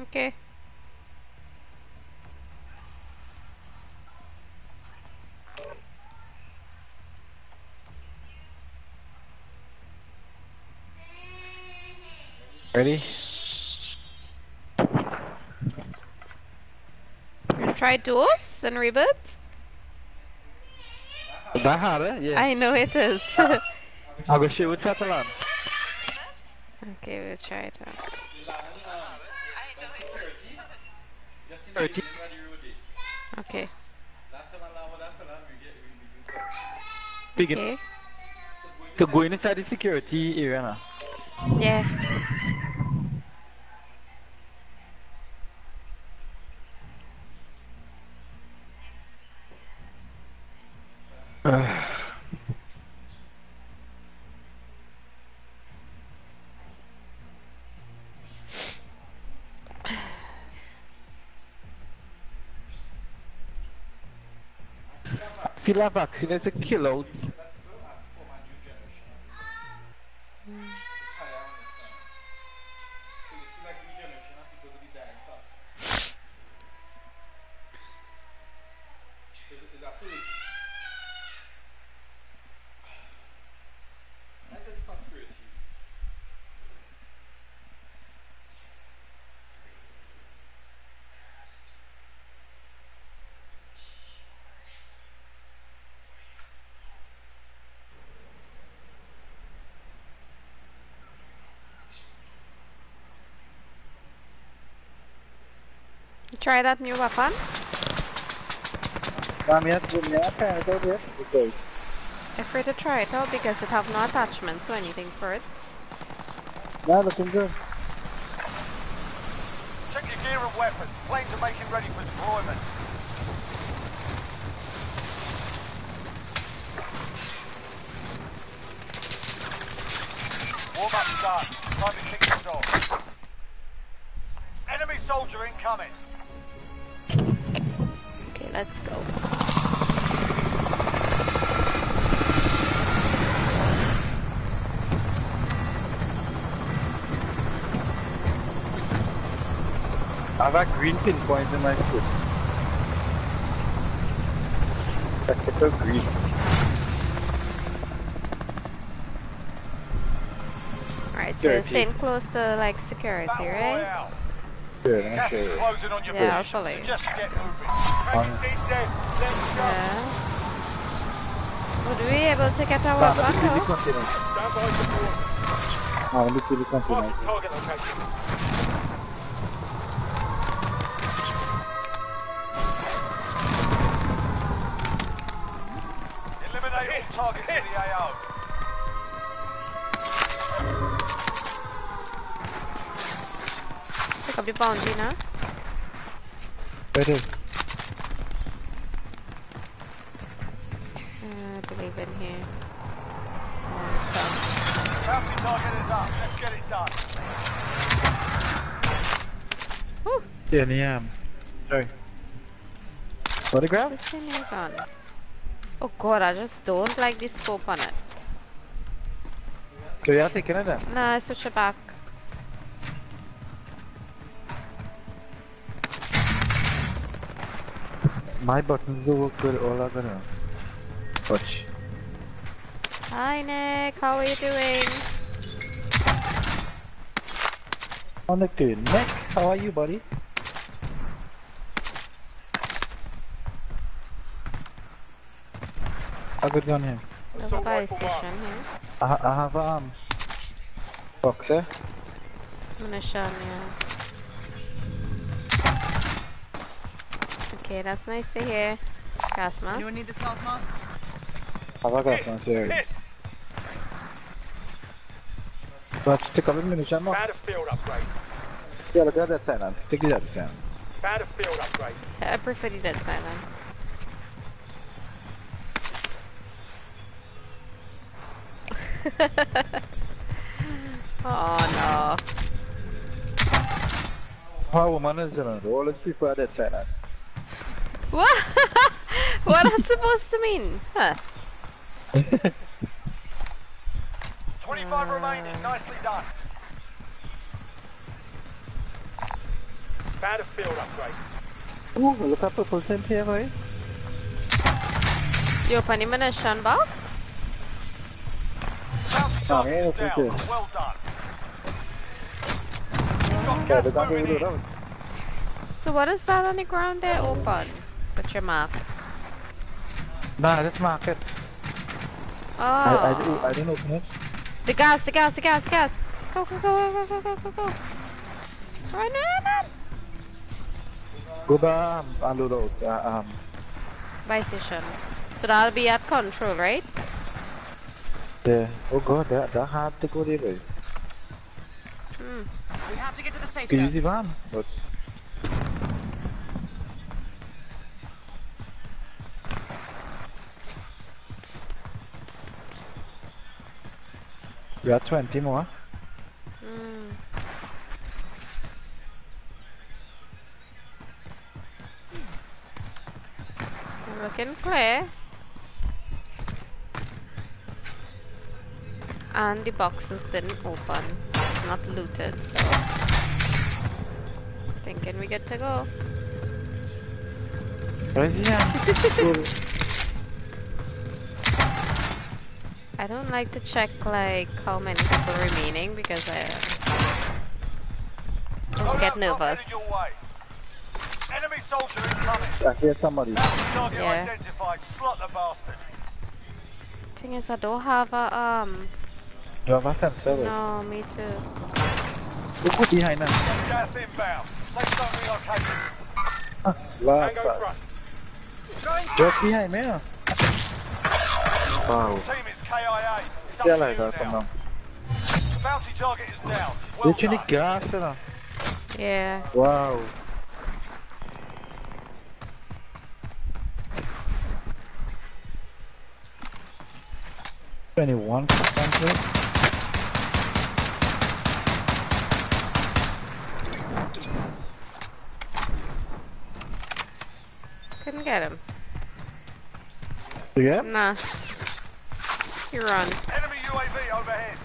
Okay. Ready? Try doors and reboot? That harder? Eh? Yeah. I know it is. I'll go shoot with Catalan. okay, we'll try it out. Okay. Begin Okay. to go inside the security area now. Yeah. Feel like vaccine is a kill try that new weapon? I'm yet, I'm yet, I'm yet, okay. I'm free to try it out because it have no attachments or anything for it. Now looking good. Check your gear and weapons. Planes are making ready for deployment. Warm up done. Time to kick this off. Enemy soldier incoming. Let's go. I've got green pin pinpoints in my foot. Tactical green. Alright, so you're staying close to like security, right? Royale. Good, Gas is okay. closing on your Yeah, I'll position. follow you. Get moving. Um, Yeah. Would we be able to get our Ah, let me weapon see the though? continent. Ah, let me see the continent. Eliminate all targets in the AO. Let's get it uh, done. Whew, Yeah, yeah. Sorry. Photograph? what's this thing on? Oh god, I just don't like the scope on it. So you're taking it then? Nah, I switch it back. My buttons don't work with all of them. Watch. Hi Nick, how are you doing? On the good. Nick, how are you, buddy? A good gun here. There's a fire station here. I, ha- I have um boxer. Munition, yeah. Okay, that's nice to hear. Gas mask. Anyone need this gas mask? Have a gas one here. But stick up a munition box. Battlefield upgrade. Yeah, look at that silence. Stick it at the silence. Battlefield upgrade. I prefer the dead silent. oh no. How woman is in a roll? Let's prefer that silence. What? what that's supposed to mean? Huh. 25 remaining. Nicely done. Battlefield upgrade. Ooh, look up a full send here, boy. You opening a shun box? Oh, well done. Got. So what is that on the ground there, Open? Put your map. ได้ that's market Oh. I I do I don't open it The gas, the gas, the gas, the gas. Go, go, go, go, go, go, go, go. Run, run, run. go down unload uh, um Buy station. So that'll be at control, right? yeah oh god that that hard to go there way Hmm. We have to get to the safe can you zone. see one but we are 20 more Hmm. I'm looking clear. And the boxes didn't open. It's not looted, so. Thinking we get to go. Resident I don't like to check like how many people remaining because I uh, Loadout get drop nervous. headed your way. Enemy soldier incoming. I hear somebody Yeah. identified. Slot the bastard. Thing is, I don't have a um. you have a sensor? No, me too. look behind us Gas inbound. Safe zone relocated. last Tango front. just behind me ah. wow Team is KIA. It's up to you. Bounty target is down. Well Deixa. Yeah. Wow. Twenty-one percent. Couldn't get him. Yeah. Nah. Huron. Enemy UAV overhead.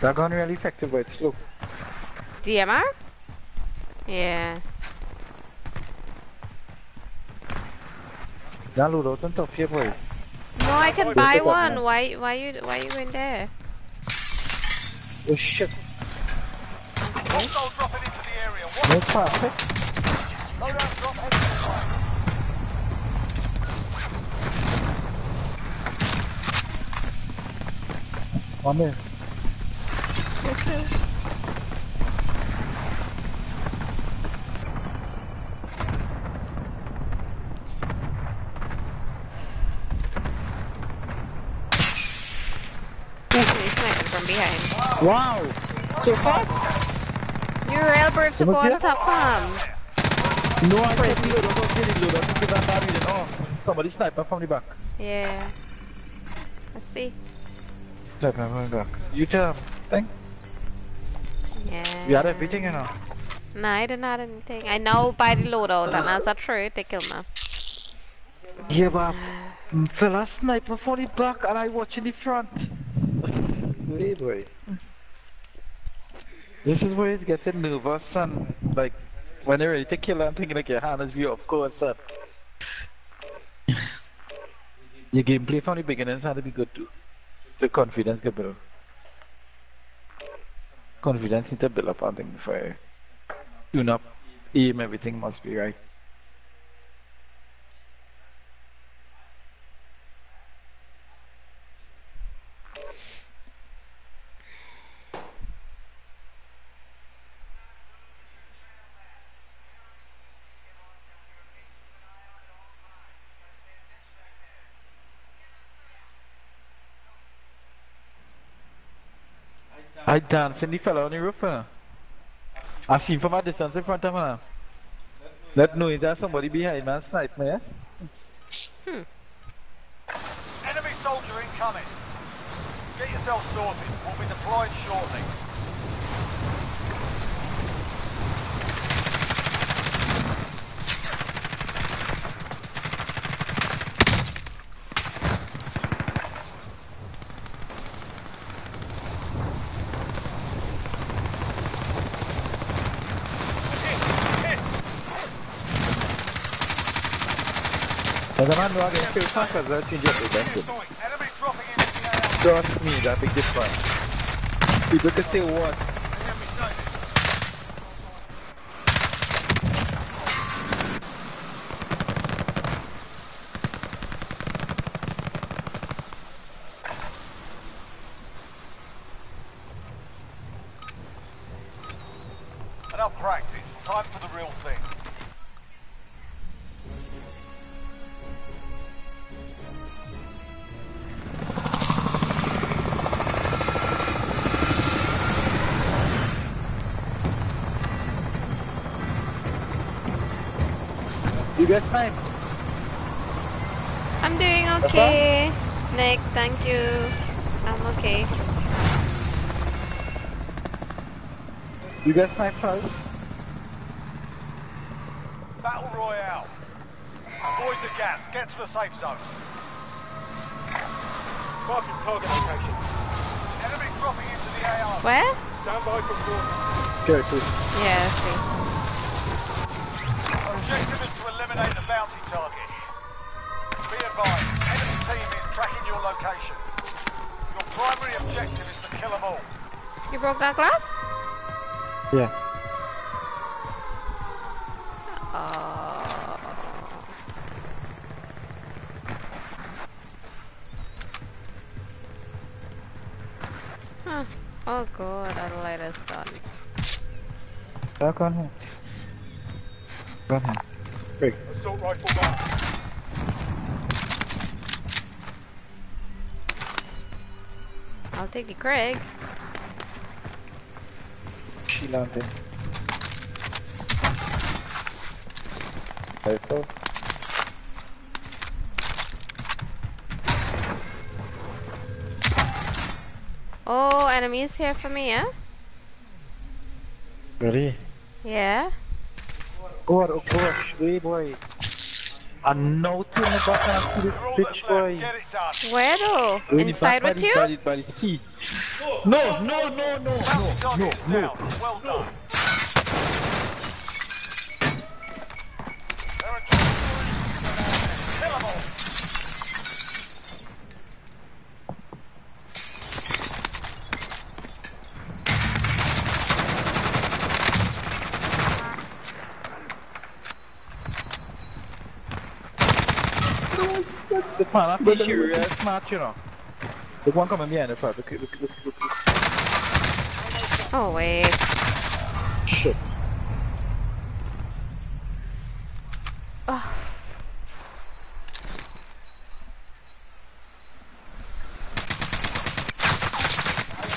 Dragon really effective, but it's slow. DMR? Yeah. Download out on top here, boy. No, I can buy one. Why? Why you? Why you in there? Oh shit. Okay. The area. What? No, perfect. Eh? Loadout drop one minute He's from behind. wow so fast You're real brave to go Come on, on top, Tom. no I can't reload I'm not getting load I'm thinking I'm not reading oh somebody sniper from the back Yeah. I see. Sniper from the back you tell him thank Yeah. we had everything you know No, I didn't have anything. I know by the loadout, and that's a true, they killed me. Yeah, but fella sniper from the back and I watch in the front. Wait, wait. This is where it's getting nervous and like when they're ready to kill I'm thinking like your hand is view of course son. Your gameplay from the beginning had to be good too. The confidence built. Confidence to build up I think before I tune up. Aim everything must be right. I dance and the fella on the roof. Uh. I seen from a distance in front of me. Uh. Let know if there's somebody behind me and snipe me. Eh? Enemy soldier incoming. Get yourself sorted. We'll be deployed shortly. There's a man walking through Packers that change up the best. Enemy dropping into the AO. Trust me, that big difference. People can say what? Enough practice. Time for the real thing. You get snipe. I'm doing okay. Nick, thank you. I'm okay. You guys snipe first. Battle Royale. Avoid the gas. Get to the safe zone. Marking target location. Enemy dropping into the AO. Where? Stand by for coordinates. Sure, cool. Yeah, okay. Location. Your primary objective is to kill them all. You broke that glass? Yeah. Oh. Huh. Oh god, our light is done. Back on him. Got him. Break. Assault rifle mark. Take the Craig. She landed. Rifle. Oh, enemies here for me, yeah? Ready? Yeah? Go gosh, wait boy. I know to the back of the bitch boy. Get. Where though? Inside with you? the- by the- by the sea. No, no, no, no, no, no, no. Well done. This man, I feel you real smart, you know. The one coming behind the front. Look, look, look, look, look. Oh wait. Shit. Oh.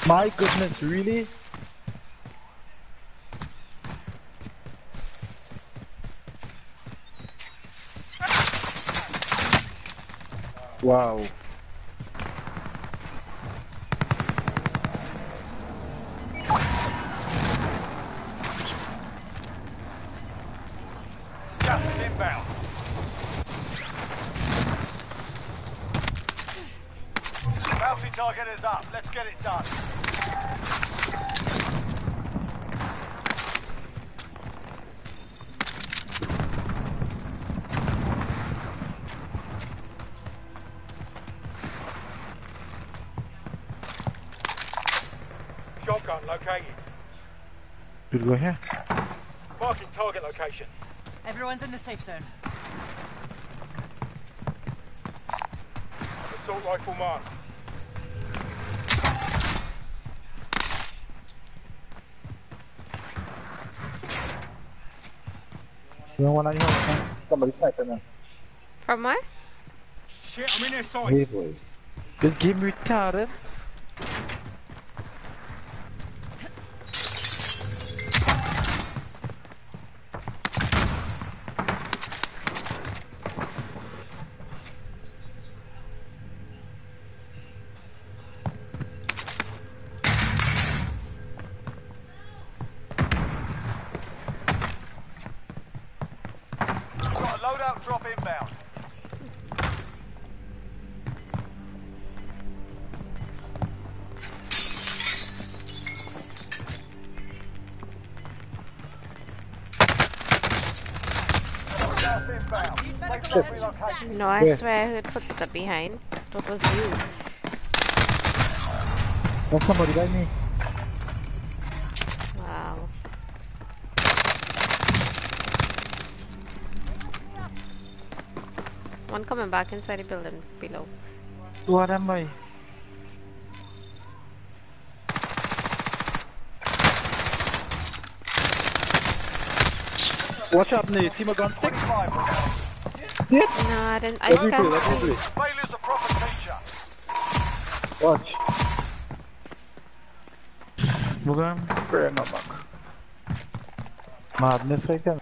My goodness, really? Wow. Safe zone. Assault rifle mark. You don't want any help, man? Somebody sniping man. From where? Shit, I'm in their Hey sights. boy. This game retarded. No, I swear I heard footsteps behind. What was you? There's somebody by me. Wow. One coming back inside the building below. Of them by. Watch out, Nate. See my gun stick? Five remaining. No, I didn't. I Let me think do it, I, let me do it. Failure's a proper teacher. Watch. Bugün buraya bak. Madness right there.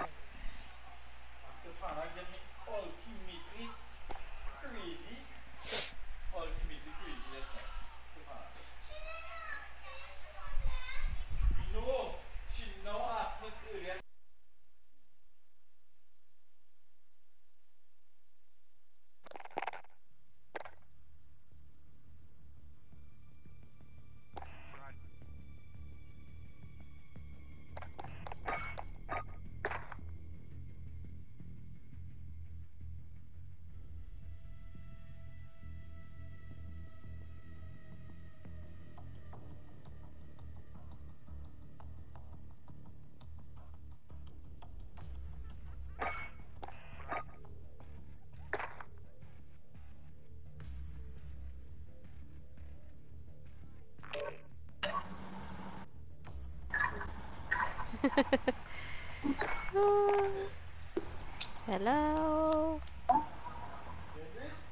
Hello.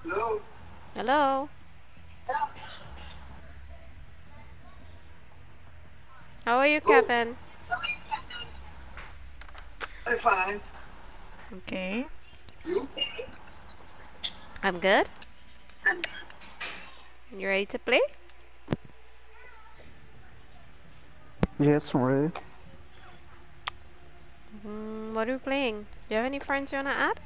Hello. Hello. How are you, Kevin? I'm fine. Okay. You? I'm good. You ready to play? Yes, I'm ready. Mm, what are we playing? Do you have any friends you wanna add?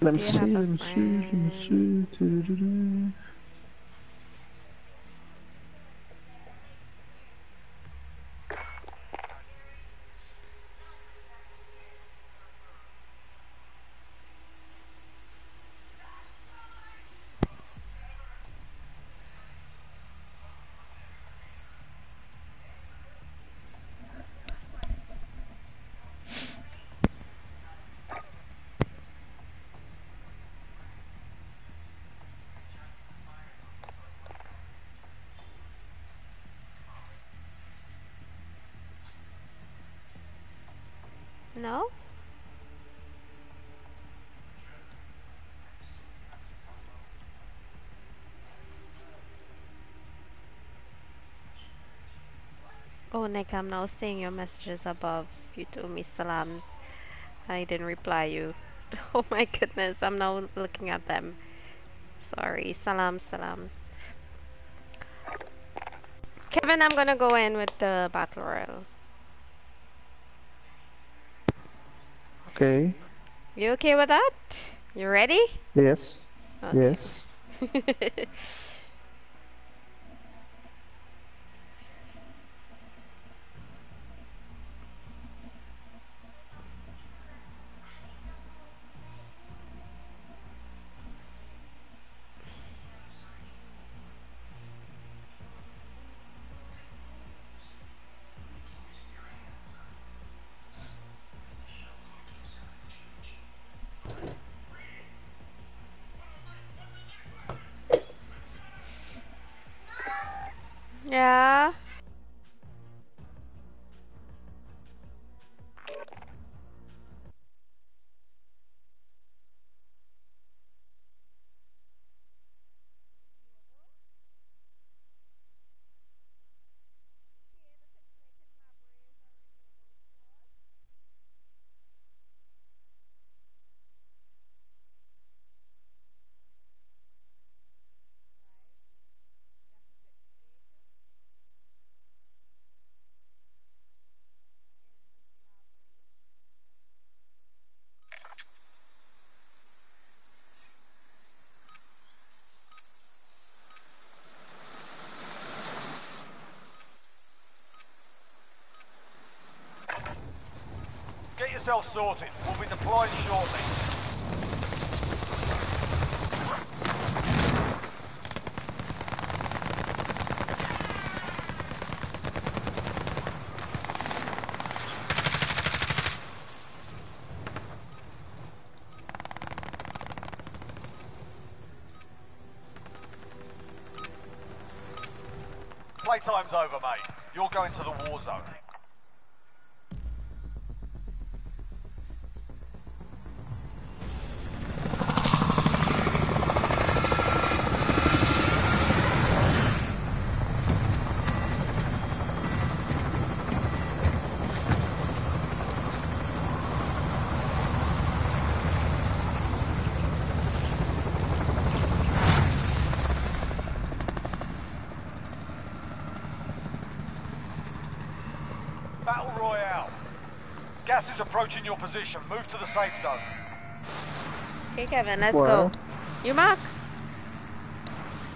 Let me see, let me see, let me see. No? Oh, Nick, I'm now seeing your messages above. You told me salams. I didn't reply you. Oh my goodness, I'm now looking at them. Sorry, salams, salams. Kevin, I'm gonna go in with the battle royale. Okay. You okay with that? You ready? Yes. Okay. Yes. sorted. We'll be deploying shortly. Playtime's over, mate. You're going to the war zone. Battle Royale. Gas is approaching your position. Move to the safe zone. Okay, Kevin, let's well. go. You mark.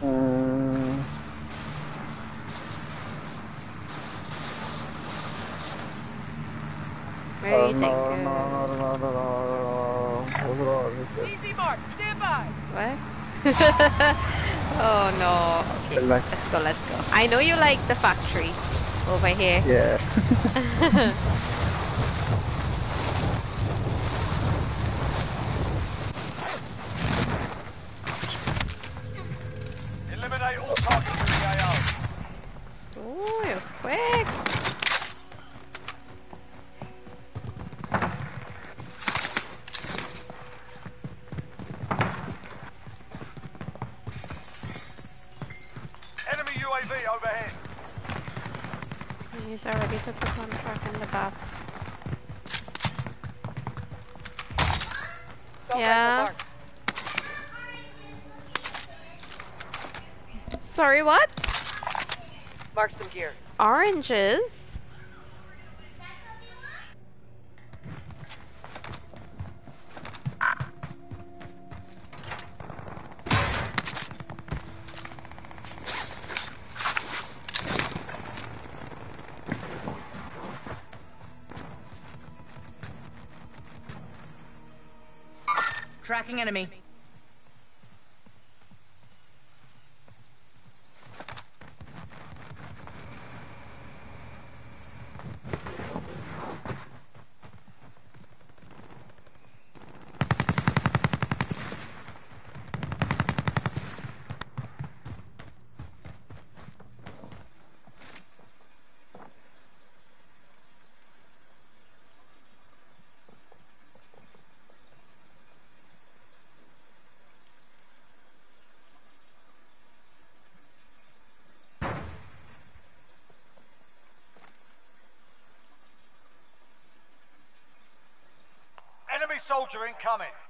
Um, Where you Easy mark, stand by. What? oh no. Okay, let's go, let's go. I know you like the factory over here. Yeah. Oranges? Tracking enemy. Roger incoming.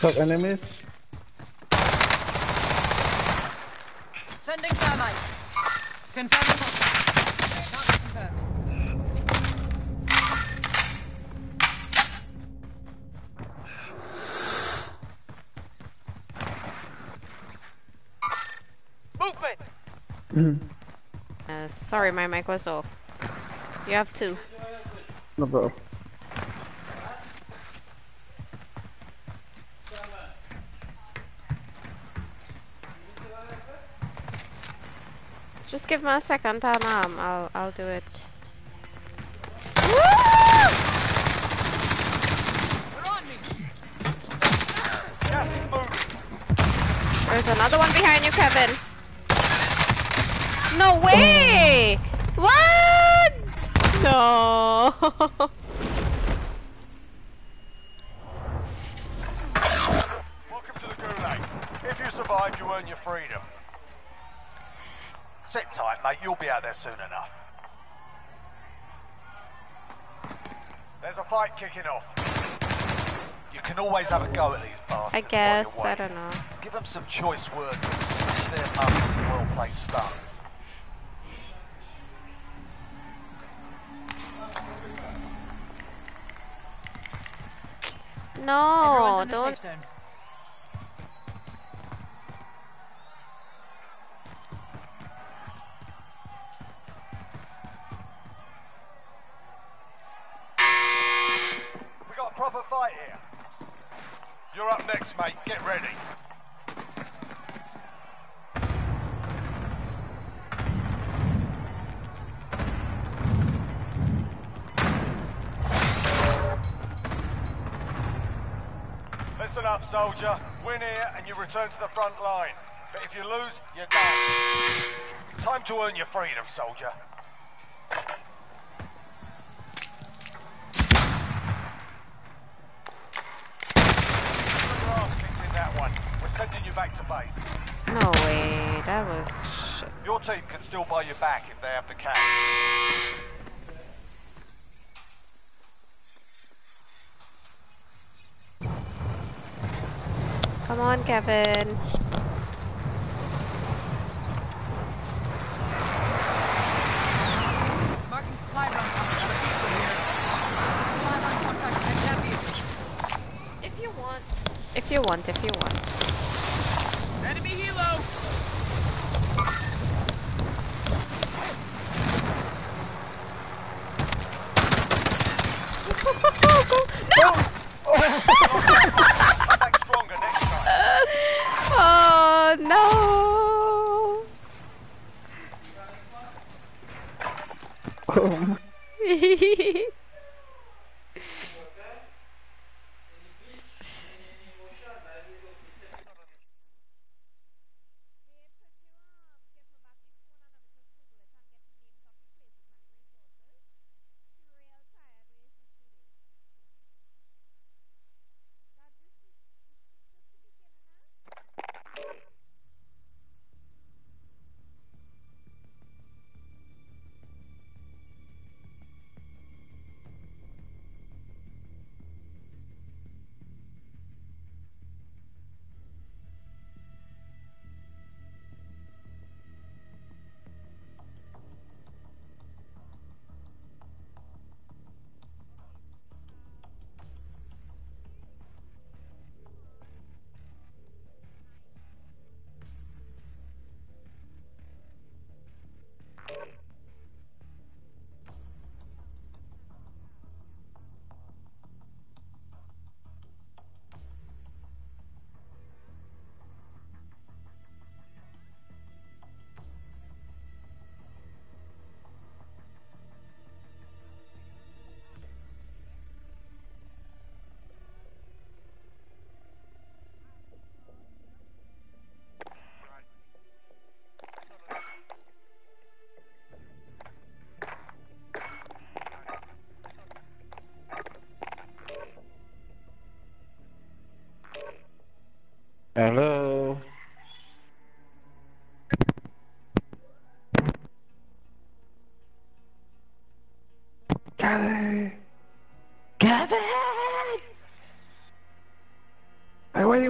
Top enemies. Sending thermite. Confirming hostile. Not confirmed. Movement. Uh, sorry, my mic was off. You have two. No problem. Give me a second and um, I'll, I'll do it. There's another one behind you, Kevin. No way! What? No. Welcome to the Gulag. If you survive, you earn your freedom. Sit tight, mate. You'll be out there soon enough. There's a fight kicking off. You can always have a go at these bastards. I guess. I don't know. Give them some choice words and smash their up with well-placed stun. No, don't. Return to the front line. But if you lose, you're done. Time to earn your freedom, soldier. Kevin.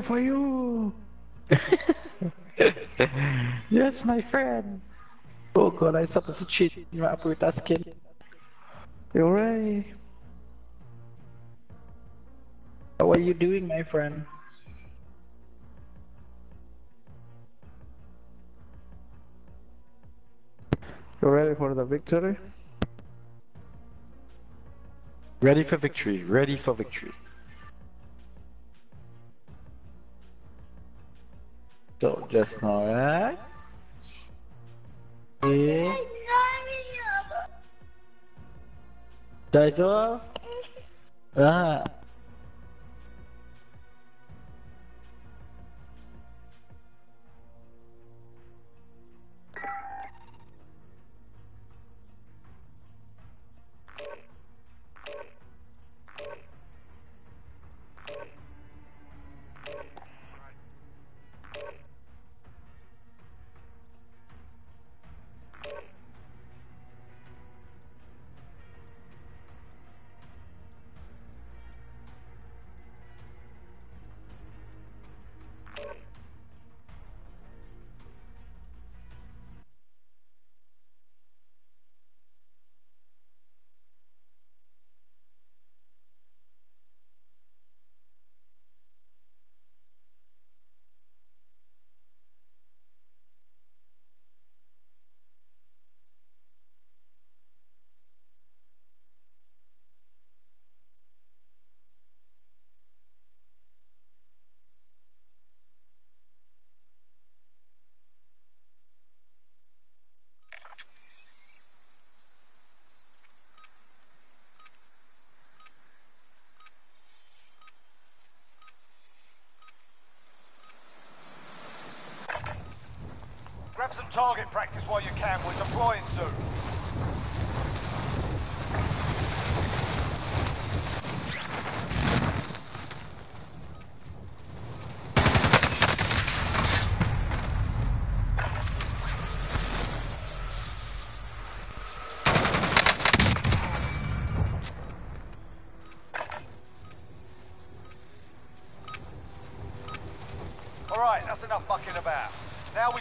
For you! yes, my friend! Oh god, I supposed to cheat in my operator skin. You alright? How are you doing, my friend? You ready for the victory? Ready for victory, ready for victory. Just now, right? Yeah. That's all? Ah.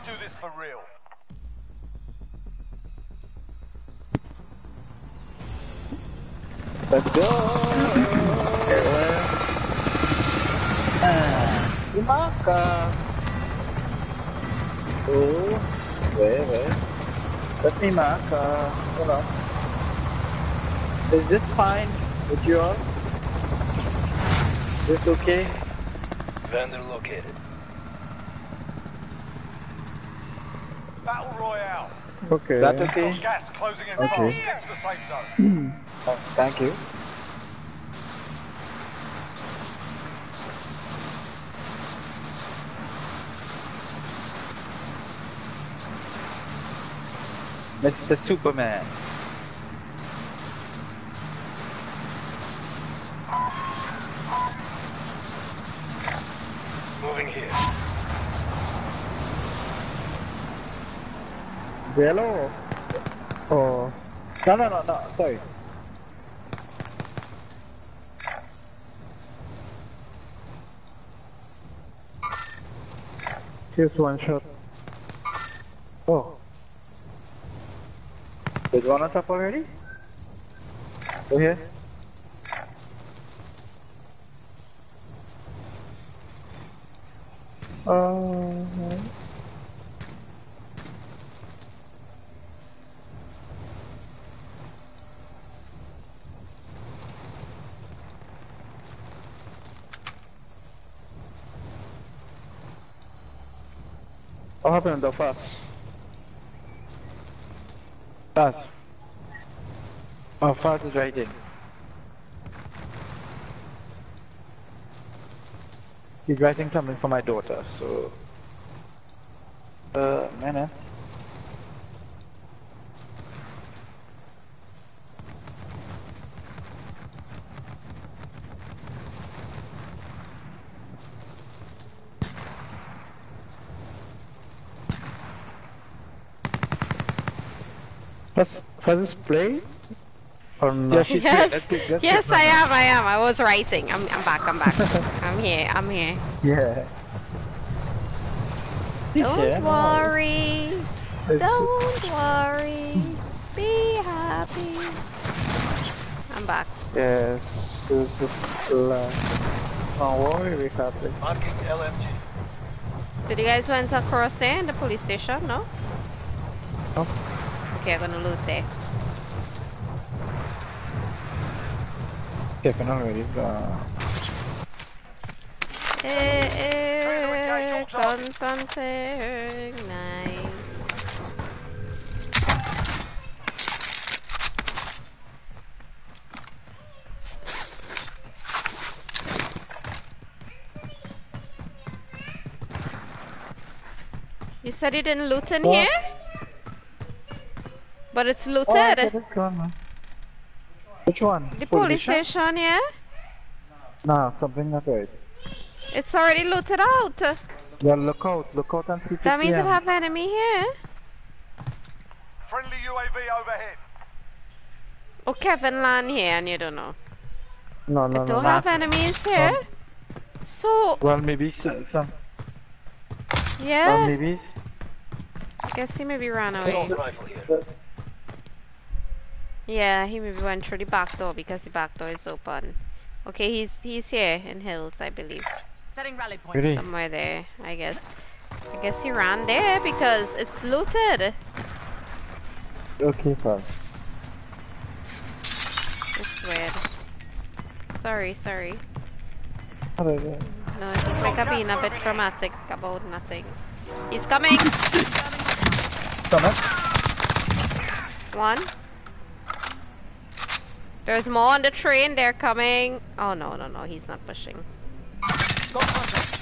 Do this for real. Let's go! Imaka! Oh, where, where? Let me mark, uh, hold on. Is this fine with you all? Is this okay? Vendor located. Battle Royale. Okay. That okay? Gas closing in Okay. fast. Get to the safe zone. Oh, thank you. Mr. Superman. Moving here. Yellow. Oh. No, no, no, no, sorry. Here's one shot. Oh. There's one on top already? Go here. Happened to us? Fast. Oh, fast is right in. He's writing something for my daughter, so... Uh, minute. First, first play? Or Yeah, not? she's Yes, here. Let's yes, get- I am. I am. I was writing. I'm. I'm back. I'm back. I'm here. I'm here. Yeah. Don't here. worry. It's- Don't worry. Be happy. I'm back. Yes. It's just like... Don't worry, we got it. Marking LMG. Did you guys went across there in the police station? No. No. I'm gonna loot there. Checking already. Uh, Clear to engage targets. confronting night. You said you didn't loot in What? here? But it's oh, looted. get it, go on, man. Which one? the police station, yeah? Nah, something not right. It's already looted out. Well, look out, look out and see if That means it PM. have enemy here. Friendly UAV overhead. Oh, Kevin land here and you don't know. No, no, I no. don't no. have enemies here. So, Well, maybe some, some well, yeah. maybe. I guess he maybe ran Assault away. Rifle here. Yeah, he maybe went through the back door because the back door is open. Okay, he's he's here in hills, I believe. Setting rally point. Really? Somewhere there, I guess. I guess he ran there because it's looted. Okay, fine. It's weird. Sorry, sorry. Alright, yeah. No, it's like I've been a bit dramatic about nothing. He's coming! Come on. One. There's more on the train, they're coming. Oh no, no, no, he's not pushing. Go contact.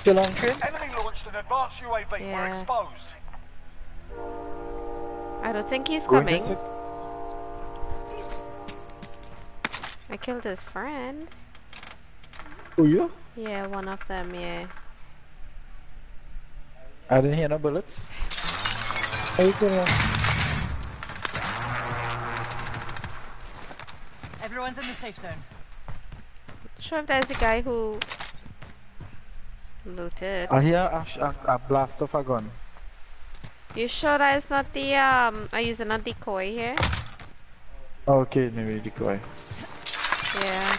Still on train? Enemy launched an advanced UAV. We're exposed. I don't think he's Going coming. I killed his friend. Oh, you? Yeah, one of them, yeah. I didn't hear no bullets. How you gonna... Everyone's in the safe zone. Sure if there's a guy who looted. I hear a, a, a blast of a gun. You sure that it's not the um are using a decoy here? Okay, maybe decoy. Yeah.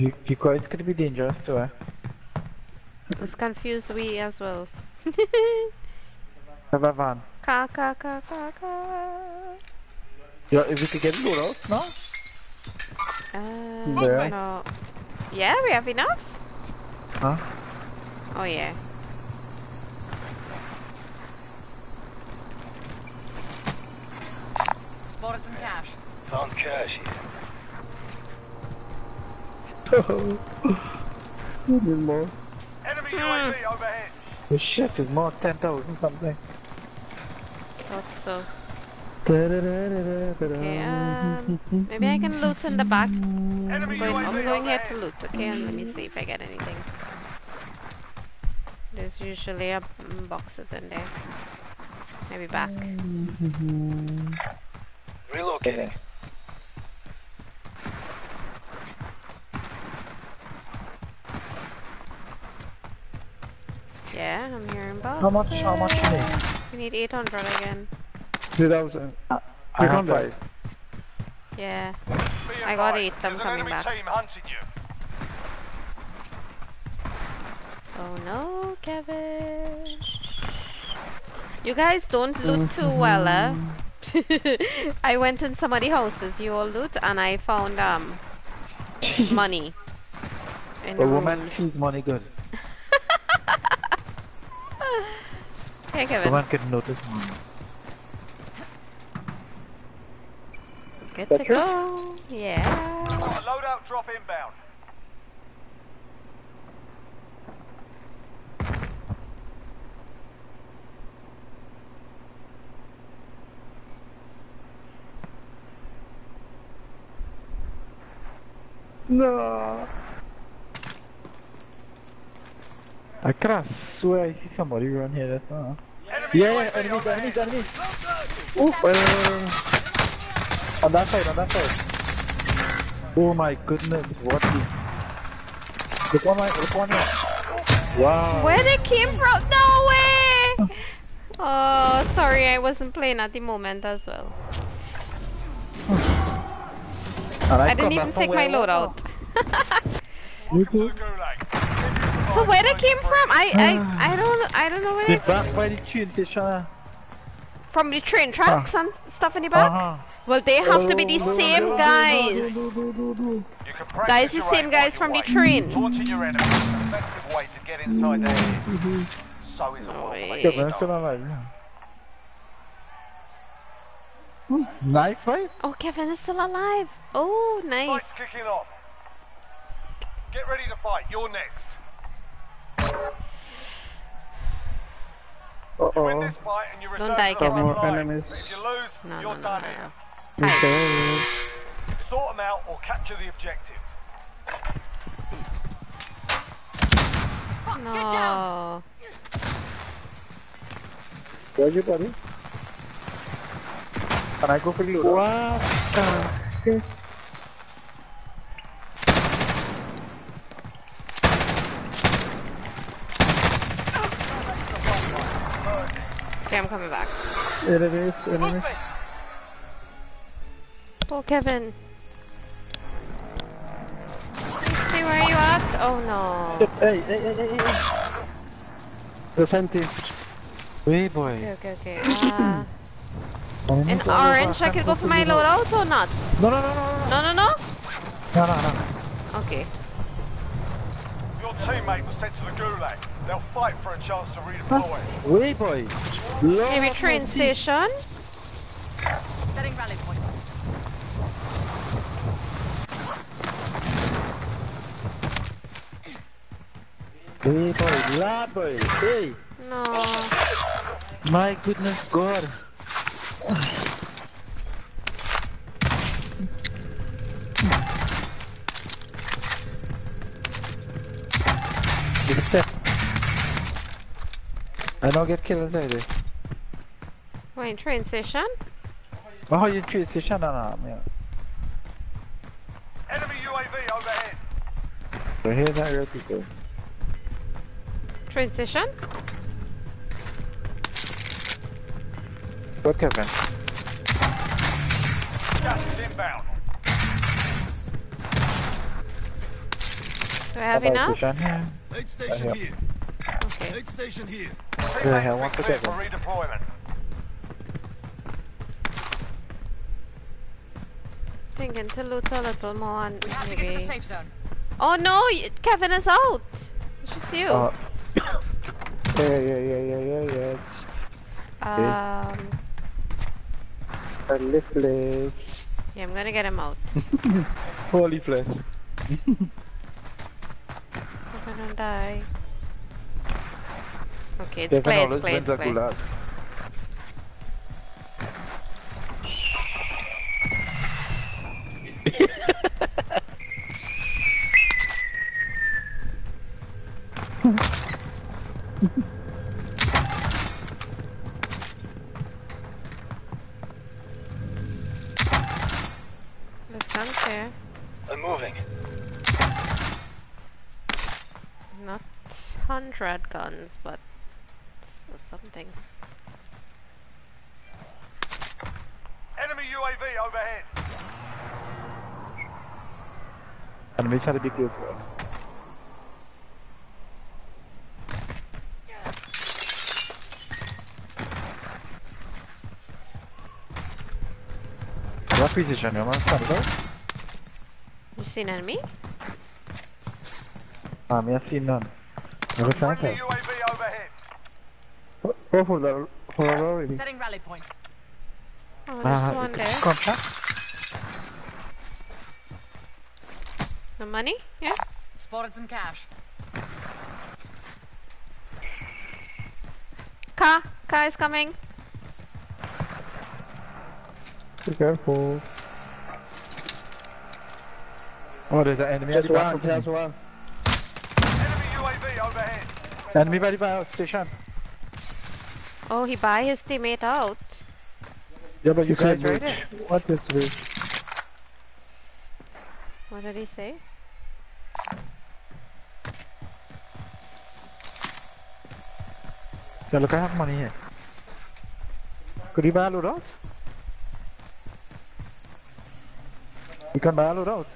De- Decoys could be dangerous too, eh? It's confused we as well. Have a van. Ka ka ka ka ka. Yeah, if we could get loadouts now? Uh, Yeah. no. Yeah, we have enough? Huh? Oh yeah. Spotted some cash. Found cash here. more. Enemy. UAV overhead. The shit is more 10,000 something. Thought so. Okay, um, maybe I can loot in the back. I'm going, I'm going here to loot, okay? And let me see if I get anything. There's usually a, mm, boxes in there. Maybe back. Relocating. Yeah, I'm hearing boxes. How much, how much you need? We need 800 again. 2000. I have 300. five. Yeah. I got advised, eight, I'm There's coming an enemy back. hunting you. Oh no, Kevin. You guys don't loot too well, eh? I went in somebody's houses, you all loot, and I found um money. The A woman rooms. sees money good. Hey Kevin, Woman can notice money. good to go. Yeah. Got a loadout drop inbound. No. I could have swear I see somebody run here. That's not. Enemy Yeah, yeah, enemies, overhead. enemies, enemies. Oh, uh, on that side, on that side. Oh my goodness, what the? Look one, right, look one here. Wow. Where they came from? No way! Oh, sorry, I wasn't playing at the moment as well. And I didn't even take my where I was loadout. Welcome to the Gulag. So where they came from? I I I don't I don't know where now. they The back by the train station. from the train tracks and stuff in the back. Uh-huh. Well, they have to be the same guys. You can Guys, the same guys from you the train. Taunting your enemy an effective way to get inside their heads. So is a No well-placed way. Yeah, still alive. Hmm, Knife fight? Oh, Kevin is still alive. Oh, nice. Fight's kicking off. Get ready to fight. You're next. Uh You win oh. this fight and you return die, to the Kevin. More enemies. If you lose, No, you're no, no, done no, here. no. Okay. Sort them out or capture the objective. No. Where's your buddy? Can I go for the loadout? What the Okay, I'm coming back. Enemies, enemies. Oh, Kevin. See where you at? Oh no. Hey, hey, hey, hey, hey. There's empty. Hey, boy. Okay, okay, okay. Uh, in orange, I could go for my loadout or not? No, no, no, no, No, no, no. no, no, no. Okay. Your teammate was sent to the Gulag. They'll fight for a chance to redeploy. Wait, boy. Maybe train station. Setting rally point. Hey boy, lad boy. Hey, No. my goodness God. Big step. I don't get killed either. there. Wait, train station? Oh, you treat station on yeah. Enemy UAV overhead. So here's that real people. Train station? What Kevin? Gas is inbound. Do I have About enough? Station here. Aid station here. Okay. Aid station here. Yeah, Teammates one be for cleared for Kevin. redeployment. Thinking to loot a little more and We have to get to the maybe. safe zone. Oh no, Kevin is out. It's just you. Uh, Yeah, yeah, yeah, yeah, yeah, yes. um, A leaflet. yeah, I'm gonna get him out. holy flesh. I'm gonna die. Okay, it's Kevin clear, it's always clear, wins it's clear. gulag. This gun's here. I'm moving. Not hundred guns, but still something. Enemy UAV overhead. And we try to be close. well. What position you man? Stand it. You seen enemy? Ah, me have seen none. I was trying Friendly to. UAV overhead. Oh, hold on, hold on, already. Setting rally point. Oh, there's Ah, one there. contract? The money? Yeah. Spotted some cash. Car, car is coming. Be careful. Oh, there's an enemy at Just the back one, of just one. Enemy UAV overhead. Enemy by the station. Oh, he buy his teammate out. Yeah, but you You said guys right. What is which? What did he say? Yeah, look, I have money here. Could you buy a loadout? You can buy a loadout.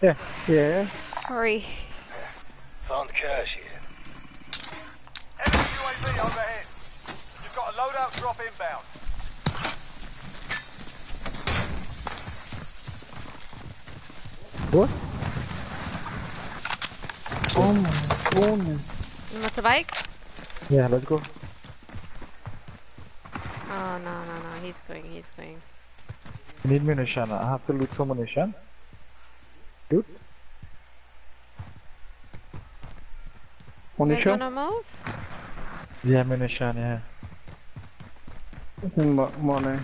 Yeah. Yeah. Hurry. Found cash here. Enemy UAV overhead. You've got a loadout drop inbound. What? Oh my goodness. Motorbike? Yeah, let's go. Oh, no, no, no. He's going, he's going. I need munition. I have to loot for munition. Loot? You guys Munition? wanna move? Yeah, munition, yeah. Mo- Money.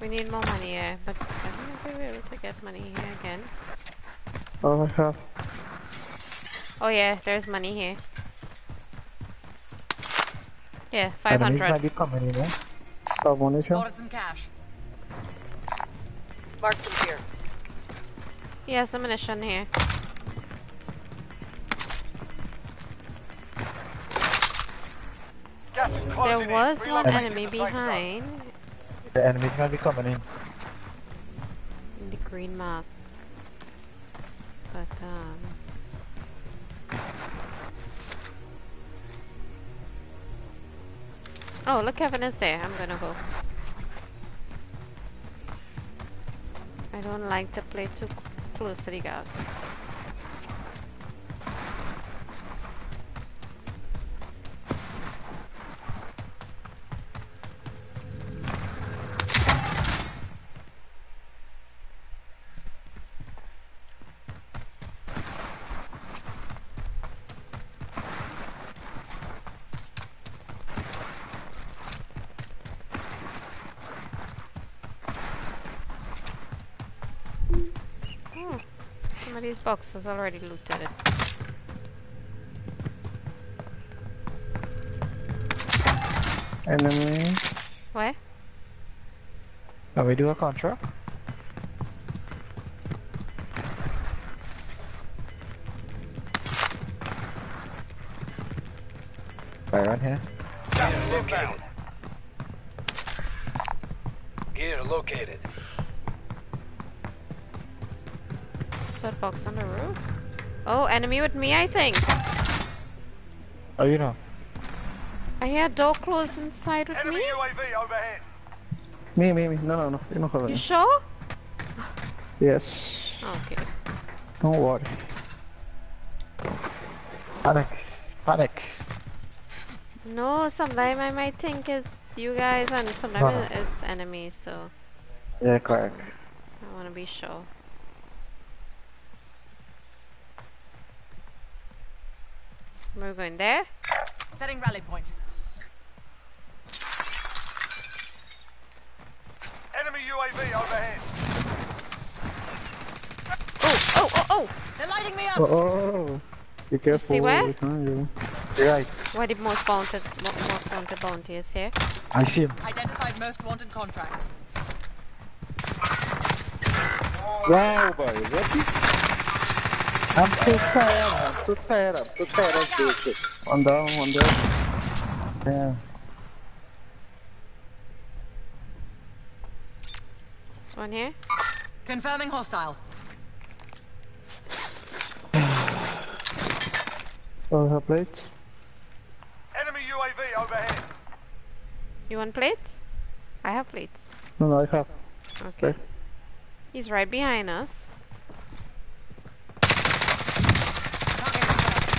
We need more money here, but I don't know if we'll be able to get money here again. Oh, I have. Oh yeah, there's money here. Yeah, Enemies might 500. be coming in, yeah? Have munition. Spotted some cash. Mark them here. He has the ammunition here. There was in. one enemy to the safe zone. behind The enemies might be coming in. in the green mark. But um Oh look Kevin is there. I'm gonna go. I don't like to play too close to the gas. These has already looted it. Enemy. Where? Can we do a contract? Fire around here. Gas is inbound. Oh, enemy with me, I think. Oh, you know. I hear door closed inside with Enemy me. UAV overhead. Me, me, me. No, no, no. You don't have You sure? Yes. Okay. Don't worry. Panic. Panic. No, sometimes I might think it's you guys and sometimes No, no. it's enemies, so Yeah, correct. I want to be sure. We're going there? Setting rally point. Enemy UAV overhead. Oh, oh, oh, oh! They're lighting me up. Oh, oh. oh, oh. Be careful. See where? behind you. Right. Where the most wanted, most wanted bounty is here? I see him. Identified most wanted contract. Wow, boy. What is... I'm so tired. I'm so tired. I'm so tired of this. One down, one down. Yeah. This one here? Confirming hostile. Oh, her plates. Enemy UAV overhead. You want plates? I have plates. No, no, I have. Okay. Okay. He's right behind us. Target confirmed.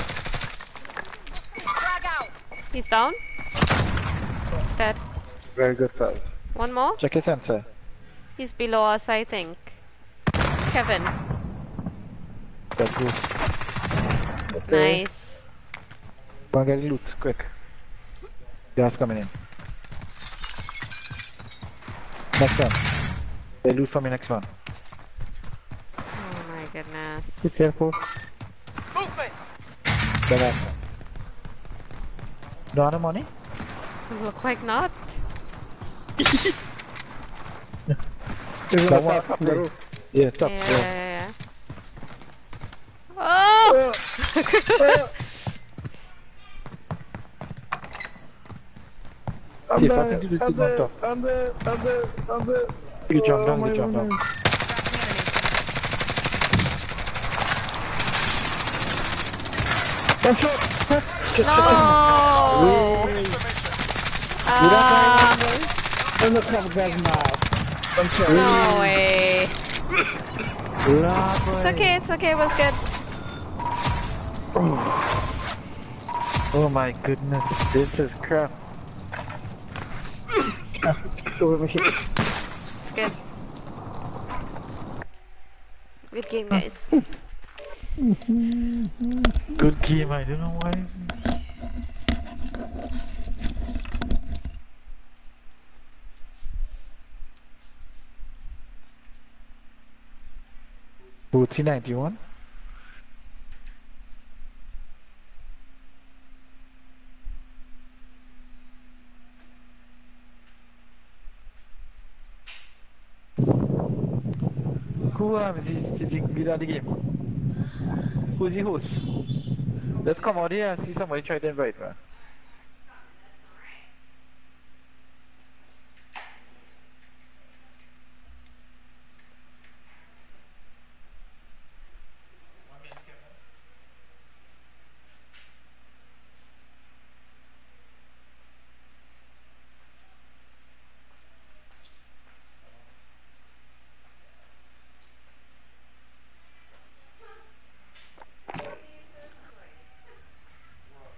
Frag out. He's down. Dead. Very good, fellas. One more? Check your sensor. He's below us, I think. Kevin. That's good. Okay. Nice. Go and get loot, quick. Gas coming in. Next one. They loot for the next one. Oh my goodness. Be careful. Movement. The last one. No other money? Look like not. There's That one one up up the roof. Yeah, stop. Yeah, Yeah. yeah, yeah. Oh! I'm oh! oh! See if I there, can do the I'm two there, top. I'm there, I'm there, I'm there. You jump Oh, down, my you jump down. Oh, goodness. Tracking enemy. No! Ah, I'm the cover guy's mouth. I'm sorry. no way. It's okay, it's okay, it was good. Oh my goodness, this is crap. Machine. It's good. Good game, guys. Good game, I don't know why. Forty ninety one. Who um, is, he good at the game? Who's the host? Let's come out here and see somebody try to invite, man.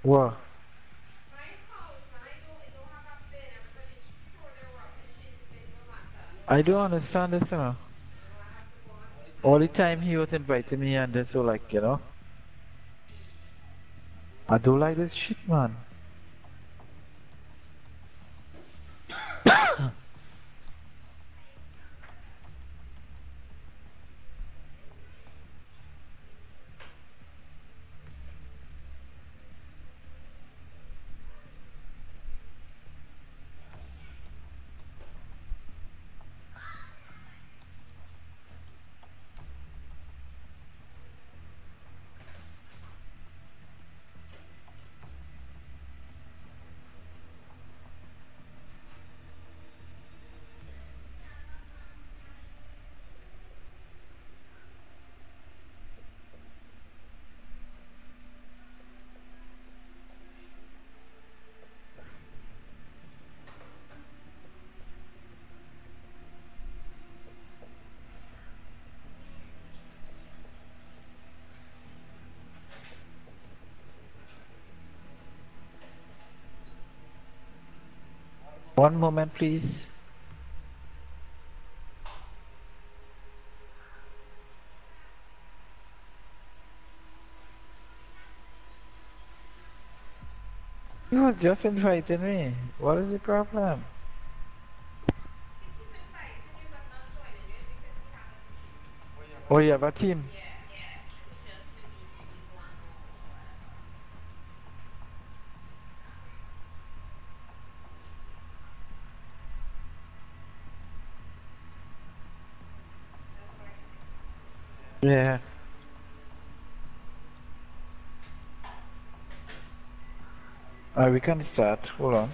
Wow. I don't understand this, you know. All the time he was inviting me and this, so like, you know. I don't like this shit, man. One moment, please. You were just inviting me. What is the problem? Oh, you have a team? Yeah. Alright, we can start. Hold on.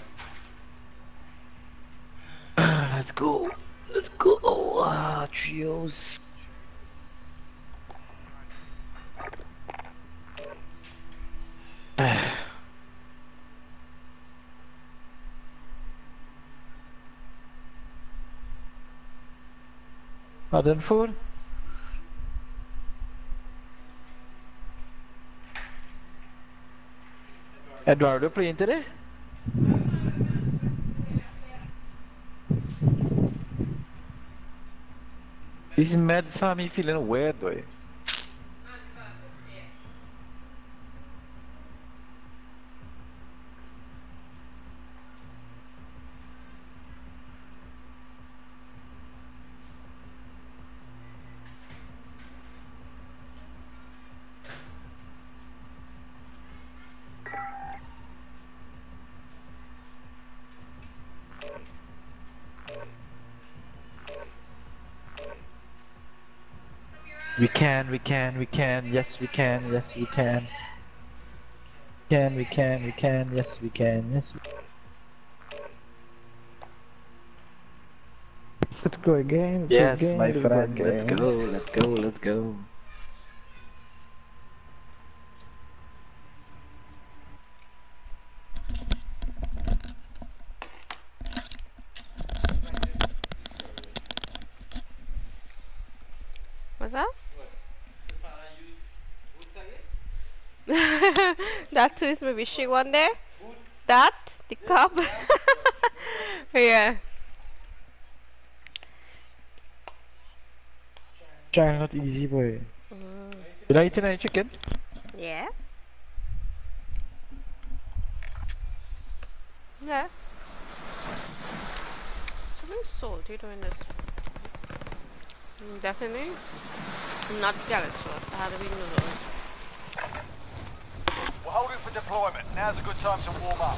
Let's go. Let's go. Ah, trios. Pardon food? Eduardo playing today? This mad Sammy feeling weird though. We can, we can, we can, yes we can, yes we can. Can, we can, we can, yes we can, yes we Let's go again. Let's Yes, go again, my let's friend, let's go, let's go, let's go. What's that? That too is maybe she one there. That the cup. yeah. Try not easy boy. Mm, Did I eat any chicken? yeah. Yeah. Something salty doing this. Mm, Definitely not garlic sauce. It had to be noodles. We're holding for deployment. Now's a good time to warm up.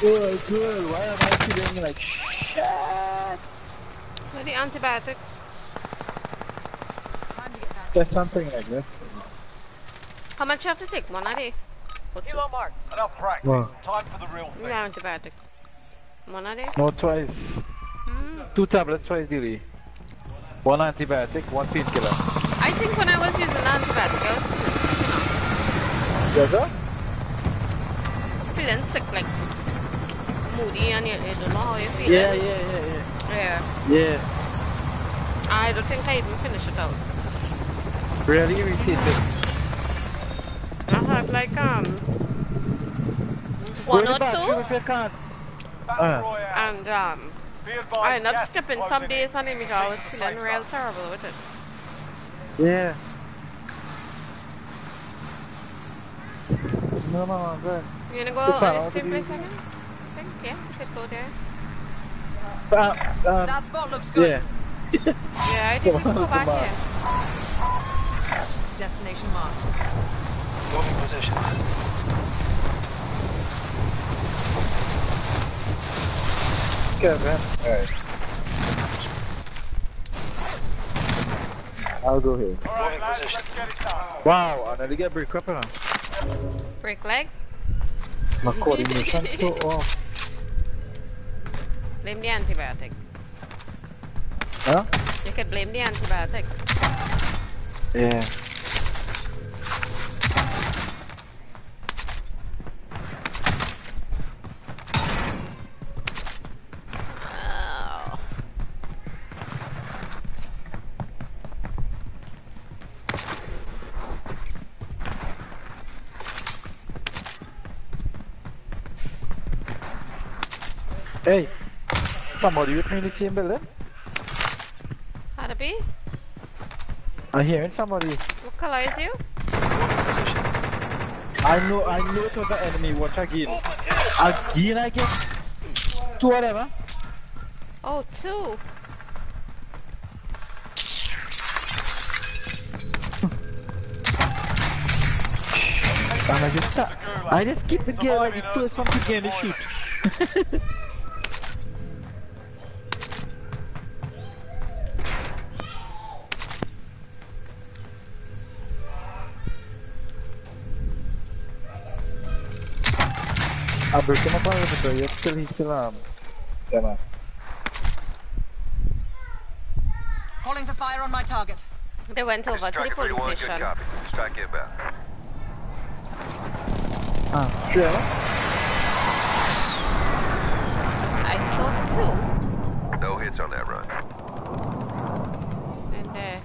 Good, good. Why am I feeling like shit? What the antibiotic? Time to get back. Just something like this. How much you have to take? One a day? Or two? Enough practice. Wow. Time for the real No thing. antibiotic. One a day? No, twice. Mm. Two tablets twice daily. One antibiotic, one painkiller. I think when I was using antibiotic, I was Yes, sir? feeling sick, like moody, and you, you don't know how you feel. Yeah, yeah, yeah, Yeah. yeah. Yeah. I don't think I even finished it out. Really irritated. I had like um one or two, If you can't. Battle Uh. And um I advised, ended up gas skipping some days in. and because I was Proceed to the feeling real zone. terrible with it. Yeah. No, no, I'm good. You wanna go Good plan, uh, I'll same place you- again? I think yeah, we could go there. Uh, um, That spot looks good. Yeah. Yeah, I think we could go back Come here. Destination marked. Moving position. good, man. Alright. I'll go here. All right, lads, let's get it done. Wow, and then get break up now. Break leg. My coordination so oh. off. Blame the antibiotic. Huh? You could blame the antibiotic. Yeah. Somebody with me in the same building? How to be? I'm hearing somebody. What color is you? I know, I know it was the enemy. Watch again. Again, I get two of them. Oh, two. I just, I just keep the gear like the first one to get in the shoot. a little bit, yet still he's still um. Yeah man. Calling for fire on my target. They went over to the police 31, good station. copy. Strike inbound. Ah, sure. I saw two. No hits on that run. two in there.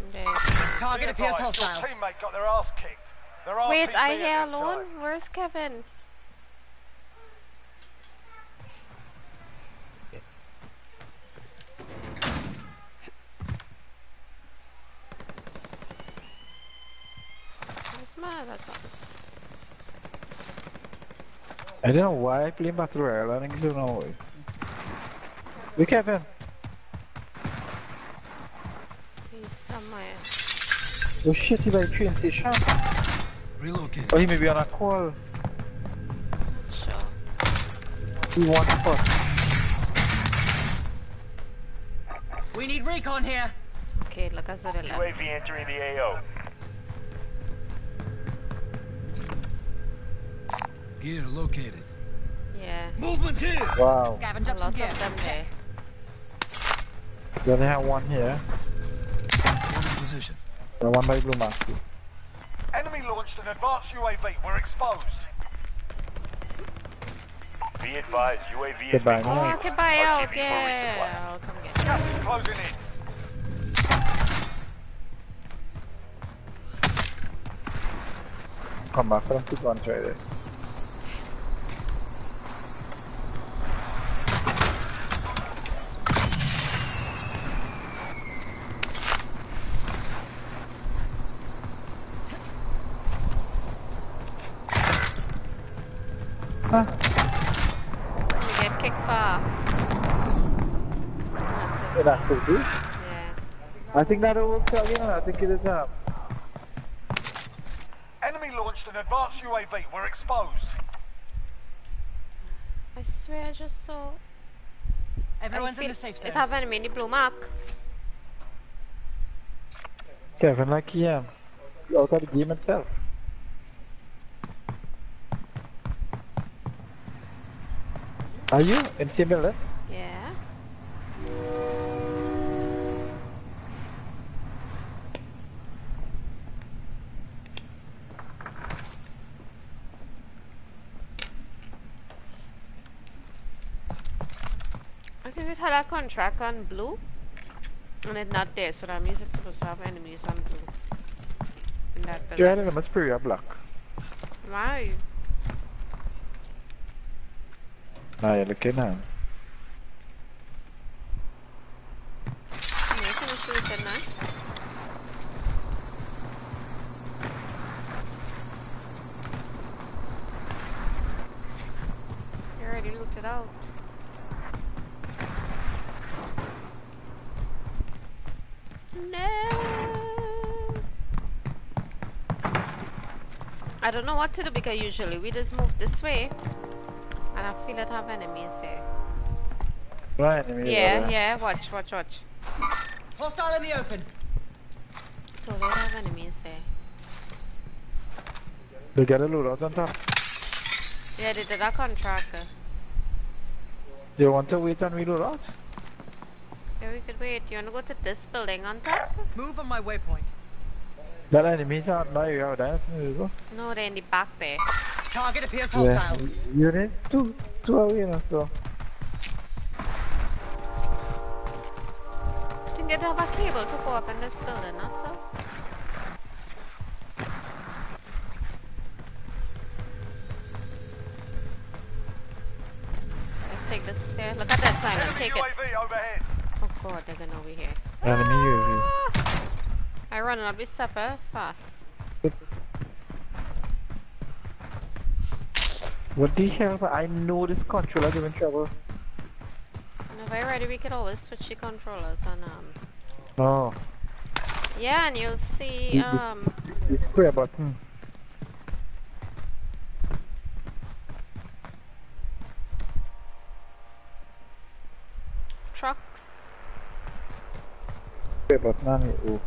In there. Target Be appears advised, hostile. Your teammate got their ass kicked. They're Wait, I at here this alone? time. Where's Kevin? Where's my other gun? I don't know why I play Battle Royale, I don't know why. Look Kevin. He's somewhere. Oh shit, he by the train station. Relocate. Oh, he may be on a call. Sure. He wants spot. We need recon here. Okay, look at the left. UAV entering the AO. Gear located. Yeah. Movement here! Wow. Scavenge A up some lot gear. of them there. Check. Then they have one here. Holding position. The one by Blue Mask. Enemy launched an advanced UAV. We're exposed. Be advised, UAV Goodbye, Oh, man. okay, buy out. RTB Yeah. I'll come get it. Gas is closing in. Come back, let's keep on try this. Huh? You get kicked far. That's Yeah, that's cool, too. it. Yeah. I think that'll work out again. I think it is um. Enemy launched an advanced UAV. We're exposed. I swear I just saw. Everyone's in the safe zone. It have enemy in the blue mark. Kevin, like yeah, You out of the game itself. Are you in same building? Yeah. I think it had a contract on blue. And it's not there, so that means it's supposed to have enemies on blue. In that Yeah, I don't know. Must be a black. Why? Now you're looking now. Can you finish with it now? You already looked it out. No. I don't know what to do because usually we just move this way, and I feel it have enemies here. Right, I mean, Yeah, yeah. Watch, watch, watch. Hostile in the open. So they have enemies there. They get a loadout on top. Yeah, they did a contractor. You want to wait and reload out? Yeah, we could wait. You wanna go to this building on top? Move on my waypoint. That enemies out now, you have. No, they in the back there. Target appears hostile. Yeah. You need two, two arenas, so. Didn't they have a cable to go up in this building, not so? Let's take this here. Look at that, Simon. Take UAV it. Overhead. Oh god, they're gonna over here. Enemy ah! UAV. I run up this stepper fast. What do you have? I know this controller giving trouble. And if I ready, we could always switch the controllers and um. Oh, Yeah, and you'll see the, um. the, square button. trucks. Square button. Oh.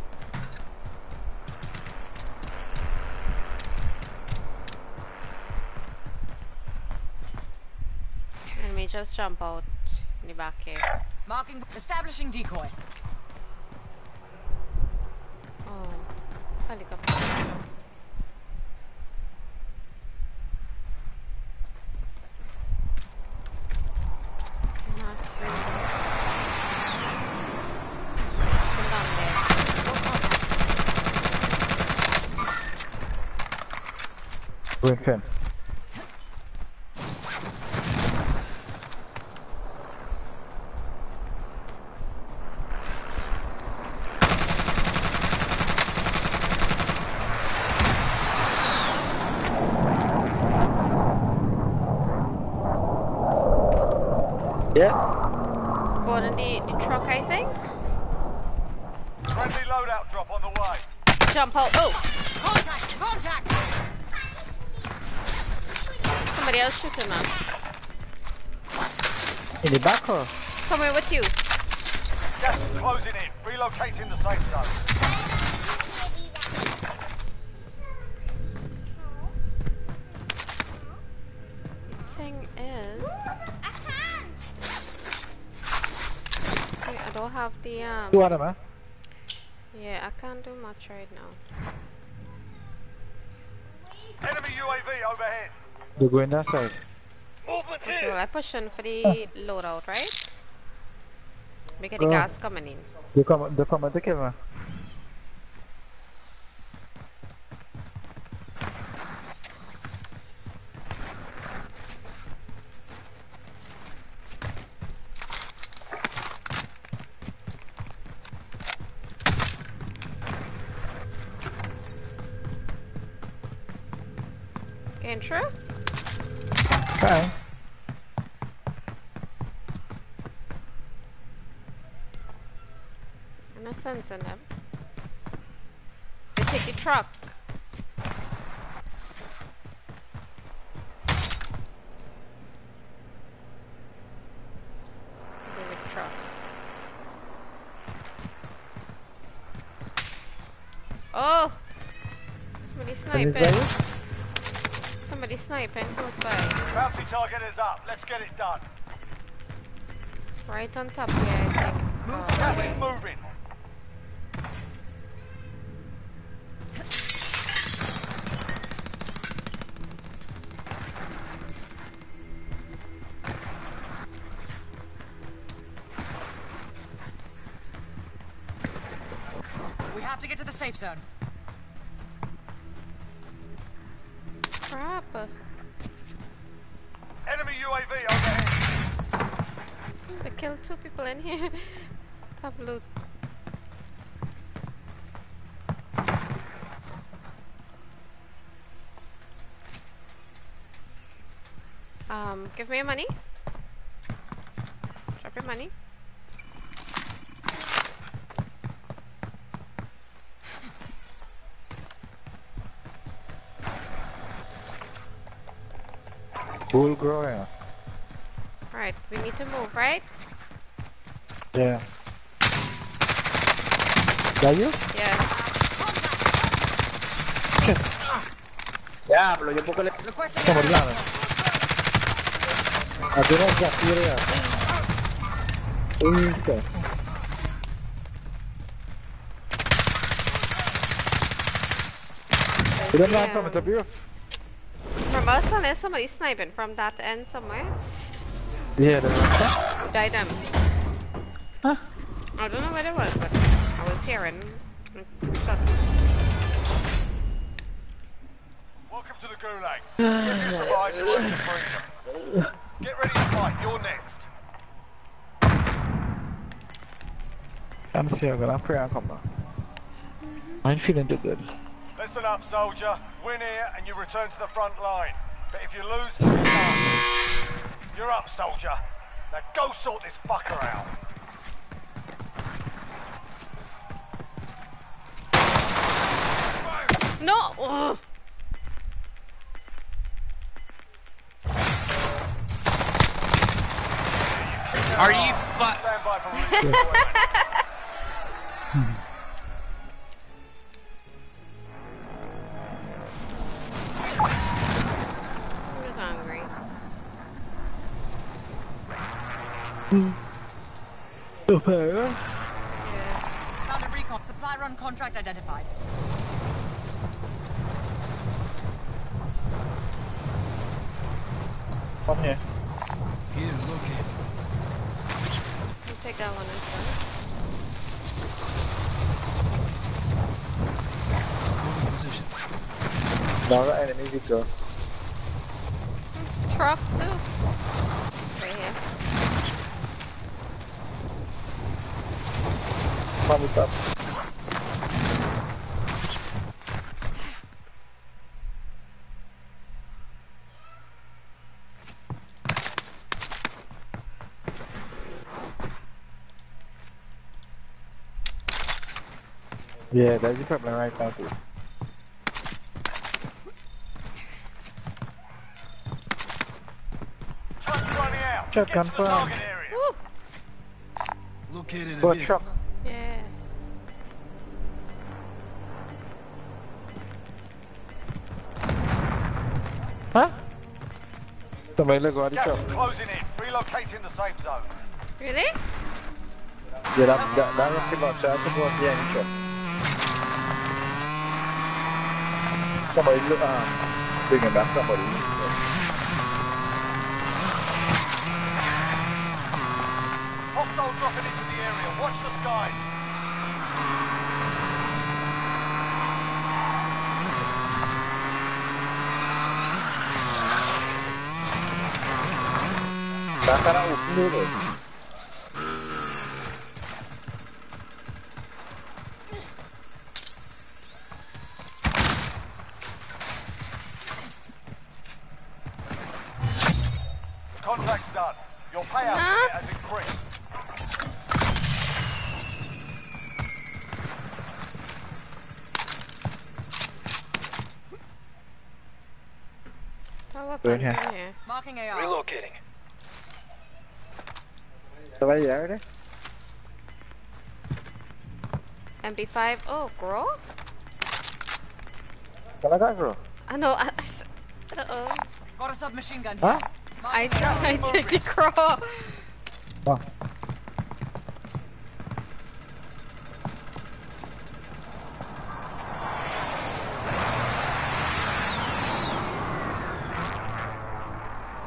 And we just jump out in the back here. Marking. Establishing decoy. Oh, helicopter. Not really. The. Two of them, huh? Yeah, I can't do much right now. Enemy UAV overhead. They're going that side. Okay, well, I push in for the ah. loadout, right? Because the uh. gas coming in. They come, they come to kill me. Right on top here, I think. Move Gas away. is moving. We have to get to the safe zone. Have loot. Um, give me your money. Drop your money. Bull grower. Alright, we need to move, right? Yeah. That you? Yeah. Diablo, yo poco le... Requesting Come on, area. Lana. I don't know exactly where they are. Okay. You don't land from the top here? From us, and there's somebody sniping from that end somewhere. Yeah, that's right. Died them? Huh? I don't know where it was, but I was hearing. Welcome to the Gulag. If you survive, you your freedom. Get ready to fight. You're next. I'm still gonna pray and come now. I ain't feeling good. Listen up, soldier. Win here and you return to the front line. But if you lose. You're up, soldier. Now go sort this fucker out. No! Ugh. Are you fu- Stand by for redeployment. I'm. Super. Yeah. Found a recon. Supply run contract identified. Come here. Gear located. You take that one instead. Holding position. Now the enemy Victor. Truck too. Right here. Come with us. Yeah, that's the problem right now too. Truck's running out. Truck Get to confirmed. target area. Woo! Located a Good truck. Yeah. Huh? Somebody look at the Gas truck. is closing in. Relocating the safe zone. Really? Yeah, that, that, that rocket launcher has to go on the enemy truck. Somebody um, him back, somebody. Hostile dropping into the area. Watch the skies. Baka na open dulu. Contract's MP5. Oh, girl? Kalau kat bro? I know. Uh, I, uh-oh. Got a submachine gun here. Huh? I, Marking AR. I did the crow. Oh.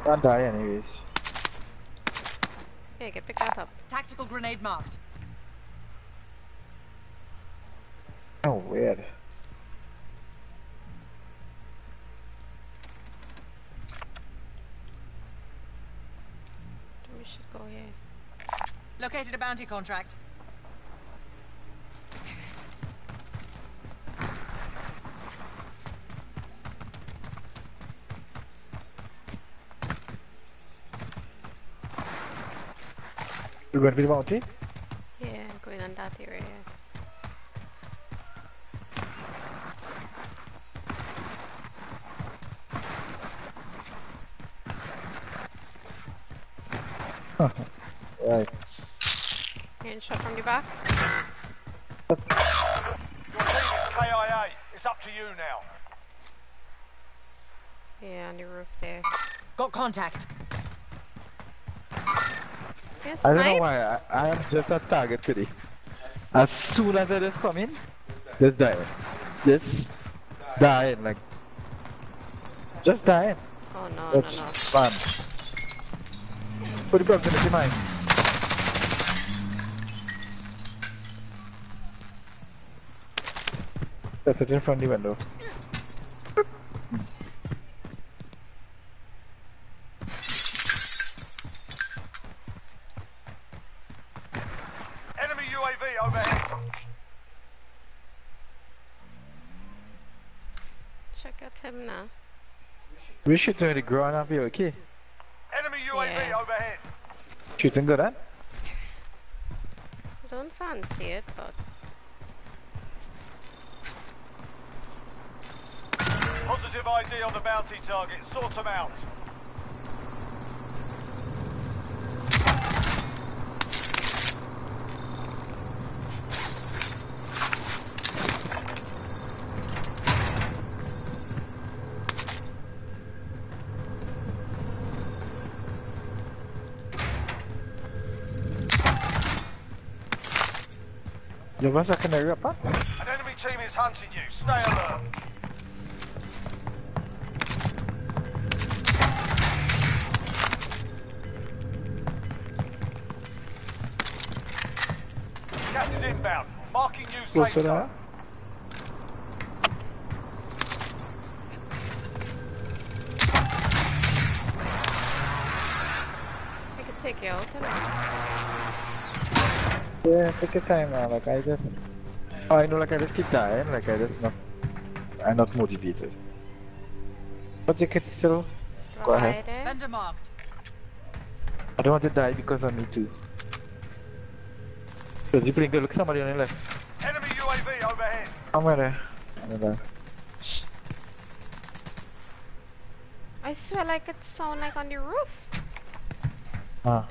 Can't die anyways. Yeah, get pick that up. Tactical grenade marked. Oh, weird. We should go here. Located a bounty contract. You going to be the bounty? Yeah, I'm going on that area. Right. Getting shot your back. Your team is KIA. It's up to you now. Yeah, on the roof there. Got contact. Yeah, I don't know why. I, I am just a target today. As soon as I just come in, just dying. Just dying, like. Just dying. Oh no, no, no. That's fun. Put the proximity mine. That's it in front of the window. Enemy UAV UAV overhead. Check out him now. We should with the ground up here, okay? Enemy UAV Yeah. overhead. Shooting good, huh? Don't fancy it, but Positive ID on the bounty target. Sort them out. You have a up, huh? An enemy team is hunting you. Stay alert. Marking you Close safe to zone. that. I could take you out. And Yeah, take your time, man. Like, I just... Oh, I know, like, I just keep dying. Like, I just not... I'm not motivated. But you can still... Go ahead. Rider. Vendor marked. I don't want to die because of me too. Because you bring look somebody on your left. Enemy UAV overhead. Somewhere there. On the left. I swear like it sound like on the roof. Ah,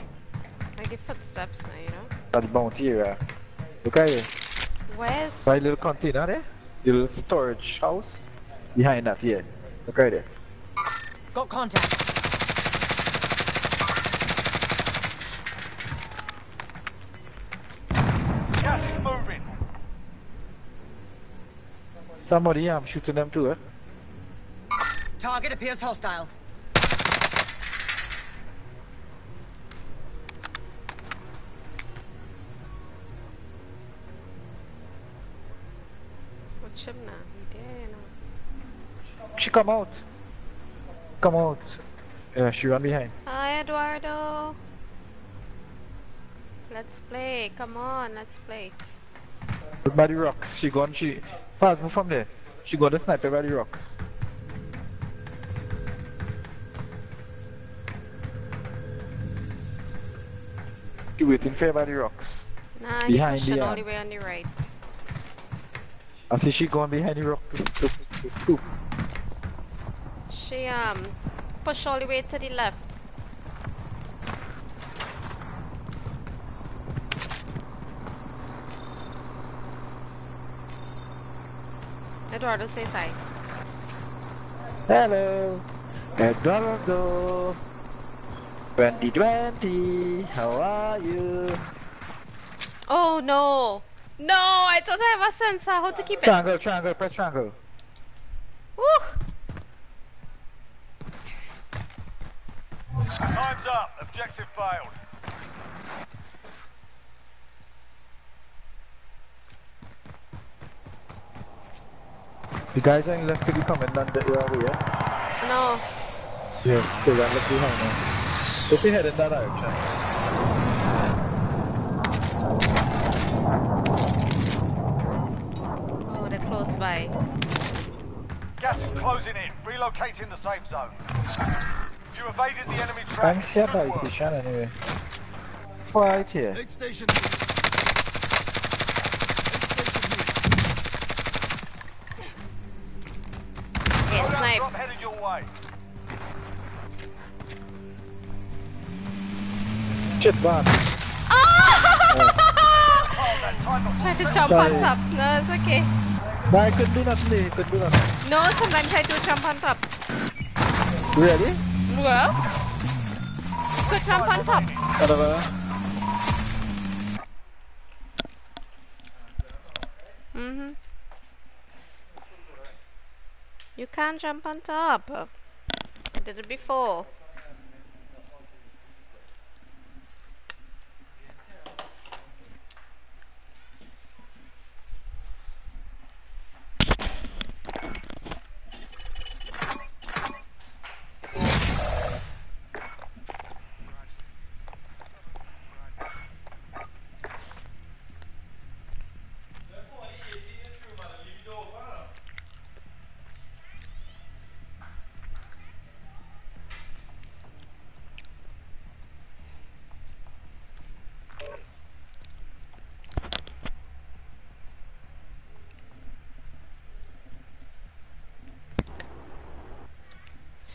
Like the footsteps now, you know. that's bounty area. Look at it. Where's By little container there. The little storage house. Behind that, yeah. Look right there. Got contact. Gas is moving. Somebody, I'm shooting them too, eh? Target appears hostile. what's him now? He there, you. She come out. Come out. Yeah, she run behind. Hi Eduardo. Let's play. Come on, let's play. Look by the rocks. She gone, she... Pass, move from there. She got the sniper by the rocks. She waiting for you by the rocks. Nah, Behind he the all arm. the way on the right. I see she gone behind the rock. She um push all the way to the left. Eduardo, say hi. Hello, Eduardo. 2020, how are you? Oh no! No, I don't have a sensor. How to keep it? Triangle, triangle, press triangle. Woo! Time's up. Objective failed. The guys on the left could be coming down the your way, yeah? No. Yeah, so that look behind them. If they head in that direction. Oh, they're close by. Gas is closing in. Relocating the safe zone. You evaded the enemy track. I'm here by Good work. anyway. Right here. Aid station. Okay, Loadout snipe. drop headed your way. Shit, man. Oh, that time not Try to set. jump on top. No, it's okay. No, I couldn't do nothing. Couldn't do nothing. No, sometimes I do jump on top. Ready? Well, good jump on top. Whatever. Mm-hmm. You can't jump on top. I did it before.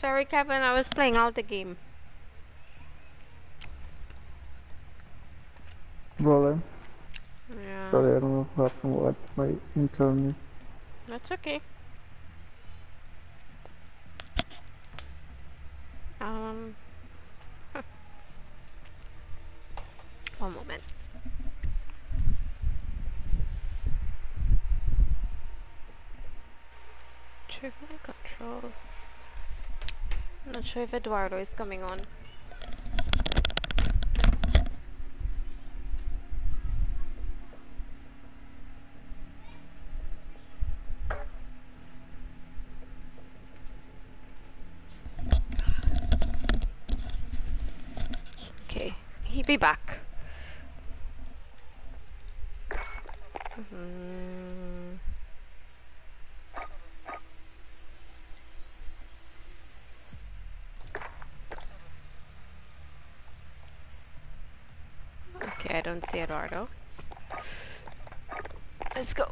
Sorry, Kevin, I was playing out the game. Brother. Yeah, Sorry, I don't know what happened. What my intern me. that's okay. Um, one moment. Check my control. Not sure if Eduardo is coming on. Okay, he'll be back. Mm. Don't see Eduardo. Let's go.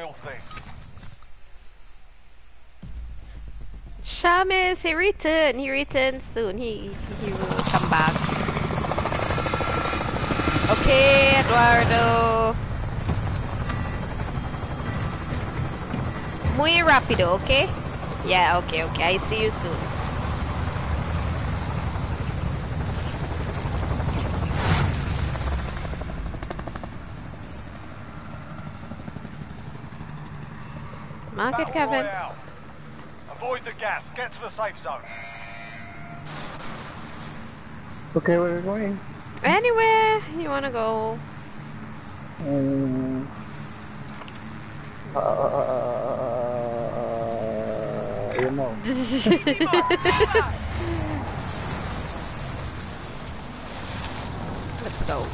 For thing. Shamus, he returned. He returned soon. He he will come back. Okay, Eduardo. Muy rápido, okay? Yeah, okay, okay. I see you soon. Mark it, Kevin. Royale. Avoid the gas. Get to the safe zone. Okay, where are we going? Anywhere you wanna go. Um, uh, you know. Let's go.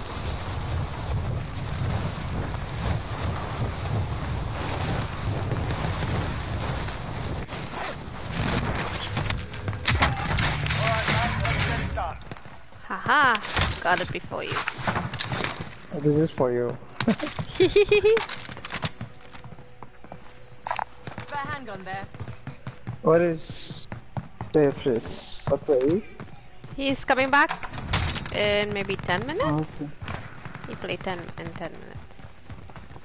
Alright, mate. Let's get it done. Haha, got it before you. This is for you. Spare handgun there. What is Beatrice? What's the He's coming back in maybe 10 minutes. Oh, okay. He played 10 in 10 minutes.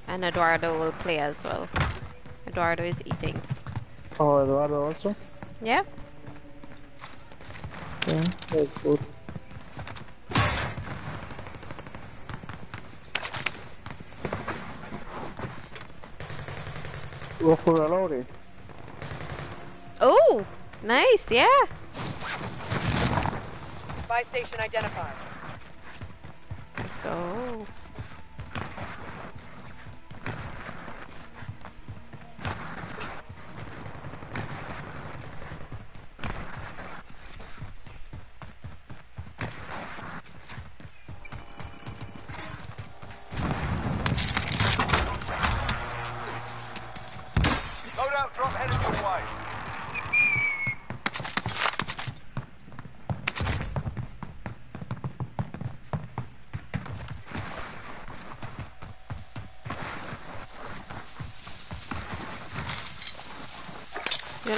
And Eduardo will play as well. Eduardo is eating. Oh, Eduardo also? Yeah? Yeah, that's good. Go for a lorry. Oh, nice, yeah. Spy station identified. Let's go.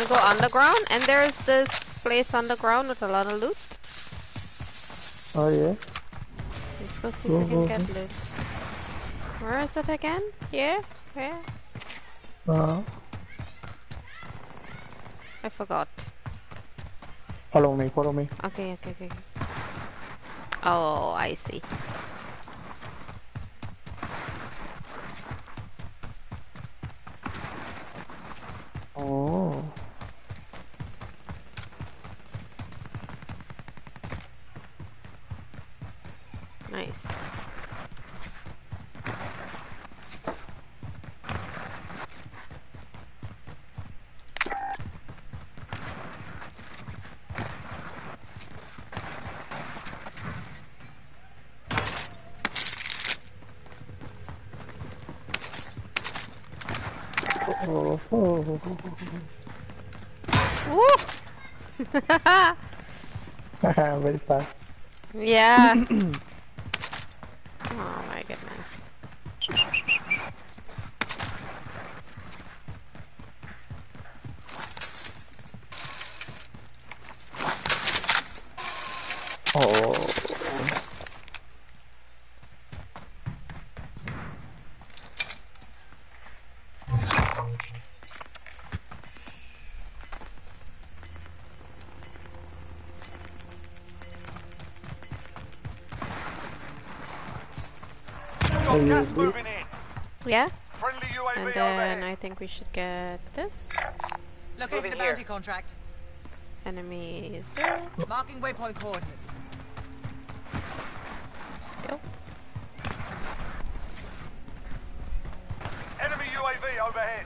Go underground? And there's this place underground with a lot of loot. Oh, yeah? Let's go see Go, if we can get loot. Where is it again? Here? Where? Uh, I forgot. follow me, follow me. Okay, okay, okay. Oh, I see. Oh. Nice. Oh, oh, Woo! Very fast. yeah. we should get this. Located the bounty contract. Enemy is there. Marking waypoint coordinates. Skill. Enemy UAV overhead.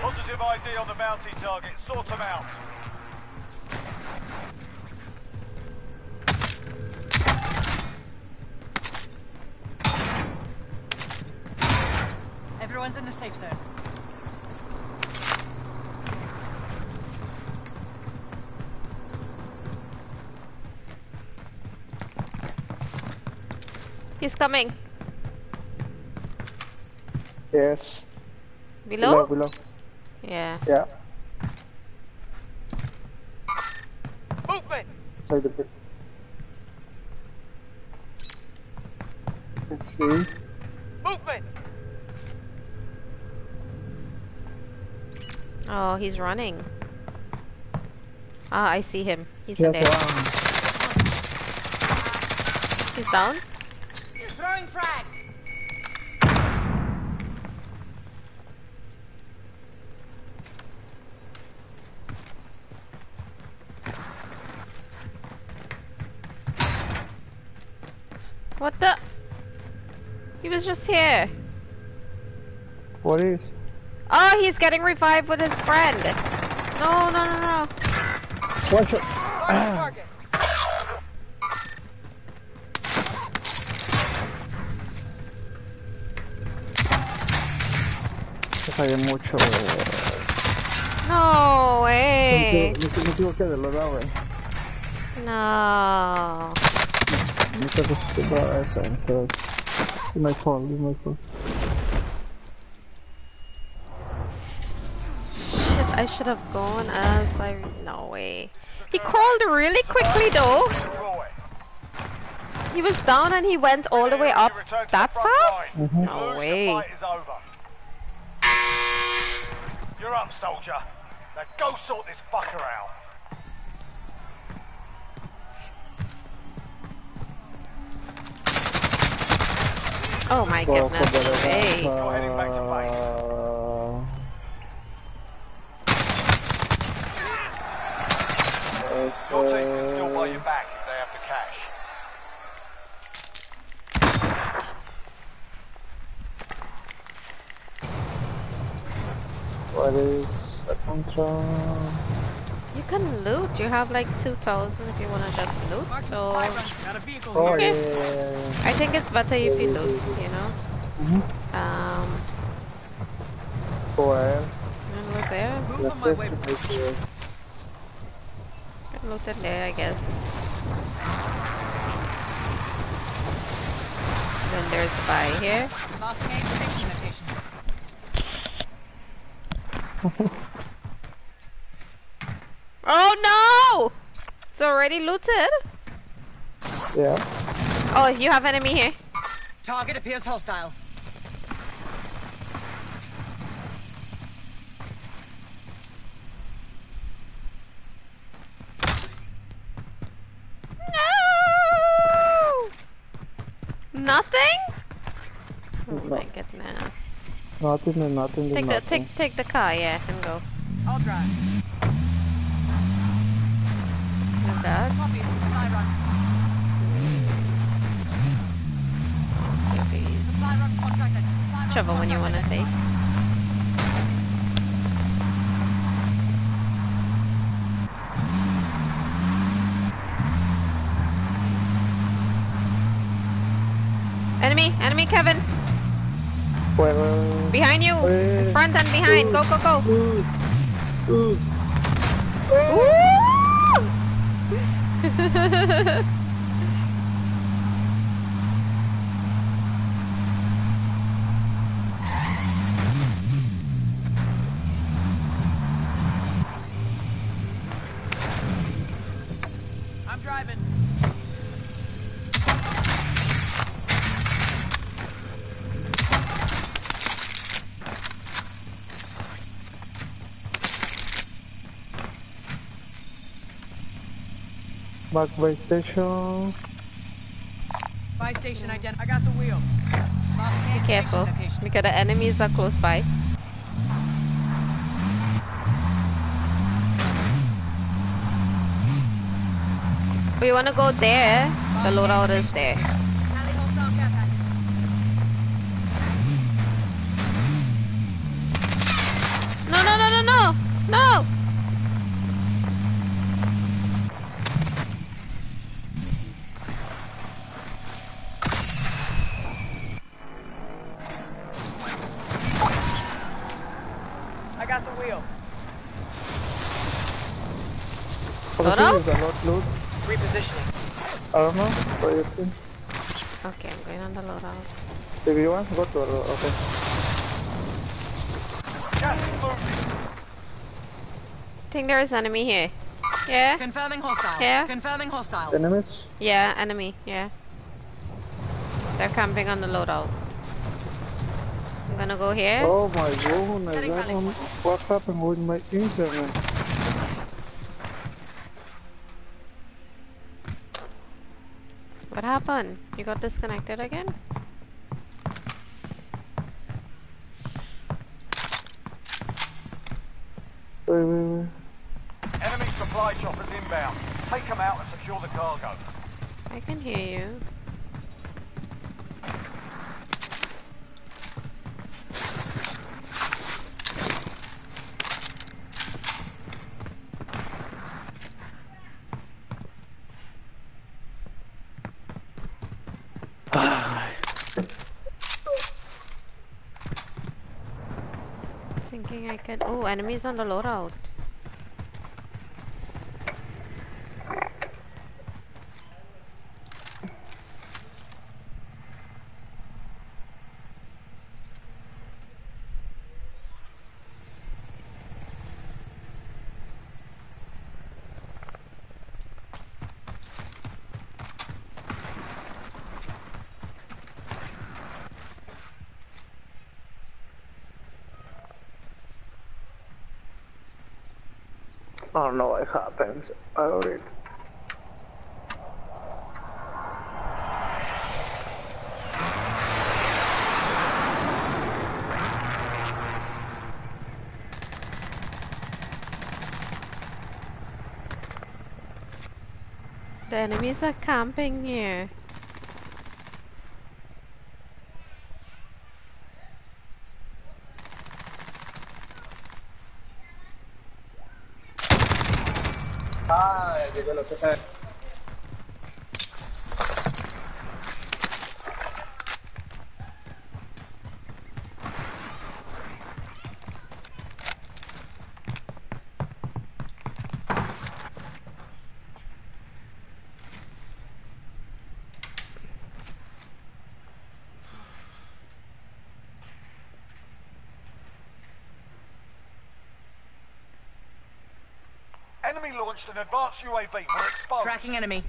Positive ID on the bounty target. Sort them out. Everyone's in the safe zone. He's coming. Yes. Below? below. Yeah. Yeah. Movement. Side of it. He's running. Ah, I see him. He's Yes, in there. one. He's down. You're Throwing frag. What the? He was just here. What is? Oh, he's getting revived with his friend. No, no, no, no. Watch it. Ah. Mucho. No way. Me, me equivoqué de lo dado. No. Me estás acostumbrado eso, entonces. My fault, my fault. I should have gone as I. No way. He crawled really quickly though. He was down and he went all the way up You return to that the far? line. You No way. Your fight is over. You're up, soldier. Now go sort this fucker out. Oh my goodness. for the Hey. You're heading back to base. Uh, Your team can still buy you back if they have the cash. What is the control? You can loot. You have like 2,000 if you want to just loot. So supply runs. Got a vehicle Oh, Okay. yeah, yeah, yeah. I think it's better if you loot, you know? Mhm. Um, Go ahead. and loot there. Move on my way. Make it. Loot it there, I guess. Then there's a buy here. Marking aid station location. Oh no! It's already looted. Yeah. Oh, you have enemy here. Target appears hostile. Nothing and nothing Take is the nothing. take take the car, yeah, and go. I'll drive. Like that. Copy. Supply run. Maybe Supply run contracted. Supply run Whichever one you wanna take. Enemy, enemy, Kevin. Where, where, Behind you. Where? Front and behind. Go, go, go. Ooh. Back by station. Buy station ident. I got the wheel. Be careful, station location. because the enemies are close by. We wanna go there. The Marking aid loadout is there. If go to okay. Gas think there is enemy here. Yeah? Confirming hostile. Yeah. Confirming hostile. Enemies? Yeah, enemy, yeah. They're camping on the loadout. I'm gonna go here. Oh my goodness, Setting I rally don't know what happened with my internet. What happened? You got disconnected again? Enemy supply choppers inbound. Take them out and secure the cargo. I can hear you. Thinking I can. Oh, enemies on the loadout. Don't know what happens. I already. The enemies are camping here. Ah, llegó lo que sea. Enemy launched an advanced UAV. We're exposed. Tracking enemy.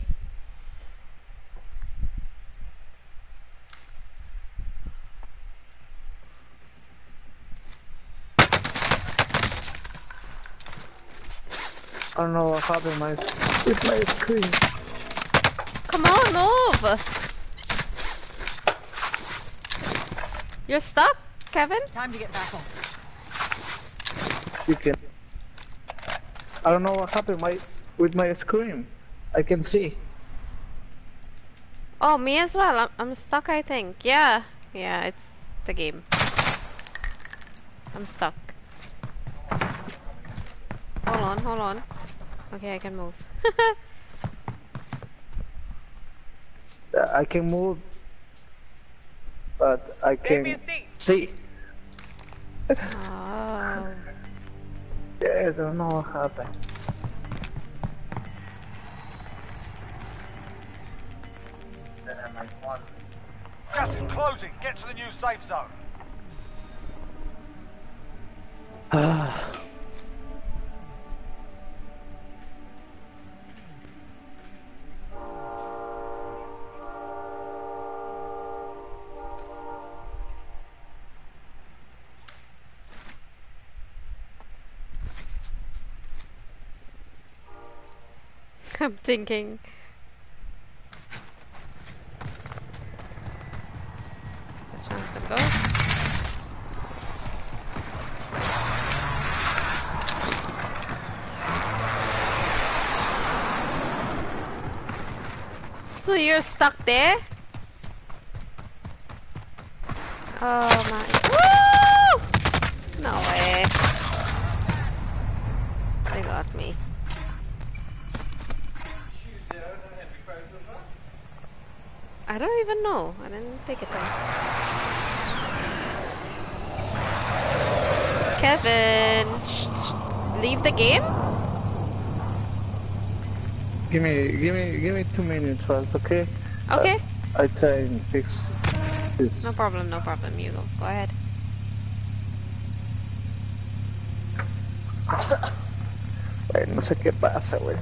I don't know what happened my, with my screen. Come on, move! You're stuck, Kevin? Time to get back home. You can. I don't know what happened my with my screen. I can see. Oh, me as well. I'm, I'm stuck, I think. Yeah. Yeah, it's the game. I'm stuck. Hold on, hold on. Okay, I can move. I can move, but I can see. I don't know what happened. Gas is closing. Get to the new safe zone. Thinking. So you're stuck there? Oh my. Woo! No way. They got me. I don't know. I didn't take it. Kevin, leave the game? Give me, give me, give me two minutes first, okay? Okay, I try and fix this. no problem, no problem. You go. Go ahead. Ay, no sé qué pasa, güey.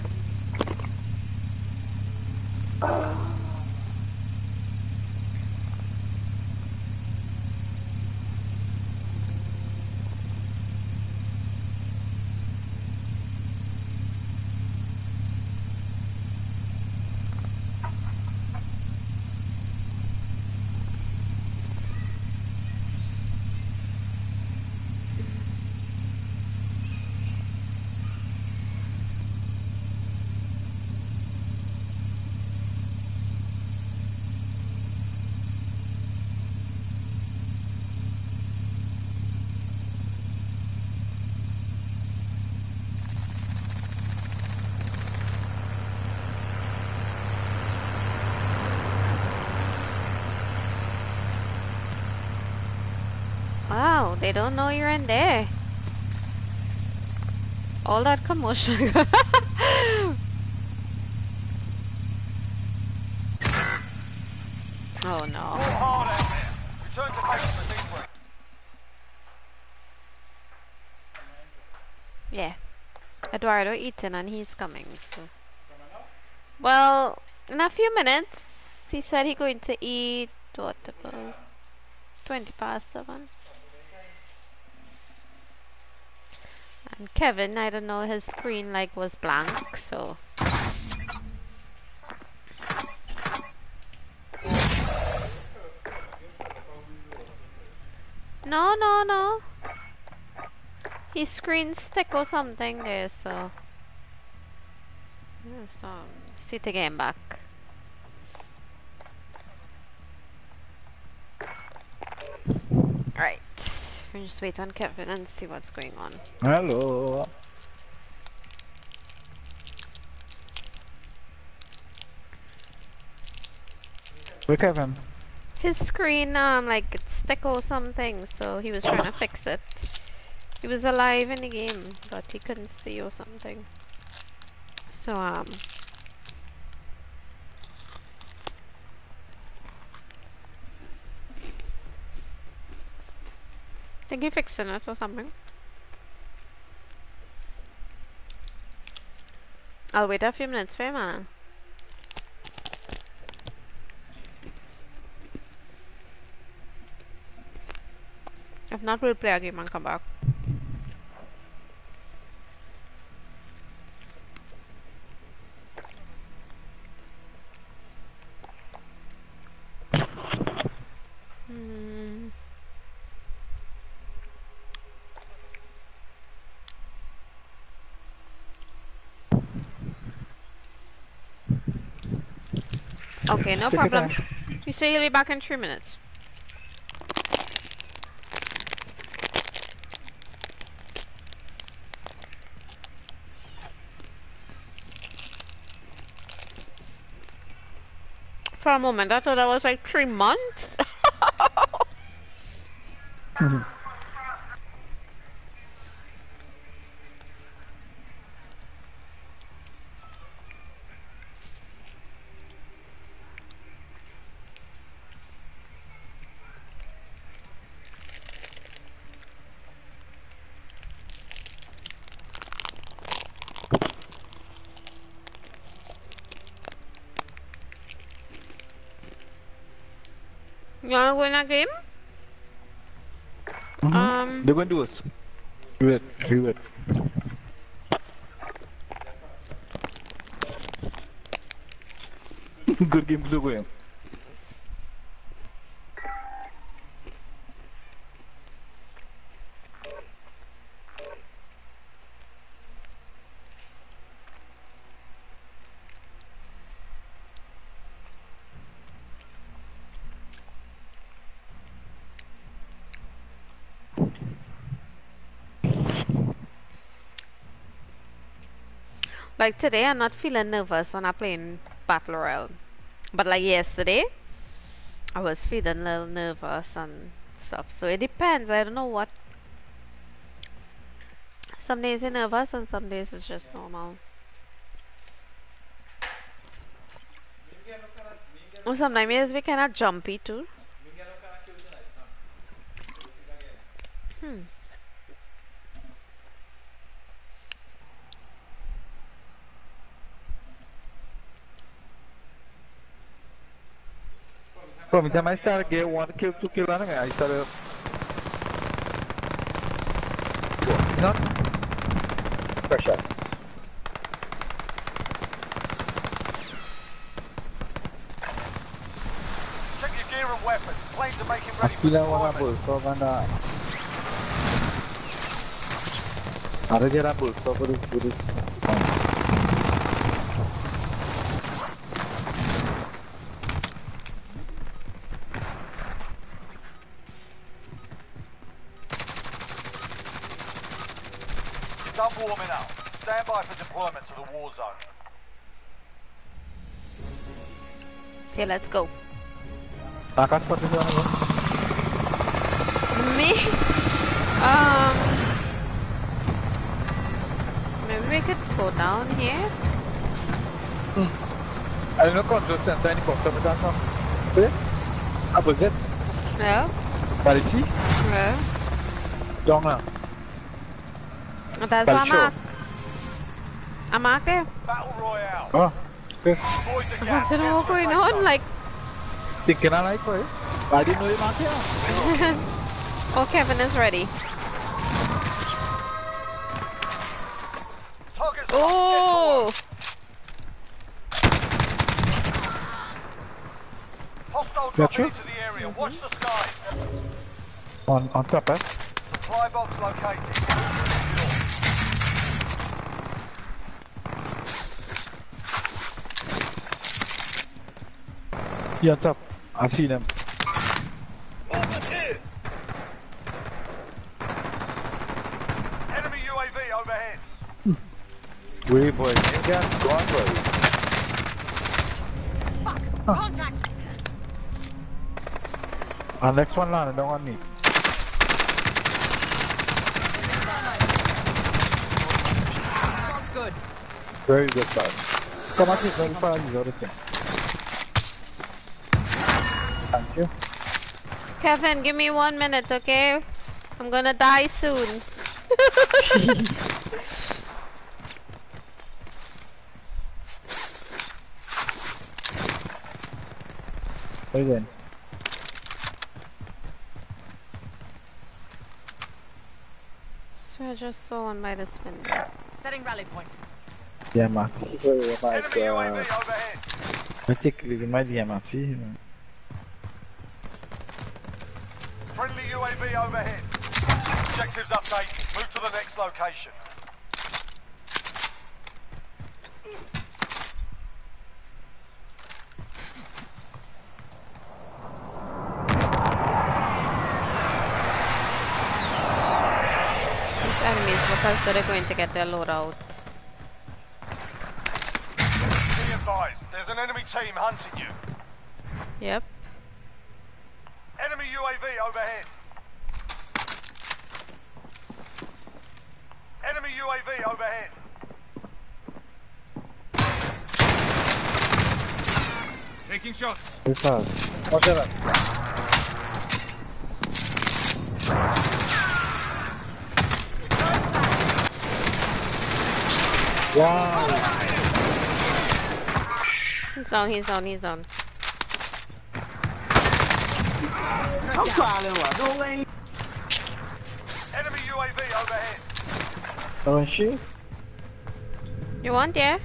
Wow, they don't know you're in there. All that commotion. oh no. All hard out there. Return to base for debrief. Yeah. Eduardo eaten and he's coming. So. Well, in a few minutes, he said he going to eat what about twenty past seven. And Kevin, I don't know, his screen like was blank, so. No, no, no. His screen stick or something there, so. Yeah, So, um, see the game back. Right. We just wait on Kevin and see what's going on. Hello. Where Kevin? His screen, um, like, it stick or something, so he was trying to fix it. He was alive in the game, but he couldn't see or something. So, um... think he fixing it or something. I'll wait a few minutes for him, Anna. If not, we'll play a game and come back. Hmm. Okay, no Take problem. You say you'll be back in three minutes. For a moment, I thought that was like three months. you wanna go in a game? Um, They're going to us. Wait, wait. Good game to go like today, I'm not feeling nervous when I'm playing Battle Royale. But like yesterday, I was feeling a little nervous and stuff. So it depends. I don't know what. Some days you're nervous and some days it's just normal. Or sometimes kind of jumpy too. Hmm. From the time I started get one kill, two kill, and I started. Not pressure. Check your gear and weapons. Planes are making ready for Sila wala deployment. bulso banda. Ada jara bulso buris buris. Start warming up. Stand by for deployment to the war zone. Okay, let's go. Akas pati sa ano? Me? Um. Maybe we could go down here. I don't know control center any pop up sa sa. Wait. Opposite. No? Parisi. No. Dong na. That's what I'm Palsho. at. I'm at there. Battle Royale. Oh. Okay. I gas. don't know Get what's to a going safe on. zone. Like, Thinking I like it. I didn't know you mark here. oh, Kevin is ready. Oh! Hostile Got dropping you? into the area. Watch the skies. On, on top, eh? Supply box located. Yeah, on top. I see them. Enemy UAV overhead. Wait, boy. Yeah, go on, boy. Contact! And next one landed down on me. Shot's good. Very good, sir. Come on, please, let me fire these other things. You. Kevin, give me one minute, okay? I'm gonna die soon. Very good. So I just saw one by this window. Setting rally point. Yeah, man. Very Enemy much, UAV uh, overhead. particularly my DMR, see? Friendly UAV overhead. Objectives updated. Move to the next location. These enemies look as though they're going to get their loadout. Be advised, there's an enemy team hunting you. Yep. Enemy UAV overhead. Enemy UAV overhead. Taking shots. This house. Watch out. Wow. He's on, he's on, he's on. Enemy UAV overhead. Oh, Don't she? You want, yeah?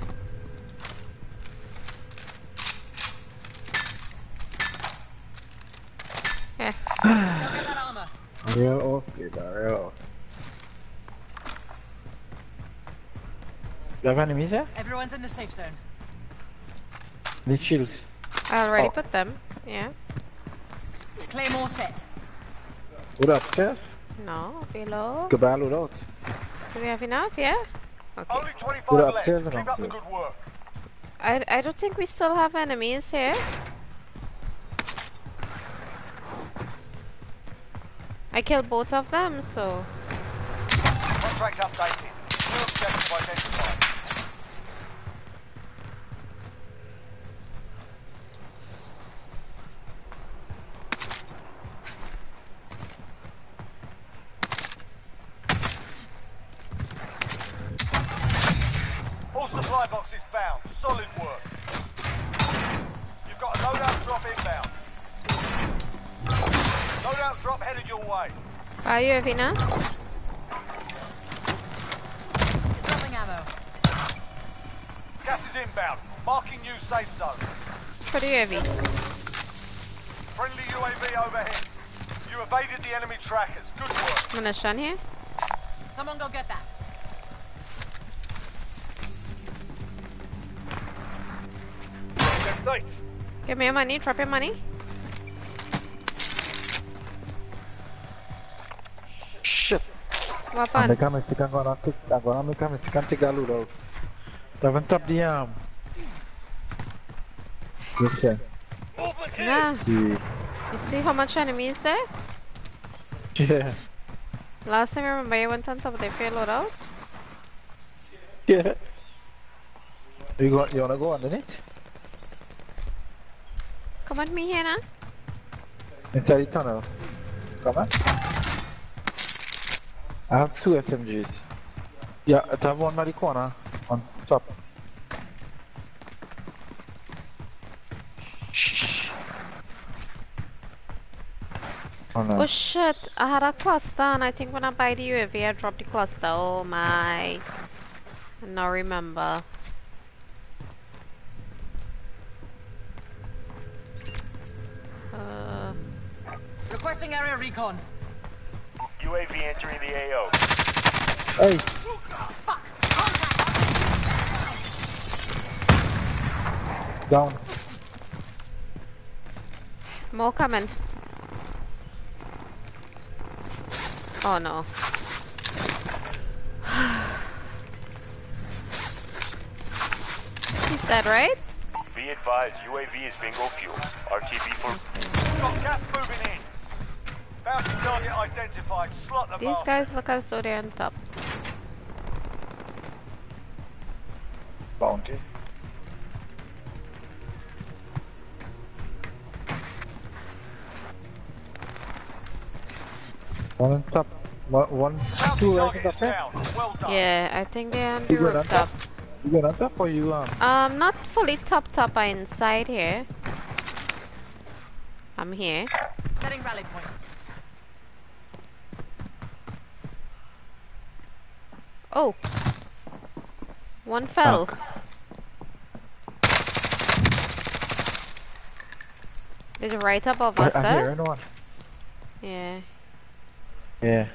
Yeah. Don't get that armor. Real off, real off. You have enemies here? Everyone's in the safe zone. Need shields. I already Oh. put them. Yeah. Claymore set. What up, upstairs. No, below. Goodbye, load. Do we have enough? Yeah? Okay. Only 25 Put left. Keep up the good work. I, I don't think we still have enemies here. I killed both of them, so... Contract updated. New objective identified. Are you Dropping ammo. Gas is inbound. Marking new safe zone. Pretty heavy. Friendly UAV overhead. You evaded the enemy trackers. Good work. Munition here? Someone go get that. Give me your money, drop your money. What I'm fun? gonna stick I'm gonna stick I'm gonna make a stick and take a load out. Haven't tapped the arm. Listen. Nah. See. You see how much enemies there? Yeah. Last time I remember you went on top of the fair loadout. Yeah. You go you wanna go underneath? Come at me here now. Inside the tunnel. Come on. I have two SMGs. Yeah, I have one by the corner on top. Oh no. Oh shit, I had a cluster and I think when I buy the UAV I dropped the cluster. Oh my. Now remember. Uh, Requesting area recon. UAV entering the AO. Hey, down. more coming. Oh no. He's dead, right? Be advised, UAV is bingo fuel. RTB for... Got gas moving in. Bounty target identified. Slot the These bastard. guys look as though they're on top. Bounty. One on top. One, one two right on target top down. Well done. Yeah, I think they're on the You good on rooftop. You going on top or you um? Um, not fully top top, I'm inside here. I'm here. Setting rally point. Oh! One fell. Oh. Is it right above I, us I there? hear anyone. Yeah. Yeah.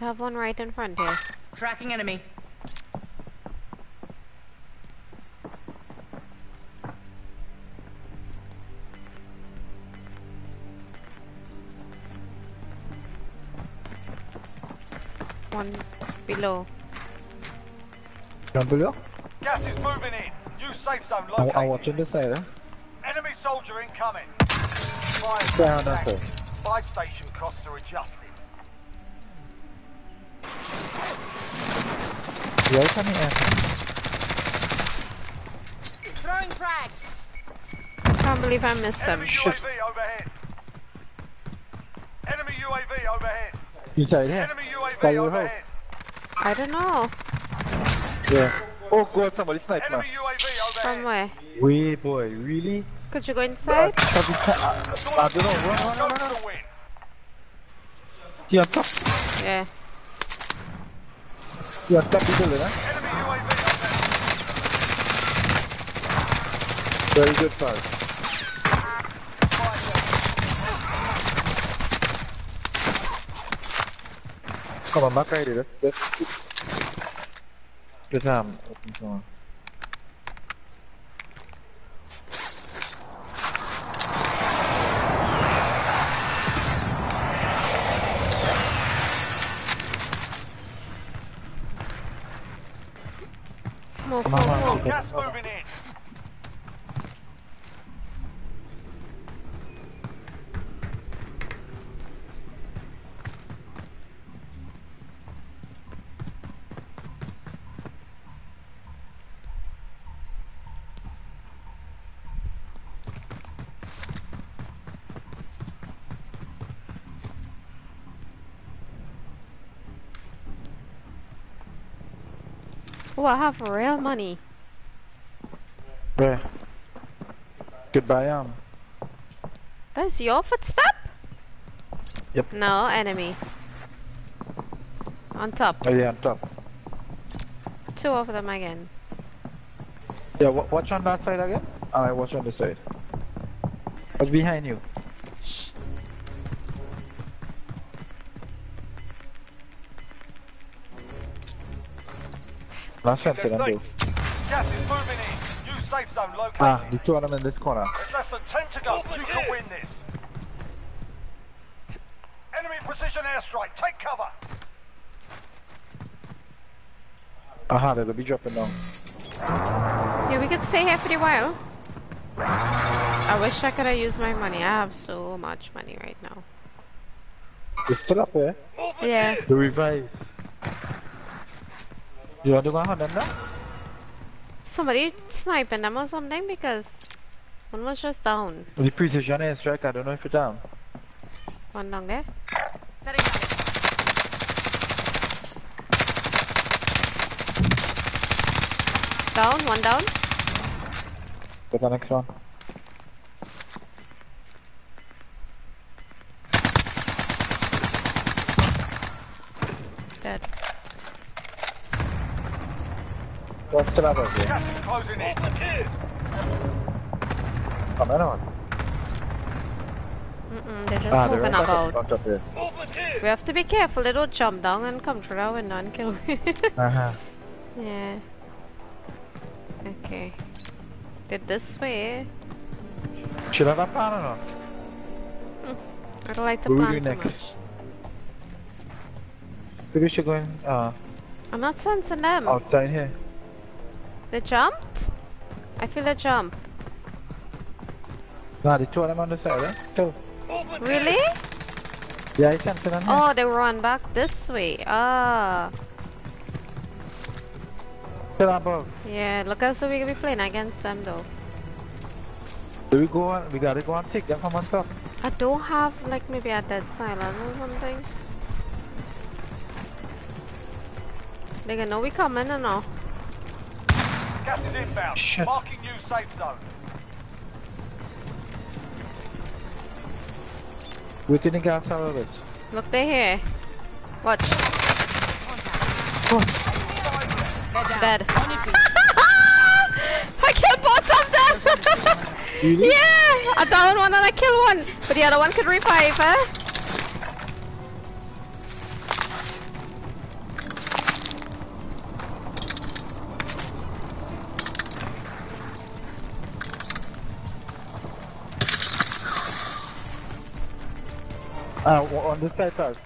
I have one right in front here. Tracking enemy. One below. Down below. Gas is moving in. New safe zone I'm, located. I'm watching this side. Eh? Enemy soldier incoming. Fire Stay on that stack. Buy station costs are adjusted. Right on the end. Throwing frag. Can't believe I missed him. Enemy UAV overhead. Enemy UAV overhead. Inside here. Enemy UAV your house. overhead. I don't know. Yeah. Oh god, somebody sniped Enemy me. From overhead. where? Wait, boy, really? Could you go I, inside? I, I don't know. Run, run, run, run, run. to win. He on top. Yeah. He on top of the building? Enemy UAV overhead. Very good pass. Come on, back right here. Let's, let's open some more. Move, Come on, come on. Gas moving in. Oh, I have real money. Where? Goodbye, um. That's your footstep? Yep. No, enemy. On top. Oh, yeah, on top. Two of them again. Yeah, wa- watch on that side again. Alright, watch on this side. What's behind you? Last chance for them, though. Gas is moving in. New safe zone located. Ah, the two of them in this corner. There's less than 10 to go. You can win this. Enemy precision airstrike. Take cover. Aha, they'll be dropping down. Yeah, we could stay here for a while. I wish I could have used my money. I have so much money right now. They're still up there. Yeah. The revive. You want to go hunt them now? Somebody sniping them or something because one was just down. The precision airstrike, I don't know if it's down. One down there. Setting rally. Down, one down. Get the next one. Above you? Gas is in. On. Mm-mm, they're just Ah, they're moving back about. up, up. We have to be careful they don't jump down and come through our window and kill me. Uh-huh. yeah. Okay. Did this way. Should I have a plan or not? I don't like we plan do too next? much. Maybe we should go in, uh, I'm not sensing them. outside here. They jumped? I feel a jump. Nah, the two of them on the side, eh? Still. Really? Yeah, I sent it on here. Oh, they run back this way. Ah. Still above. Yeah, look as though we could be playing against them though. Do we go on? We gotta go and take them from on top. I don't have like maybe a dead silence or something. They gonna know we coming or no? Gas is inbound. Shit. Marking new safe zone. Within the gas out of it. Look, they're here. Watch. They're down. Dead. On. I killed both of them! Really? yeah! I downed one and I killed one, but the other one could revive, eh? Uh, w- on this side first.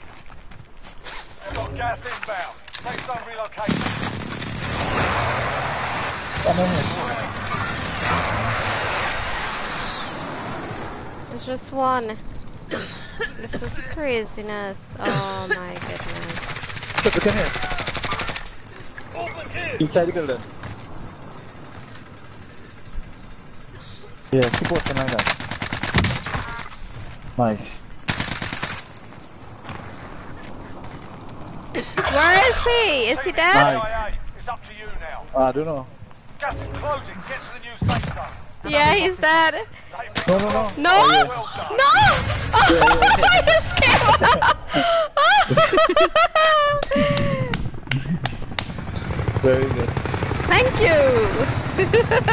Got gas inbound. Safe zone relocation. Come on here. It's just one. this is craziness. Oh my goodness. Look, look in here. Inside the building. Yeah, keep watching like that. Nice. Where is he? Is he dead? Nice. CIA, it's up to you now. Uh, I don't know. Gas is closing. Get to the new safe zone. Yeah, he's dead. No, no, no. No! Well done. No! Oh, I just came out. Very good. Thank you.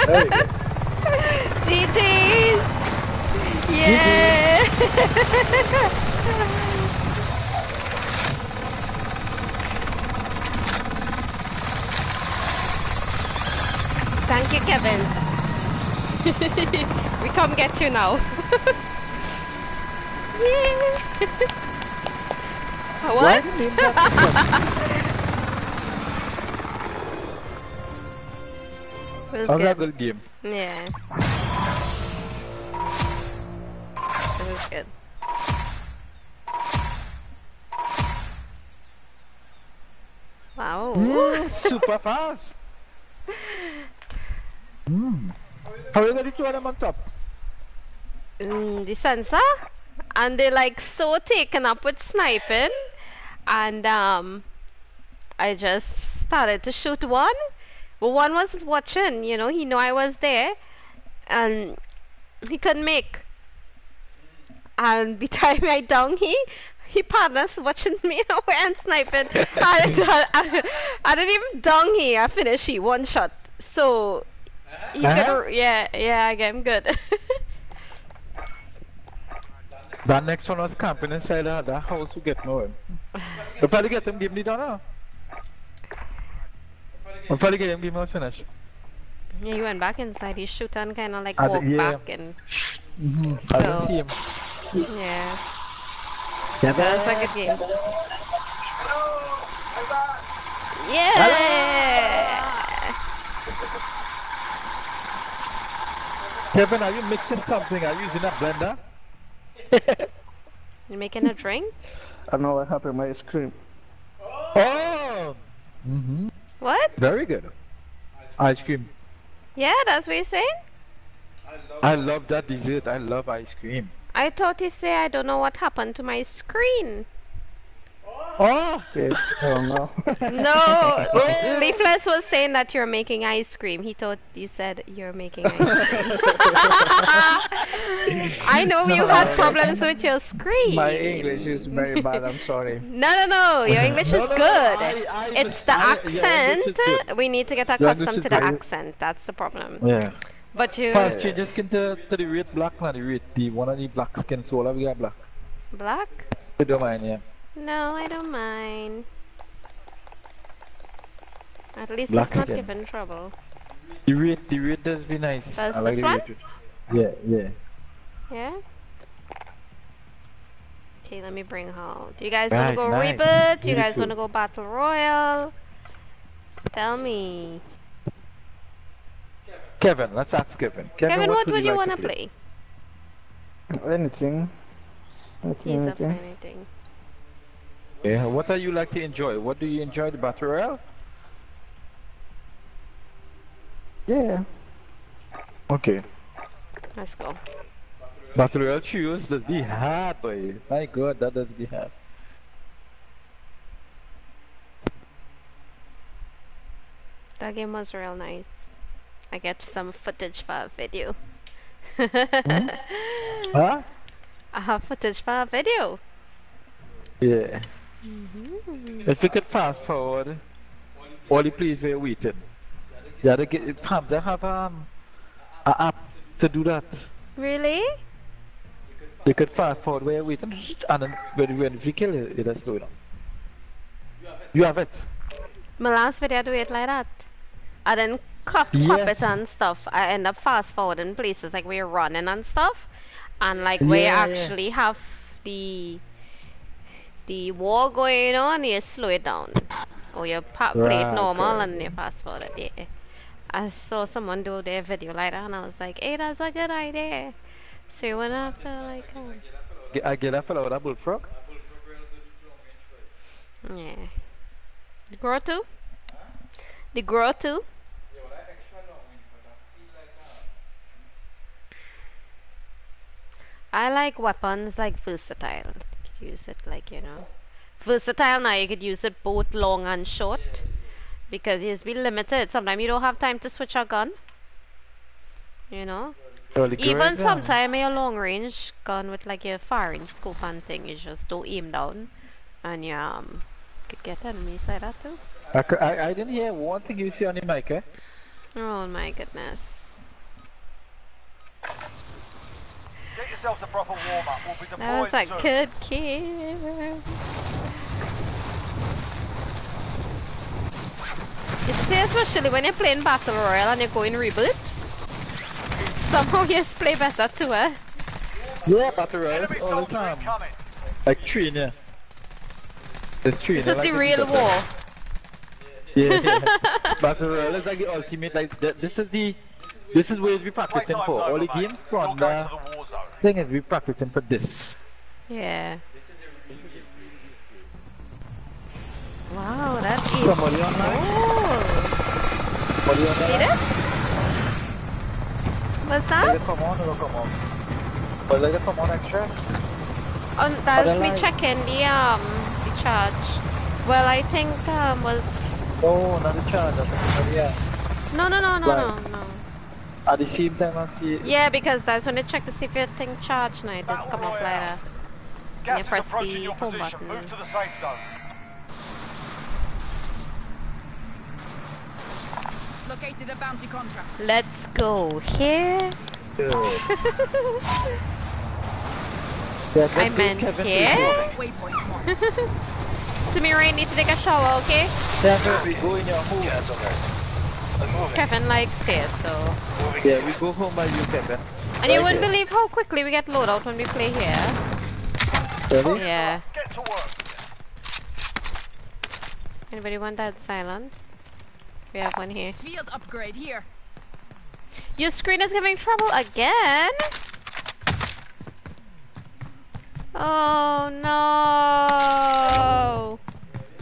Very good. GG's. Yeah. Thank you, Kevin. we come get you now. yeah. what? Was That good. game. Yeah. It was good. Wow. Mm, super fast. Mm. How you gonna throw them on top? Mm, the sensor? And they like so taken up with sniping. And um I just started to shoot one. But one was watching you know he knew I was there. And he couldn't make. And by the time I down he he partners watching me and sniping. I, I, I, I didn't even down he I finished he one shot. So he Uh-huh. could yeah yeah I get him good That next one was camping inside that, that house we get moving. We'll probably get them game the done We'll probably get them game was finish. Yeah, he went back inside. He shoot and kind of like walk yeah. back and Mm-hmm. I didn't see him. yeah. Yeah, That was a good game. Yeah. Kevin, are you mixing something? Are you using a blender? You making a drink? I don't know what happened my screen. Oh! Mm-hmm. What? Very good. Ice cream. Yeah, that's what you're saying? I love that dessert. I love ice cream. I thought he said I don't know what happened to my screen. Oh! Yes. Oh no. No, oh! Leafless was saying that you're making ice cream. He thought you said you're making ice cream. I know you had problems with your screen. My English is very bad. I'm sorry. No, no, no. Your English No, is no, good. I- I it's the understand- yeah, accent. English is good. we need to get accustomed to the accent. That's the problem. Yeah. But you First, change your skin to, to the red black, not the red. The one of the black skin solar we got black. black? You don't mind, yeah. No, I don't mind. At least Black it's not skin. giving trouble. The red, the red does be nice. Does I like this the one? Yeah, yeah. Yeah. Okay, let me bring home. Do you guys want to go nice. reboot? Do you guys want to go battle Royale? Tell me. Kevin, let's ask Kevin. Kevin, Kevin, what, would would you like want to play? Anything. He's Anything. up for anything. anything. Yeah, what do you like to enjoy? What do you enjoy the battle royale? Yeah. Okay. Let's go. Battle royale choose does be hard, ah, boy. My God, that does be hard. That game was real nice. I get some footage for a video. Hmm? Huh? I have footage for a video. Yeah. Mhm. If we could fast forward, all the plays were waiting. Yeah, they get they have um a app to do that. Really? They could fast forward where waiting and then when when we kill it, it'll slow down. You have it. My last video I do it like that. I then crop, crop it and stuff. I end up fast forwarding places like we're running and stuff. And like Yeah, yeah. actually have the the war going on, you slow it down. Oh, or you pa- play it normal okay. and you fast forward it. Yeah. I saw someone do their video like that and I was like, hey, that's a good idea. So you went after like, oh, Get- I get a fellow with a bullfrog. yeah. The Grau too? The Grau too? I like weapons like versatile. You could use it like, you know. Versatile now you could use it both long and short. Because you just been limited. Sometimes you don't have time to switch a gun. You know? Well, Even sometimes gun. sometime your long range gun with like your far range scope and thing, you just don't aim down. And you um could get enemies like that too. I, cou- I, I didn't hear one thing you see on the mic, eh? Oh my goodness. Get yourself to proper warm up. We'll be That deployed was a soon. good kid. You especially when you're playing Battle Royale and you're going reboot, somehow you just play better too, eh? Yeah, battle royale all the soldier time. incoming. Like trainer. It's trainer. This is like the real beat up, war. Yeah, yeah. battle royale is like the ultimate. Like th- this is the. This is where we practicing for. over, All the mate. games You're from the the war zone. thing is we practicing for this. Yeah. Wow, that is Somebody online. cool. Somebody online. See that? What's that? it come on or come on? But like it come on extra. On that's Other me line. checking the um the charge. Well, I think um was Oh, not the charge. I think, yeah. no no no no Right. no no. At the same time, I see. Yeah, because that's when I check to see if your thing charged now. It does come up later. Gas Yeah, is press the your home button. Move to the safe zone. Located a bounty contract. Let's go here. Yeah, I that goes meant here. before. Waypoint marked. Samira, need to take a shower, okay? Kevin, we go in your home. Kevin likes stairs, so. Yeah, we go home by you, Kevin. And you wouldn't believe how quickly we get loadout when we play here. Really? Yeah. Get to work. Anybody want that silent? We have one here. Field upgrade here. Your screen is giving trouble again? Oh no!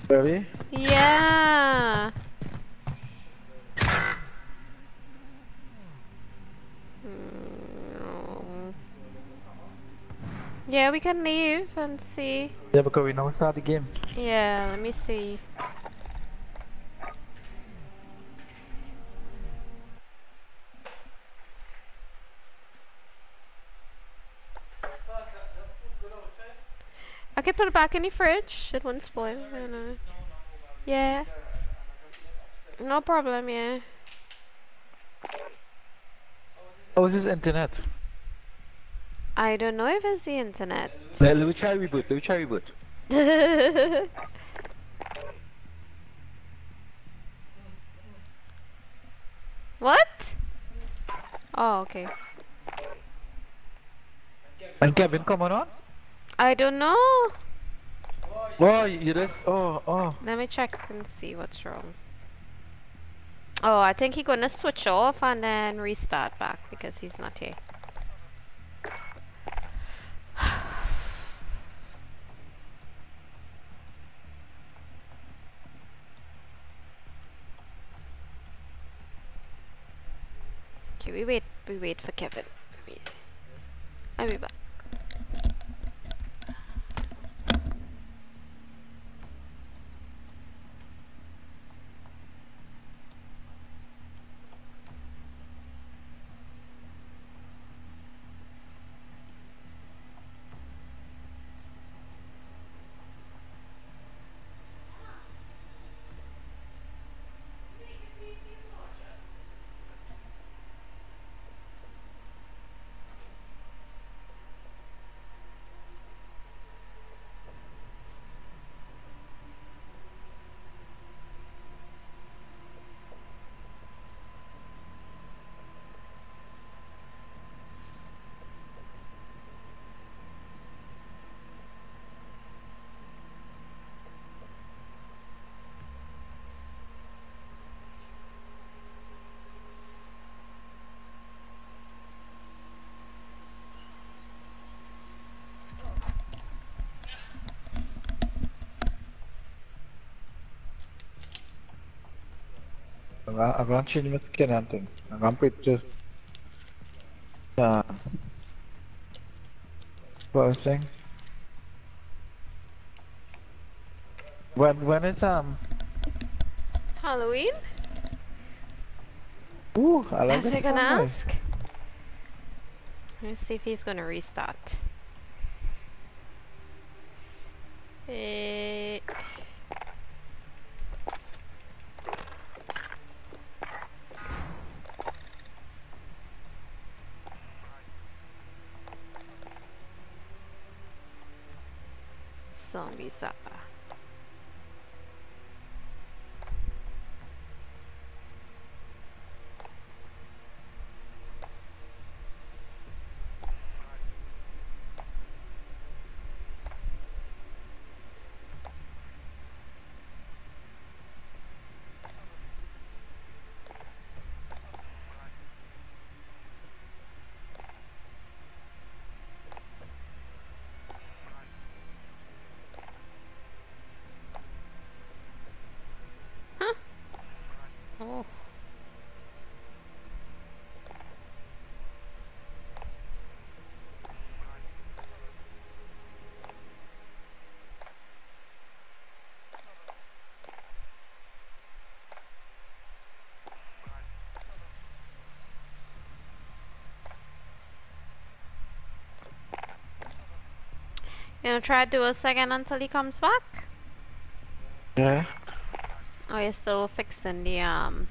Really? Yeah. Mm, Yeah, we can leave and see. Yeah, because we now start the game. Yeah, let me see. I can put it back in the fridge. It won't spoil. You know. Yeah. No problem. Yeah. How is this internet? I don't know if it's the internet. Let, let me try reboot. Let me try reboot. what? Oh, okay. And Kevin coming on? I don't know. Oh, you just. Oh, oh. Let me check and see what's wrong. Oh, I think he's gonna switch off and then restart back because he's not here. Okay, we wait. We wait for Kevin. I'll be back. I'm gonna, I'm gonna skin and thing. I'm gonna put just. Uh. What I was saying? When, when is, um. Halloween? Ooh, I like Is this he gonna ask? Let's see if he's gonna restart. Eh, Zombie Zappa. Oh. You gonna try to do a second until he comes back? Yeah. Oh, you're still fixing the um.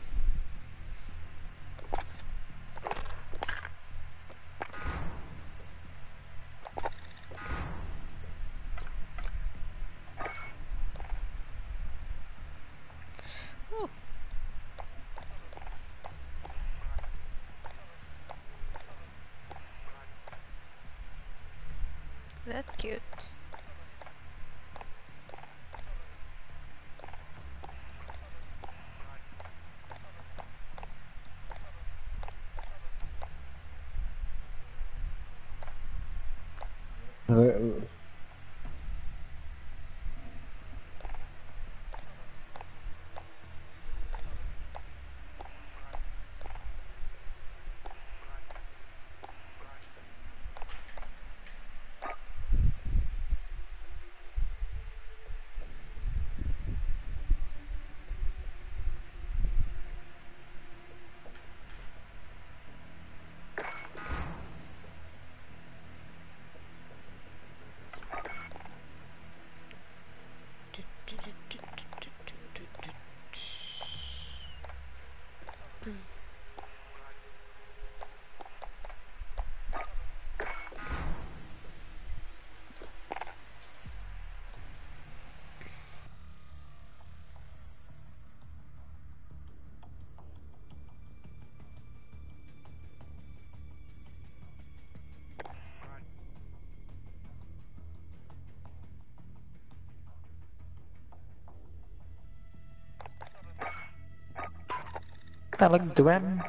Kinda like Dwayne.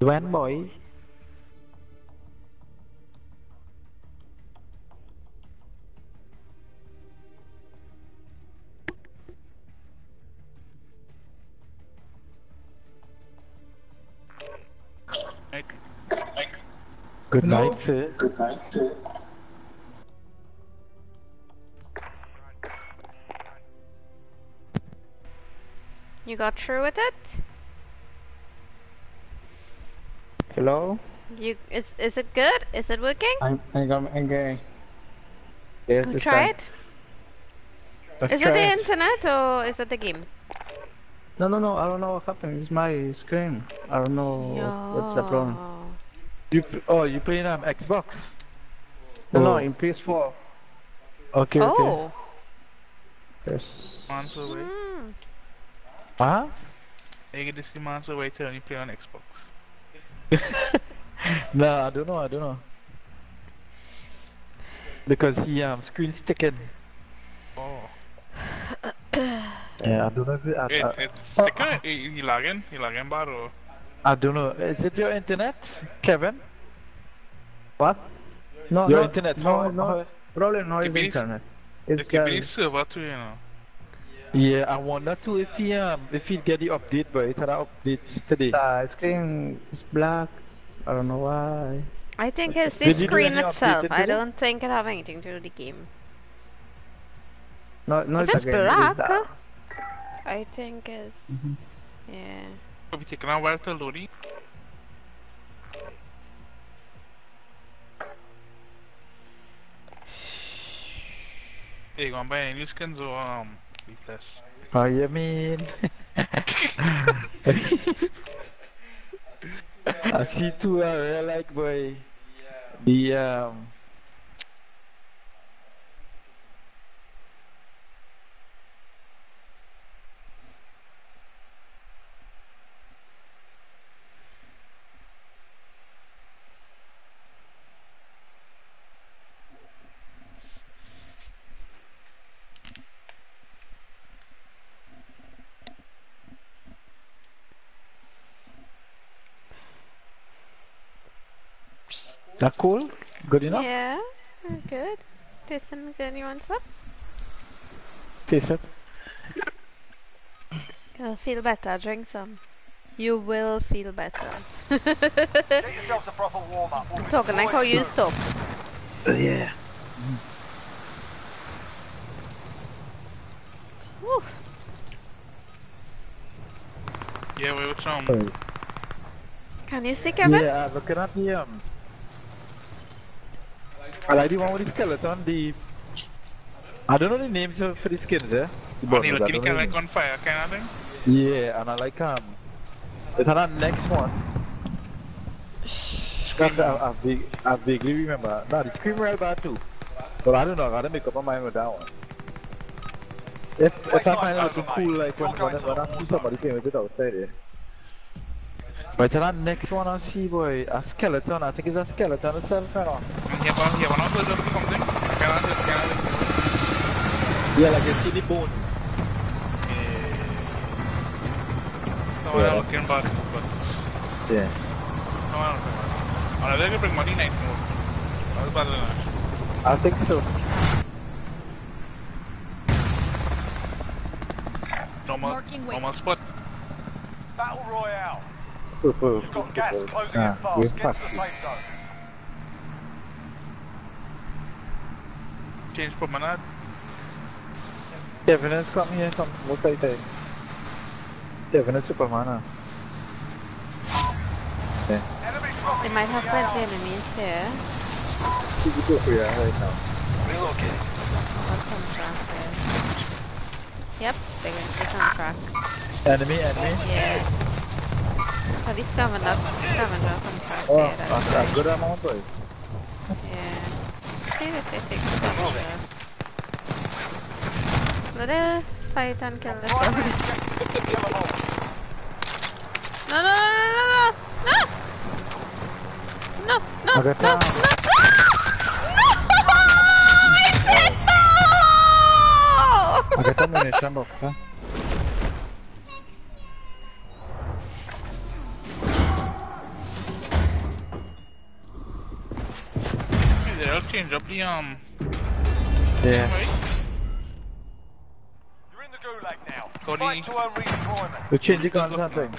Dwayne boy. Good night, sir. You got through with it? Hello? You is is it good? Is it working? I'm I got okay. Yes, it's Try done. it. Let's Is it try the internet or is it the game? No, no, no. I don't know what happened. It's my screen. I don't know what's the problem. You oh you playing um Xbox? No, no, Oh. in PS4. Okay, okay. Oh. Yes. months away. Hmm. Huh? You get to see months away till you play on Xbox. no, I don't know, I don't know. Because he um screen sticking. Oh. Yeah, I don't know if it, I, It, I, it's second. You, you lagging? You lagging bad or? I don't know. Is it your internet, Kevin? What? No, Your no, internet, No, how- no. how- Problem no It is internet. It It's could be just server too, you know. Yeah, I wonder too if he um if he get the update, but it had an update today. the screen is black. I don't know why. I think it's the Did screen itself. I don't think it have anything to do with the game. No, no, if it's again, black, dark. I think it's yeah. Could be taking a while to loading. Hey, you gonna buy any new skins or um, be plus? How you mean? I see two I really like boy. The um that cool? Good enough? Yeah, good. Listen, good. You want some? Taste it. You'll feel better. Drink some. You will feel better. Get yourselves a proper warm up. We'll Talking like how you used deploying to. yeah. Whew. Yeah, we were some. Oh, Can you see, Kevin? Yeah, I'm looking at the um I like the one with the skeleton, the I don't know the names of for the skins there. The When you bundles, I look, don't can know the like on fire kind of thing. Yeah, and I like um. It's on the next one. Because I, I, vague, I vaguely remember. Nah, the Scream Rail Bar too. But I don't know, I gotta make up my mind with that one. If, if I find it October, looking cool, like when, You're going when, to when the I see somebody playing with it outside there. But that next one I see, boy, a skeleton. I think it's a skeleton itself, you know. And here, one, here, one of those or something. Kind of, kind of. Yeah, like you see the bone. No, Yeah. I'm looking bad, but Yeah. no, I'm looking bad. Unless they could bring money night mode. That's better than that. I think so. Normal, Marking waypoint. normal spot. Battle Royale. You've You've got gas closing in fast. Get to the safe zone. Change promenade. Kevin is coming here, come, what I say? Kevin is Superman, ah. Enemy dropping They might have plenty AO. enemies here. He's go for you right now. Relocating. What's track there? Yep, they're going to contract. Enemy, enemy. Yeah. So the scavenger, scavenger contract Oh, there. a, a That's good amount, boy. Yeah. See if they take the scavenger. Let us fight and kill this one. Primary objective is to kill them all. No, no, no, no, no, no, no, no, Okay, no, no, down. no, I said no! I get a munition They'll change up the um. Yeah. You're in the gulag now. Cody. Fight to earn redeployment. We change the guns and thing.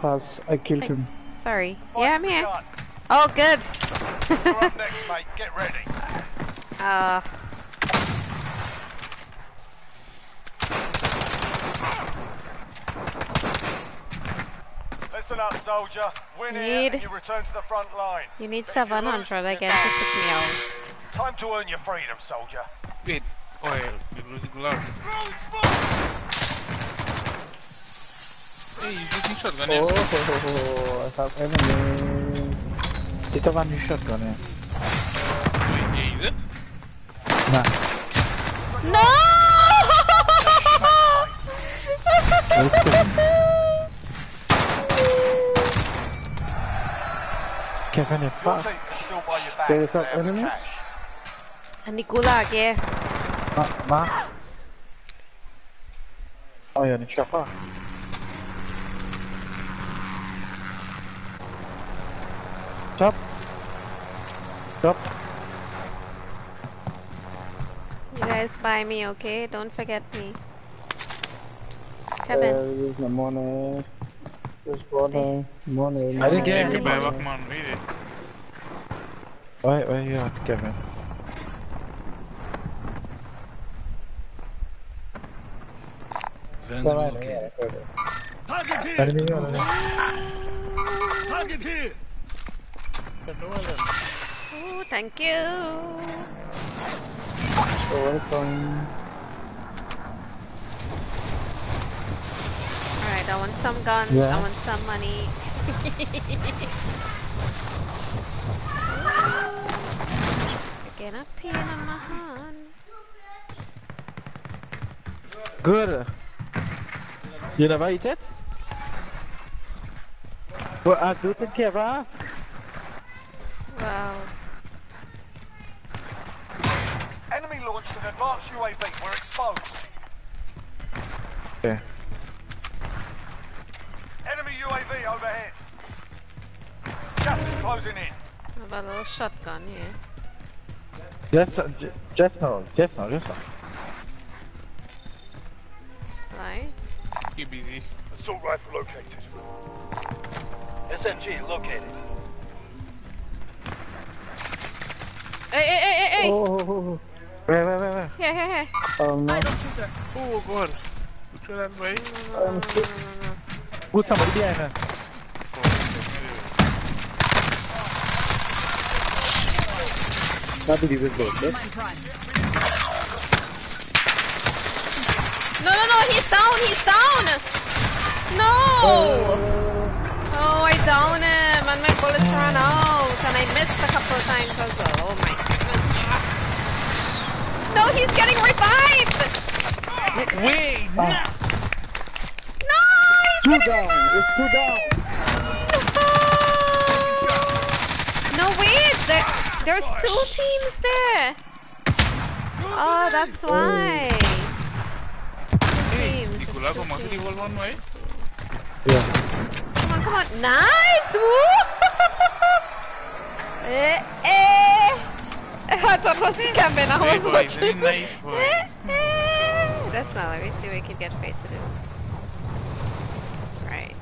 Pass, I killed Hey. him. Sorry. Fight's Yeah, I'm here. begun. Oh, good. You're up next, mate. Get ready. Uh, Listen up, soldier. Win You here need- and you return to the front line. you need But if 700 lose, again then to pick me out. Time to earn your freedom, soldier. Wait. Oh yeah, you're losing glove. Hey, you're using shotgun. Oh, yeah? ho, ho, ho, I have enemy. Kita one new shotgun eh? Wait, yeah, is it? Nah. No! Kevin is Your fast. team is still by your back. There is They an have the enemy? cash. And the gulag, yeah. Ma, ma. Oh yeah, ni siapa? Stop. Stop. You guys buy me, okay? Don't forget me. Uh, Kevin. there's no money. There's money. Money. I didn't get Hey, any buy money. back man, really. Why, why you at Kevin? Vendor located. yeah, okay. Target here! Enemy, Move enemy. on. Target here! Ooh, thank you. So welcome. Alright, I want some guns. I want some money. Get a pin in my hand. Good. You never eat it? Well, I do take care of Wow. Enemy launched an advanced UAV. We're exposed. Okay. Closing in. I have a little shotgun here. Just, uh, ju- just now, just now, just now. Supply. Keep busy. Assault rifle located. SMG located. Hey, hey, hey, hey, hey! Oh, Where, where, where, where? Here, here, here. oh no. I don't shoot her. Oh god. Look at that way. No, no, no, no, no. Put somebody behind me. Not believe it's good. Yes? No, no, no, he's down, he's down! No! Oh, I down him, and my bullets ran out, and I missed a couple of times as well. Oh my goodness. No, he's getting revived! Wait, ah. No! He's Two getting down. revived! It's two down. No, wait, there, there's two teams there. Oh, that's why. Hey, teams. Nicola, come on, you hold one way. Come on, come on. Nice! Woo! eh, eh. I thought it was Kevin. I Hey, was boy, watching. nice. Eh, eh. That's not. Let me see what we can get Faye to do. Right.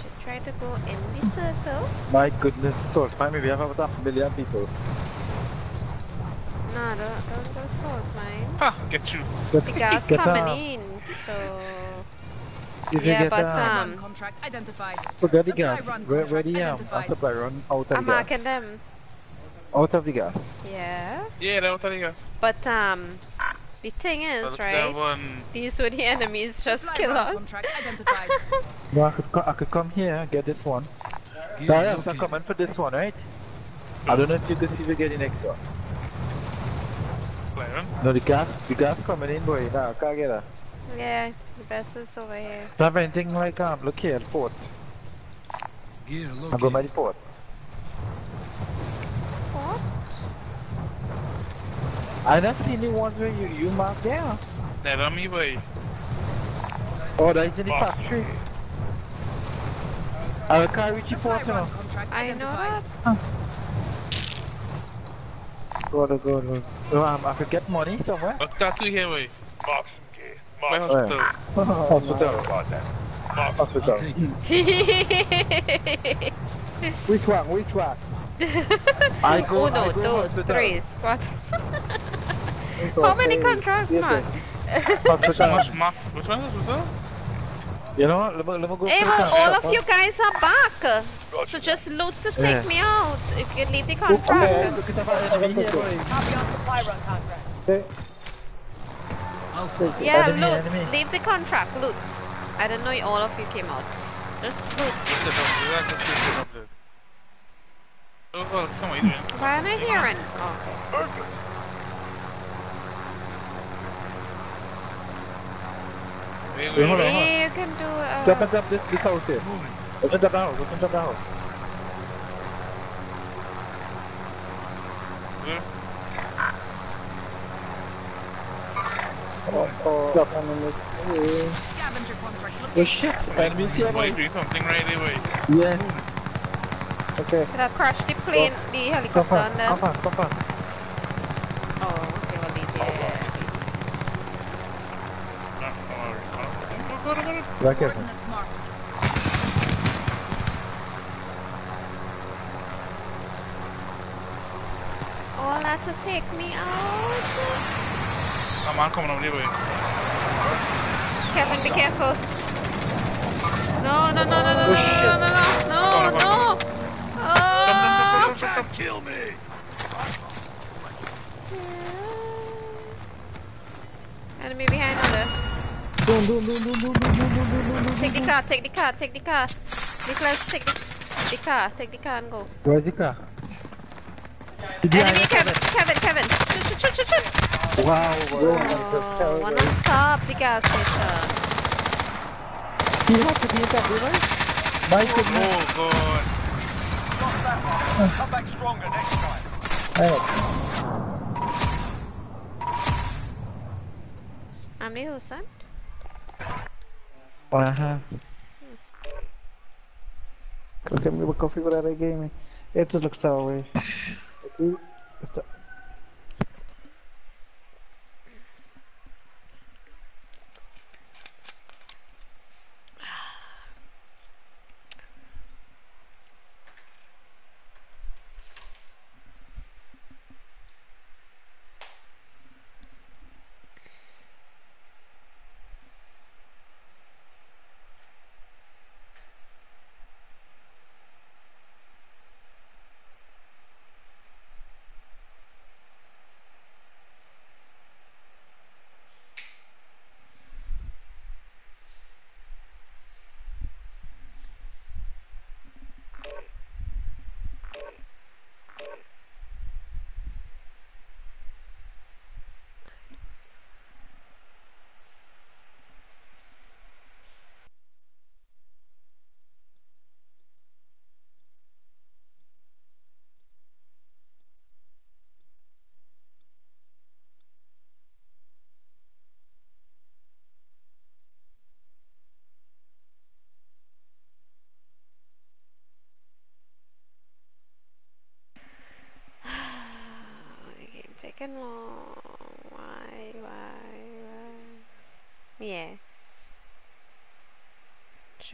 Should try to go in the circle. My goodness, so find me, we have about a million people. No, don't, don't go salt mine. Ha, get you. Get, The gas get coming uh, in, so... If Yeah, get but, um, Run contract identified. forget the gas. Where, where contract the um, identified. a supply run out of the I'm gas. marking them. Out of the gas. Yeah. Yeah, they're out of the gas. But, um, the thing is, That right? one. These were the enemies just Supply kill us. contract identified. No, I could, co- I could come here, get this one. Gear Sorry, I'm located. coming for this one, right? I don't know if you can see we get the next one. Byron. No, the gas, the gas coming in, boy. Nah, I can't get that. Yeah, the best is over here. Do you have anything like, um, look here, the port. Gear I go by the port. I don't see any ones where you, you mark there. on me way. Oh, there is any Fuck. factory. Our car reached port now. I know that. Huh. Go, go, go, go. So, um, I could get money somewhere. What tattoo here, way? Mark some. Mark hospital. Oh, hospital. Oh, God, then. Mark which one? Which one? I go, Uno, I go dos, hospital. tres, cuatro. How many contracts, man? Hospital. Much mark. Which one is hospital? You know what? Let me, let me go Hey, well, all stuff of you guys are back. So just loot to take Yeah. me out. If you leave the contract. look at the enemy here, boy. Copy on supply run contract. Alpha. Yeah, Enemy, loot. enemy. Leave the contract. Loot. I don't know all of you came out. Just loot. What's it up? That's a shit up there. Oh, oh, come on, Adrian. Why am I hearing? Oh, okay. Wait, Wait, wait, hold on. Maybe you can do. Uh, Jump and up this, this house here. Open the house, open the house. wait. Stop on the Scavenger contract Oh located. shit, enemies here, Boy, boy. doing something right there, way. Yes. Okay. Did I crash the plane, the helicopter on, on them? come on, come on. Oh, okay, well, leave yeah. No, come on. Go, go, go, go. Right here. Coordinates marked. That to take me out. Come on, coming over there, way. Kevin, be careful. No, no, no, no, no, no, no, no, no, no, no. Can't kill me. Enemy behind on there. Boom, boom, boom, boom, boom, boom, boom, boom, boom, boom. Take the car, take the car, take the car. Nicholas, take the, the car, take the car and go. Where's the car? Enemy, Kevin, Kevin, Kevin. Shoot, shoot, shoot, shoot, shoot. Wow, bro. Oh, wanna stop the gas station. He has to be in that river? My goodness. Oh, God. Come back stronger next time. Right. How many was that? One and a half. Okay, we were coffee for our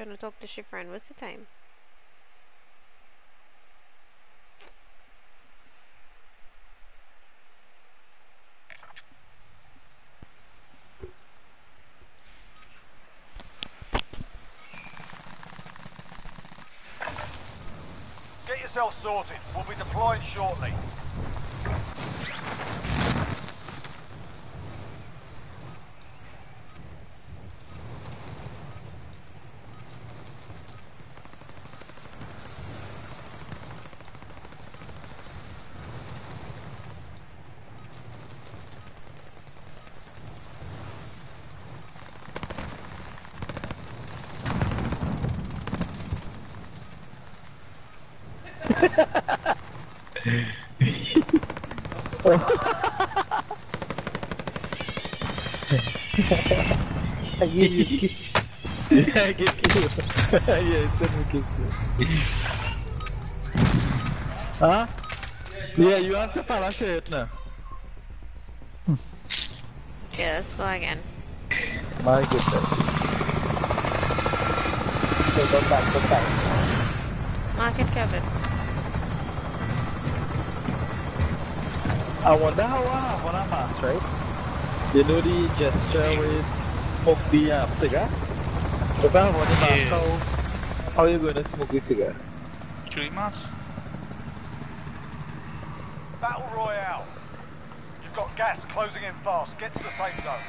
Shouldn't talk to she friend. What's the time? Get yourself sorted. We'll be deploying shortly. Give you a kiss. yeah, get killed. yeah, send me get. Huh? Yeah, you answer para shirt now. Yeah, let's go again. My goodness. So go back, go back. Mark it, Kevin. I wonder how I have on a mask, right? You know the gesture with smoke the uh, cigar? If I have on the mask, Yeah. how, how are you going to smoke the cigar? Three mass. Battle Royale. You've got gas closing in fast. Get to the safe zone.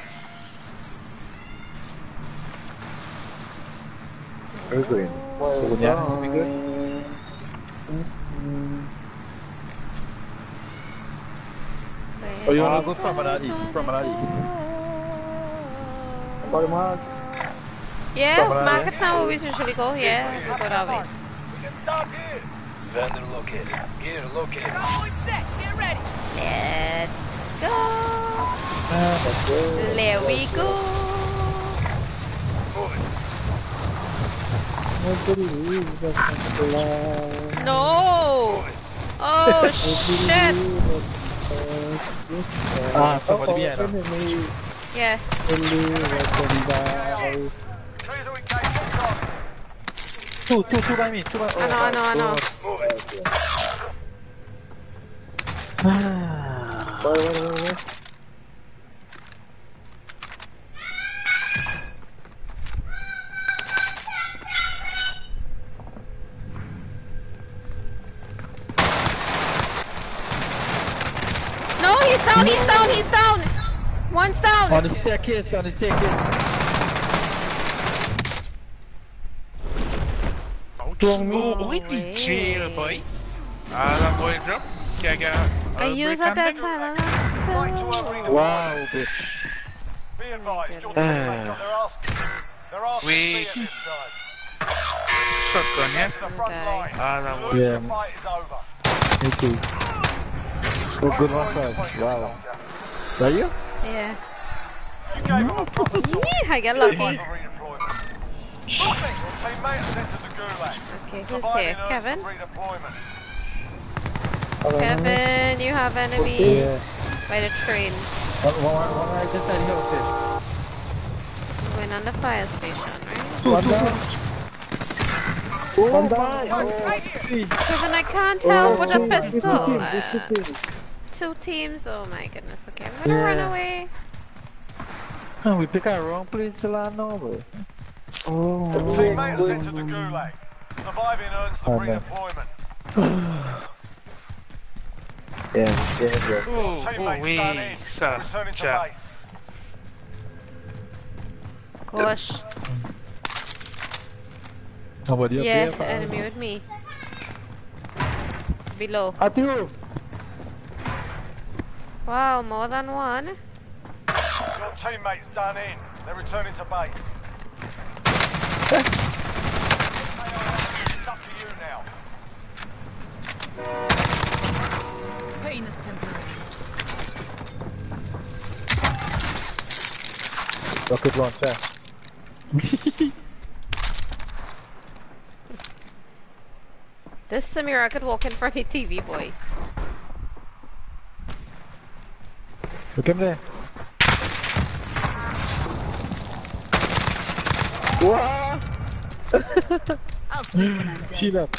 Where's it going? So, yeah, we good? Oh, you wanna go from that east, from that east? Bye, Mark. Yeah, Someone out mark there? it now. We usually go. Yeah, we go that way. Vendor located. Gear located. Let's go. Ah, let's go. There we go. Nobody leaves us alone. No. Oh shit. Ah, somebody Oh, behind us. enemy. Yeah. Only weapon die. To engage all. Two, two, two by me, two by I know, I know, I know. Ah. Wait, wait, wait, wait. On the staircase, on the staircase. Oh, with the jail, boy. Ah, I'm going drop. Can I get I use at that Right time. to arena. Wow, bitch. Be advised, your team has got their ass Their ass Wait. at this time. Shotgun, yeah? To the front Okay. line. Ah, that Lose was. Yeah. the fight is over. Me too. Oh, good one, Destroy the first. focus Wow. soldier. Are you? Yeah. You gave him a proper sword. Yeah, I get lucky. by for redeployment. Your teammate has entered the gulag. Okay, who's here? Kevin? them redeployment. Kevin, you have enemy Yeah. by the train. One, one, one right just side here, okay. I'm going on the fire station, right? Oh One my! down. Oh, three. Kevin, I can't tell with a Oh, it's two pistol. teams, Uh, two teams. Oh my goodness. Okay, I'm gonna run away. Oh, we pick a wrong place to land over. Oh, Your teammate has entered the gulag. Surviving earns them Oh, redeployment. Yeah, yeah, yeah. Oh, oh, Teammates done in. Sir, Returning to chap. base. Gosh. Somebody up Yeah, there? pal? enemy with me. Below. At you. Wow, more than one. Your teammate's done in. They're returning to base. it's up to you now. Pain is temporary. Rocket launcher. This Samira could walk in front of TV, boy. Look him there. I'll sleep when I'm dead. Shield up.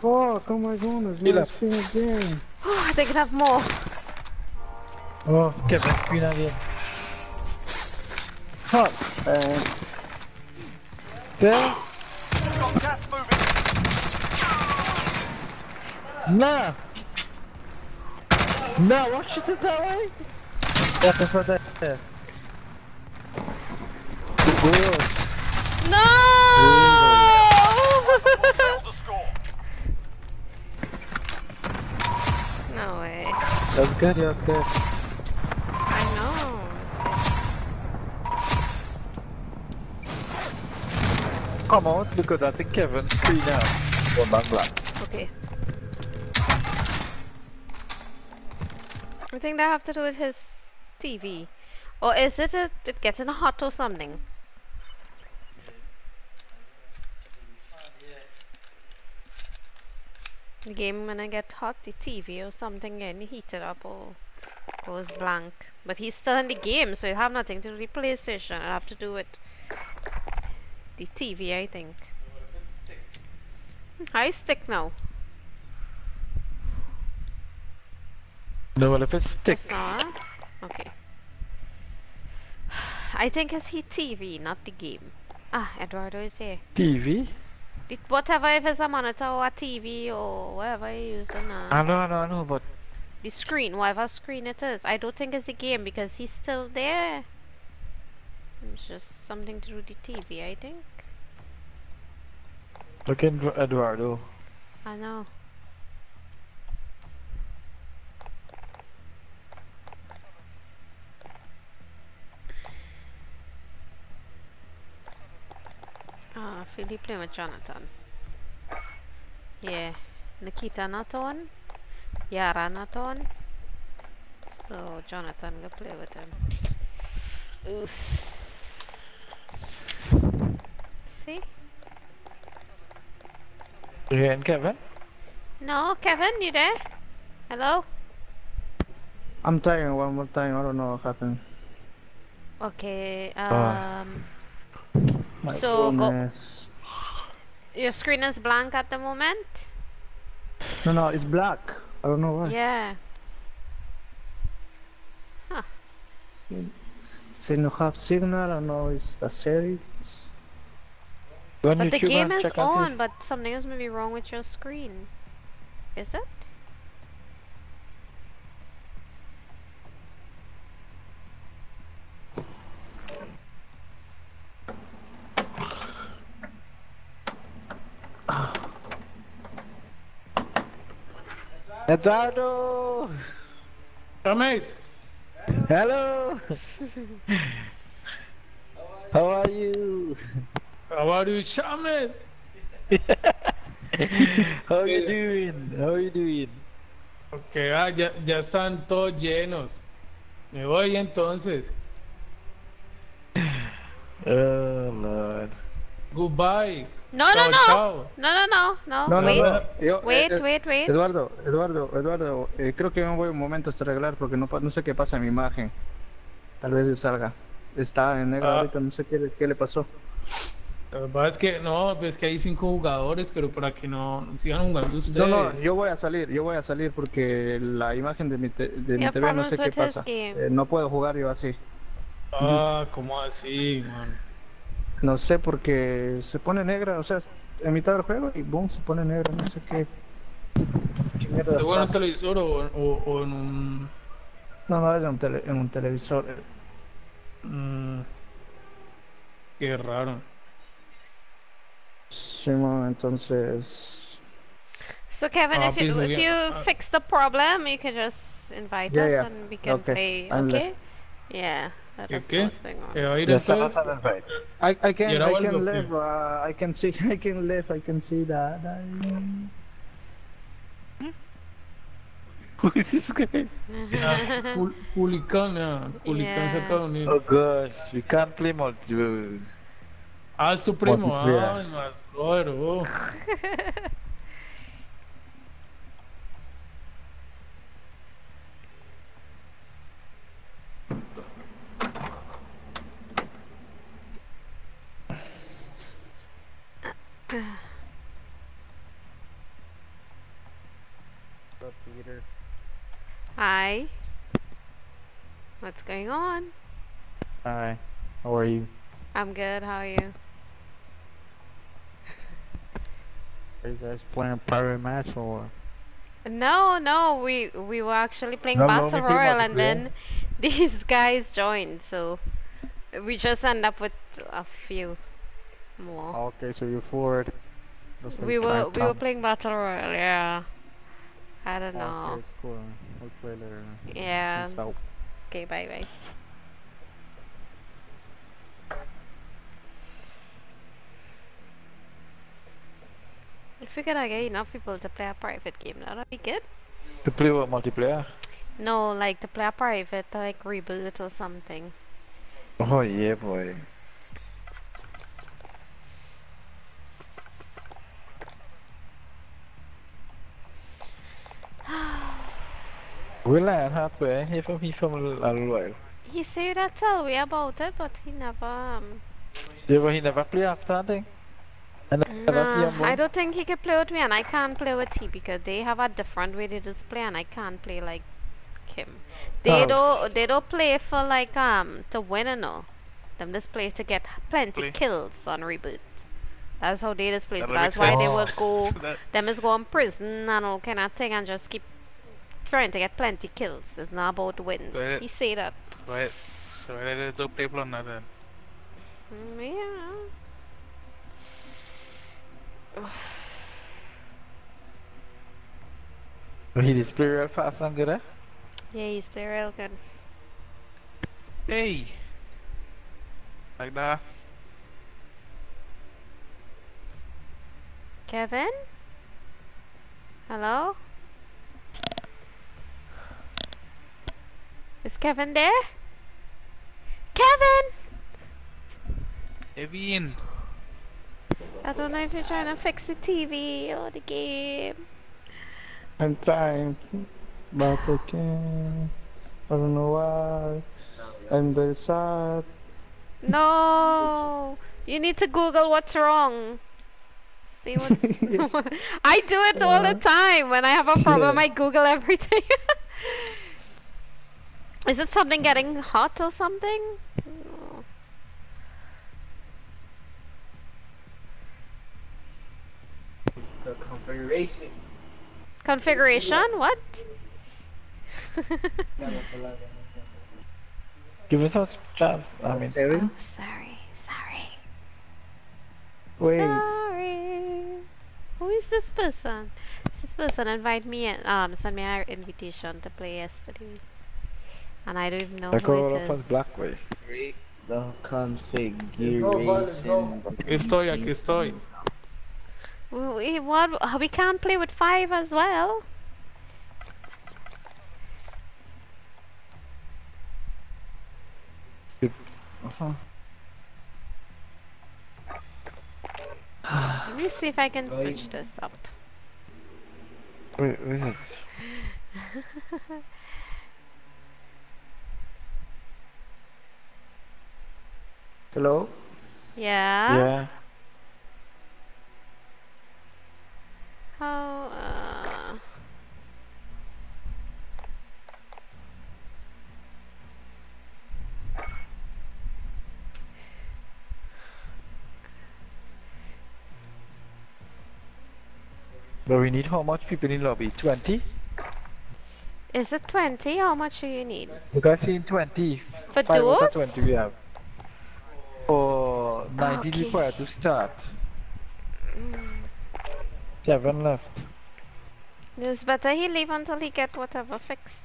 Fuck, oh my goodness, Heal man, up. sing again. Oh, I can have more. Oh, Kevin, screen again. Fuck, man. There? You've got gas moving. Nah! Nah, watch it that way? Yeah, that's right there. Yeah. Good. No! Settle the score. no way. That's good, yeah, that's good. I know. Come on, because I think Kevin's free now. One man black. Okay. I think that have to do with his TV. Or is it a, it getting hot or something? The game when I get hot, the TV or something getting heated up or goes blank. But he's still in the game, so it have nothing to do with the PlayStation. It have to do with the TV, I think. High stick now. No, well, if it's stick. Just now, huh? Okay. I think it's the TV, not the game. Ah, Eduardo is here. TV? It, whatever, if it's a monitor or a TV or whatever you use on uh, I know, I know, I know, but the screen, whatever screen it is. I don't think it's the game because he's still there. It's just something to do with the TV, I think. look at Eduardo. I know. Ah, Philip playing with Jonathan. Yeah. Nikita not on. Yara not on. So Jonathan will play with him. Oof. See? You hearing Kevin? No, Kevin, you there? Hello? I'm trying one more time. I don't know what happened. Okay, um, My So, go- your screen is blank at the moment? No, no, it's black. I don't know why. Yeah. Huh. Say no have signal. I don't know. It's the settings. Go on But the game is check and see. on, but something is maybe wrong with your screen. Is it? Eduardo! Ramesh, Hello! How are you? how are you, Shamed? How you doing? How you doing? Ok, ah, ya, ya están todos llenos. Me voy entonces. Oh Lord. Goodbye. No, no, Chao, no! chao. No, no, no, no. No, no, wait. no. Yo- Wait, eh, eh, wait, wait. Eduardo, Eduardo, Eduardo, eh, creo que me voy un momento a arreglar porque no, pa- no sé qué pasa en mi imagen. Tal vez salga. Está en negro Ah. ahorita, no sé qué, qué le pasó. Que pasa es que no, pues que hay cinco jugadores, pero para que no sigan jugando ustedes. No, no, yo voy a salir, yo voy a salir porque la imagen de mi, te- de mi TV no sé qué pasa. Eh, no puedo jugar yo así. Ah, ¿cómo así, man? No sé porque se pone negra, o sea, en mitad del juego y boom, se pone negra, no sé qué. ¿Qué mierda ¿Te en un televisor o, o, o en un...? No, no, es en un, tele- en un televisor. mm, qué raro. Sí, mo, entonces... So Kevin, Ah, if you if you Uh, fix the problem, you can just invite Yeah, us yeah. and we can Okay. play. Okay? Yeah. Let ¿Qué us know what's going on. ¿Qué va a ir Ya está entonces? pasando el fight. I, I can, Y ahora I can live, uh, I can see, I can live, I can see that. Who is this guy? Ah, Jul- Julicán, ah, Julicán Yeah. se acaba. Oh gosh, we can't play multi. Ah, es tu primo. Multiplayer. Ay, más brother, oh. Hi. What's going on? Hi, how are you? I'm good. How are you? Are you guys playing a private match or? No, no. We we were actually playing No, Battle Royale, and then these guys joined. So we just end up with a few more. Okay, so you're forward. We were we were playing Battle Royale. Yeah. I don't know. Okay, it's cool. We'll play later. Yeah. Peace. Okay. Bye bye. If we could uh, get enough people to play a private game, that'd be good. To play what multiplayer? No, like to play a private, like reboot or something. Oh yeah, boy. We're lying halfway. Hear from he from a little while. He said that tell we about it, but he never. Um, Yeah, but he never play after that thing. And I never nah, I don't think he can play with me, and I can't play with he because they have a different way they just play, and I can't play like him. They Oh. don't. They don't play for like um to win and all. Them just play to get plenty Play. kills on reboot. That's how they just play. So That that's makes why they sense. will go. That- them is go in prison and all kind of thing, and just keep trying to get plenty kills. It's not about wins. Right. He say that. Why, so why did they play on that then? Mm, Yeah. But he just play real fast and good, eh? Yeah, he's play real good. Hey! Like that. Kevin? Hello? Is Kevin there? Kevin! Evian! I don't know if you're trying to fix the TV or the game. I'm trying, but I can't. I don't know why. I'm very sad. No! You need to Google what's wrong. See what's. I do it all the time. When I have a problem, Yeah. I Google everything. Is it something getting hot or something? No. The configuration. Configuration? What? Give us some chance. I mean, Settings? Oh, sorry, sorry, Wait, sorry. Who is this person? This person invite me in, um send me an invitation to play yesterday, and I don't even know I who call it up as is. black way. The configuration. Aquí estoy, aquí estoy. We, what? We can't play with five as well. Uh-huh. Let me see if I can switch this up. Wait, where is it? hello? yeah. Yeah. How? But we need how much people in lobby? 20? Is it 20? How much do you need? Because seen 20. For 5 out 20 we have. For 90 Okay. required to start. Mm. 7 left. It's better he leave until he get whatever fixed.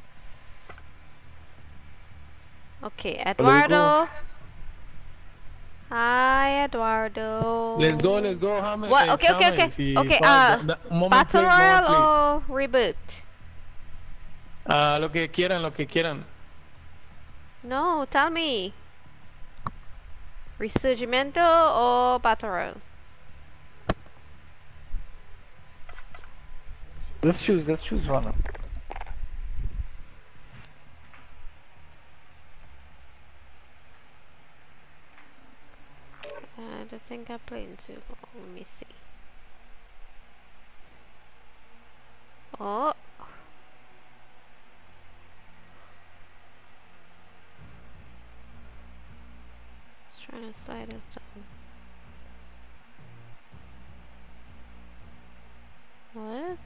Okay. Eduardo. Hi, Eduardo. Let's go, let's go, Hammer. What? eh, Okay, okay, okay. Y Okay, pa- uh, moment, Battle please, Royale please. or reboot? Ah, lo que quieran, lo que quieran. No, tell me. Resurgimento or Battle Royale? Let's choose, let's choose one. I don't think I played in too long. Let me see. Oh. Just trying to slide this down. What?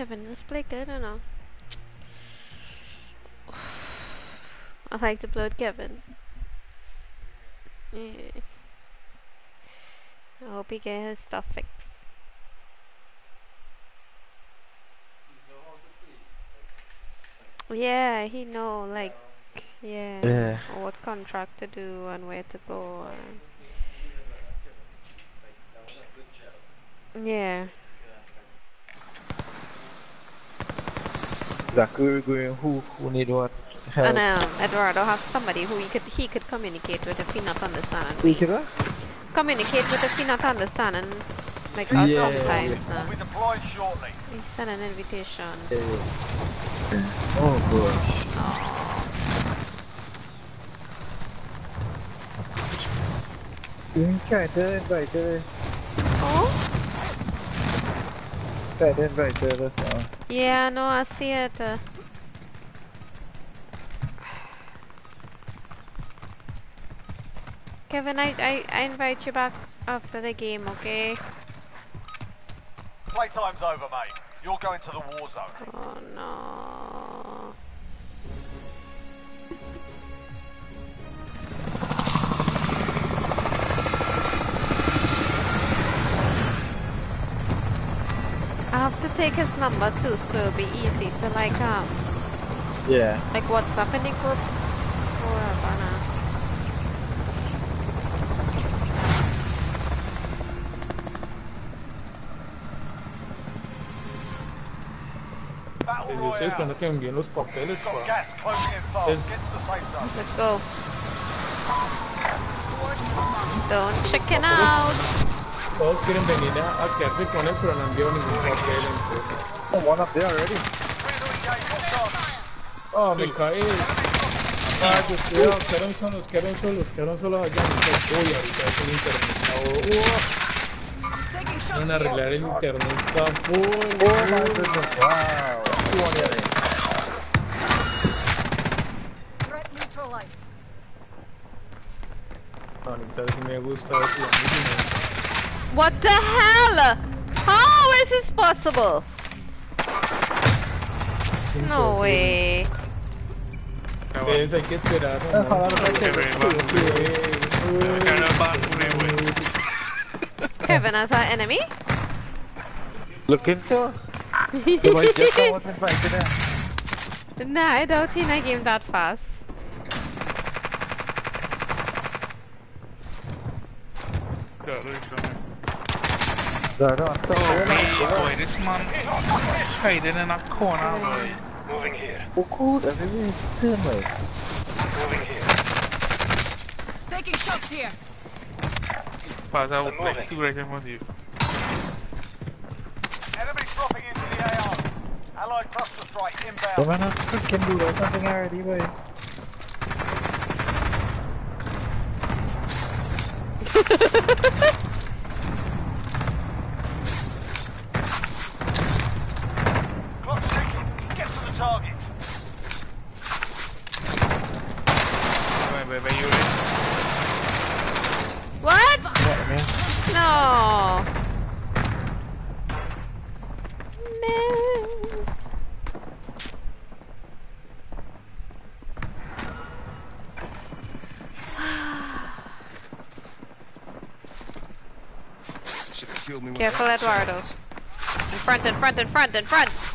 Kevin, let's play good or no? I like to play with Kevin. Yeah. I hope he get his stuff fixed. Yeah, he know like yeah, Yeah. what contract to do and where to go and yeah. Exactly where we're going, who, who need what help. And um, Eduardo have somebody who he could he could communicate with if he not understand. We could what? Communicate with if he not understand and like us Yeah, sometimes. Will Uh, be deployed shortly. he sent an invitation. Oh gosh. You try to invite her. Oh? Try to invite her, that's all. Yeah, no, I see it. Uh, Kevin, I, I, I invite you back after the game, okay? Playtime's over, mate. You're going to the war zone. Oh no. have to take his number too, so it'll be easy to like um. Yeah. Like WhatsApp any group. Royale. cuando que Let's go. Don't out. Todos quieren venir a, a quedarse con él, pero no han enviado ningún papel. entonces- Oh, one up there already. Oh, me caí. Ah, cuidado, quedaron solos, quedaron solos, quedaron solos allá. Uy, ahorita es un internet. Uh, van a arreglar el internet, está full. Oh my goodness, wow. Threat neutralized. Ahorita sí me gusta eso. muchísimo. What the hell? How is this possible? No way. Kevin, is our enemy? Look into. nah, I don't think I game that fast. Yeah, no, I'm sorry. boy, this man hiding in that corner. Moving here. Oh, good, I didn't see. Moving here. Taking shots here. Paz, I will play two right in with you. Enemy dropping into the AR. Allied cluster strike inbound. run out of freaking do that. Something already, boy. Ha ha ha ha ha! Careful, In front, in front, in front, in front.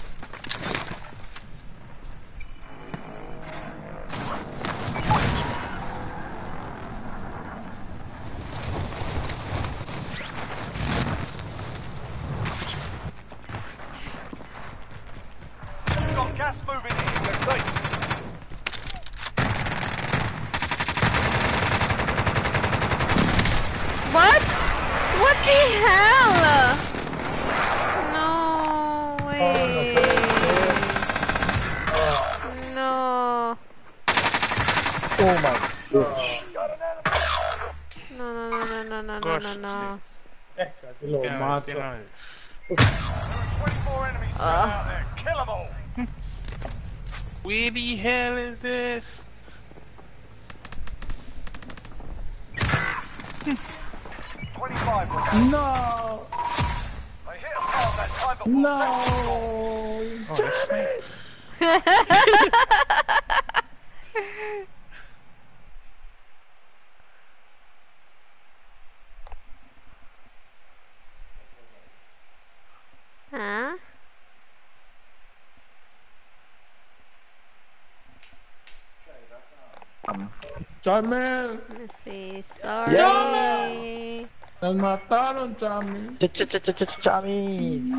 Charmel. Let me see. Sorry. Nos mataron, Charmel. Ch ch ch ch ch chummies.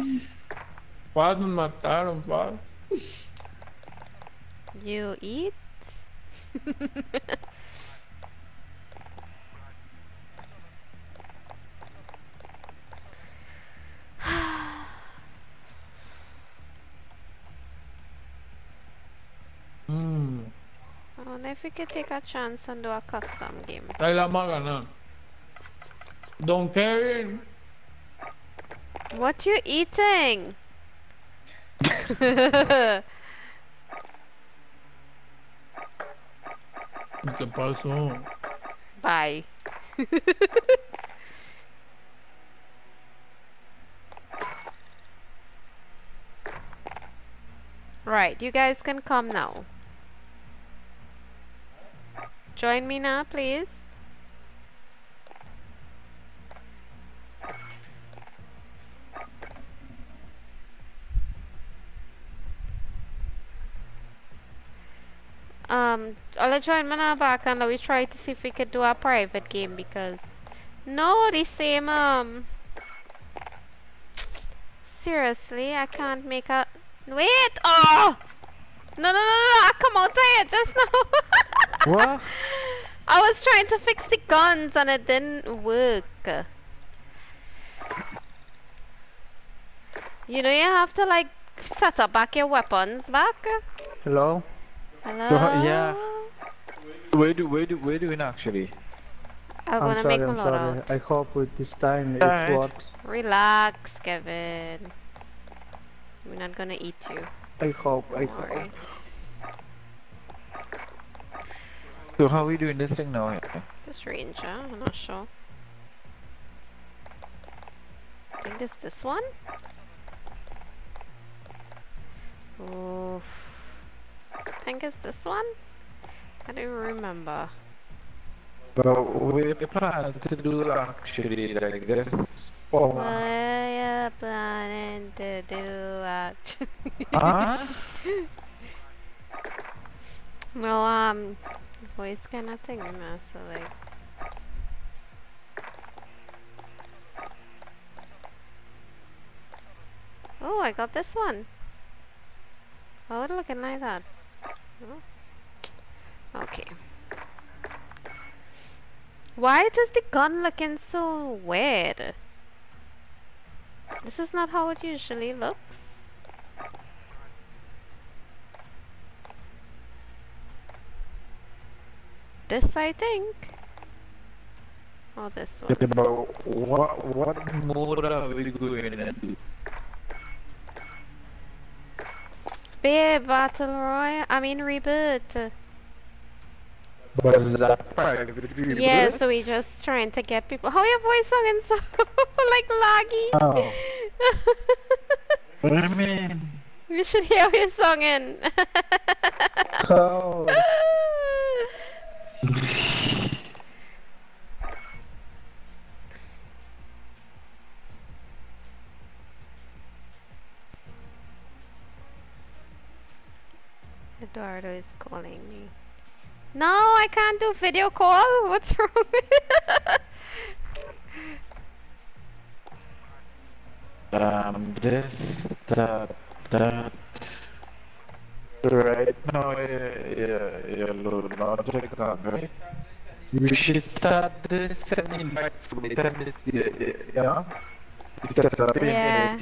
Paz, nos mataron, Paz. You eat? Hmm. I wonder if we could take a chance and do a custom game. Ahí la vamos a ganar. Don Kevin. What you eating? ¿Qué pasó? Bye. right, you guys can come now. Join me now, please. Um, I'll join me now back and we try to see if we could do a private game because no, the same um. Seriously, I can't make a wait. Oh, no, no, no, no! I ah, come out here just now. What? I was trying to fix the guns and it didn't work. You know, you have to like set up back your weapons back. Hello? Hello. So, yeah. Where do where do where do we actually? I'm I'm gonna sorry, make a I'm lot sorry. out. I hope with this time it Alright. works. Relax, Kevin. We're not gonna eat you. I hope, I hope. worry. So how are we doing this thing now? This ranger, I'm not sure. I think it's this one. Oof. I think it's this one. I don't remember. But we plan to do actually like this. Oh, What you planning to do actually? Huh? no, um, voice kind of thing, so like. Oh, I got this one. Oh, it looking like that. Oh. Okay. Why does the gun looking so weird? This is not how it usually looks. This, I think. Oh, this one. But what what mode are we going in? Beer Battle Royale. I mean, Reboot. But is that private? Yeah, so we just trying to get people. How your voice singing so like laggy? Oh. What do you mean? you should hear you're singing. Oh. Eduardo is calling me. No, I can't do video call. What's wrong? Um, this, that, that. Right now, yeah, yeah, that, right? We should start this to the tennis, yeah, yeah. Yeah.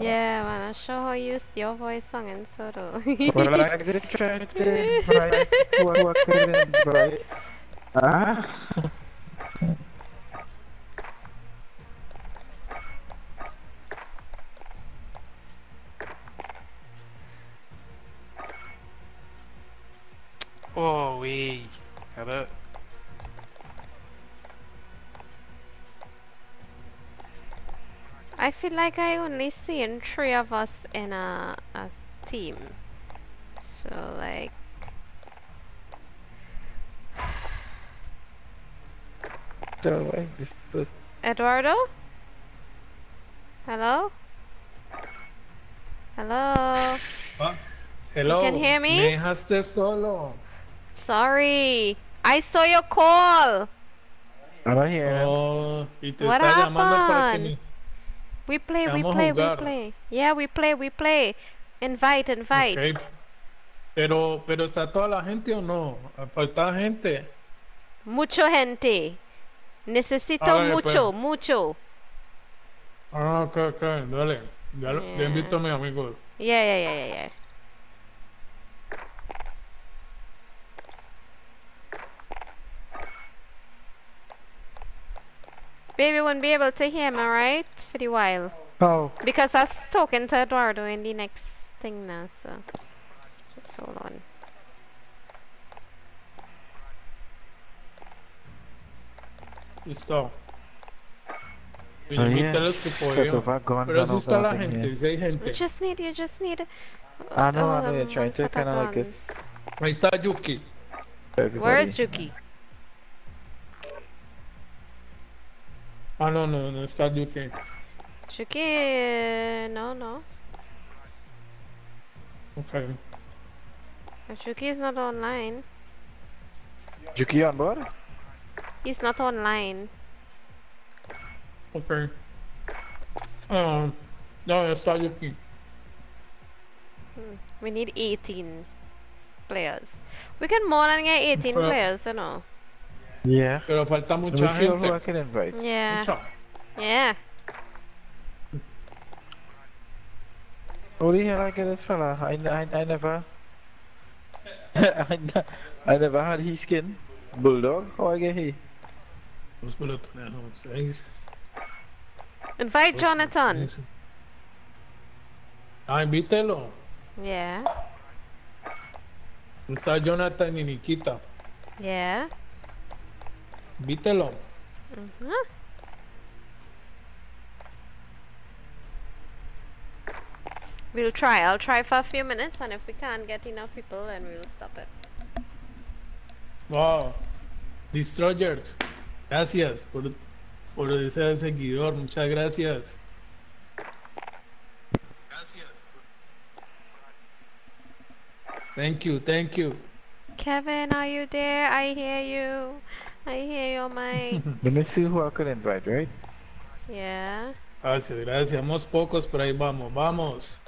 yeah, man, I you use your voice singing so do. Well, like the trying I feel like I only seen three of us in a, a team. So like So, wait, just put... Eduardo? Hello? Hello? Ah, Hello. can hear me? Me dejaste solo. Sorry. I saw your call. I don't hear him. Oh, y te What está llamando para que happened? We play, we Vamos play, we play. Yeah, we play, we play. Invite, invite. Ok. Pero, pero está toda la gente o no? Falta gente. Mucho gente. Necesito ver, mucho, pues. mucho. Ah, ok, ok, dale. Ya lo- Yeah. le invito a mi amigo. Yeah, yeah, yeah, yeah, Baby won't be able to hear me, right? For the while. Oh, Because I was talking to Eduardo in the next thing now, so. Just hold on. Listo. Y so invita yes, a los que set podían. of our guns Pero and si all está la gente, si hay You just need, you just need. I know, I all know, you're trying to set of kind of like this. Ahí está Yuki. Where is Juki? Ah, no, no, no está Yuki. Juki, no, no. Ok. Juki is not online. Juki on board? He's not online. Ok. Um, no, está Yuki. Hmm. We need 18 players. We can more than get 18 Pero- players, you know. Yeah. Pero falta Let me mucha who I gente. can invite. Yeah. Mucha. Yeah. How the hell I this fella? I, I, I never... I, I never had his skin. Bulldog? How I get he? Los pelotones. Invite Jonathan. Ah, invítelo. Yeah. Está Jonathan y Nikita. Yeah. Invítelo. Mhm. We'll try. I'll try for a few minutes, and if we can't get enough people, then we will stop it. Wow. Destroyers. Gracias por, por ese seguidor. Muchas gracias. Gracias. Thank you, thank you. Kevin, are you there? I hear you. I hear your mic. Let me see who I could invite, right? yeah. Gracias, gracias. Somos pocos, pero ahí vamos, vamos.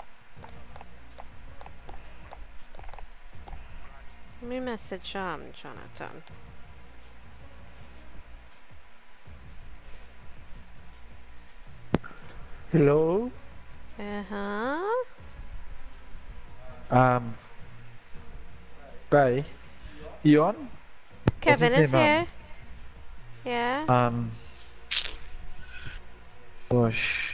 Let me message um Jonathan. Hello? Uh huh. Um... Bye. You on? Kevin is here. um, Yeah. Um... Gosh...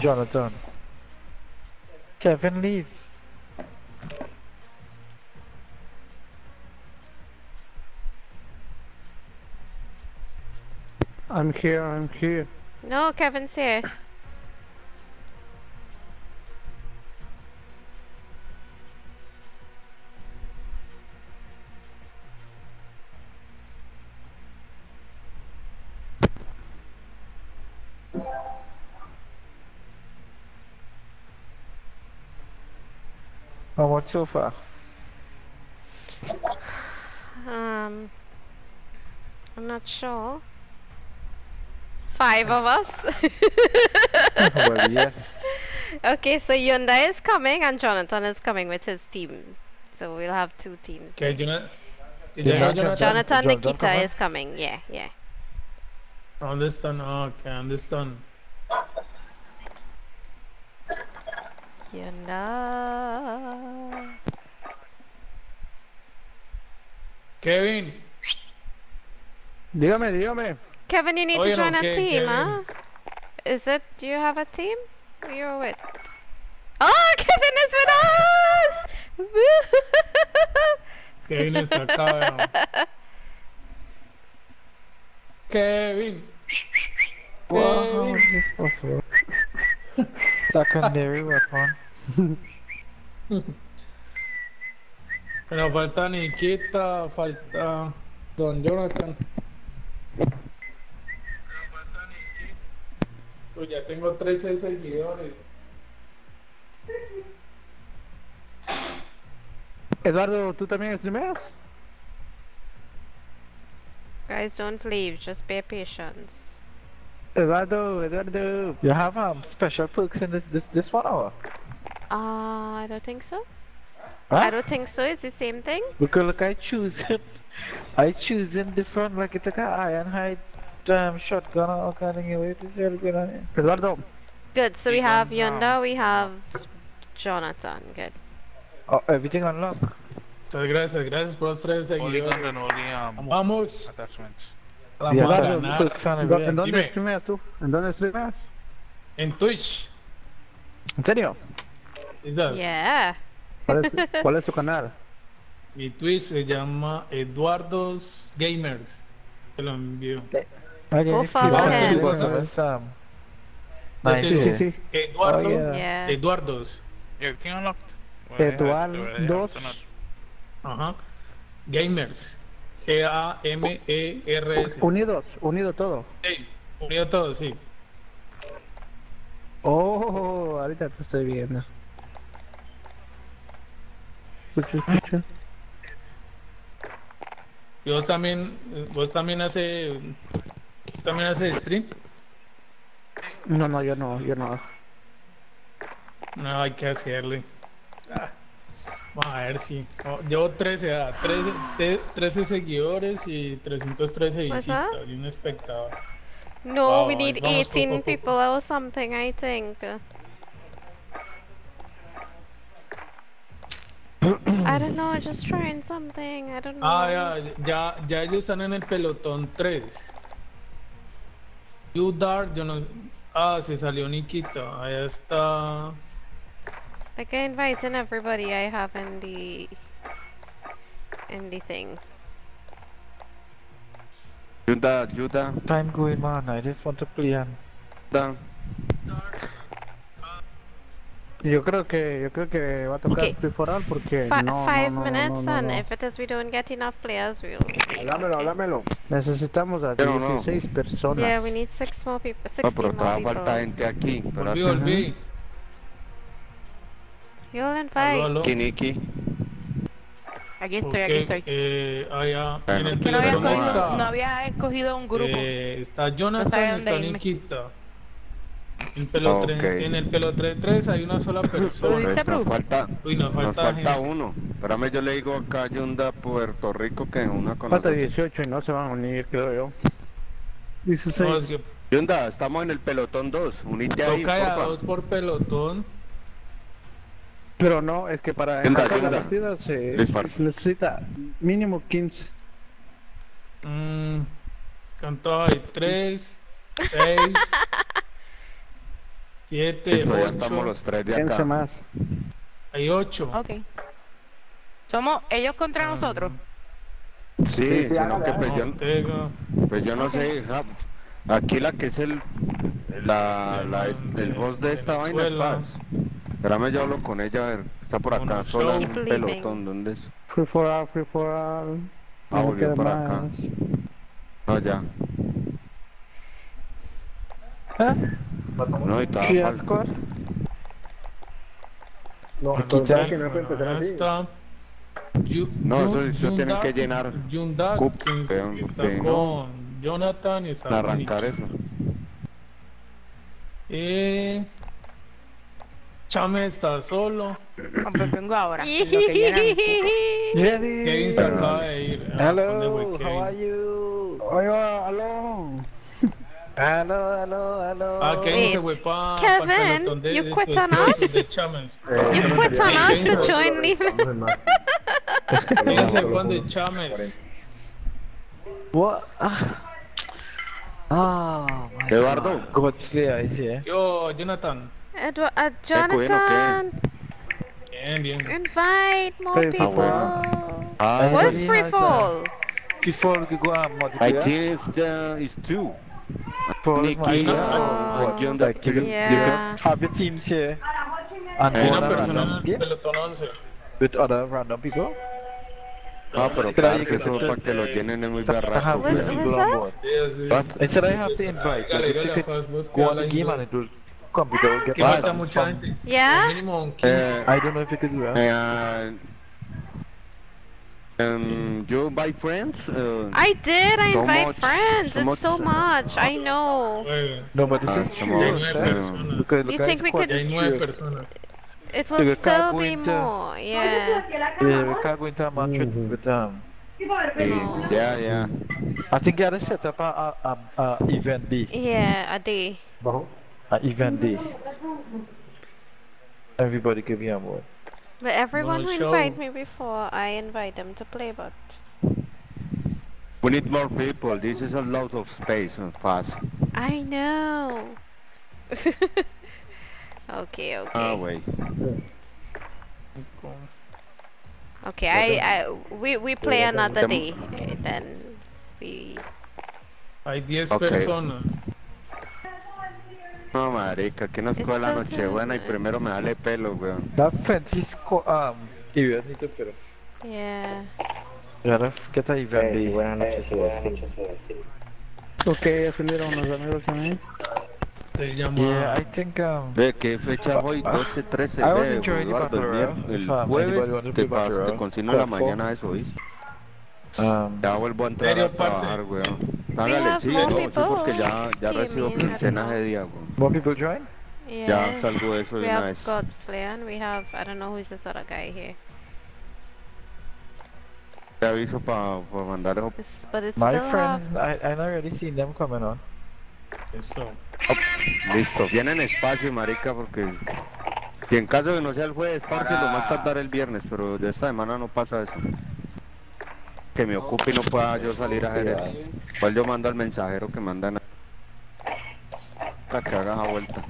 Jonathan. Kevin, leave. I'm here, I'm here. No, Kevin's here. How much so far? Um, I'm not sure. Five of us. well, yes. Okay, so Yunda is coming and Jonathan is coming with his team. So we'll have two teams. Okay, Jona- Yeah, Jonathan- Jonathan. Jonathan Jonathan Nikita is coming. Yeah, yeah. Understand. Okay, Ah, ok, ¿dónde están? Yunda. Kevin. Dígame, dígame. Kevin, you need Oye, to join no, a que- team, Kevin. huh? Is it? Do you have a team? Who you're with? Oh, Kevin is with us! Kevin está acá, weón. Kevin. Wow, Kevin. This possible. Secondary weapon. Pero falta Nikita, falta Don Jonathan. Pues ya tengo 13 seguidores. Eduardo, ¿tú también streameas? Guys, don't leave. Just be patience. Eduardo, Eduardo. You have um special perks in this this this one hour. Uh, I don't think so. Huh? I don't think so. It's the same thing. Because look, I choose it. I choose in different like it's like a iron hide um shotgun or all kind of way. It's very good on it. Eduardo. Good. So we have Yonda. We have Jonathan. Good. Oh, everything unlocked. Muchas gracias, gracias por los 13 Only gun seguidores. and only um, Vamos. attachments. La Yeah, mala Eduardo, nada. perks on ¿En dó- everything. ¿En dónde Dime. streameas tú? ¿En dónde streameas? En Twitch. ¿En serio? quizás. Yeah. ¿Cuál es, cuál es tu canal? Mi Twitch se llama Eduardo's Gamers. Te lo envío. Okay, Go if you follow want to him. see what's on this, um, Ya nice. te Sí, digo. sí, sí. Eduardo. Oh, yeah. Yeah. Eduardo's. Everything unlocked? Eduardos. Ajá. Gamers. G-A-M-E-R-S. Unidos, unido todo. Sí, unido todo, sí. Oh, ahorita te estoy viendo. Escucha, escucha. Y vos también, vos también hace, también hace stream. No, no, yo no, yo no. No, hay que hacerle. Ah, vamos a ver si. llevo 13, ah, 13, te- 13 seguidores y 313 What's that? visitas y un espectador. No, Wow, we ahí need vamos poco a 18 poco. people or something. I think. I don't know. Just trying something. I don't know. Ah, ya, ya, ya ellos están en el pelotón 3. Udar, yo no. Ah, se salió Nikita. Allá está. Like I inviting everybody I have in the in the thing. Ayuda, ayuda, Time going, man. I just want to play and ayuda. Yo creo que, yo creo que va a tocar Okay. free for all porque Fi no, five no, no, minutes, no, no, and no. if it is we don't get enough players, we'll. leave, Háblamelo, okay? háblamelo. Necesitamos a Pero no. 16 personas. Yeah, we need six more people. No, 16 pero more todavía people. falta gente aquí. Volví, Espérate. volví. You'll Aló, invite. aló. Kiniki. Aquí estoy, aquí estoy. Eh, allá Bueno. en el Que no había, pelotón ¿cómo escogido, no había escogido un grupo. eh, está No Jonathan dónde está. Nikita. En, pelo Ok. tre- en el pelotón 3 hay una sola persona. ¿Viste, Pues nos falta, Uy, nos nos falta falta gente. uno. Espérame, yo le digo acá a Yunda, Puerto Rico, que una con Falta nosotros. 18 y no se van a unir, creo yo. No, 16. es que Yunda, estamos en el pelotón 2. Unite ahí, toca a dos por pelotón. Pero no, es que para empezar la partida se, se necesita mínimo 15. Mm, ¿Cuánto hay? 3, 6, 7, Listo, ya estamos 8. los tres de 15 acá. más. Hay 8. Ok. Somos ellos contra nosotros. Sí, sino que pues yo, pues yo no sé, ja, aquí la que es el la, la es- el boss de esta vaina es Venezuela. Paz. Espérame, yo hablo con ella, a ver, está por acá, Bueno, sola en un pelotón, ¿dónde es? Free for all, free for all. Ah, No volvió para acá. No, ya. ¿Eh? No, y falta. Ascor. No, Bueno, pero ¿sabes que bueno, no puede empezar así? está. Yu- No, eso- eso tienen que llenar Yunda, cup, pero- está con Jonathan y está con arrancar eso. Eh, Chame está solo. Ah, pues vengo ahora. en lo que llenan el cupo. Ready. Kevin se acaba de ir. Ah, ¿dónde Hello, fue how Kevin? are you? Oiga, aló. Hello, hello, hello. Ah, Kevin se Wait, fue para Kevin, el pelotón de, you de, quit de- on de- us? de Chames. You quit on us Kevin to se- join Leave. Kevin se fue de Chames. What? Ah, oh, my Eduardo. God. God Slayer is here. Yo, Jonathan. Edward, uh. Jonathan, Bien, bien. invite more Okay, people. bueno. Ah, What's Everybody free has, fall? Before we go on I multiplayer, think it's, uh, it's two. for Nikki, my, no, uh, aquí donde like you, can, you Yeah. have your teams here and Hay go Una on a persona en random el game pelotón 11. with other random people. Ah, pero Pero parce, ahí- eso para que lo llenen es muy To have berraco. What's- people what's on that? board. Sí, sí. What? Instead, I have to invite. Dale, Like, dale, if you Faz, could vos go on queda the game la and it will computer will get Que Faz. falta mucha from- gente. Yeah? Mínimo 15. Eh, I don't know if you could do that. eh, um, you buy friends? Uh, I did. I So invite much- friends. so it's much, so uh, much. I know. No, but this Ah, is come true. on, Ya hay nueve sir. Because You think we could- Ya hay nueve curious. personas. It will So still be into- more. Yeah. Yeah, we can't go into a match with, with um. eh, yeah, yeah. I think you gotta set up a, a, a, a event D. Yeah, a day. A event D. Everybody can me on board. But everyone who show. invite me before, I invite them to play. But We need more people. This is a lot of space and fast. I know. okay, okay. Ah, wait. Okay, I, I we we play another day. eh, Then we. Hay 10 Ok. personas. No, marica, que una escuela It's so nochebuena y nice. primero me dale pelo, weón. That Francisco um areas need to fill up. Yeah. You gotta get a event D. buenas noches, Sebastián. Ok, ya salieron los amigos también. Se llama. Yeah, I think um. ¿De qué fecha hoy? 12, 13 I was de enjoying the Eduardo, el, Battle vier- Royale. el If, um, jueves anybody want to te, play pas- Battle te Royale, consigno en la Cuerpo. mañana eso, ¿oís? Um, Ya vuelvo a entrar ¿Serio, a trabajar, weón. We Hágale, have sí, more no, porque ya, ya recibo in, I quincena don't ese día, weón. more people join? Yeah. Ya salgo de eso We de una have vez. Godslayer and we have I don't know who's this other guy here. Te aviso para mandar eso. My friends, have I I already seen them coming on. Eso. Listo, vienen espacio, marica, porque si en caso de que no sea el jueves, parce, lo más tardar el viernes, pero de esta semana no pasa eso. Que me ocupe y no pueda yo salir a eso. Igual yo mando al mensajero que mandan a... para que haga la vuelta.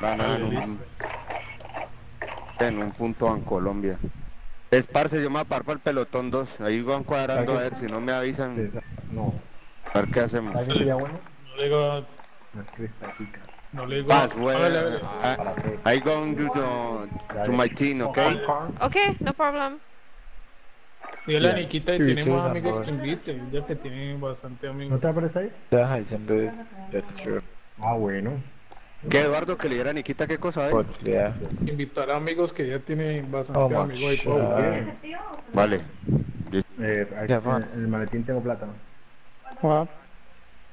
Van a en un, en un punto en Colombia. Es parce, yo me voy a parar para el pelotón 2. Ahí van cuadrando a ver si no me avisan. A ver qué hacemos. No le digo. No le digo. Paz, hágale. I, I go to, the, to my team, okay? Okay, no problem. Dígale a Nikita y Sí, tiene más amigos que invite. Ya que tiene bastante amigos. aparece ahí? Yeah, Heisenberg. That's true. Ah, bueno. ¿Qué Eduardo que le diera a Nikita qué cosa es? But yeah. Invitar a amigos que ya tiene bastante much? amigos y todo. Uh, Vale. Eh, ahí- Ya va. en el maletín tengo plata. What?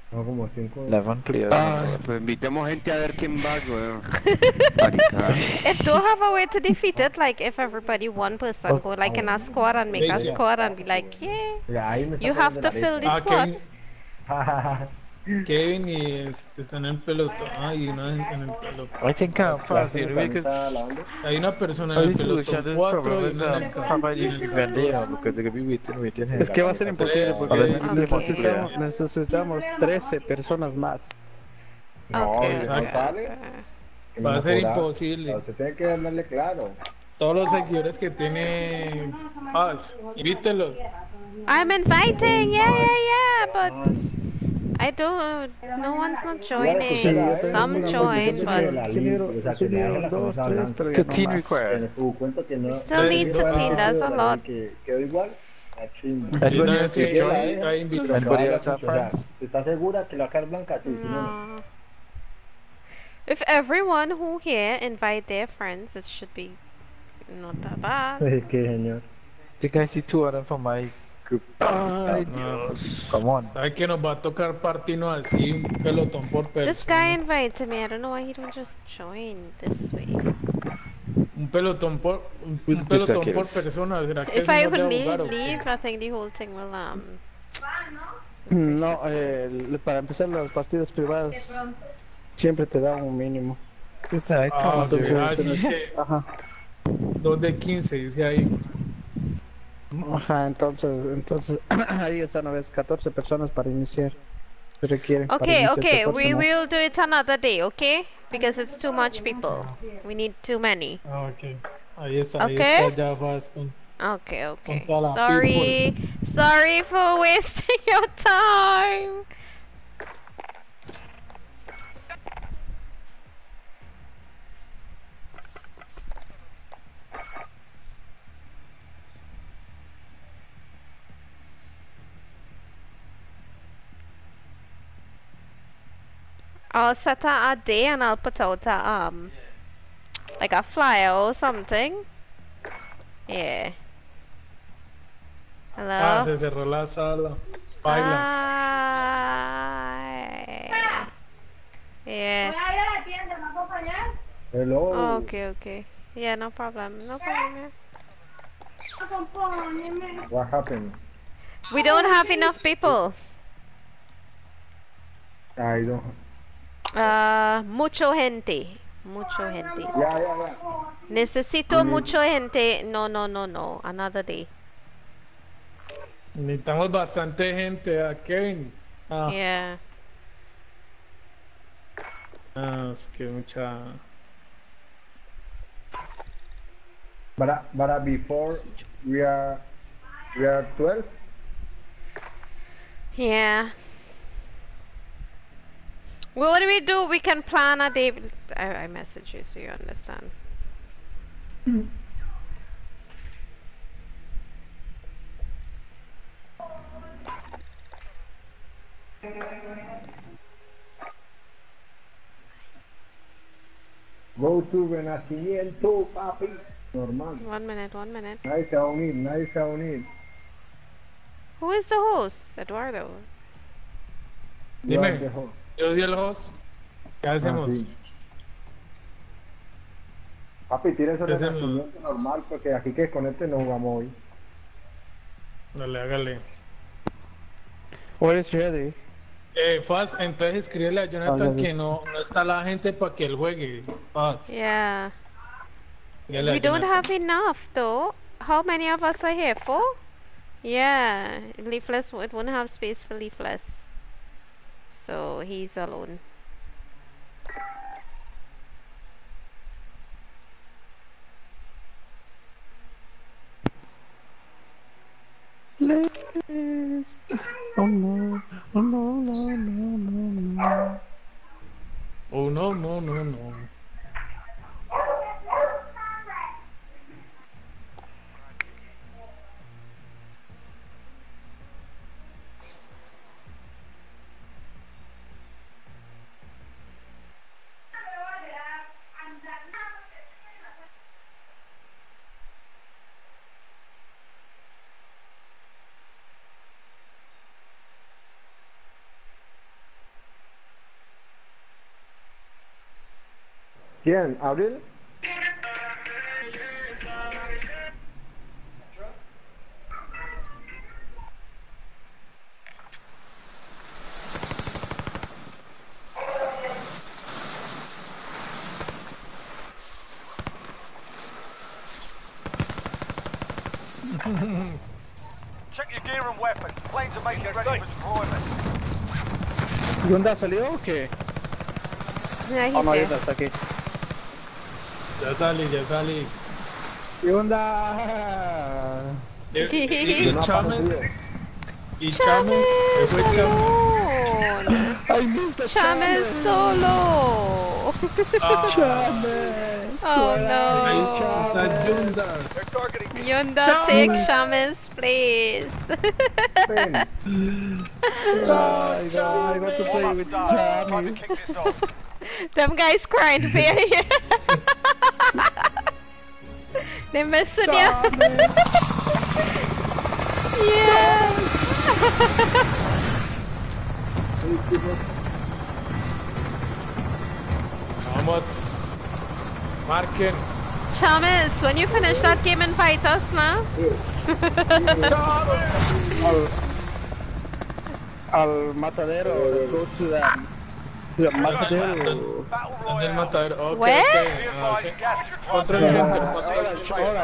Tengo como cinco. 11 players. Ay, pues invitemos gente a ver quién va, weón. Marica. It do have a way to defeat it, like if everybody one person go like in a squad and make a squad and be like, yeah, Ya, ahí me you have poniendo to la fill the Ah, squad. Kevin, Kevin y es- están en el pelotón. Ah, y una en, en el pelotón. I think um, letra. fast, you know, we could. ¿Está lavando? Hay una persona en Only el solution pelotón is 4 problem y is una en um, el ca- have a y en el event day now dos. because they're gonna be waiting, waiting here. Es que va a ser imposible porque Okay. necesitamos, necesitamos 13 personas más. No, Okay, eso exacto. sale. okay. que me Va a ser cobra. imposible. Usted tiene que darle claro. Todos los seguidores que tiene Faz, invítelos. I'm inviting, yeah, yeah, yeah, but I don't. No one's not joining. Some join, but Subieron, subieron dos, tres, pero ya The no team required. Tu cuenta tiene. we still need to team. That's a lot. Que quedó igual. Chimba. Y Anybody else vez join? ahí, ahí invito. Anybody else have friends? ¿Estás segura que la cara blanca? Sí, si no, no. No. If everyone who here invite their friends, it should be not that bad. Es que señor. I think I see two of them from my group. Ay, Dios. Come on. ¿Sabe que nos va a tocar partirnos así un pelotón por This guy persona? invited me. I don't know why he don't just join this way. Un pelotón por un, pelotón por persona. ¿Será que If I no would leave, leave, I think the whole thing will um. No, eh, para empezar las partidas privadas siempre te da un mínimo. Ah, ok. Ah, dice Ajá. 2 de 15, dice ahí. Ajá, entonces, entonces ahí están a veces 14 personas para iniciar. Se requiere. Okay, iniciar okay, 14 we will do it another day, okay? Because it's too much people. We need too many. Ah, ok. Ahí está, ahí Ok. está ya Faz con Okay, okay. toda la Sorry. Sorry for wasting your time. I'll set a, a day and I'll put out a um like a flyer or something. Yeah. Hello? Ah, se cerró la sala. Baila. Hi. Yeah. Hello. Okay, okay. Yeah, no problem. No problem. Yeah. What happened? We don't have enough people. I don't. Uh, mucho gente. Mucho gente. Yeah, yeah, yeah. Necesito Mm. mucho gente. No, no, no, no. Another day. Necesitamos bastante gente. A Kevin. Ah, Yeah. ah, es que mucha. But uh, but uh, before we are we are twelve. Yeah. Well, what do we do? We can plan a day. I, I message you so you understand. Go to Renacimiento, papi. Normal. One minute, one minute. Nice se va a unir, nadie se va a unir. Who is the host? Eduardo. You are Dime. El host. ¿Qué hacemos? sí. Papi, tienes el Ese es el- Renacimiento normal porque aquí que con este no jugamos hoy. Dale, hágale. Where is ready? Eh, Faz, entonces escríbele a Jonathan Ah, que no, no está la gente para que él juegue. Faz. Yeah. dígale a We don't have enough though. How many of us are here? Four? Yeah. Leafless, it won't have space for Leafless. So he's alone. Let's... Oh no, oh no, no, no, no, no. Oh, no, no, no, no. ¿Quién? ¿Abril? Check your gear and weapons. Planes are making ready for deployment. ¿Y dónde ha salido o qué? Yeah, Oh, he's no, está aquí. Ya salí, ya salí. ¿Y onda? Y, y, y No ha Chames, aparecido. y Chames, se fue Chames. ¡Ay, Mr. Cham solo. Ah, Oh no. está Yunda. They're targeting Yunda, take Shamus, please. Ven. Ay, I got to play with done. Time to Chame. kick this off. Them guys crying to be here. they missing you. yeah. Vamos. Marquen. Chamus, when you finish that game, invite us now. Al matadero, go to the, where? Okay. Okay. Ah,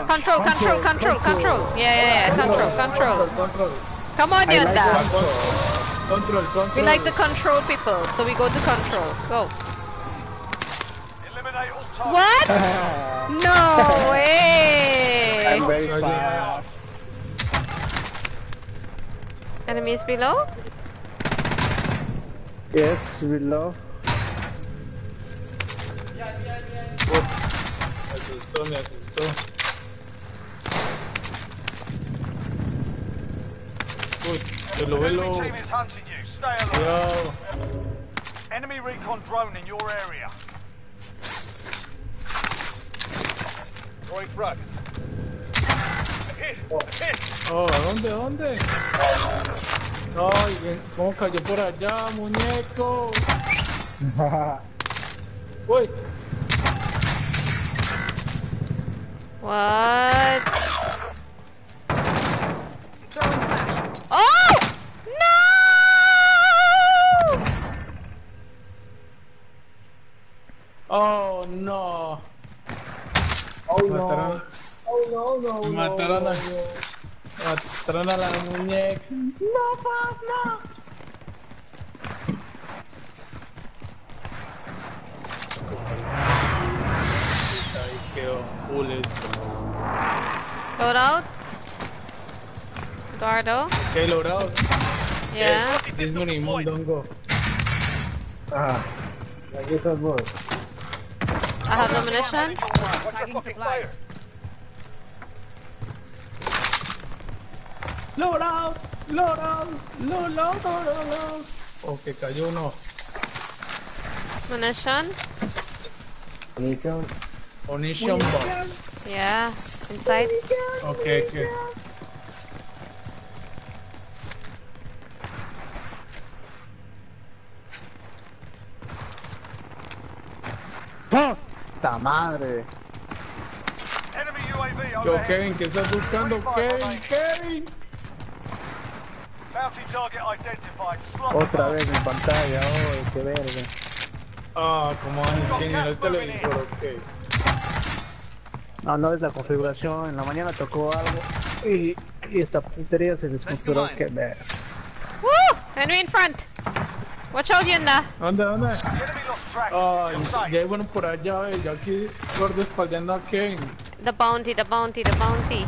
control control. Control, control, control, control. Yeah, yeah, yeah, control, control. Come on, Yonda. Like control, control. We like the control people, so we go to control. Go. What? no way! I'm very fast. Enemies below? Yes, below. Me asustó, me asustó. Uy, el Enemy ovelo. team is hunting you. Stay alert. Cuidado. Enemy recon drone in your area. Throwing frag. Hit! Hit! Oh, ¿a dónde, a dónde? Ay, ¿cómo cayó por allá, muñeco? Uy, What? Oh! No! oh no. Oh Mataron, Oh no, no, mataron a, mataron a la muñeca. No, Paz, no. Ahí quedó full esto. Load out. Eduardo. ¿Qué logrado? Yeah. Disminuimos un dongo. Ah, aquí estás vos. I have ammunition. Tagging supplies. Logrado, logrado, logrado, logrado. Oh, que cayó uno. Munition. Munición. Onition box. Yeah. Inside. Ok, ok. ¡Puta madre! Enemy UAV Yo. Kevin, ¿qué estás buscando? Kevin, Kevin. Otra vez en pantalla, oh, qué verga. Ah, como hay mirar el televisor, ok. No, no es la configuración. En la mañana tocó algo y, y esta puntería se desconfiguró. Qué verga. Woo! Enemy in front. Watch out, Yenda. ¿Dónde, dónde? Enemy lost track. Ay, ya hay bueno por allá, eh. Yo aquí gordo espaldeando a Kevin. The bounty, the bounty, the bounty.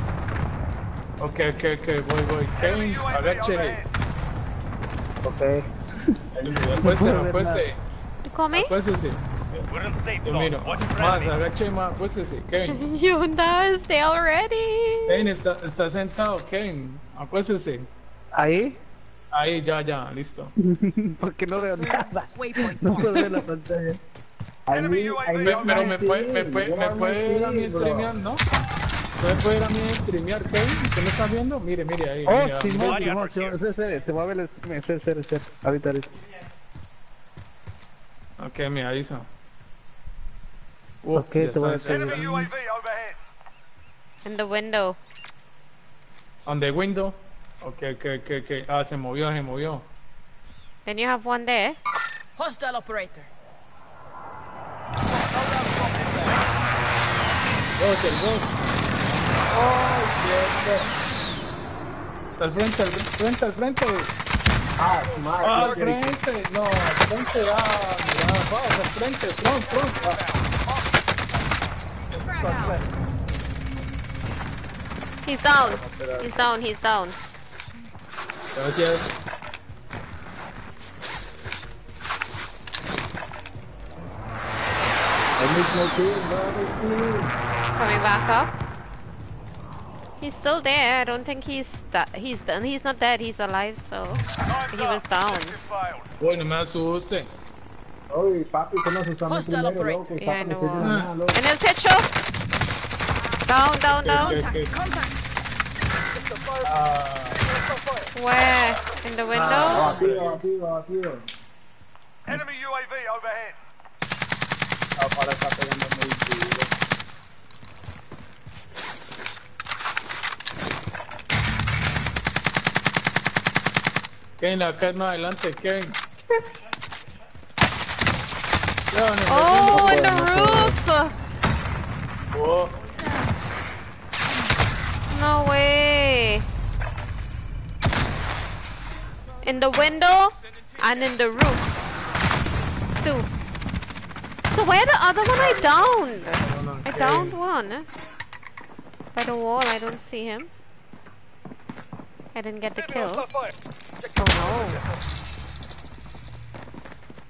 Ok, ok, ok, voy, voy. Kevin, agache. Ok. Acuéstese, acuéstese. You call me? Acuéstese. For Más, agache más, acuéstese. Kevin. Yunda, stay already. Kevin, está, está sentado, Kevin. Acuéstese. ¿Ahí? Ahí, ya, ya, listo. Porque no veo nada. No puedo ver la pantalla. Enemy Ahí, ahí, Me- pero me puede, me puede, me puede ir a mí streamear, ¿no? ¿Me puede ir a mí streamear, Kevin? ¿Usted me está viendo? Mire, mire ahí. Oh, mire, Simón, mire. Simón, Simón, espera, espera, te voy a ver el stream, espera, espera, espera, ahorita, ahorita. Ok, me avisa. Uh, Ok, te voy a overhead. In the window. On the window. Ok, ok, ok, ok. Ah, se movió, se movió. Then you have one there. Hostile operator. Dos, el dos. ¡Oh, al frente, al frente, al frente. Ah, madre. Ah, al frente. No, al frente, ah, mira, vamos, al frente, front, front. Ah. He's down. He's down, he's down. Gracias. El mismo team, brother, team. Coming back up. He's still there. I don't think he's da- he's done. He's not dead. He's alive. So Time's he was up. down. Objective failed. Uy, no me asuste. Oye, papi, ¿cómo se llama Hostile primero, operator. loco? Yeah, I Sácame know. que tiene nada, loco. En el. Down, down, down. Ok, ok. Contact. Where? In the window? Arriba, arriba, arriba. Enemy UAV overhead. Ah, para está pegando muy duro. Kevin, acá más adelante, Kevin. Ya, Oh, in the segundo. roof. Oh, No way. In the window and in the roof. Two. So where the other one I downed? no, no, I Kevin. downed one. By the wall, I don't see him. I didn't get the kill. hostile fire.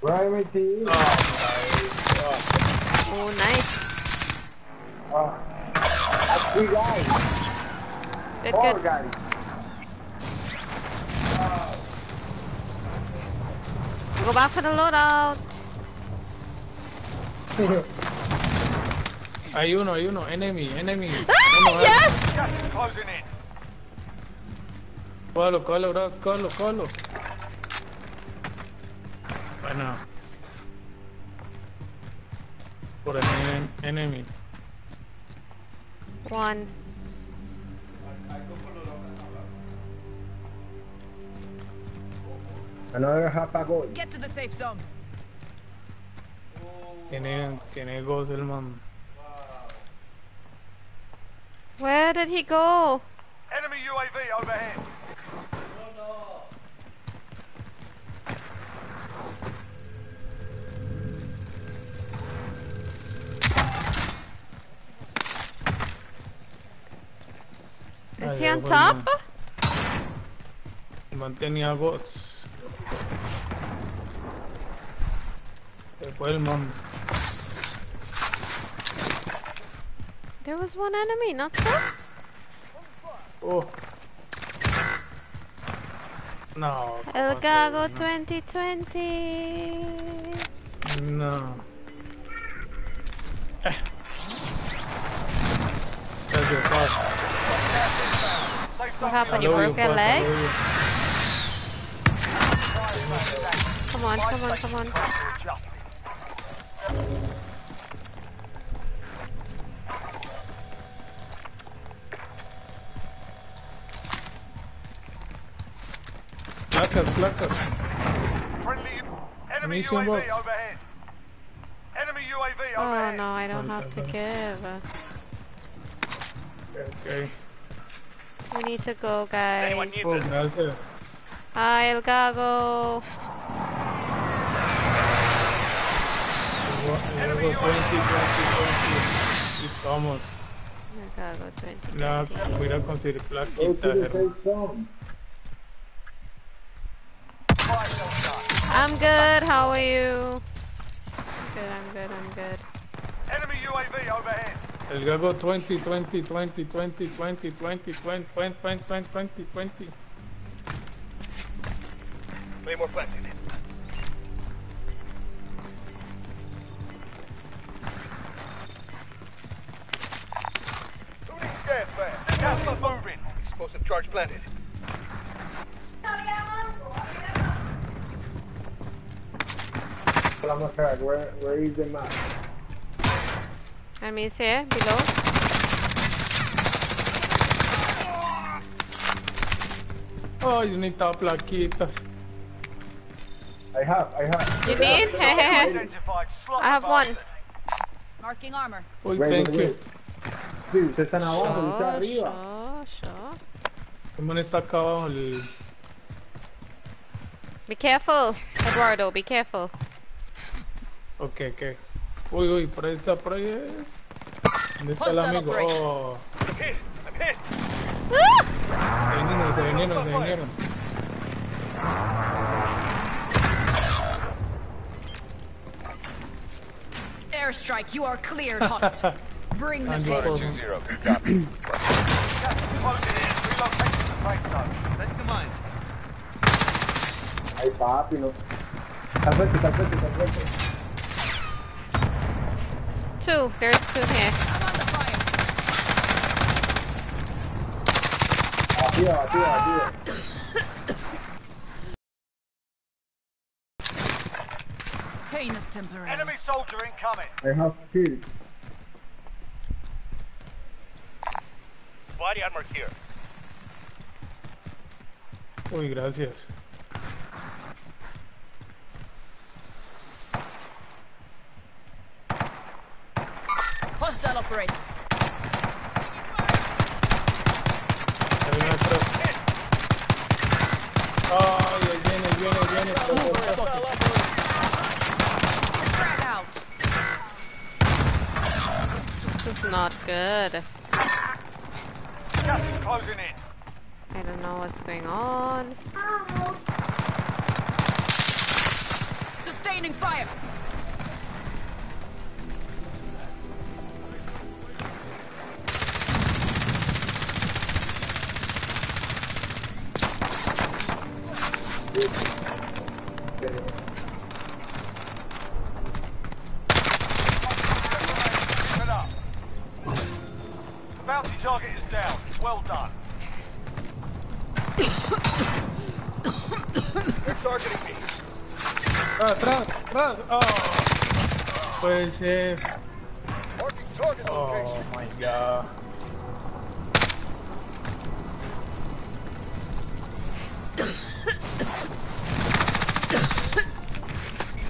no. Right, my team. Oh, nice. That's Three guys. Good, Four good. guys. Go back for the loadout. Hay uno, hay uno, enemy, enemy. Ah, Uno, yes! Gas is closing in. Cógelo, cógelo, bro, cógelo, cógelo. Bueno. Por ahí, en- enemy. One. Another half a goal. Get to the safe zone. Tiene, tiene gozo el man. Where did he go? Enemy UAV overhead. Is he on top? man. El man tenía bots. Se fue el man. There was one enemy, not so? Oh. No. El ¿cómo Gago 2020. No. Eh. That's your fault. What happened? You broke your leg? Come on, come on, come on. Adjusted. Placas, placas. Friendly enemy UAV overhead. Enemy UAV overhead. Oh overhead. no, I don't have to give. Okay. We need to go, guys. Oh, gracias. Hi, El Gago. Luego 20, 20, 20. Estamos. El Gago 2020. La, voy a ir Go to plaquitas, the hermano. safe zone. I'm good. How are you? Good. I'm good. I'm good. Enemy UAV overhead. El gago 20, 20, 20, 20, 20, 20, 20, 20, 20, 20, 20, 20. Claymore planted. Moving scan fast. Gas is moving. Explosive charge planted. Flamacrack, where, where is the map? Enemies here eh, below. Oh, yo necesitaba plaquitas. I have, I have. You need? Identified. Slot I have one. Marking armor. Uy, Wait, thank wait, you. wait. Sí, ustedes están abajo, yo estoy Sure, arriba. sure, sure. El man está acá abajo. El... Be careful, Eduardo. Be careful. Ok, ok. Uy, uy, por ahí está, por ahí. eh. ¿Dónde está el amigo? Oh, hit. se vinieron, se vinieron, se vinieron. Airstrike, you are cleared hot. Bring the pain. you- 2-0. Good copy. Gas is closing in. Relocating to the safe zone. That's the mine. Ay, papi, no. Está frente, está. Two. There's two here. I'm on the fire. Arriba, arriba, arriba. Pain is temporary. Enemy soldier incoming. I have killed. Body armor here. Uy, gracias. Hostile operator. This is not good. Just closing in. I don't know what's going on. Sustaining fire. Puede ser. Marking target Oh my god.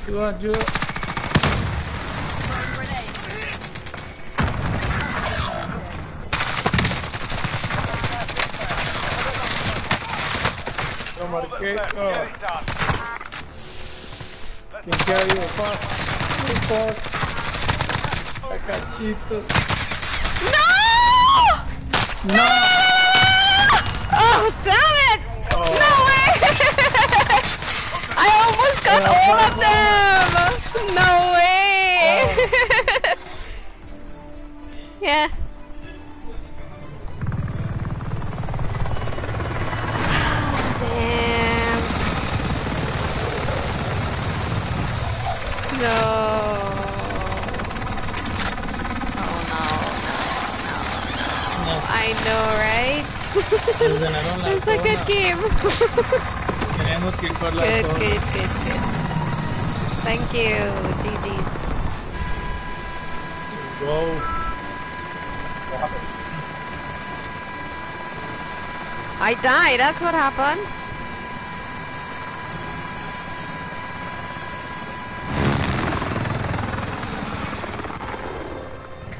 Ayuda, ayuda. Throwing grenade. Lo All marqué. that's left. Oh. Get it done. Let's ¿Quién queda vivo? Fuck. Cachito. No! No. Oh, damn it! Oh. No way! I almost got Oh, all of them! Tenemos que ir good, good, good, good. Thank you, GG's. Go. I died, that's what happened.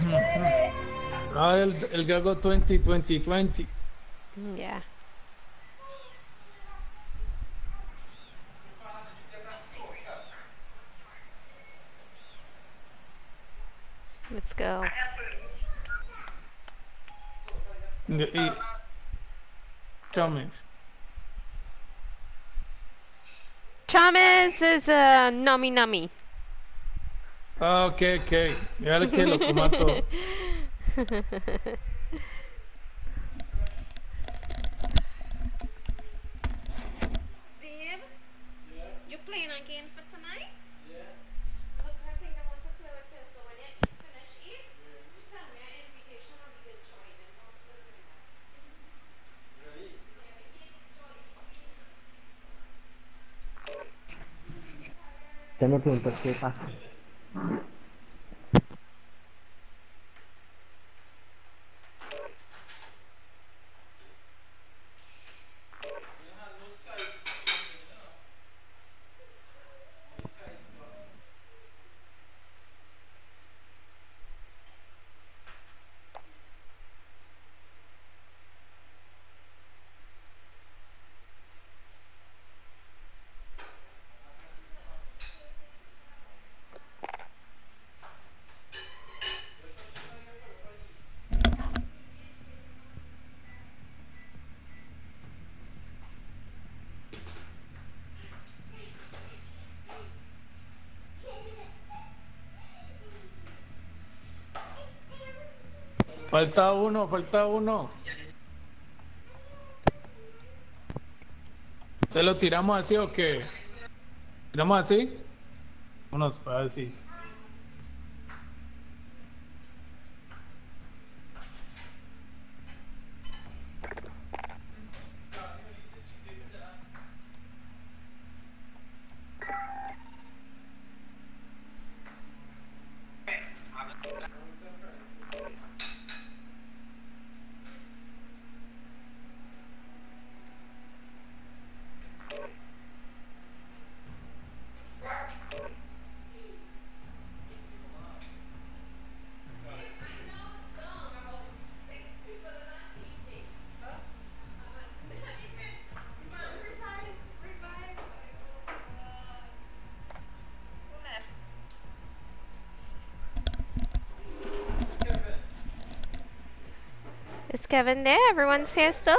Ah, el, el Gago 20, 20, 20. Mm, Yeah. Let's go. Y, Chames. Chames is uh, Nami Nami. Ah, ok, ok. Ya le que lo coma Dame preguntas, ¿qué pasa? Falta uno, falta uno. ¿Te lo tiramos así o qué? ¿Tiramos así? Unos para así. Kevin there? Everyone's here still?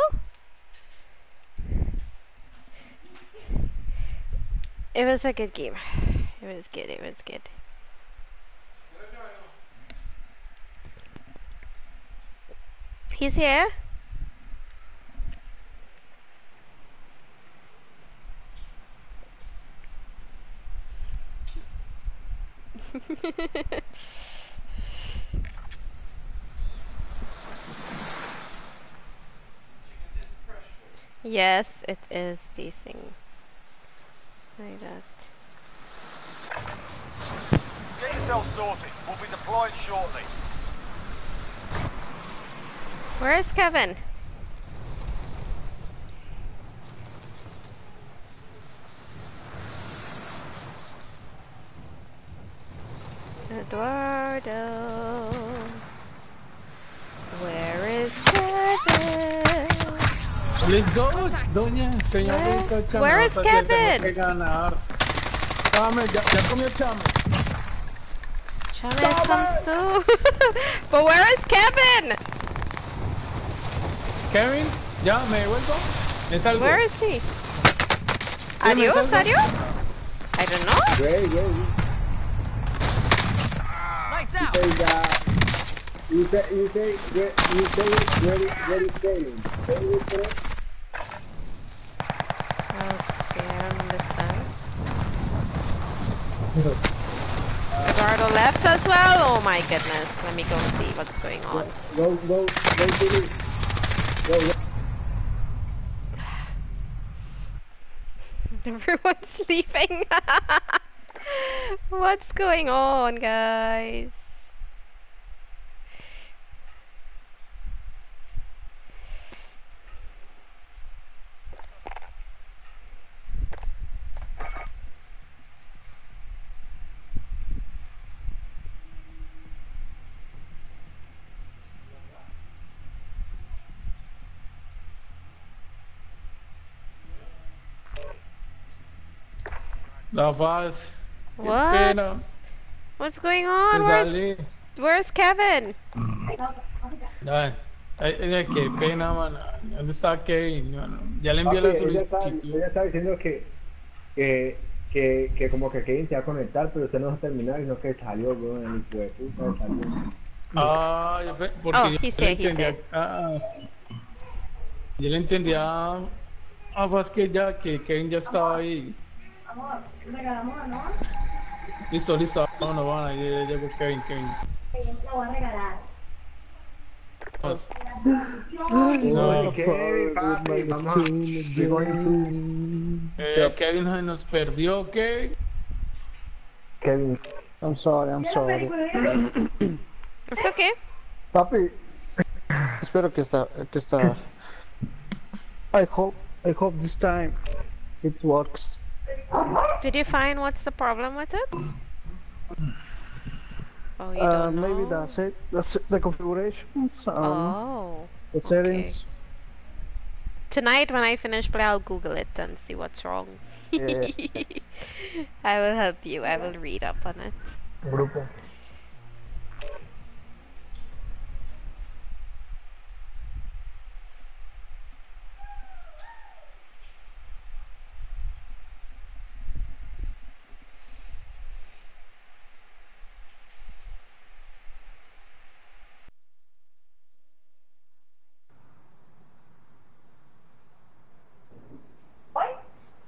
It was a good game. It was good. It was good. He's here. yes, it is decent. Like that. Get yourself sorted. We'll be deployed shortly. Where is Kevin? Eduardo. Where is Kevin? Let's go, doña señorita Where- where is Chanota, Kevin? que ganar. Chame, ya, ya comió Chame. Chame come soon. but where is Kevin? Kevin, ya me devuelvo. Me salgo. Where is he? me Adios, adios? I don't know. Wait, wait. Lights You out. say that. You say, you say, where, you say, where, where is Kevin? Where is Kevin? Okay, I don't understand. Eduardo left as well? Oh my goodness. Let me go and see what's going on. Everyone's leaving. What's going on, guys? La Paz. Qué What? pena. What's going on? Where's, salí. where's Kevin? Ay, ay, qué pena, man. ¿Dónde está Kevin? Bueno, ya le envié la Papi, está, solicitud. ella está diciendo que, que, que, que como que Kevin se va a conectar, pero usted no va a terminar, sino que salió, weón, el hijo de puta salió. Ah, porque Oh, yo he's le here, he's entendía. here. Ah, yo le entendía a ya, que Kevin ya estaba ahí. Amor, regalamos ¿no? Listo, listo. No, no, van, ahí ya llegó Kevin, Kevin. La voy a regalar. Vamos. No, Kevin, papi, vamos a... Eh, Kevin nos perdió, Kevin. Kevin. I'm sorry, I'm sorry. It's okay. Papi, espero que está, que está. I hope, I hope this time it works. Did you find what's the problem with it? Oh, you Uh, don't know? maybe that's it. That's it, the configurations. Um, Oh. the settings. Tonight when I finish play, I'll Google it and see what's wrong. Yeah. I will help you. I will read up on it. Grupo.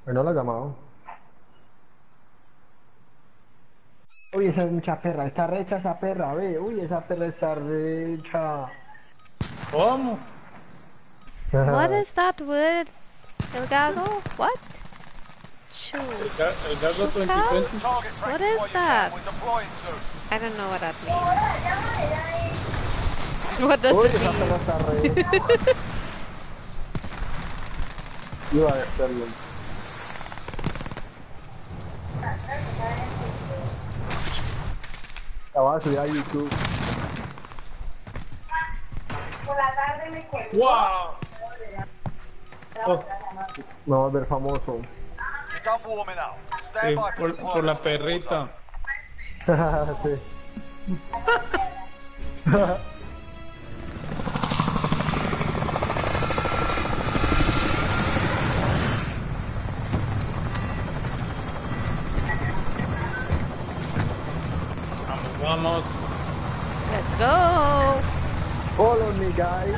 Pero no lo ha llamado. Uy, esa es mucha perra, está recha esa perra, ve, uy, esa perra está recha. ¿Cómo? What is that word? El gago? What? Chu. El, ga- el Gago Chucal? 2020. Target What is that? I don't know what that means. What does Uy, it esa perra está recha. Iba a estar bien. La voy a subir a YouTube. Por la tarde me cuento. ¡Wow! Me voy a volver famoso. Eh, by for por, por la perrita. sí. Vamos. Let's go. Follow me, guys.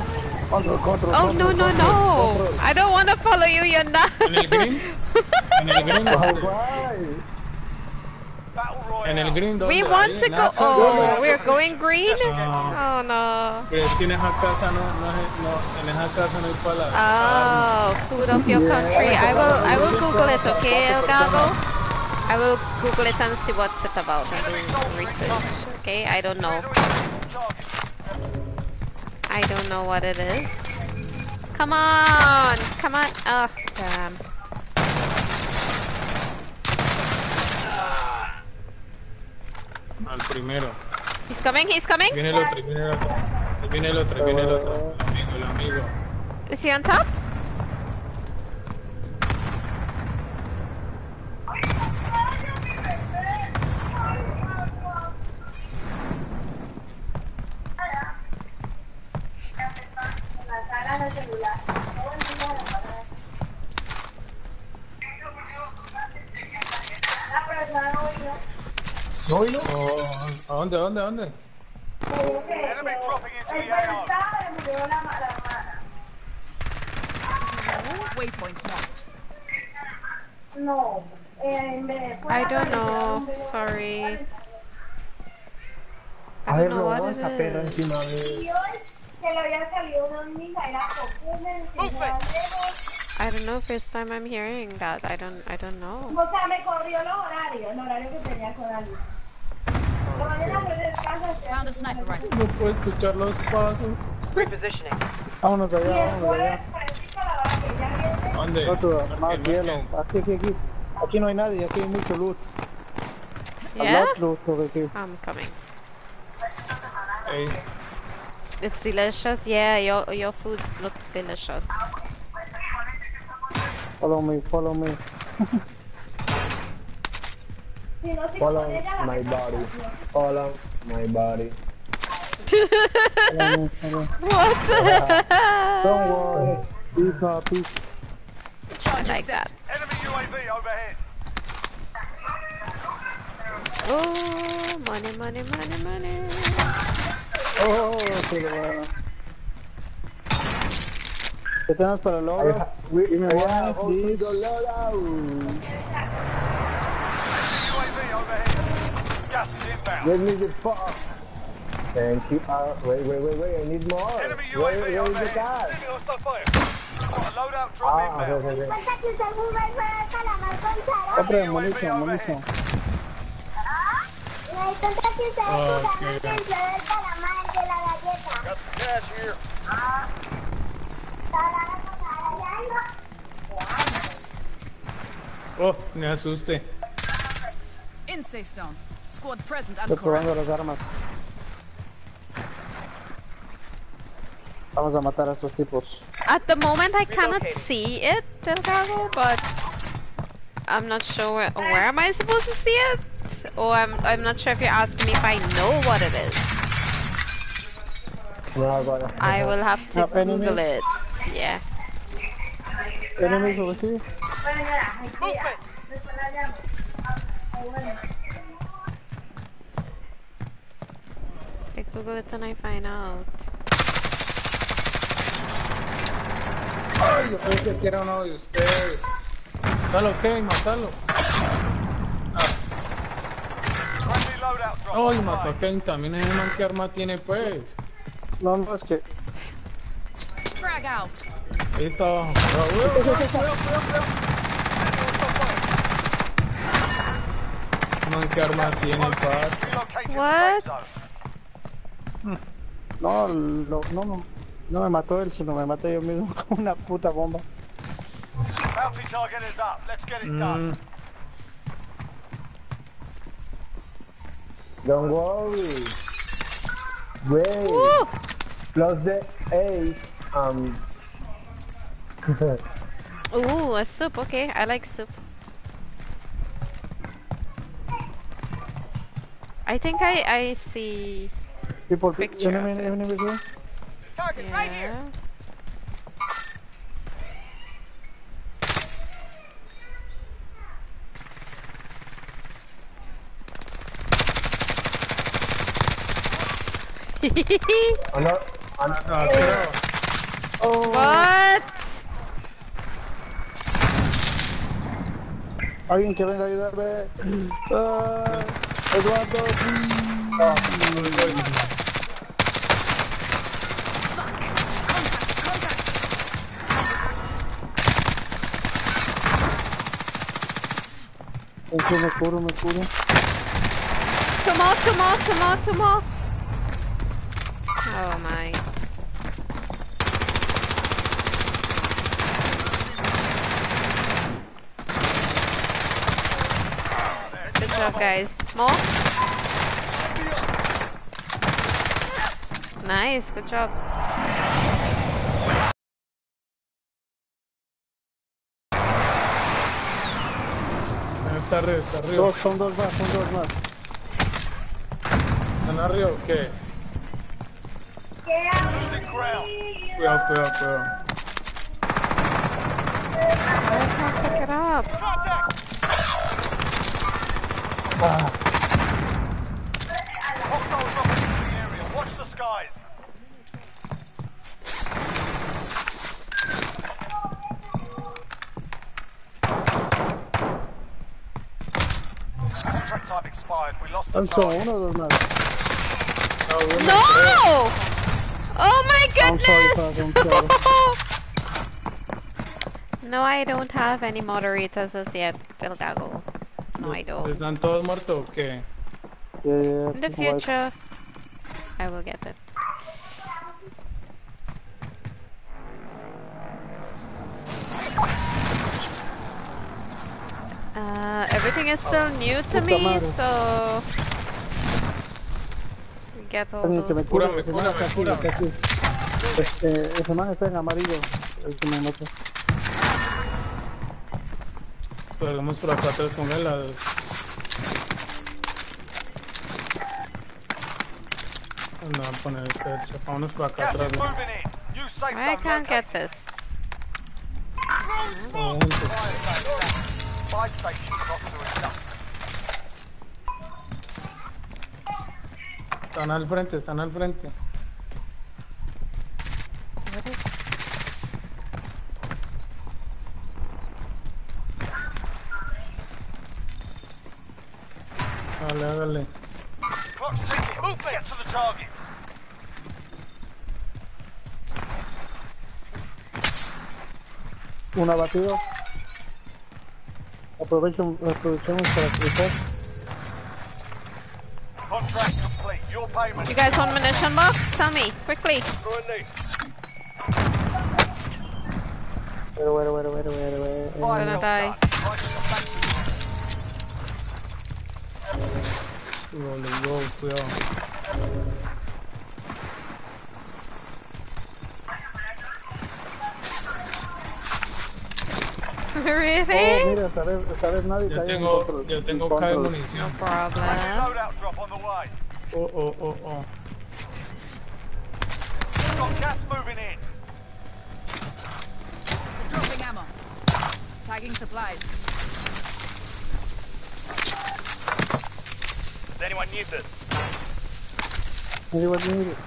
Control, control, Oh control, no no control, no! control. I don't want to follow you. You're not. En el green. En el green. Alright. En el green. We want to go. Oh, we're going green. Ah. Oh no. Pero es que en esa casa no, no, no, en esa casa no hay palabras. Oh, food of your country. I will. I will Google it. Okay, El Gago. I will Google it and see what's it about and do research. Okay, I don't know. I don't know what it is. Come on, come on. Oh, damn. Al primero. He's coming. He's coming. Viene el otro, viene el otro. Viene el otro, viene el otro. El amigo, el amigo. Is he on top? ¿No oílo? Oh, ¿A dónde, a dónde, a dónde? Enemy dropping into the AO. Waypoint marked. No. I don't know. Sorry. I A don't ver, know lo what vamos a perra it is. Encima de... Y le había salido una hormiga, era cocumen, oh, I don't know. First time I'm hearing that. I don't. I don't know. O sea, me corrió los horarios, el horario que tenía con Ali. Por la mañana yo descanso, Found a sniper rifle. No puedo escuchar los pasos. Repositioning. Vámonos y allá, el vámonos jueves, allá. Francisco, a la hora que ya viene, ¿Dónde? Otro, más Marquen, hielo. marquen. Aquí, aquí, aquí. Aquí no hay nadie, aquí hay mucho loot. A Yeah. lot loot over here. I'm coming. Ey, It's delicious. Yeah, your your foods look delicious. Follow me, follow me. si no, si Follow con ella la my body. Follow my body. Follow me, follow what the Don't worry. Peace, peace. I like that. Enemy UAV overhead. Oh, money, money, money, money. Oh, sí, bueno. ¿Qué tenemos para el logro? ha- we, Give me I one, have please. the loadout. UAV overhead. Gas is inbound. Let me get fucked. Thank you. Uh, wait, wait, wait, wait. I need more. Enemy Where, UAV where is the overhead. gas? Enemy hostile fire. Loadout drop Ah, okay, inbound. okay, okay. Cuenta que usted jugó el juego de calamar con Sara. Compre munición, munición. Galleta. Got some cash here. Sara, Sara, ya iba. Oh, me asuste. In safe zone. Squad present and Estoy correct. probando las armas. Vamos a matar a estos tipos. At the moment, I cannot see it, Delgado, but I'm not sure where, where am I supposed to see it, or I'm I'm not sure if you're asking me if I know what it is. No, but- I will have to Have enemies? Google it. Yeah. Enemies over here. Bueno, ya, ahí queda. Después la llamo. Ahí bueno. I Google it and I find out. Ay, yo pensé que era uno de ustedes. Matalo, Kevin, matalo. Ay, Kevin también. Ese man que arma tiene, pues. No, no, es que... Frag out. Ahí está abajo. Cuidado, cuidado, cuidado, cuidado, cuidado. Man, que arma tiene, the What? No, lo- no, no. No me mató él, sino me maté yo mismo con una puta bomba. Bounty Don't worry. Wait. Woo! Plus the eight. Um. Ooh, a soup. Okay, I like soup. I think I I see. People, Picture enemy, of it. enemy here. Target right here. Ano, ano, Ah, creo. What? Alguien que venga a ayudarme. Ah, Eduardo. Ah, Eso me curo, me curo. Two more, two more, two more, two more. Oh my. Good job, guys. More? Nice, good job. Está arriba, está arriba. Dos, son dos más, son dos más. ¿Están arriba o qué? Losing ground. Cuidado, cuidado, cuidado. I can't pick it up. Hostiles operating in the area. Watch the skies. Track time expired. We lost the Alzo, target. uno o dos más. No! Oh my goodness! Sorry. no, I don't have any moderators as yet, Delgado. No, I don't. ¿Están todos muertos o qué? Yeah, yeah, In the future, I will get it. Uh, everything is still new to me, so we get all Alguien que me those. cure, Cúrame, ese man está aquí, cúrame, está aquí. Este, ese man está en amarillo, el que me mató. Salgamos por acá atrás con él. a- No, voy a poner este hecho. Vámonos por acá Gas atrás. is moving in. New safe I zone can't get located. this. Todos Están al frente, están al frente. What is Dale, hágale. Clock's ticking. Move Get to the target. Un abatido. Aprovecho, aprovechemos para cruzar. Contract complete. Your payment. You guys want munition box? Tell me, quickly. Throw a knee. Bueno, bueno, bueno, bueno, bueno, bueno. Fire gonna sale die. done. Right to the factory. Doble, go, cuidado. Oh, really? mira, esta vez, esta vez nadie Yo cayó en tengo, control. yo tengo en K de control. munición. No problem. Loadout drop on the way. Oh, oh, oh, oh. Got gas moving in. Dropping ammo. Tagging supplies. Does anyone need this? Anyone need it?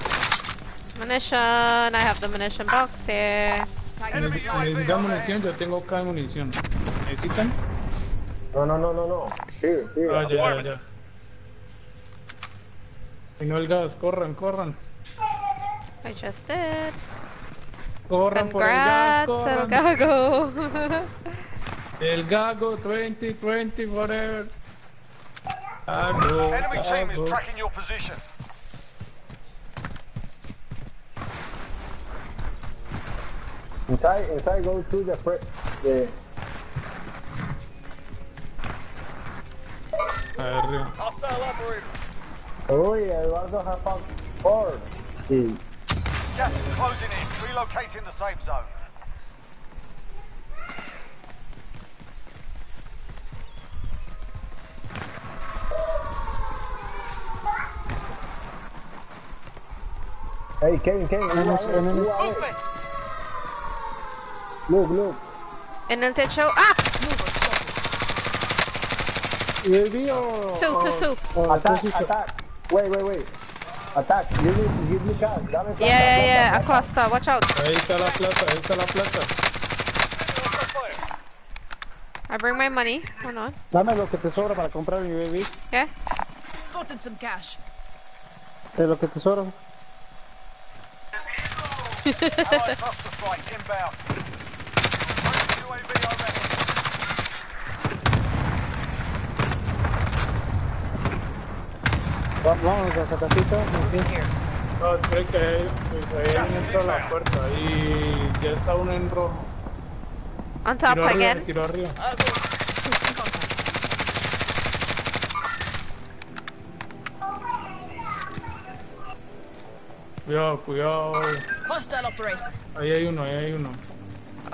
Munition. I have the munition box here. Necesitan munición, yo tengo K de munición. ¿Necesitan? No, no, no, no, no. Here, here. Ah, ya, ya, ya. Y no el gas, corran, corran. I just did. Corran por el gas, Congrats, El corran. Gago. El Gago 2020 forever. Gago, Enemy team is Gago. tracking your position. Inside, inside, go to the fre- the Arriba. Hostile operator. Uy, Eduardo has found four. Sí. Gas is closing in. Relocating the safe zone. Hey, Kevin, Kevin, Enemies, UAV, enemies. UAV. Look, look. En el techo. Ah! ¿Y el mío? Two, two, two. Oh, Attack, preciso. attack. Wait, wait, wait. Attack, give me, give me cash. Dame plata, Yeah, yeah, plata, yeah. A plata. cluster. Watch out. Ahí está la plata, ahí está la plata. I bring my money. Hold on. Dame lo que te sobra para comprar mi baby. Yeah. Spotted some cash. De lo que te sobra. Allied cluster strike inbound. UAV overhead. Va- Vámonos a esa casita. aquí. No, es que, que pues, ahí entró a la puerta y ya está uno en rojo. On top Tiro arriba, again. tiro arriba. Cuidado, cuidado. Hostile operator. Ahí hay uno, ahí hay uno.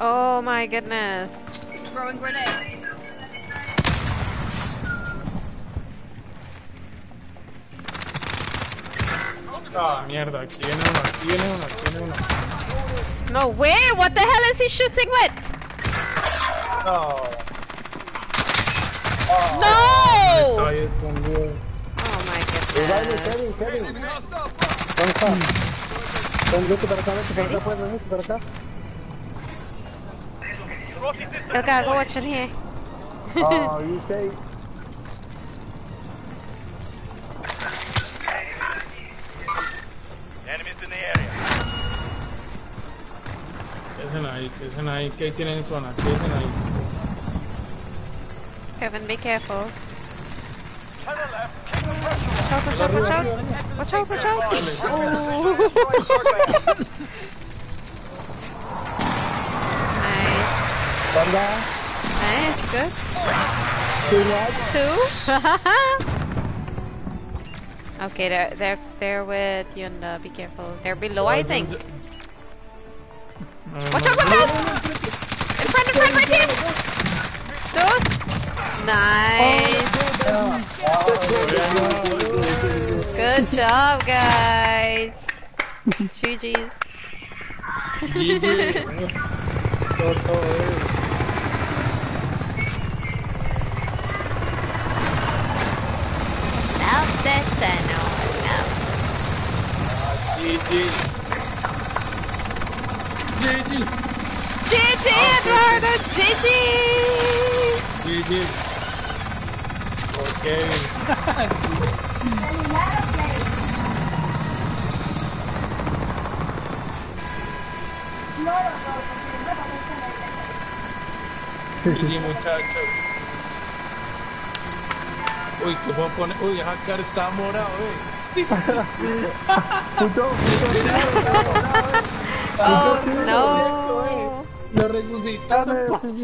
Oh my goodness. Throwing grenade. Ah, mierda, aquí uno, aquí uno, aquí uno. No way! What the hell is he shooting with? No. No! Está ahí escondido. Oh my Kevin, goodness. Kevin, Kevin. ¿Dónde está? Ven, vete para acá, vete para acá, pues, vete para acá. El watch in here. Oh, you say. Enemies in the area. ¿Qué hacen ahí? ¿Qué hacen ahí? ¿Qué tienen en zona? ¿Qué hacen ahí? Kevin, be careful. To the left, keep the pressure on. Watch out, watch out, watch out. Watch out, watch out. Oh. nice. ¿Dónde? Nice, good. Two what? Two? okay, they're they're they're with Yunda. Be careful. They're below, I think. No, Watch out, watch out! In front, in front, right here! Good. Nice. Good job, guys. GG's. Now that's a no. No. GG. GG. GG, Eduardo! GG! GG. Ok. GG, muchachos. Uy, ¿qué a poner? Uy, esa cara está morado, eh. Puto, Oh no! Lo resucitaron. Lo sacaron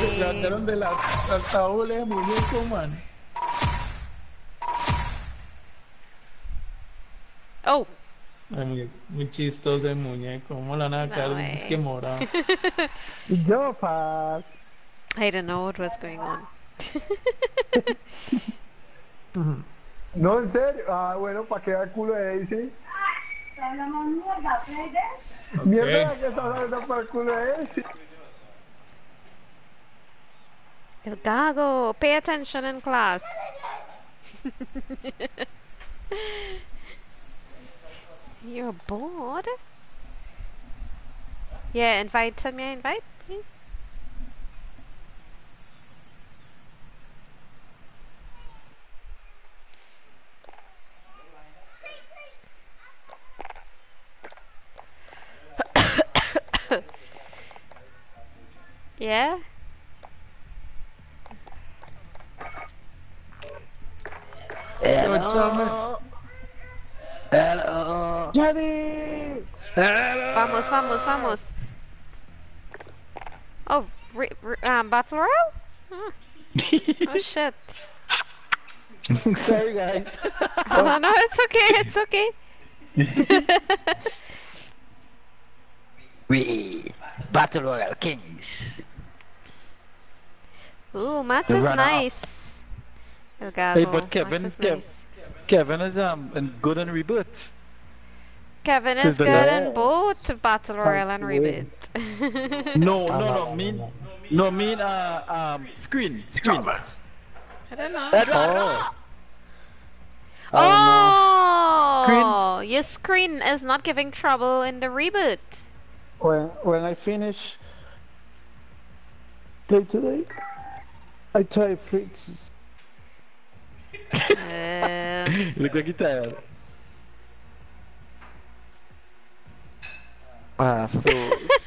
de, lo sacaron de la ataúd de muñeco, man. Oh! Ay, muy, muy chistoso el muñeco. ¿Cómo la van a sacar? No es que morado. Yo fast. I don't know what was going on. No, en serio. Ah, bueno, para que vea el culo de Daisy. Hablamos mierda, Fede. Mierda, que estás hablando para el culo de Daisy. El gago, pay attention in class. You're bored? Yeah, invite, send me an invite, please. Yeah? Hello. Hello. Jadi. Vamos, vamos, vamos. Oh, re, re, um, Battle Royale? Huh. oh shit. Sorry, guys. Oh, no, it's okay, it's okay. We Battle Royale Kings. Ooh, Mats is nice. El Gago. Hey, but Kevin, is Kev, nice. Kevin is um in good and reboot. Kevin is good last. in both Battle Royale and. Reboot. No, no, no, mean, no, mean uh um screen, screen. I don't know. Eduardo! Oh, your screen is not giving trouble in the reboot. When when I finish play today, I try Fritz. Uh, Look like it Ah, so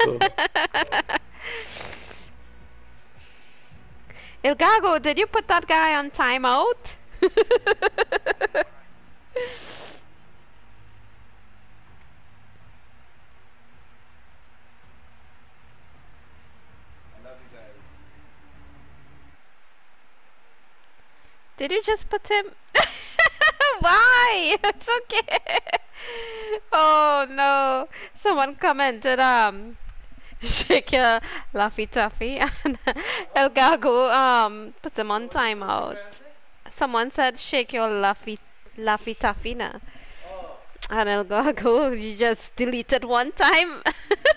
so. El Gago, did you put that guy on timeout? Did you just put him? Why? It's okay. Oh no! Someone commented, um, shake your Laffy Taffy, and El Gago, um, put him on timeout. Someone said, shake your Laffy, Laffy Taffina. And El Gago, you just deleted one time.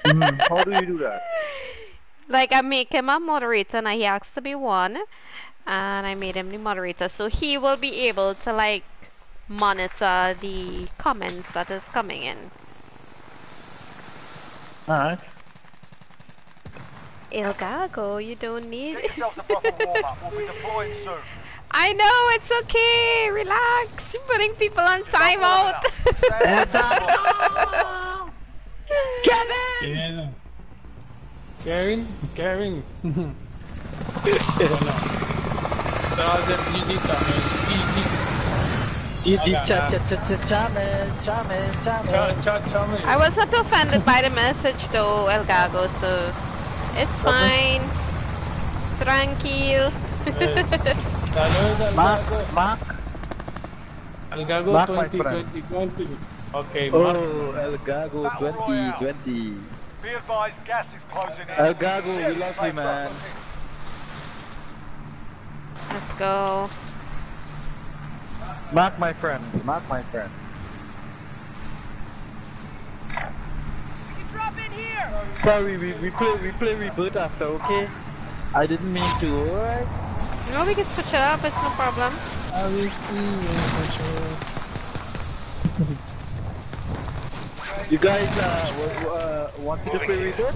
Mm, how do you do that? like, I make him a moderator, and he asked to be one, and I made him the moderator, so he will be able to, like, monitor the comments that is coming in. Alright. El Gago, you don't need. Get yourselves a proper warm-up. We'll be deploying soon. I know it's okay. Relax. You're putting people on timeout. Yeah. Kevin, Kevin. Wala. Brother, GG tayo. GG. Easy cha cha cha cha chamen, chamen, chamen. Cha cha cha. I was not offended by the message though, El Gago, so it's fine. Tranquil. Saludos al Mark, Gago. Mark. Al Gago Mark, my 2020. 20. Okay, oh, Mark. Oh, El Gago 2020. Be advised, gas is closing in. El Gago, we Safe love you, zone. man. Let's go. Mark, my friend. Mark, my friend. We can drop in here! Sorry, we, we play we play reboot after, okay? I didn't mean to, alright? No, we can switch it up. It's no problem. I will see you. You guys uh, w- w- uh wanted to play reboot?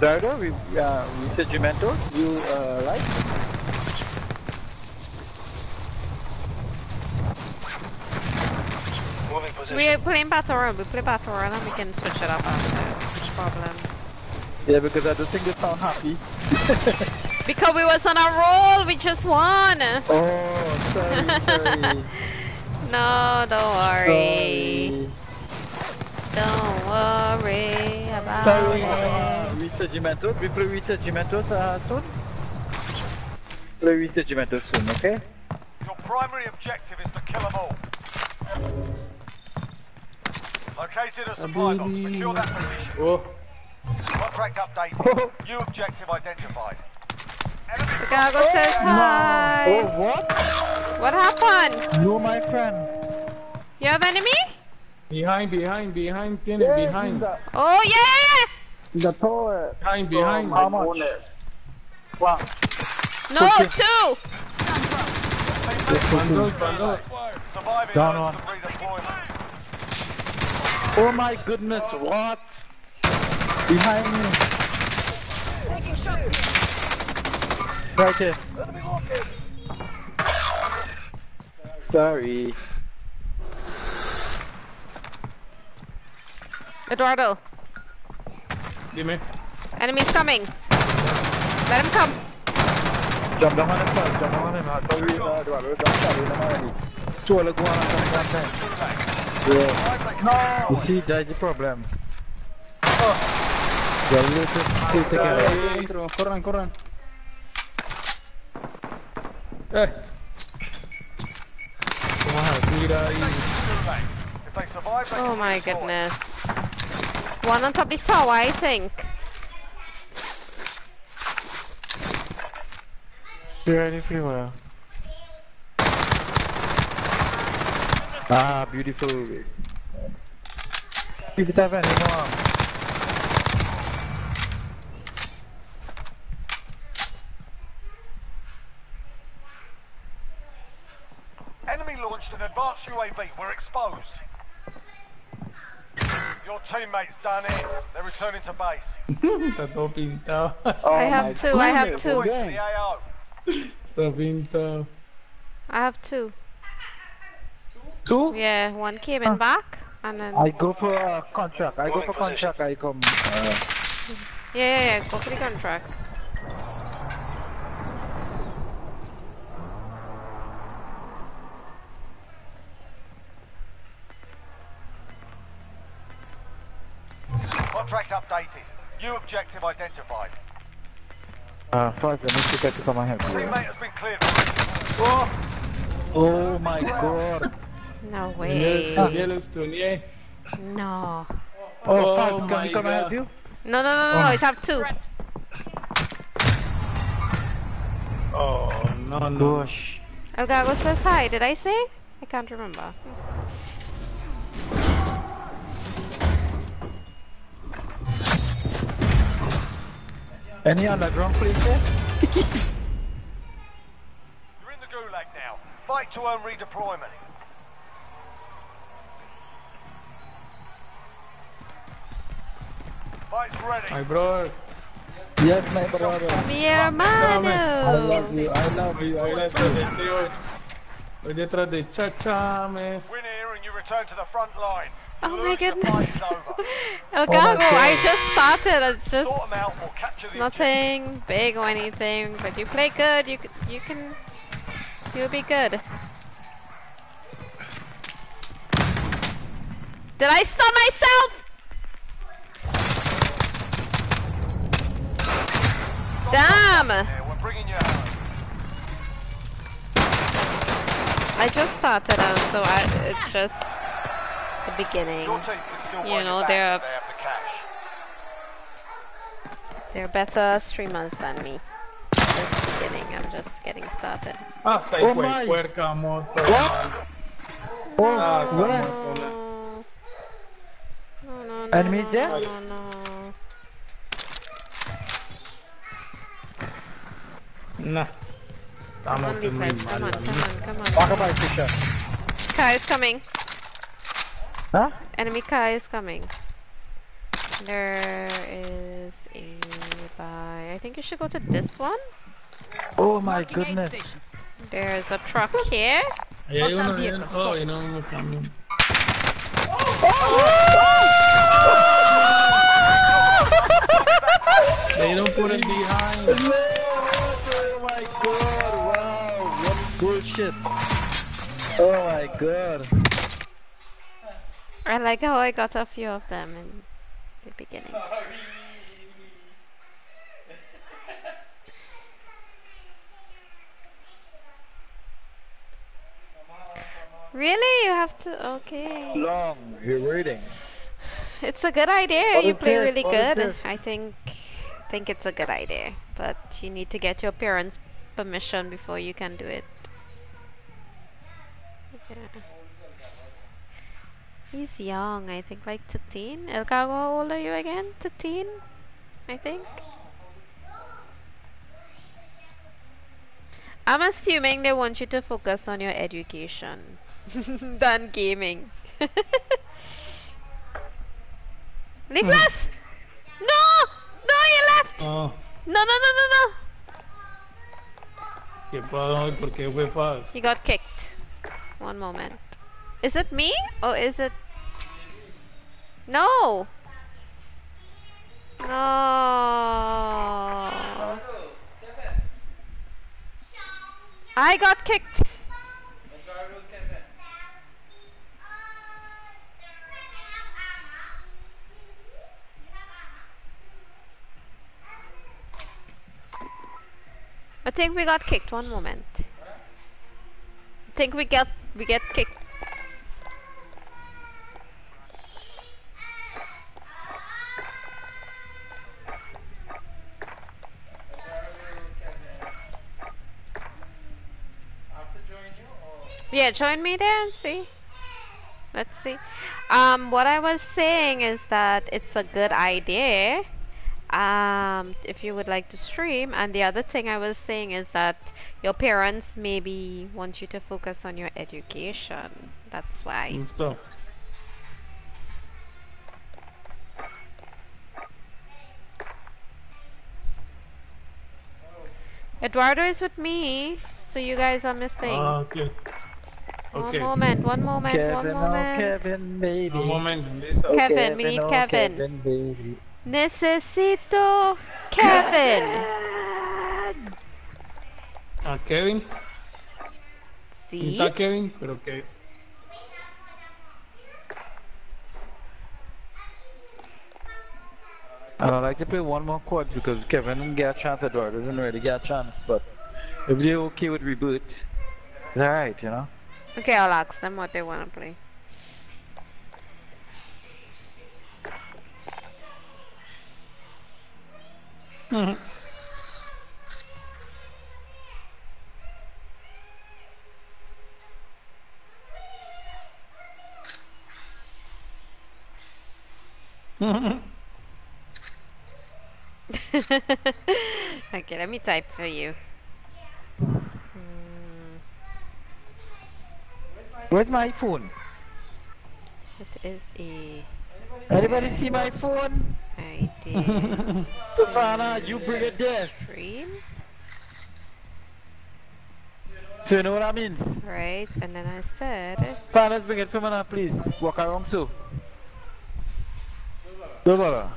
Dardo, we uh, we said Jumento, you uh, like? Moving position. We are playing Battle Royale. We play Battle Royale and we can switch it up after. No problem. Yeah, because I don't think they sound happy. Because we was on a roll. We just won. Oh, sorry, sorry. No, don't worry. sorry. Don't worry about Sorry, it. uh, Resurgimento. We play Resurgimento uh, soon? Play Resurgimento soon, okay? Your primary objective is to kill them all. Located a supply box. Secure that position. Oh, Contract updated. New objective identified. Enemy Chicago says hi. Oh, what? What happened? No, my friend. You have enemy? Behind, behind, behind, tiene, Yes, in behind. the, Oh yeah, in the tower. Behind, behind. How much? Wow. yeah, yeah. No, two. Bandos, bandos. surviving Down earns one. Oh my goodness, what? Behind me. Taking shots here. Right here. Sorry. Eduardo, Dime. enemy's coming. Let him come. Jump down on him first, jump down on him. I'll tell you, uh, Eduardo, don't stop him already. Two other go on at the same time. Yeah. You see, that's the problem. Yeah, we need to stay together. Corran, corran. Eh. Vamos a subir ahí. If they survive, they Oh my goodness. One on top of the tower, I think. They're everywhere. Ah, beautiful. If it have any more. UAV. We're exposed. Your teammates done it. They're returning to base. Está todo pintado. I have two, I have two. Deploy to the Está pintado. I have two. Two? Yeah, one came in back, and then I go for a contract. I go for contract. I come. Uh, yeah, yeah, yeah, go for the contract. Contract New objective identified. uh, first, I need to get to come and help you. Teammate has been cleared. Oh my god. No way. yes, Tony. No. Oh, Oh Faz, can my we come and help you? No, no, no, no, no. Oh. It have two. Oh, no, no. Gosh. El Gago says hi. Did I say? I can't remember. Any underground place there? You're in the gulag now. Fight to earn redeployment. Fight's ready. My brother. Yes, my brother. Mi hermano. I hermano. love you. I love you. I Voy love detrás de you. ti hoy. Voy detrás de Chachames. Win here and you return to the front line. Oh my goodness. fight's. El Oh Gago, I just started. It's just out or capture the nothing big or anything. But you play good. You you can. You'll be good. Did I stun myself? Damn! Yeah, we're bringing you home. I just started out, so I, it's just the beginning. Your team can still You know, they're- the they're better streamers than me. Just the beginning. I'm just getting started. Hasta Oh my. puerca moto. Oh, Ah, esa where? moto, la- No, no, no, Enemies no, there? No, no, no. Nah. Come Estamos on, que muy. Come on, come on, come on. Walk by, Fisher. Kai is coming. Huh? Enemy Kai is coming. There is a buy. I think you should go to this one. Oh my Marking goodness. There's a truck here. Ahí hay uno, Hostile ahí hay vehicle uno. Oh, y no, no, camión. Le dieron behind. Oh my god, wow, what bullshit. Oh my god. I like how I got a few of them in the beginning. Really? You have to? Okay. Long, you're waiting. It's a good idea. You play really good. I think think it's a good idea, but you need to get your parents' permission before you can do it. Yeah. He's young, I think like 13. El Gago, how old are you again? 13? I think. I'm assuming they want you to focus on your education than gaming. Leave us! Hmm. No! No, you left! Oh, No, no, no, no, no! ¿qué pasó? ¿Por qué fue fácil? You got kicked. One moment. Is it me? Or is it... No! No! I got kicked! I think we got kicked. One moment. I think we get we get kicked. Yeah, join me there and see. Let's see. Um, what I was saying is that it's a good idea. um, if you would like to stream. And the other thing I was saying is that your parents maybe want you to focus on your education. That's why. And stuff. Eduardo is with me, so you guys are missing. Ah, okay. One moment, one moment, one Kevin, oh moment. Kevin, baby. Un momento, Lisa. Oh, Kevin, we need oh, Kevin. Kevin, baby. Necesito Kevin. A Kevin. Sí. Está Kevin, pero que And I'd like to play one more quad because Kevin didn't get a chance, Eduardo didn't really get a chance, but if they're okay with reboot, it's alright, you know? Okay, I'll ask them what they want to play. okay, let me type for you. Hmm, Where's my phone? it is a Anybody see my phone? I did Savannah, you bring it there. stream, So you know what I mean? right? And then I said, Fathers, bring it for me now, please. Walk around so. No bother.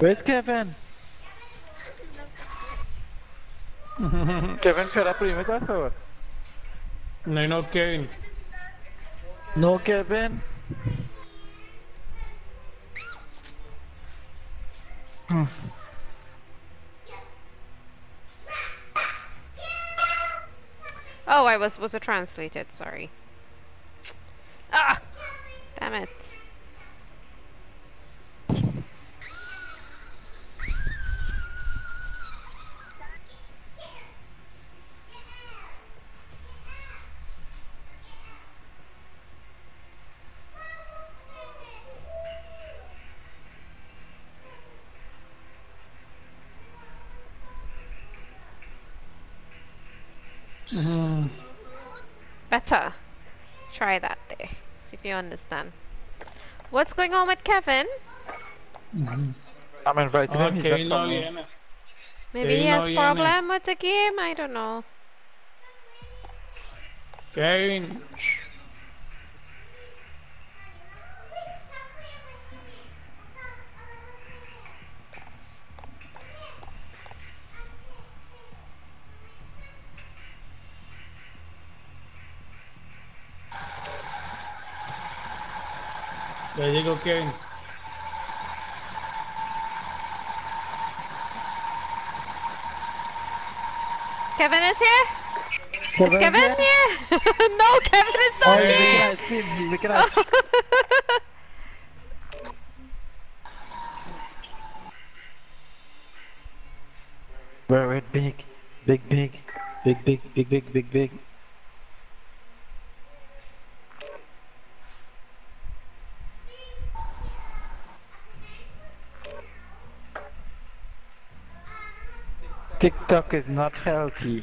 Where's Kevin? Kevin fed up with us or what? No, no Kevin. No Kevin? Hmm. "Oh, I was was to translate it. Sorry." Ah, damn it. Better. Try that there. See if you understand. What's going on with Kevin? I'm inviting Ah, him. He's Kevin no coming. viene. Maybe he has no viene. problem with the game. I don't know. Kevin. Ya llegó Kevin. Kevin is here. Kevin is Kevin here? here? no, Kevin is Oh, not he's making here. ice cream. He's making ice Very big, big, big, big, big, big, big, big, big. TikTok is not healthy.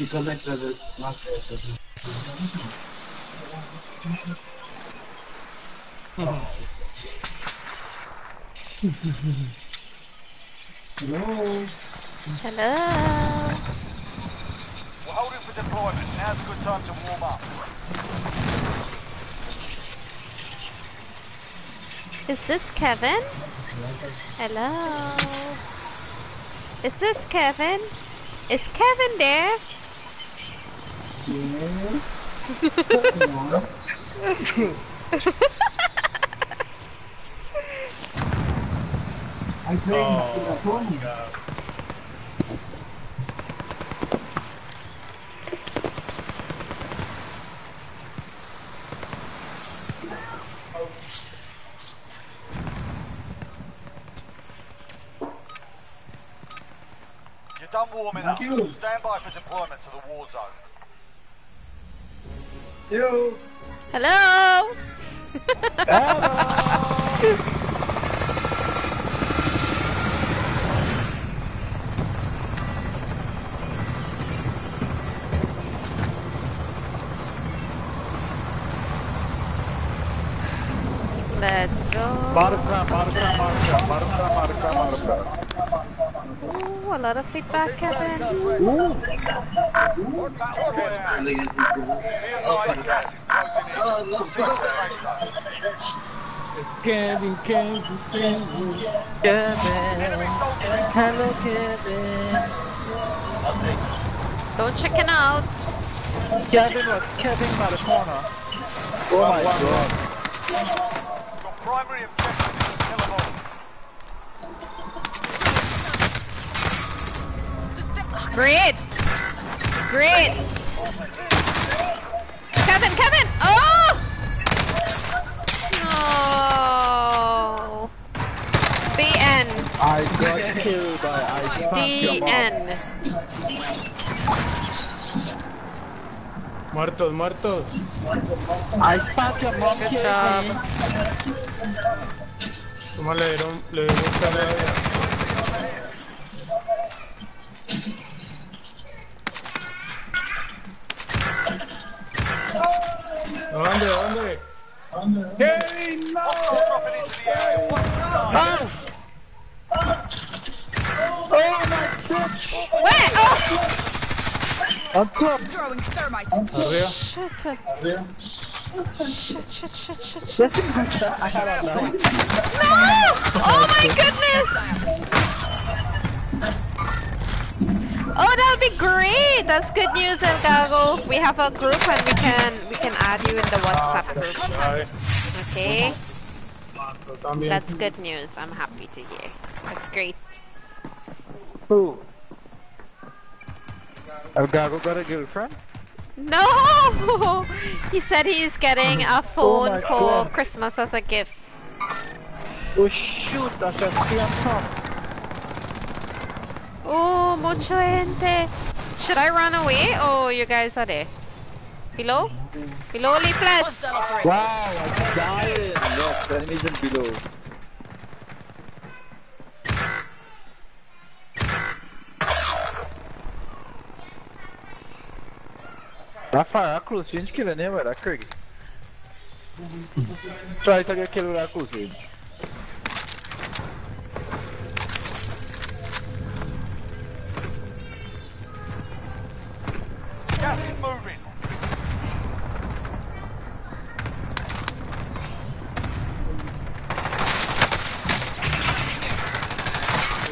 Hello. Hello. We're holding for deployment. Now's a good time to warm up. Is this Kevin? Hello. Is this Kevin? Is Kevin there? I played Oh, Tony. God. You're done warming up. Stand by for deployment to the war zone. Yo. Hello? Let's go. Marka, marka, marka, marka, marka, marka. Ooh, a lot of feedback, Kevin. Be advised, gas is closing in. Proceed to the safe zone. It's Kevin, Kevin, Kevin. Hello, Kevin. Don't chicken out. Kevin was Kevin by the corner. Oh my god. Your primary objective is to kill them all. Great. Great. The end. Muertos, muertos. I spat your mom. ¿Cómo le dieron, le dieron Throwing thermite. Arriba. Shit. Arriba. Shit, shit, shit, shit, shit. I have a knife. No! Oh my goodness! Oh, that would be great! That's good news, El Gago. We have a group and we can we can add you in the WhatsApp group. Okay? That's good news. I'm happy to hear. That's great. Who? El Gago got a girlfriend? No! He said he's getting a oh phone my for God. Christmas as a gift. Oh shoot, that's a top. Oh, mucho gente. Should I run away or you guys are there? Below? Below. Hostile operator. Wow, I'm dying. Yes, enemies in below. Rafael, close range killer ne var Craig. Try to get killed close range. Gas is moving.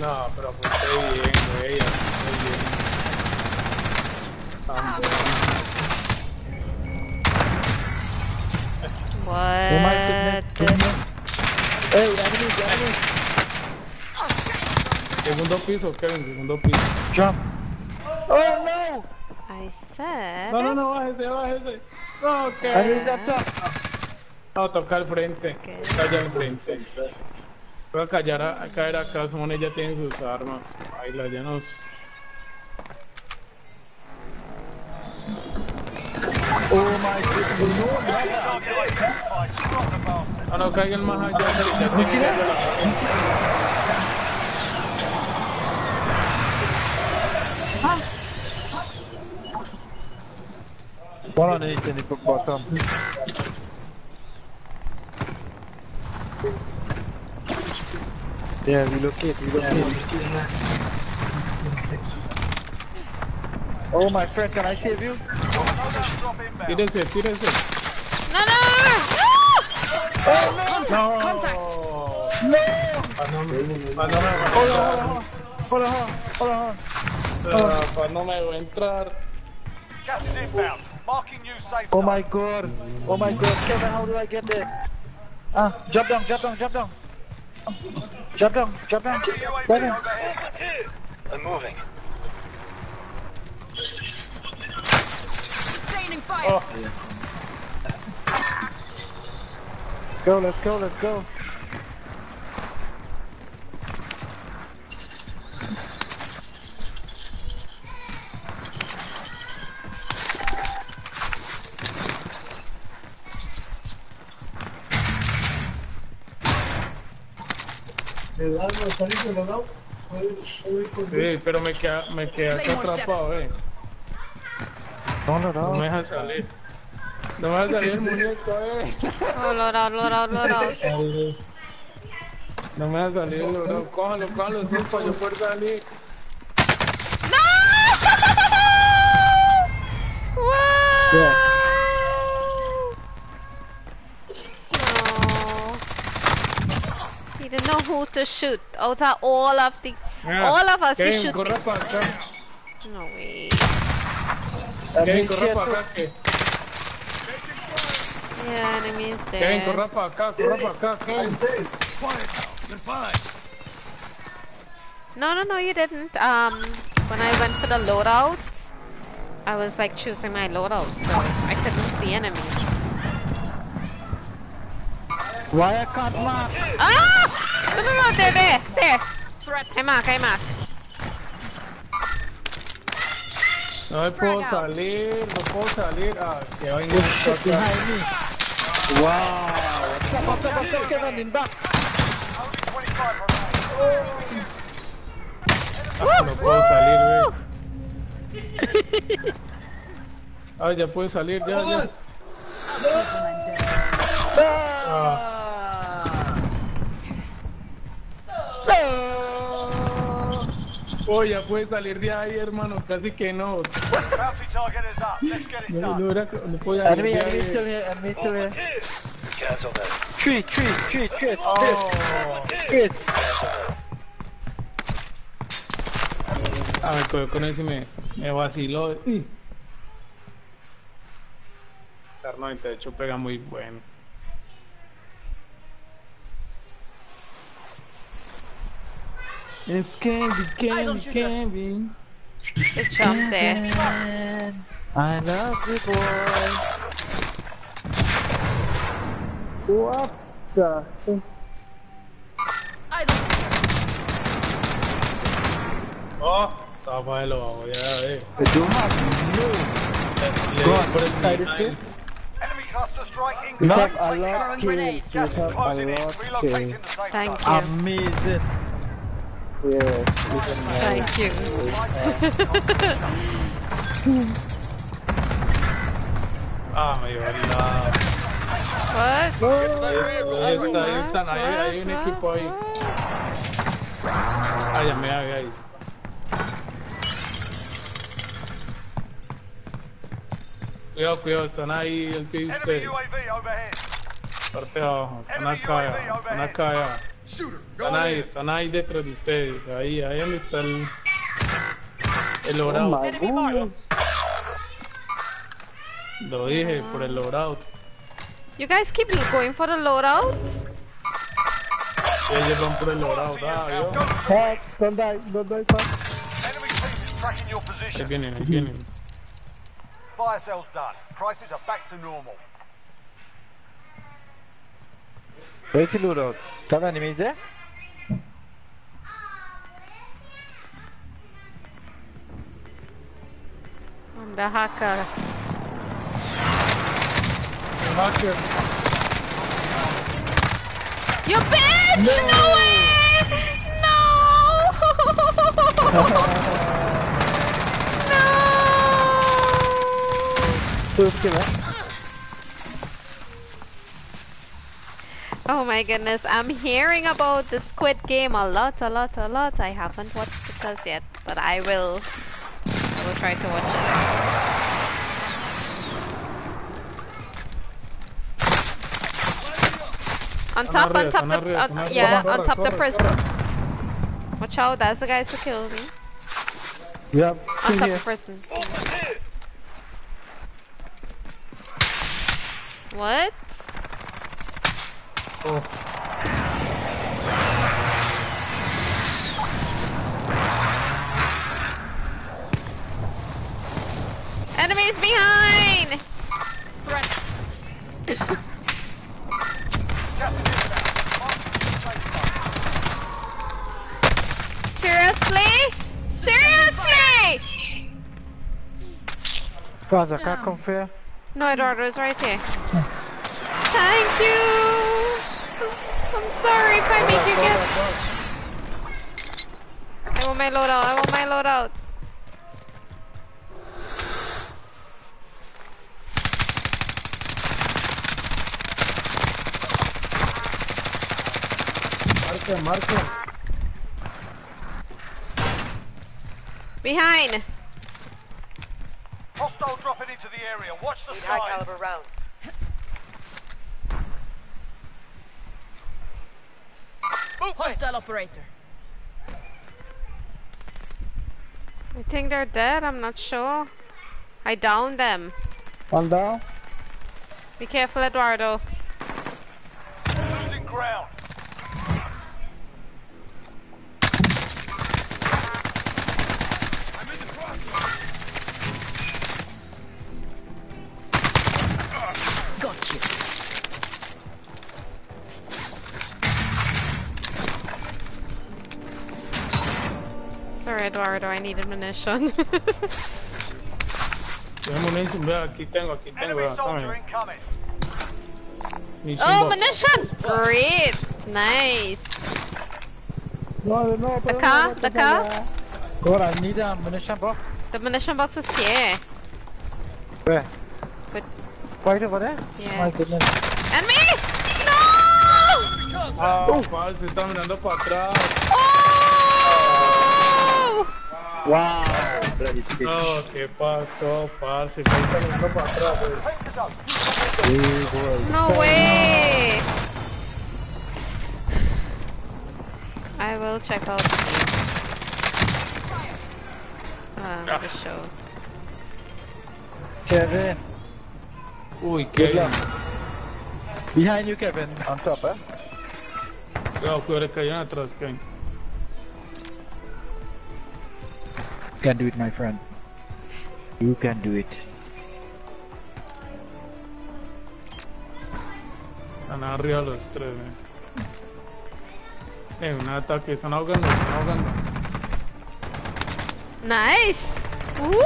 No, pero pues estoy bien, güey. Estoy bien. Tan What? Enemies. Segundo piso, Kevin, segundo piso. Jump. Oh no! I said. No, no, no, bájese, bájese. No, top. No, toca al frente. Está allá al frente. Voy a callar a, a caer acá, Simón ya tienen sus armas. Baila, ya nos. Allá, que ya tienen ya la- One on eight and put bottom. Yeah, relocate, relocate. Oh my friend, can I save you? Soldiers drop inbound. Tírese, tírese. No, no, no, no! Contact, contact. No! No, ah, no, Hold on, hold on, hold on, hold on, hold on. Ah, pues no me dejó entrar. Gas is inbound. Marking new safe Oh my god. Oh my god. Kevin, how do I get there? Ah, jump down, jump down, jump down. Jump down, jump down. Kevin. I'm moving. Sustaining fire. Oh, Go, let's go, let's go. sí, pero me queda, me queda acá Claymore set. atrapado, eh. No, no, No me no. deja salir. No me deja salir el muñeco, eh. Oh, load out, load out, load out. No me deja salir el oro. Cójalo, cójalo, sí, para yo poder salir. No! Wow! Yeah. No. He didn't know who to shoot. Out of all of the, Mira, all of us, he Kevin, shoot me. corre para acá. No way. Kevin, Enemies corre here para too. acá. Que... Yeah, enemies Kevin, there. corre para acá, corre para acá, Kevin. Quiet now. You're fine. No, no, no, you didn't. Um, when I went for the loadout, I was like choosing my loadout, so I couldn't see enemies. Why I can't mark? Ah! No, no, no, there, there, there. Threat. I mark, I mark. No me puedo salir, no puedo salir. Ah, que vaina está acá. Behind me. Wow. Stop, stop, stop, stop, Kevin, in back. Only 25 remain. Ah, no puedo salir, güey. Ah, ya puedo salir, ya, ya. Ah, oh, ya puede salir de ahí, hermano. Casi que no. No, no, hubiera- no podía salir de ahí. still here, enemy still here. Cancel that. Tree, tree, tree, tree, Oh. tree. Ah, me cogió con ese y me, me vaciló. Car 98 pega muy bueno. Es Candy, Candy, Candy. Just jump there. I love you, boy. What the? Eyes on Oh, estaba de lo bajo, ya ve. You have no. Le Go di on, por el side behind. Enemy cluster strike You incoming. have a lot cover. of kills. You have a lot kills. the safe Thank you. Amazing. Yes. Thank you. Ah, me dio al lado. What? Ahí está, ahí están, ahí hay un equipo ahí. Ah, ya me había ahí. Cuidado, cuidado, están ahí el que Enemy ustedes. UAV overhead. Parte abajo, están acá, están acá, ya. Están ahí, están ahí detrás de ustedes. Ahí, ahí donde está el. El Oh logrado. my goodness. Lo dije, por el logrado. You guys keep going for the loadout? Ellos van por el logrado, ah, ¿vio? Help! Don't die, don't die, fast. Enemy team is tracking your Ahí vienen, ahí vienen. Fire sales done. Prices are back to normal. Where's the loadout? Some enemies there? I'm the hacker. Hacker. You bitch! No, way! Two killer. Oh my goodness, I'm hearing about the Squid Game a lot, a lot, a lot. I haven't watched it as yet, but I will. I will try to watch it. On top, on top, the on- yeah, on top the prison. Watch out, that's the guys who killed me. Have On top of prison. What? Oh. Enemies behind! Seriously? Seriously? Guys, I can't come fair. No, Eduardo is right here. Thank you! I'm sorry if I make you get... I want my loadout, I want my loadout. Marca, marca. Behind! Hostile dropping into the area. Watch the Need skies. high caliber rounds. Hostile operator. I think they're dead, I'm not sure. I downed them. One down. Be careful, Eduardo. I need ammunition. Tengo munición, vea, aquí tengo, aquí tengo. Enemy soldier incoming. Munición oh, box. ammunition! Great! Nice. No, no, The car? The car? Good, I need a ammunition box. The ammunition box is here. Where? But Right over there? Yeah. My goodness. Enemy! No! Ah, parce, está mirando para atrás. Oh! Wow. No, ¿qué pasó, parce? Que está para atrás. pues. No way! I will check out um, the show. Kevin. Uy, Good qué. luck. Behind you, Kevin. On top, eh? Cuidado, cuidado, que hay atrás, Kevin. Can do it, my friend. You can do it. Están arriba los tres, eh. Eh, un ataque, están ahogando, están ahogando. Nice! Ooh!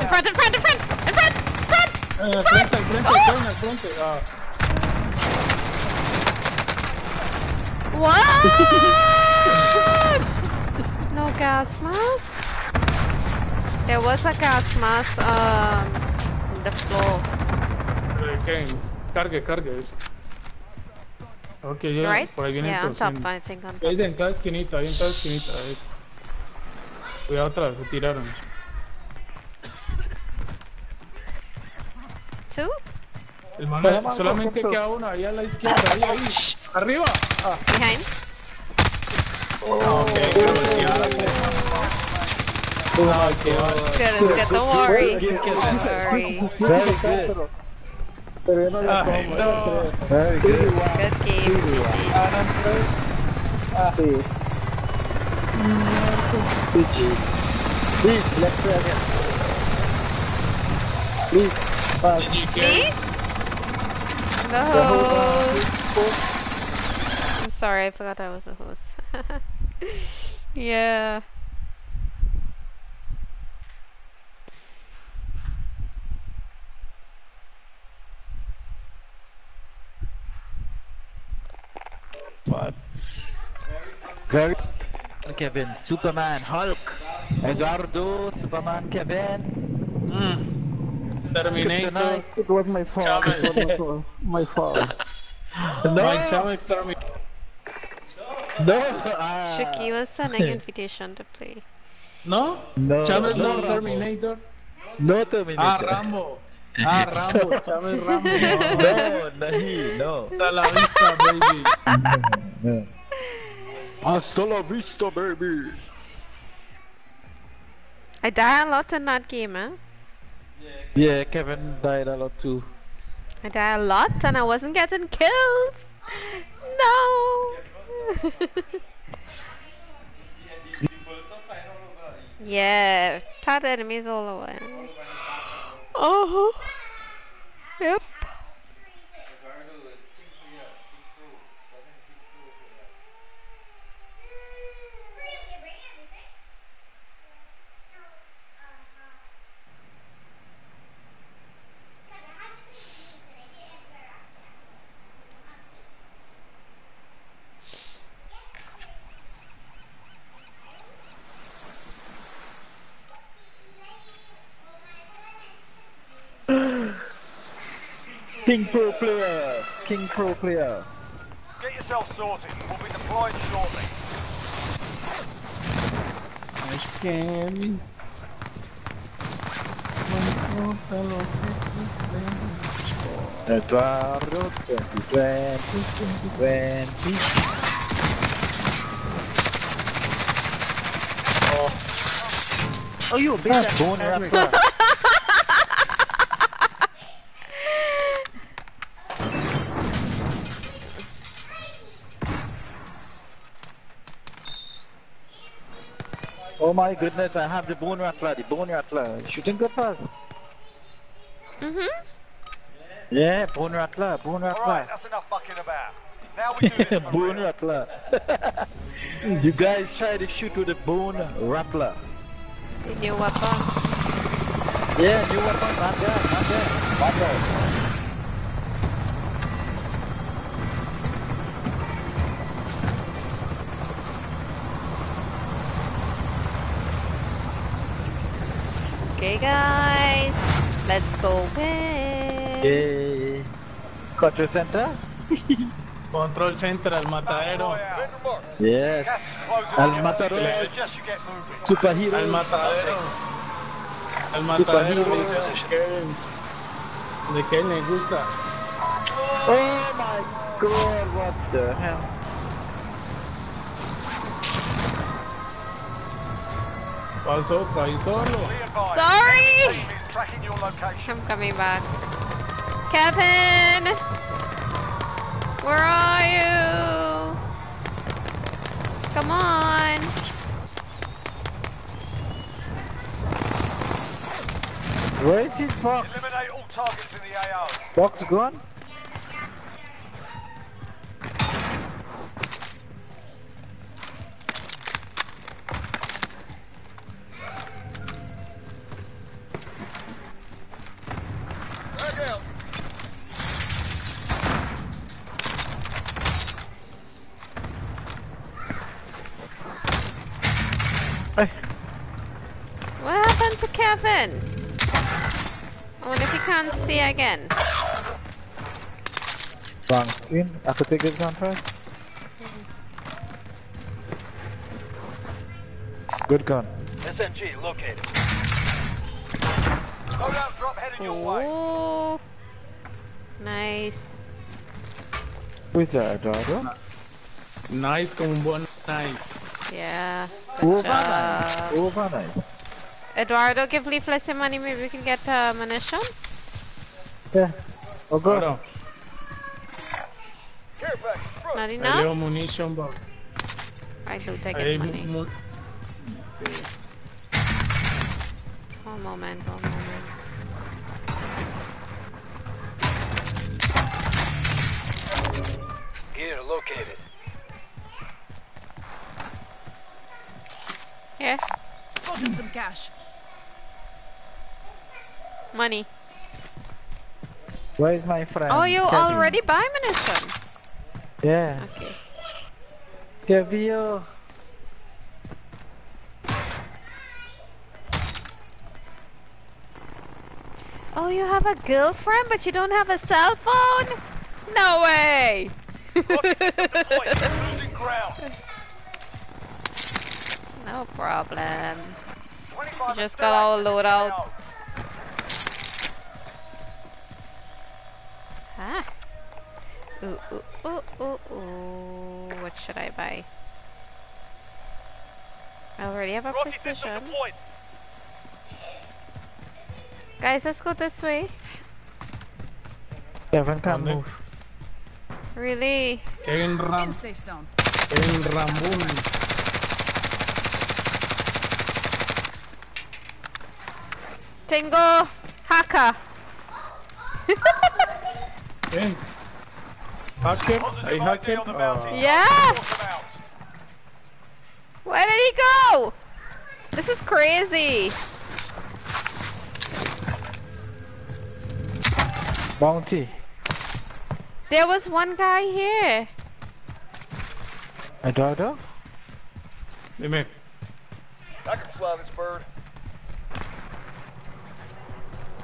In front, in front, in front! In front! In Front! Eh, al Front! frente, al frente, Oh! Kevin, al frente. Ah, What? no gas mask? There was a gas mask um, on the floor. Kevin, cargue, cargue eso. Ok, ya, Right? por ahí vienen Yeah, on top, tosiendo. I think on top. Ahí en cada esquinita, ahí en cada esquinita. ahí. Cuidado atrás, se tiraron. Two? El man, solamente queda uno ahí a la izquierda, ahí, ahí. Arriba. Ah, Behind? Ok, Ah, qué va. Good, it's good, don't worry. Don't worry. Very good. Pero no le Ay, pongo, no. yo creo. Very good. Good game. Ah, sí. Please, let's try again. Please, fast. Me? The host. I'm sorry, I forgot I was a host. yeah. Very Kevin, Superman, Hulk, Eduardo, Superman, Kevin. Hmm. Terminator. It was my fault. It was my fault. No. no, My Terminator. No. Ah. Shuki was sending invitation to play. ¿No? No, Chame no, no, Rambo. Terminator. No Terminator. Ah, Rambo. Ah, Rambo, Chame Rambo. No, nahi, no. Hasta la vista, baby. no. Hasta la vista, baby. I die a lot in that game, eh? Yeah, Kevin died a lot too. I die a lot and I wasn't getting killed. No. yeah, third enemies all the way. Uh huh. Yep. King Pro player! King Pro player! Get yourself sorted. We'll be deployed shortly. Nice game. Eduardo 2020, 2020. Oh, you a big Ah, Oh my goodness, I have the bone rattler, the bone rattler. Shooting good fast. Mhm. Yeah, bone rattler, bone All right, rattler. that's enough bucking about. Now we do this for bone real. rattler. you guys try to shoot with the bone rattler. The new weapon. Yeah, new weapon, not bad, not bad. Not bad. Okay, guys, let's go win. Yay. Control center? Control center al matadero. Yes. Gas is Al matadero. I suggest you get moving. Superhero. Al matadero. Al matadero. Superhero. de Kevin. De que le gusta. Oh my god, what the hell? Pasó, caí solo. Be advised. Sorry. Team is tracking your location. I'm coming back. Kevin! Where are you? Come on. Where is his box? Eliminate all targets in the AO. Box gone? What happened to Kevin? I wonder if he can't see again. Wrong screen. Aku take his gun first. Good gun. SMG located. Loadout drop heading your way. Nice. Who is that, Eduardo? Nice como un nice. Yeah. Over Good nice. job. Over nice. Eduardo, give Leaflet some money. Maybe we can get uh, ammunition. Yeah. Oh, good. Claro. Not Ahí enough? leo munition box. I do take Ahí it money. mu- One moment, one moment. Gear located. Here, Spotted some cash. money. Where is my friend? Oh, you Kevin? already buy ammunition? Yeah. Okay. Kevin. Oh, you have a girlfriend, but you don't have a cell phone? No way! Losing ground. no problem. 25 You just got all still load out. AO. Ah. Ooh, ooh, ooh, ooh, ooh. What should I buy? I already have a Rocket precision. Guys, let's go this way. Kevin can't ¿Dónde? move. Really? Kevin Ram. In safe zone. Kevin Rambun. Tengo hacker. Ven. Hacker. Ahí hacker. Ah, Yeah. Where did he go? This is crazy. Bounty. There was one guy here. Eduardo? Dime. I can fly this bird.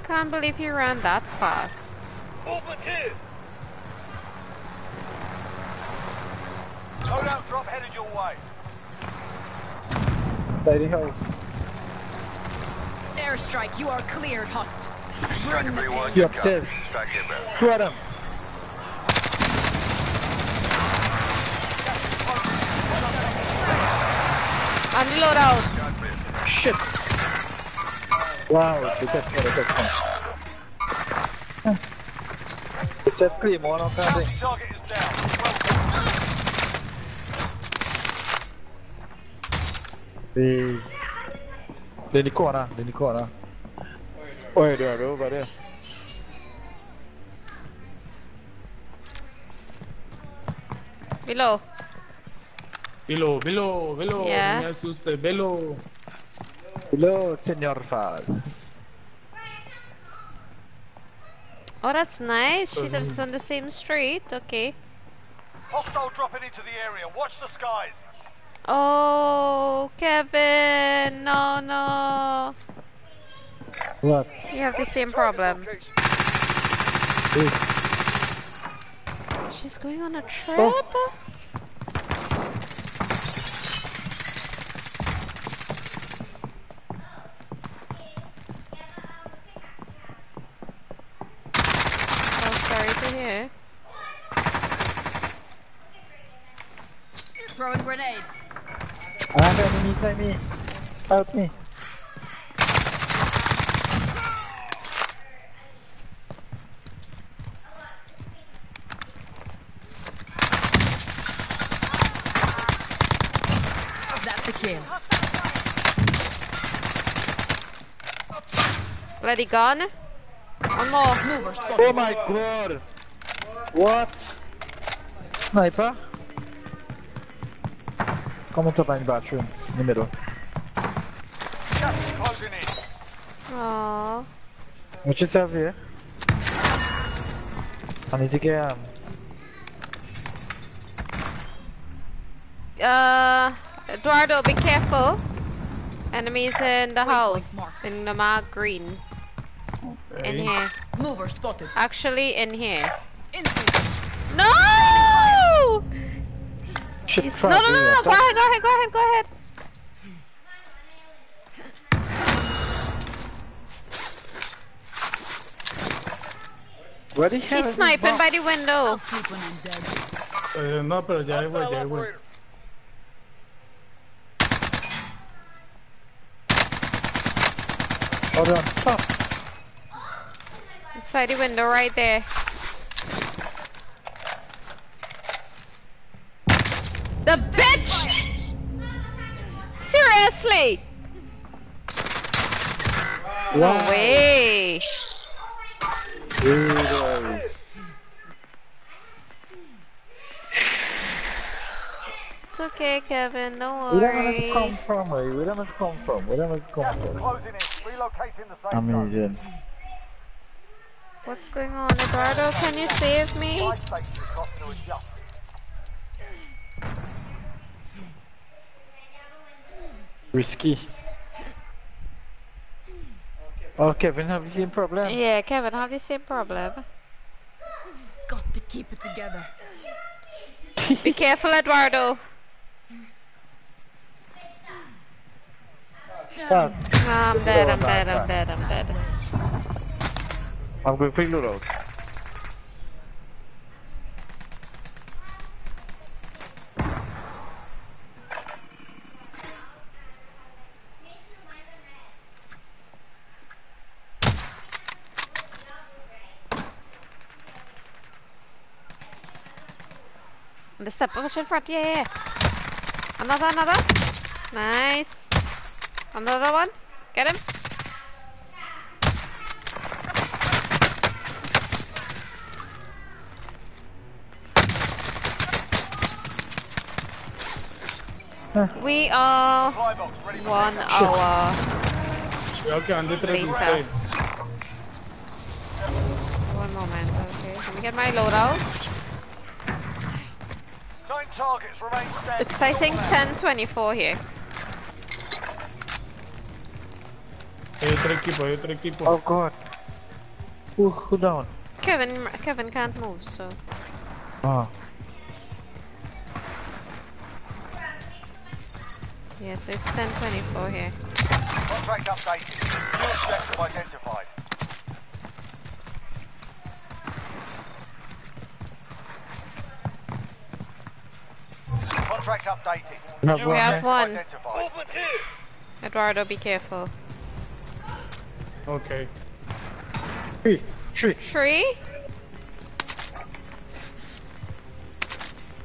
Can't believe he ran that fast. Movement here. Loadout drop headed your way. Lady house. Airstrike, you are cleared hot. Striker 3-1, You upstairs. Strike inbound. Two of them. On the. Shit. Wow, they got me, they got me. It's a claymore on Bounty Candy. target is down. The... They're in the corner, they're in the corner. Oh, Eduardo, over there. Below. Velo, velo, velo. Yeah. No me asuste, velo. Hello, Senor Faz. Oh, that's nice. She lives on the same street. Okay. Hostile dropping into the area. Watch the skies. Oh, Kevin. No, no. What? You have the same problem. She's going on a oh. trip? Oh, sorry to hear. Throwing grenade. I have enemy inside me. Help me. That's a kill. Bloody gone. One more. Mover Oh my god! What? Sniper? Como tu vai embaixo? Número. Gas is closing in. Aww. What you have here? I need to get um, Uh, Eduardo, be careful. Enemies in the house. In the mark green. In here. Mover spotted. Actually, in here. In. No! shit He's- fuck, no, no, no, no. Go ahead, go ahead, go ahead, go ahead. What the hell He's sniping by the window. I'll sleep when I'm dead. Eh, no, pero ya ahí voy, ya ahí voy. Hold on, stop. Inside the window right there. The bitch! Seriously! No way! Really? It's okay, Kevin. Don't Where am I worry. come from? Where where am I come from? Where am I come from? closing in. Relocating the safe zone. Amazing. What's going on, Eduardo? Can you save me? Risky. Oh, Kevin, have the same problem? Yeah, Kevin, have the same problem. Got to keep it together. Be careful, Eduardo. Fuck. I'm dead, I'm dead, I'm dead, I'm dead. I'm going for load out. The step push in front. Yeah, yeah. Another, another. Nice. Another one. Get him. We are one hour. Later. One moment. Okay. Let me get my loadout. Nine targets remain standing. It's I think 10:24 here. Hay otro equipo, hay otro equipo. Oh god. Who, who down? Kevin, Kevin can't move, so. Oh. Yeah, so it's 10:24 here. Contract updated. New objective identified. Contract updated. We New have We have one. identified. Eduardo, be careful. Okay. Three. Three. Tree?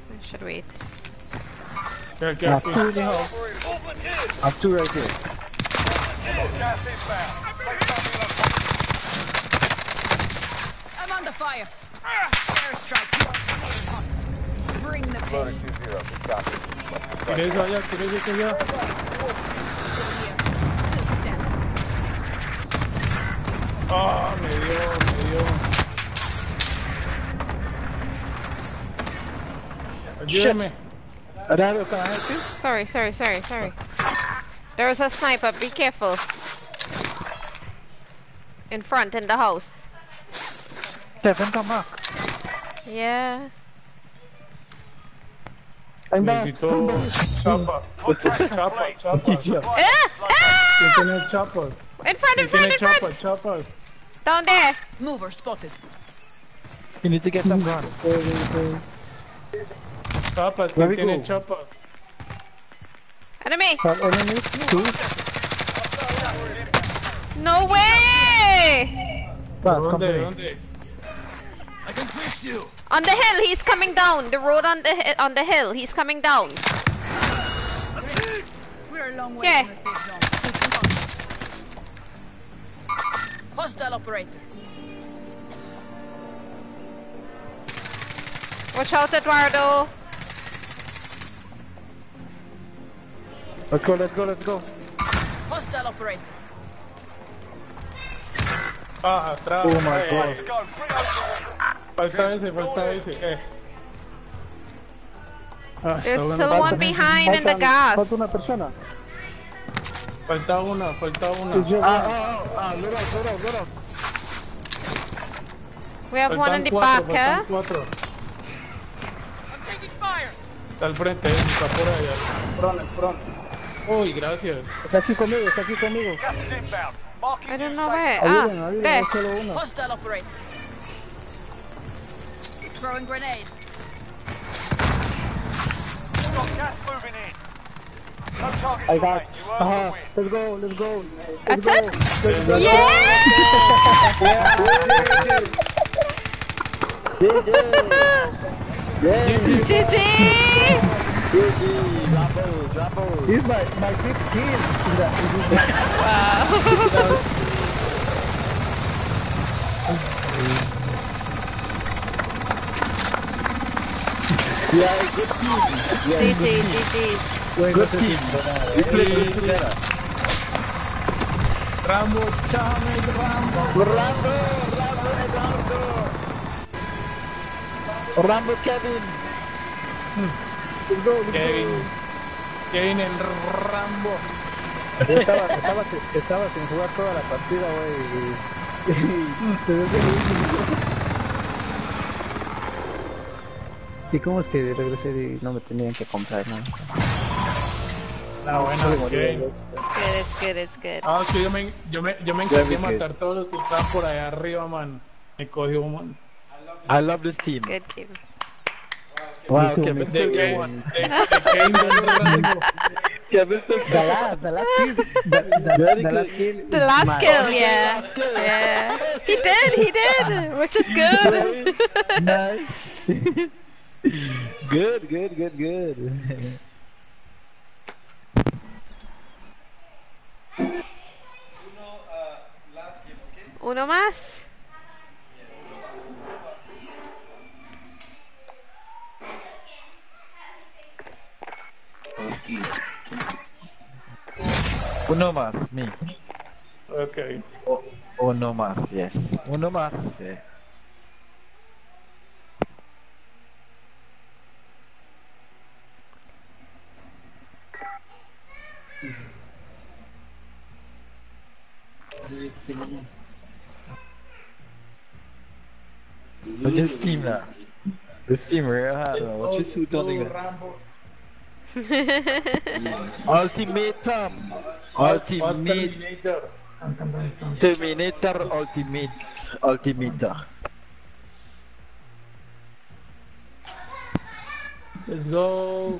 I should wait. Yeah, Yeah, careful. two in the house. I have two right here. Gas inbound. Safe zone relocated. I'm under fire. Airstrike. Hot. Bring the pain. Tira eso allá, tira eso allá. Still standing. Ah, me dio, me dio. Ayúdame. Raro, can I help you? Sorry, sorry, sorry, sorry. There's a sniper, be careful. In front, in the house. Kevin, come back. Yeah. I'm back. Necesito chapa. Chapa, chapa. Ah! Ah! ¿Quién tiene chapa? In front, in ¿Quién front, tiene in chapa? front! Chapa. Down there! Mover spotted. You need to get some gun. Chapas, Where ¿quién we tiene go? chapas? Enemy! Have enemies? Two? No way! That's ¿Dónde? company. ¿Dónde? I can push you. On the hill, he's coming down. The road on the on the hill, he's coming down. We're a long way Yeah. from the safe zone. Hostile operator. Watch out, Eduardo. Let's go, let's go, let's go. Hostile operator. Ah, atrás. Oh my god. To go. Three overall. Falta ese, falta ese. Eh. Ah, está There's bueno. still one behind in the Faltan- gas. Falta una persona. Falta una, falta una. It's just- Ah, ah, ah, ah, load out, load out, load out. We have one in Faltan the cuatro, back, eh? faltan cuatro. I'm taking fire. Está al frente, eh, está por allá. Front, front. Uy, gracias. Está aquí conmigo, está aquí conmigo. Gas is inbound. Marking I don't new know safe where. zone. Ah, Ayuden, ayuden, there. hay solo uno. Hostile operator. Throwing grenade. Got gas moving in. No targets I got. Uh-huh. Let's go, let's go. Let's it? go. Let's go. Yeah! Yeah. GG! GG, Bravo, bravo. This is my, my fifth kill in the, Wow. Yeah, good team. Good. Rambo, chame, Rambo. Rambo, Rambo, Rambo. Rambo Kevin. Kevin. Kevin el Rambo. Estaba, estaba, estaba sin jugar toda la partida, güey. Y- y- te ves el último. ¿Y cómo es que regresé y no me tenían que comprar nada? Ah, bueno, Kevin. Good, it's good, it's good. Ah, es que yo me, yo me, yo me encargué de que- matar todos los que estaban por allá arriba, man. Me cogió, man. I love this team. Good team. Wow, Kevin de, took one. took the last, the last kill. The, the, the last kill. The last kill, yeah. Yeah. He did, he did, which is good. nice. Good, good, good, good. Uno más. Uno más, me. Okay. Uno más, yes. Uno más, yeah. What's your Steam now? The Steam real hard. man. What's your suit on again? Ultimatum! Ultimate! Terminator Ultimate! Ultimator. Let's go.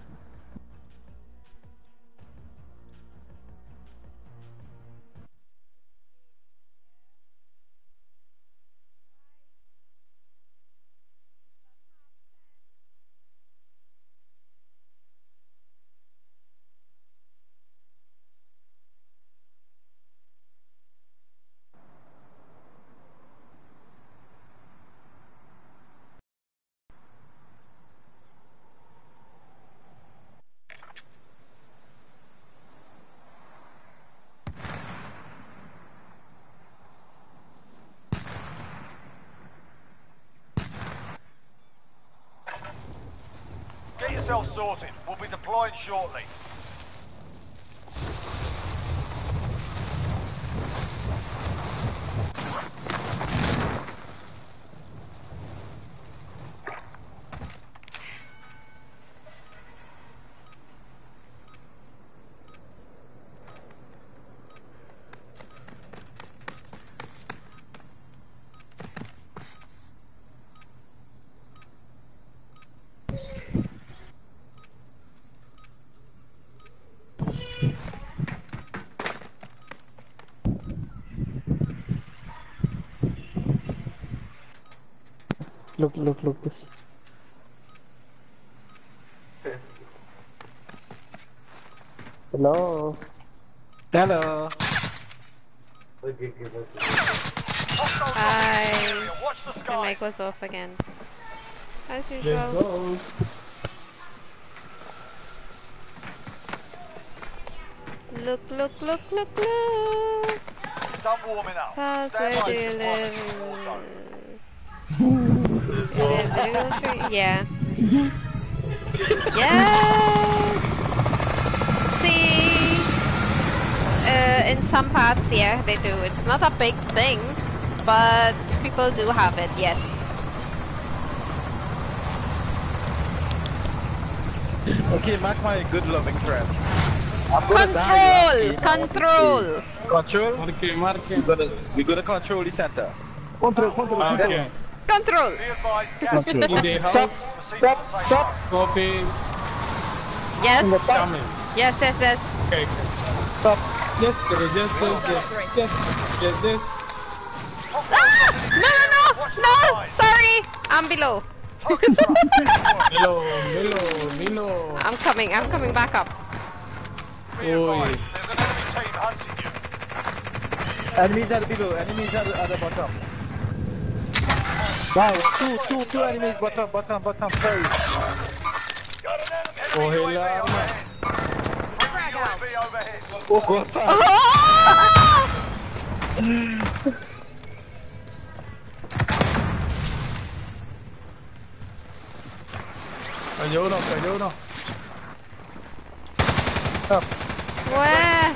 Sorted. We'll be deploying shortly. Look, look, look this. Hello. Hello. Hi. The mic was off again. As Let's usual. Look, look, look, look, look. Done warming up. Pals, where by do you live? Secure. Is it Virgo Tree? Yeah. yes! See? Uh, in some parts, yeah, they do. It's not a big thing, but people do have it, yes. Okay, mark my good loving friend. I'm gonna die, Control! Control! Control? Marque, marque. We're gonna, we're gonna control the center. Control, control, control. okay. Control! Be advised, gas In the house. Proceed to the. Copy. Yes? Yes, yes, yes. Okay. Stop. Yes, there is just this. Yes, yes, yes, this. Ah! No, no, no! No! Sorry! I'm below. Milo, Milo, Milo. I'm coming, I'm coming back up. Be Oi. advised, there's an hunting you. Enemies are below, enemies are at the bottom. Wow, two, two, two enemies bottom, bottom, bottom, sorry. Arma. Oh god. Ah! Cayó uno, cayó uno. Where?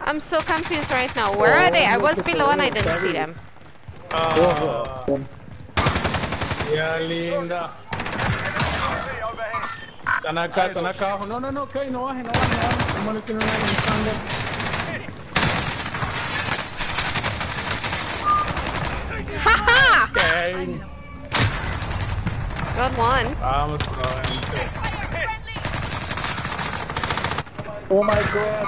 I'm so confused right now. Where are they? I was below and I didn't see them. Ah. Ya linda. Están acá, están acá abajo. No, no, no, ok, no baje, no baje, no baje. ¿Cómo le tiene una lanzando? Haha! Ok. Got one. Vamos, probablemente. Oh my god.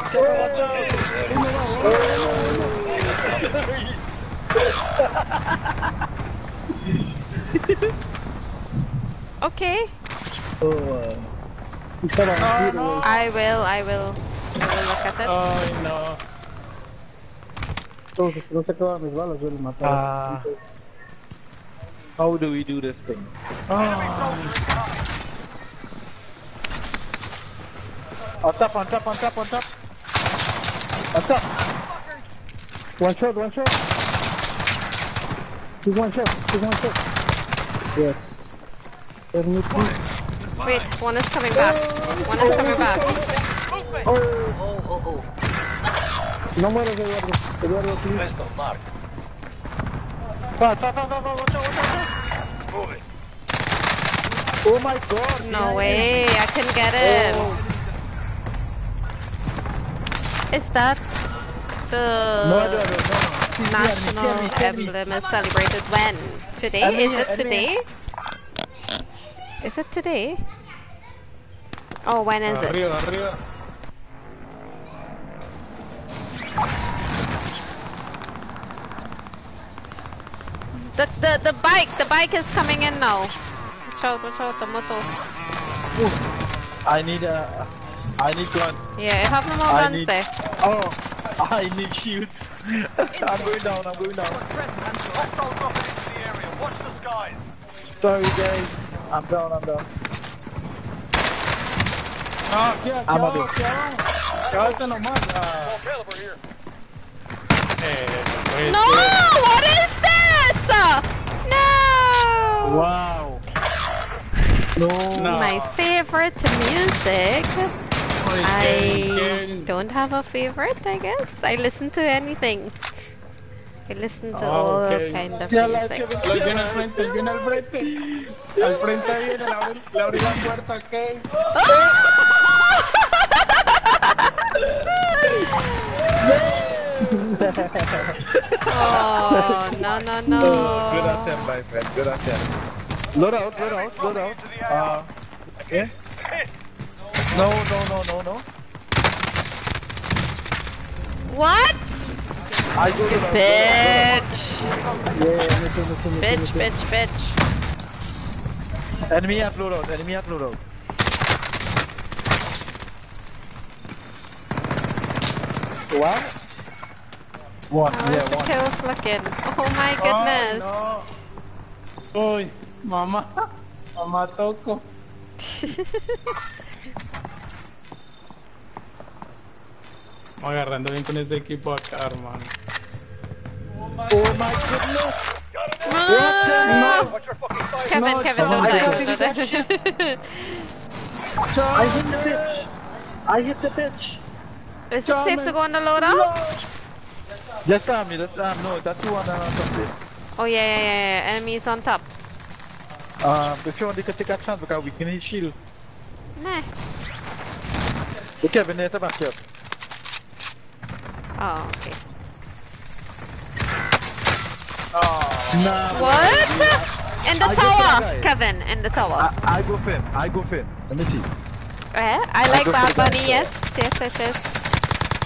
Okay. Oh, uh, I'm Oh, no. I will, I will. I will look at it. Ay, no. No, no sé mis balas, yo le maté. Ah. How do we do this thing? On top, on top, on top, on top. On top. One shot, one shot. He's one shot, he's one shot. Yes. Let me please. Wait, one is coming back. One is coming back. Oh, oh, oh, oh. No mueres, Eduardo. Eduardo, please. Fast, fast, fast, fast, watch out, watch out. Move it. Oh my god. No way, I can get him. Oh. Is that the No, Eduardo, no, no. See, see, national emblem is celebrated when? Today? Enemy, Is it enemy. today? Is it today? Oh, when is it? Arriba, arriba. The, the the bike, the bike is coming in now. Watch out, watch out, the motor. I need a. I need gun. Yeah, I have no more I guns need- there. Oh, I need shields. I'm going down, I'm going down. Hostile dropping into the area. Watch the skies. Sorry guys. I'm down, I'm down. Ah, aquí, aquí I'm abajo, on it. aquí abajo. Que avance nomás. Ah. Eh, No! What is this? No! Wow. No. No. My favorite music. Ay, I Kevin, Kevin. don't have a favorite, I guess. I listen to anything. I listen to Ah, all ok. kind of Ya music. Lo viene al frente, él viene al frente. Al frente viene, le abre, le abre la puerta, ¿qué? Oh, no, no, no. Good attempt, my friend. Good attempt. Load out, load out, load out. Uh, yeah? No, no, no, no, no. What? I to the Bitch. Yeah, Bitch, bitch, bitch. Enemy at loadout, enemy at loadout. One? One, is yeah, one. kills looking? Oh my goodness. Oh, no. Uy, mamá. Mamá toco. Vamos agarrando bien con este equipo acá, hermano. Oh my goodness! No. Watch your. Kevin, No, Kevin, don't I die. don't Don't. I hit the bitch. I hit the bitch. Is it safe to go on the loadout? Just arm me, just arm, no, that's the one uh, something. Oh yeah, yeah, yeah, yeah. Enemies on top. Uh, if you want, you can take a chance because we can hit shield. Nah. Okay, Kevin, there's a backup. Oh, okay. Nah, What? In the I tower. Kevin. In the tower. I, I go for him, I go for him. Let me see. Eh? I like go for Bad. Bunny, yes. Yes, yes, yes.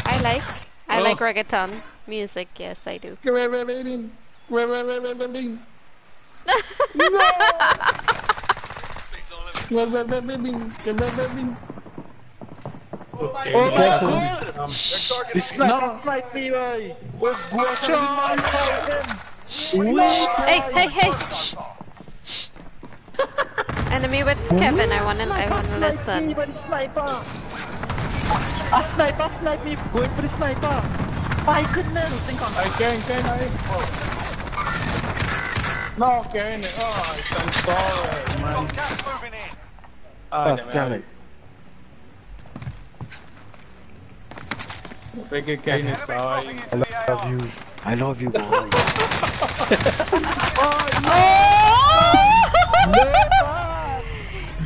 I like. I Oh. like reggaeton music, yes, I do. Que Oh my yeah. god! Um, The sniper sniped me, boy! Oh, go on, Hey, hey, hey! Enemy with Kevin, I wanna, I wanna listen. sniper! A sniper sniped me! Going for the sniper! My goodness! Ay, Kevin, Kevin, ahí. No, Kevin. Oh, I'm sorry, man. Gas moving in. Ay, That's me damn it. Ve que Kevin estaba ahí. I love you. I love you, boy.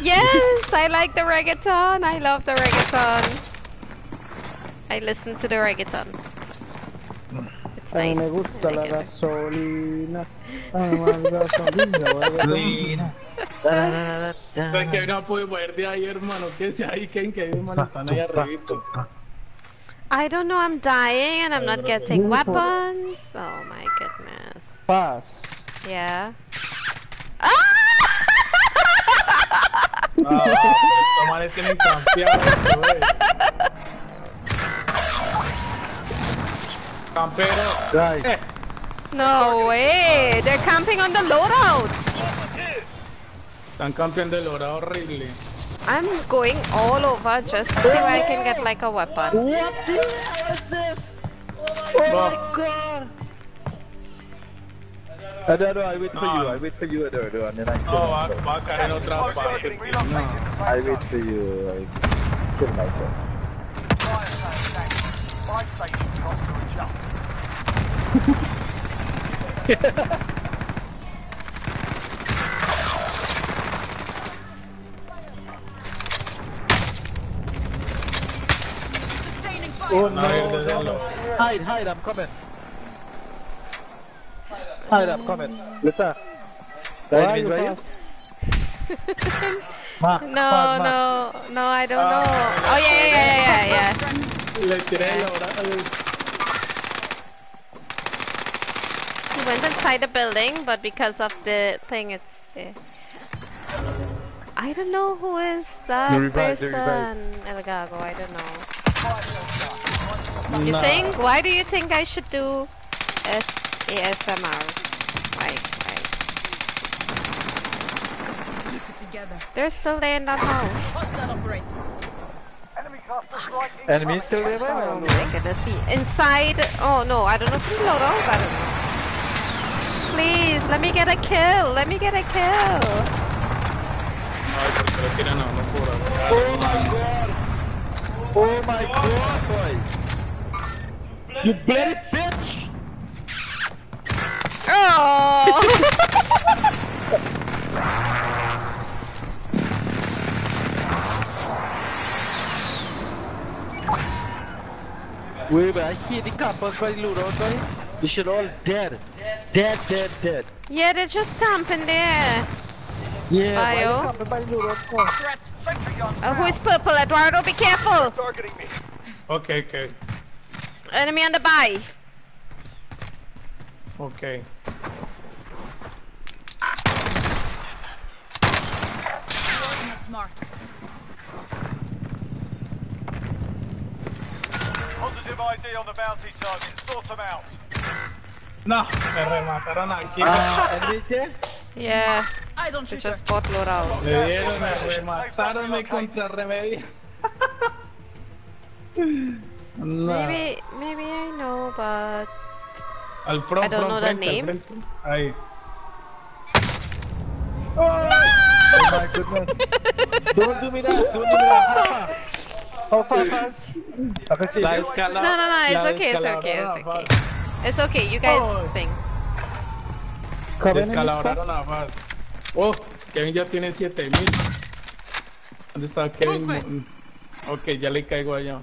Yes, I like the reggaeton. I love the reggaeton. I listen to the reggaeton. It's nice. me gusta la like gasolina. Ah, más gasolina, ¿Sabes que no pude mover de ahí, hermano? ¿Qué es ahí, Kevin? Que hermano están ahí arribito. I don't know, I'm dying and I'm not getting This is what- weapons. Oh my goodness. Pass. Yeah. Ah, pero estos manes tienen campeado, güey. Campero. Guys, No way! They're camping on the loadout! Están campeando el oro horrible. I'm going all over just to see where I can get like a weapon. what the hell is this? Oh my god! I I wait for you, I wait for you, Eduardo, and then I kill No, va, myself. va a caer en otra parte. I wait for you, I kill myself. Fire sale tax. Buy station costs are adjusted. Oh no, no, déjalo. no. Hide, hide, I'm coming. Hide, I'm coming. Listen. Why That you means where you? Mark, No, Mark, Mark. no, no, I don't know. Oh yeah, yeah, yeah, yeah, yeah. Le tiré el oro. He went inside the building, but because of the thing, it's there. I don't know who is that You revived, you person. revived. El Gago, I don't know. You Nah. think? Why do you think I should do S ASMR? Why? Why? Keep it together. They're still there in that house. Hostile operator. Enemy cluster strike Enemy still there, Oh my goodness. The inside. Oh no, I don't know if it's load out. I don't know. Please, let me get a kill. Let me get a kill. Ay, porque le tiran a uno por acá. Oh my god! Oh my god, boy! You bloody bitch! Oh! Wait, but I hear the campers by Luro, boy. They should all dead. Dead, dead, dead. yeah, they're just camping there. Yeah, Bio. why you by Luro? Come on. Threat. Sentry gun Oh, who is purple? Eduardo, be careful. targeting me. Ok, ok. Enemy on the buy. Ok. That's marked. Positive ID on the bounty target. Sort them out. No, me remataron aquí. Ah, enemy there? Yeah, Eyes on they shooter. just bought loadout. Me dieron, me remataron, me contrarremediaron. No. Maybe, maybe I know, but Al front, I don't front, know the frente, al name. frente. Ahí. Oh my goodness. Don't do me that, don't do me that. How fast? See La escala- no, no, no. It's okay. It's okay. It's okay. It's okay. You guys Oh. in, Descalabraron a Faz. Oh, Kevin ya tiene 7000. ¿Dónde está Kevin? Ok, ya le caigo allá.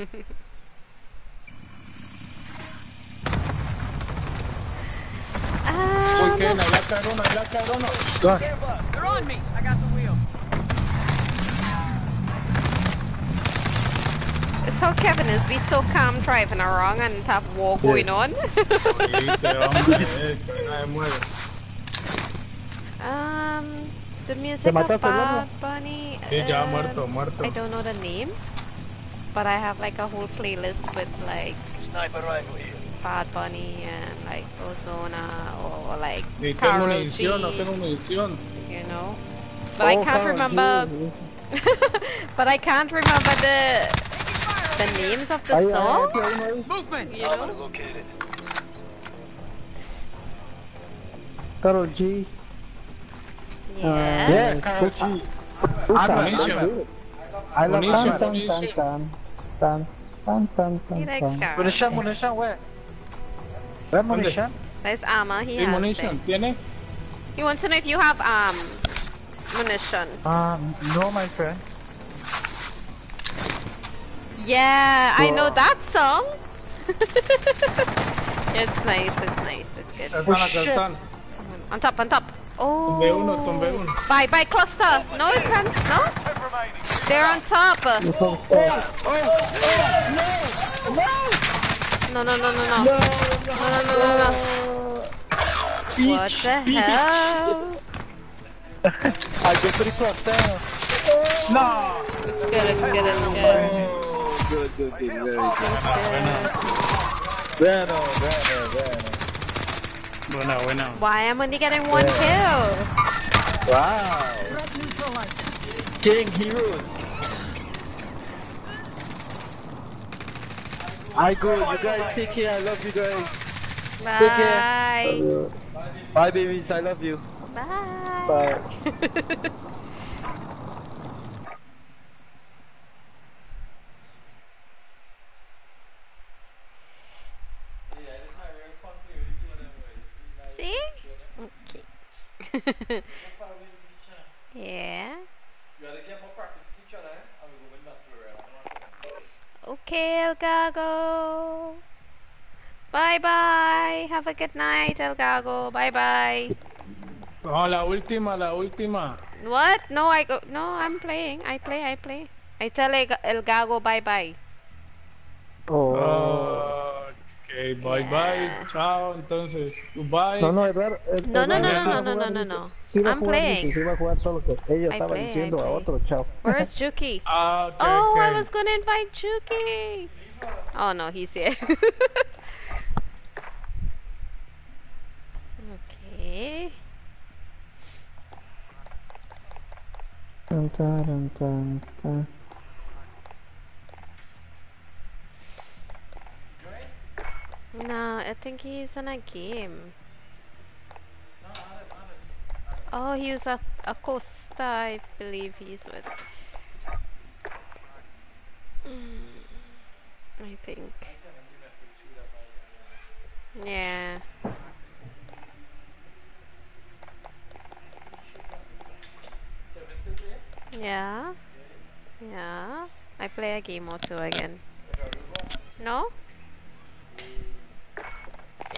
Uy, Kevin, ahí la cagaron, ahí la cagaron. They're on me. I got the wheel. it's how Kevin is. Be so calm driving around and have war going on. Sí, qué hombre, que nadie muere. um, the music mataste, of Bad Eduardo? Bunny. Sí, um, muerto, muerto. I don't know the name, but I have like a whole playlist with like Sniper rifle here. Bad Bunny and like Ozuna or like Ni tengo Karol munición, no G, tengo munición. you know. But I Oh, can't Karol remember. but I can't remember the the names of the Ahí, ahí, song. aquí hay uno. Movement. You know. located. Karol G. Yeah. Yeah, Karol G. Ammunition. I love Munition, tan tan munition. tan tan tan tan tan He likes tan. Karol. Munition, munition, where? Where munition? There's armor. He Sí, has munition, it. ¿tiene? He wants to know if you have um munition. Um, no, my friend. Yeah, I know that song. it's nice. It's nice. It's good. Están acá, están. On top, on top. Oh. Tumbé uno, tumbé uno. Bye bye cluster. No, you can't. No. They're on top. No, no, no, no, no. No, no, no, no, no. What the hell? I get pretty close down. No! It's good, it's good, it's good. Oh, good, good, good, very good. Bueno, bueno, bueno. Buena, buena. Why am I only getting one kill? Wow. King heroes. I go. You guys take care. I love you guys. Take care. Bye. Bye, babies. I love you. Bye. Bye. See? Okay. yeah. Okay, El Gago. Bye bye. Have a good night, El Gago. Bye bye. Oh, la última, la última. What? No, I go. No, I'm playing. I play. I play. I tell El, El Gago bye bye. Oh. Ok, bye bye. Chao, entonces. Goodbye. No, no, Eduardo. Ed- No, no, no, no, no, no, no, no. Sí va a I'm jugar, sí va a jugar solo que ella I estaba play, I diciendo a otro, chao. Where's Juki? Ah, ok, oh, I ok. was gonna invite Juki. Oh no, he's here. okay. Dun, dun, dun, dun, No, I think he's in a game. Oh, he was a Acosta, I believe he's with. Mm, I think. Yeah. Yeah. Yeah. I play a game or two again. No?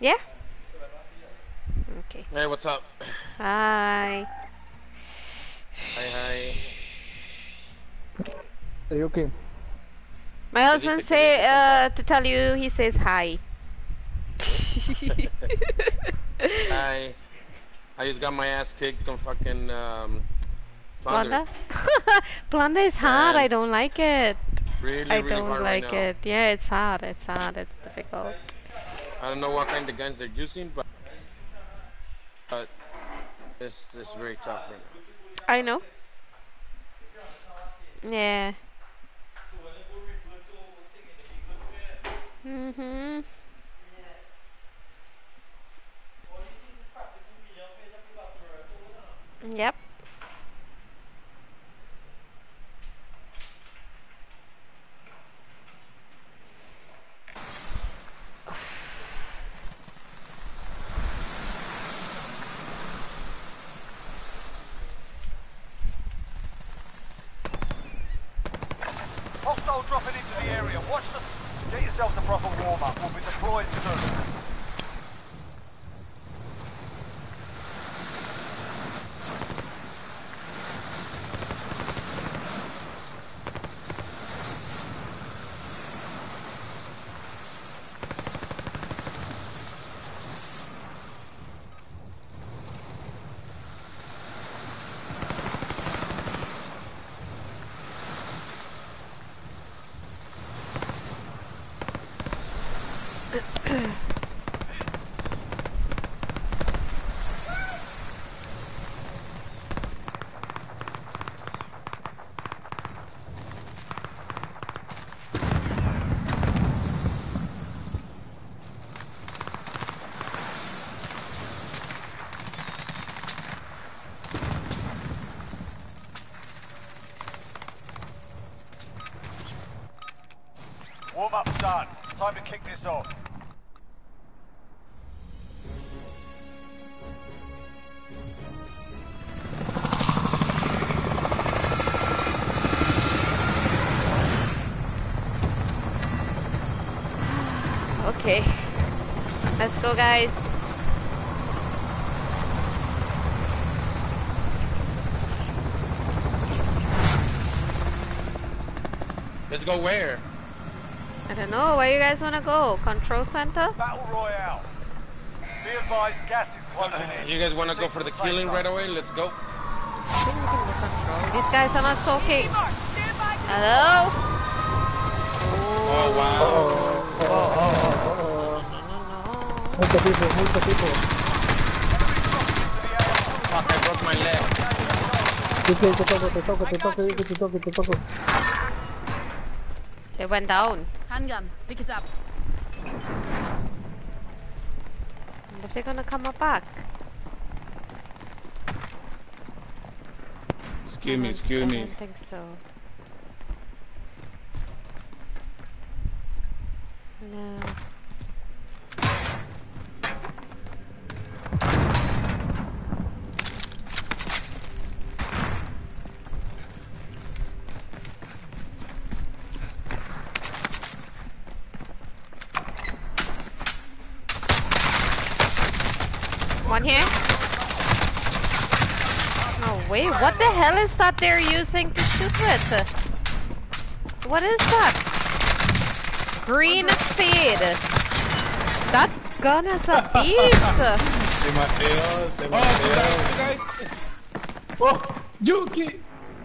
yeah? Okay. Hey, what's up? Hi. Hi, hi. Are you okay? My husband say uh, to tell you he says hi. Hi. I just got my ass kicked on fucking um. Blanda? Blanda is hard. I don't like it. Really, I really don't hard right like now. it. Yeah, it's hard. It's hard. It's difficult. I don't know what kind of guns they're using, but but it's it's very tough right now. I know. Yeah. Mhm. Yep. Hostile dropping into the area. Watch the... Get yourselves a proper warm-up. We'll be deployed soon. Kick this off. Okay. Let's go, guys. Let's go where? I don't know. Where you guys want to go? Control center? Battle Royale. Be advised, gas is closing in. You guys want to go for the killing right away? Let's go. These guys are not talking. Hello? Oh wow. Mucho people, mucho people. Fuck, I broke my leg. Sí, sí, te toco, te toco, te toco, Vicky, te toco, te toco. They went down. Handgun, pick it up. And if they're gonna come up back. Excuse me, excuse me. I excuse don't think so. No. One here. No way. What the hell is that they're using to shoot with? What is that? Green speed. That gun is a beast. Se Mateo, se Mateo. Oh, Yuki!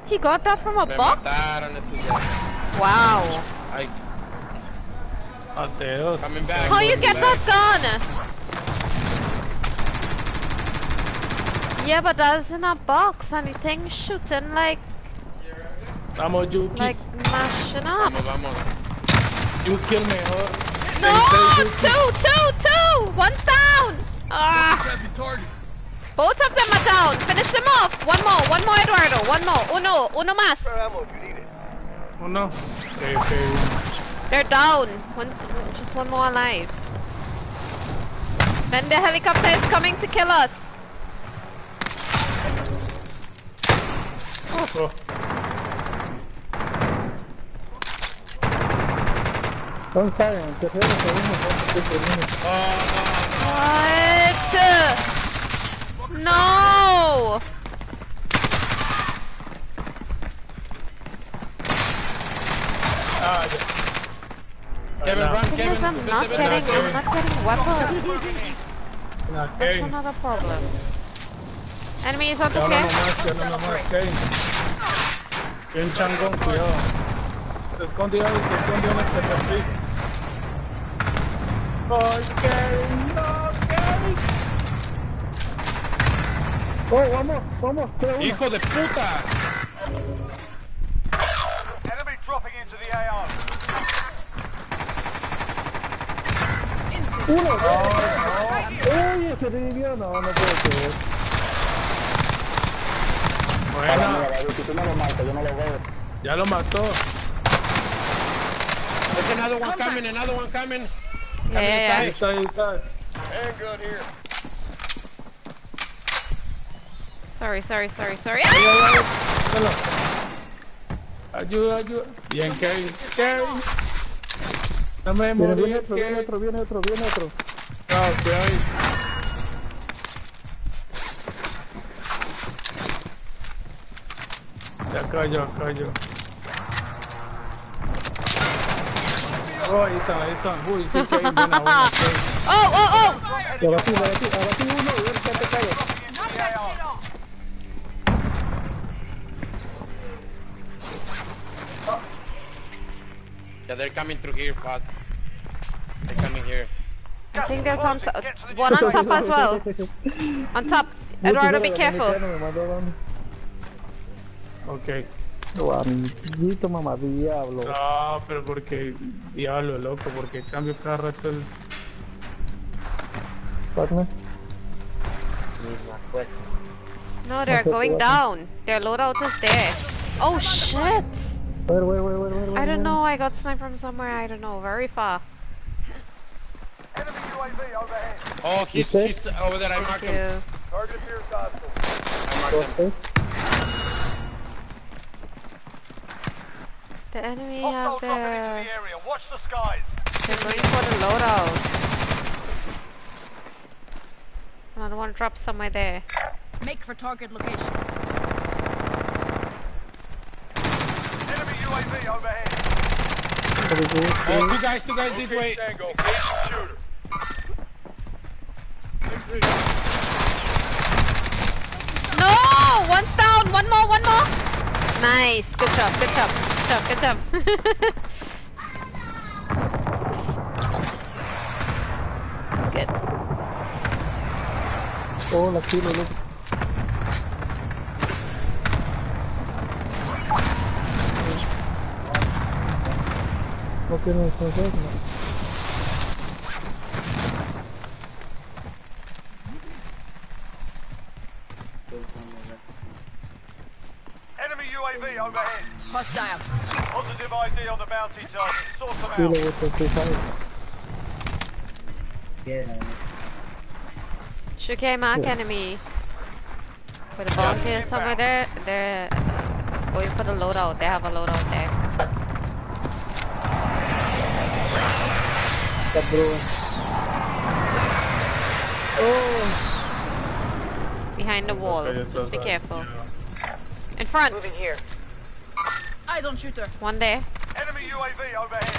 He got that from a Me box? mataron estos ya. Wow. Ay, Mateo. coming back. How you get back. that gun? Yeah, but that's in a box and the thing shooting like Vamos, Yuki. like mashing up. Vamos, vamos. Yuki el mejor. No! Stay. Two, two, two! One's down! Ah! Both of them are down. Finish them off. One more, one more, Eduardo. One more. Uno, uno más. Uno. Okay, okay. They're down. One's, just one more alive. And the helicopter is coming to kill us. Oh. Don't silence, te ríes, te ríes, te ríes. What? No! Ah, ya. Kevin, Ah, run, Kevin. is, I'm not getting. I'm not getting weapons. That's Kevin. another problem. Enemies on the Ya uno clear. nomás, ya uno nomás, Kevin. Bien changón, cuidado. Se escondió ahí, se escondió en el perfil. ¡Ay, Kevin! ¡No, Kevin! Oh, vamos, vamos, tres, uno. Hijo de puta. Enemy dropping into the AO. Uno, dos, Uy, se revivió, no, no puedo tú no lo matas, yo no lo veo. ya lo mató. There's another one coming, another one coming. Yeah, yeah, Ahí yeah. está, ahí está. Handgun here. Sorry, sorry, sorry, sorry. ¡Ah! Ayuda, ayuda. Bien, Kevin. Kevin. No me Viene, morí, viene otro, viene Kevin. otro, viene otro, viene otro. No, cuidado ahí. Cayó, cayó. Oh, ahí están, ahí están. Uy, sí, Kevin, buena, buena, Kevin. Oh, oh, oh! Lo abatí, lo abatí, abatí uno y él ya te cae. Knock that shit off. Yeah, they're coming through here, Pot. They're coming here. I think there's on top, one on top as well. On top. Eduardo, be careful. Ok. Juanito, mamá, diablo. No, pero porque. Diablo, loco, porque cambio cada rato el. Partner. No, they're Okay, going what? down. Their loadout is there. Oh shit! Where, where, where, where, where, I don't know. I got sniped from somewhere. I don't know. Very far. Oh, he's, he's over there. I marked Thank him. Target appears hostile. I marked him. Okay. The enemy Hostile have dropping into the area. Watch the skies. They're going for the loadout. Another one dropped somewhere there. Make for target location. Enemy UAV overhead. Oh, two guys, two guys this way. Tango. Engage shooter. No! One's down! One more, one more! Nice! Good job, good job, good job, good job. good. Oh, lucky Lulu. Okay, no, it's not Enemy UAV overhead. Hostile. Positive ID on the bounty target. Sort them Kilo out. with 25. Yeah. Shuke mark enemy. With the boss here somewhere there. They're uh, going for the loadout. They have a loadout there. The bro. Oh, Behind the wall. Just be so- careful. In front. Moving here. Eyes on shooter. One there. Enemy UAV overhead.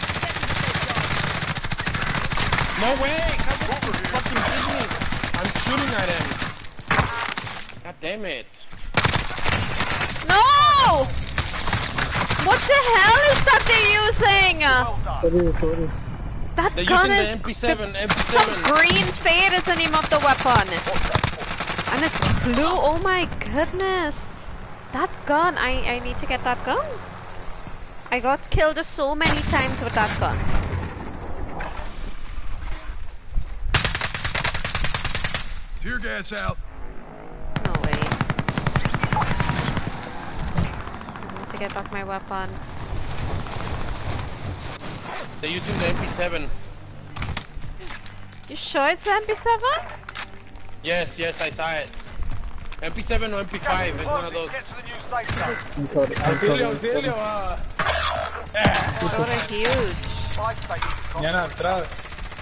No way! Fucking kidding me? I'm shooting at him. God damn it. No! What the hell is that they're using? sorry, sorry. That They're gun using is the MP7, Some MP7. green fade is the name of the weapon. And it's blue. Oh my goodness. That gun. I, I need to get that gun. I got killed so many times with that gun. Tear gas out. No way. I need to get back my weapon. They're using the MP7. You sure it's MP7? Yes, yes, I saw it. MP7 or MP5 is one of those. Get to the new safe zone. I'm sorry. I'm sorry. Auxilio, auxilio. ah. What a huge. Buy station. Viene atrás.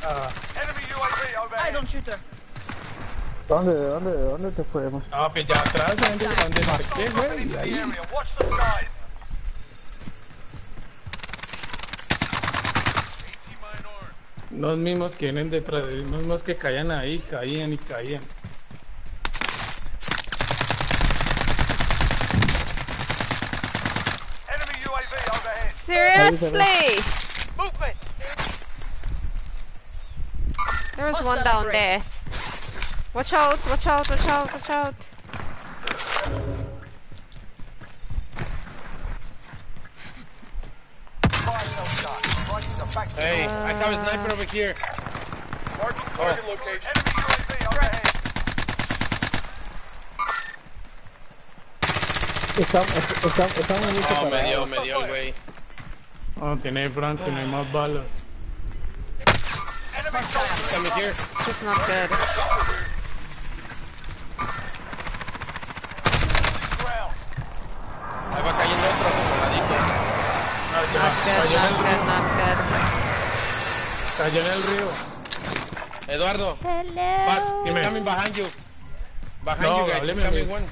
Ah, Enemy UAV Eyes overhead. on shooter. ¿Dónde, dónde, dónde te fuimos? no, pues ya atrás, gente, donde marqué, Hostile dropping güey. into the Ahí. area. Watch the skies. Los mismos que vienen detrás, los mismos que caían ahí, caían y caían. Enemy UAV overhead. Seriously? Movement. There was one down break. there. Watch out, watch out, watch out, watch out. Fire sale shot. Prices are back to Hey, I saw a sniper over here. Marking Oh. target location. Enemy UAV overhead. Estamos, estamos, estamos muy Oh, me dio, separados. me dio güey. Oh, tiene Frank, tiene más balas. Coming here. It's not ground. Ahí va cayendo otro, ladito. Ya, Not good, cayó, en el, good. cayó en el río. Eduardo, Hello. Pat, he's coming behind you. Behind No, you guys, he's hábleme, coming one.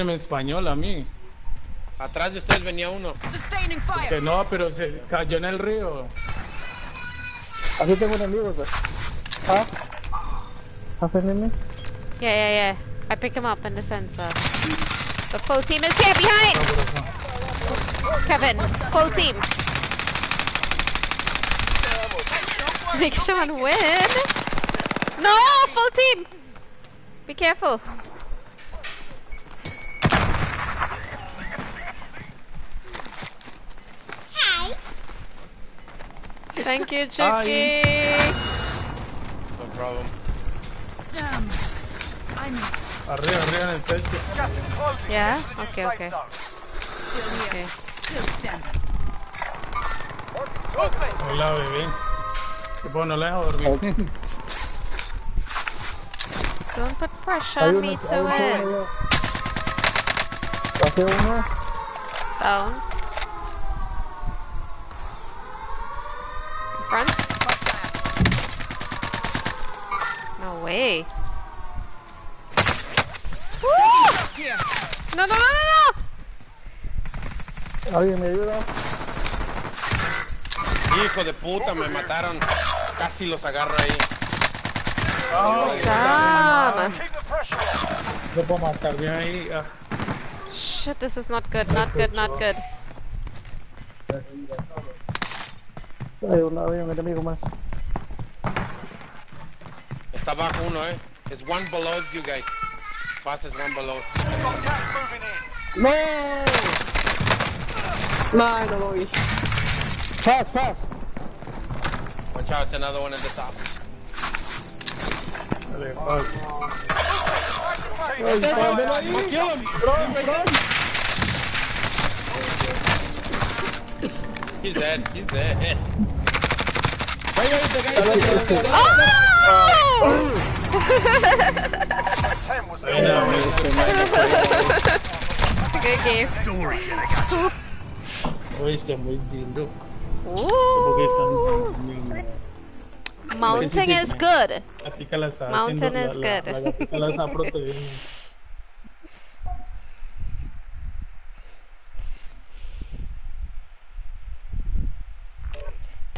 En español a mí. Atrás de ustedes venía uno. Sustaining fire. Que no, pero se cayó en el río. Aquí tengo enemigos. ¿Ah? ¿Has enemy? Yeah, yeah, yeah. I pick him up in the sensor. The full team is here behind! Kevin, full team. Make Sean win! No! Full team! Be careful. Thank you, Chucky. No problem. Damn. I'm Arriba, arriba en el techo. Gas is closing. Yeah? Get to the new Okay, okay. still here. Okay. Still standing. Hola, bebé. ¿Qué pues no le dejo dormir? Don't put pressure on me hay to uno, win. uno. Pasé uno. Down. Front. No way. Woo! No, no, no, no, no! ¿Alguien me ayuda? Hijo de puta, me mataron. Casi los agarro ahí. Damn! No puedo matar bien ahí. ah. Shit, this is not good, not good, not good. Hay un, hay un enemigo más. Está abajo uno, eh. It's one below you guys. Fast is one below. ¡No! No, no lo vi. Fast, fast. Watch out, it's another one at the top. Dale, run. He's dead, he's dead. Good game. Oíste, muy lindo. Ooh. Mounting is good. La tica la está Mountain haciendo, is la, la, good. la gatica la está protegiendo.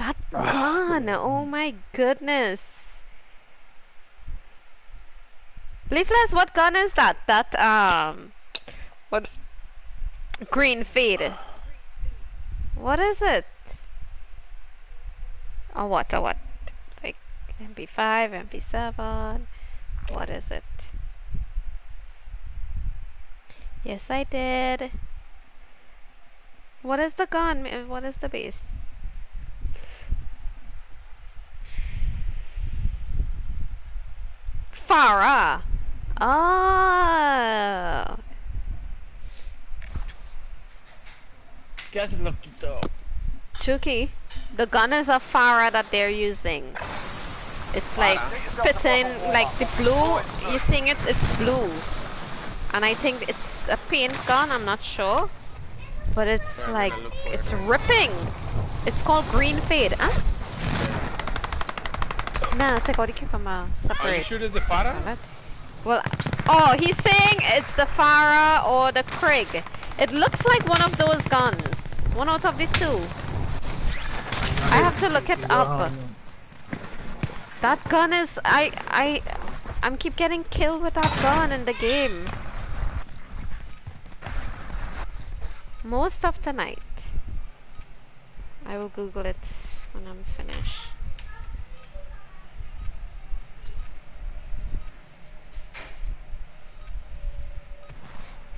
That gun! Oh my goodness. Leafless, what gun is that? That, um, what? Green fade. What is it? Oh, what? Oh, what? Like MP5, MP7. What is it? Yes, I did. What is the gun? What is the base? FARA. Ah. ¿Qué haces, loquito? Chucky, the gun is a FARA that they're using. It's like spitting, like the blue, you seeing it, it's blue. And I think it's a paint gun, I'm not sure. But it's like, look it it's ripping. It's called green fade, huh? Nah, take out the cucumber. Are you sure it's the FARA? Well, oh, he's saying it's the FARA or the Krig. It looks like one of those guns. One out of the two. I have to look it up. That gun is I I I'm keep getting killed with that gun in the game. Most of the night. I will Google it when I'm finished.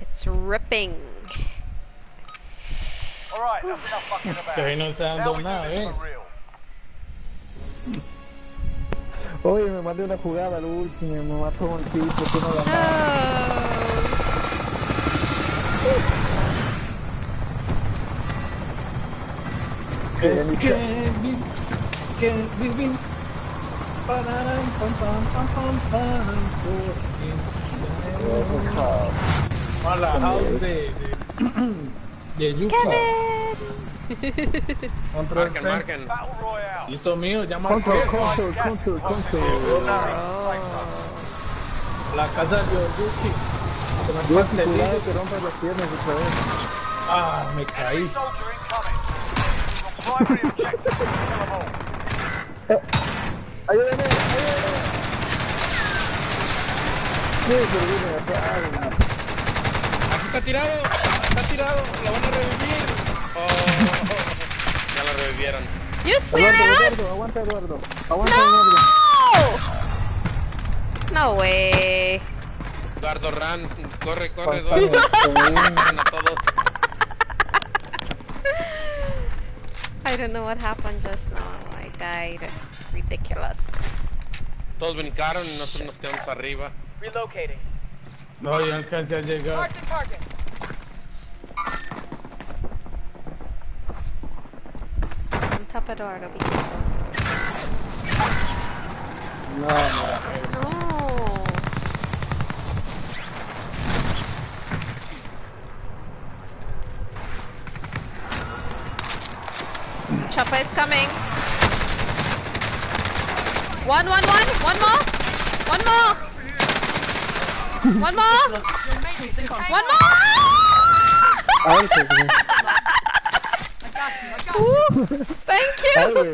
It's ripping. Alright, that's enough fucking about. Que ahí no se han Now dado we do nada, this eh. Oye, me mandé una jugada al último, me mató un tipo que no que pam, pam, pam, pam, pam, A la house de, de, de Yuki. Control Marquen, C. marquen. Listo mío, llama Control, al control, control, control. La casa de Yuki. Que me Yuki, parte cuidado lindo. que rompas las piernas otra vez. Ah, me caí. Soldier incoming. Your primary objective is to kill them all. Ayúdame, ayúdame. Sí, pero viene acá. Está tirado, está tirado, lo van a revivir. Oh, ya lo revivieron. Serious? Eduardo, aguanta, Eduardo. Aguanta, Eduardo. No! No way. Eduardo Ran, corre, corre, Eduardo. a todos. I don't know what happened just now. I died. Ridiculous. Todos brincaron y nosotros nos quedamos arriba. Relocating. No, you don't catch that, Jacob. Mark the target. On top of door, it'll be careful. No, no. No. Chopper is coming. One, one, one, one more, one more. One more. One more. I'll take it. Ooh, thank you. will.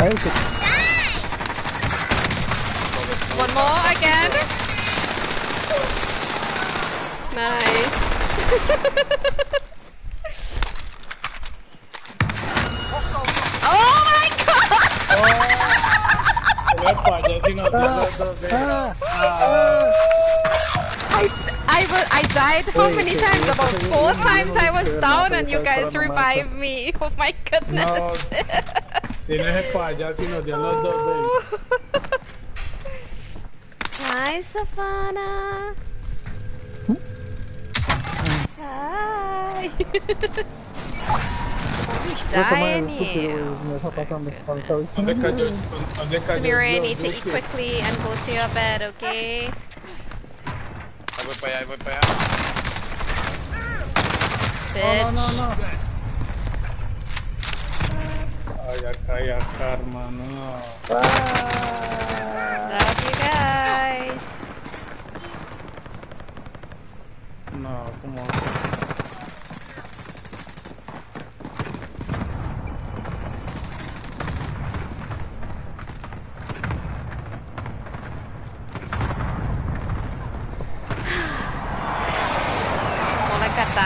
I'll take it. One more again. Nice. oh my god! Una payasina, los dos de- Ah. I, I, was, I died how many times? About four times I was down and you guys revived me. Oh my goodness. No. Tienes el payaso y nos dio los dos de- Hi, Savannah. Hi. Samira, you Dios, need to eat quickly and go to your bed, okay? Ahí voy para allá, ahí voy para allá. Bitch. No, no, no, no. Ay, acá, ay, acá, hermano. no. Love you guys. No, como.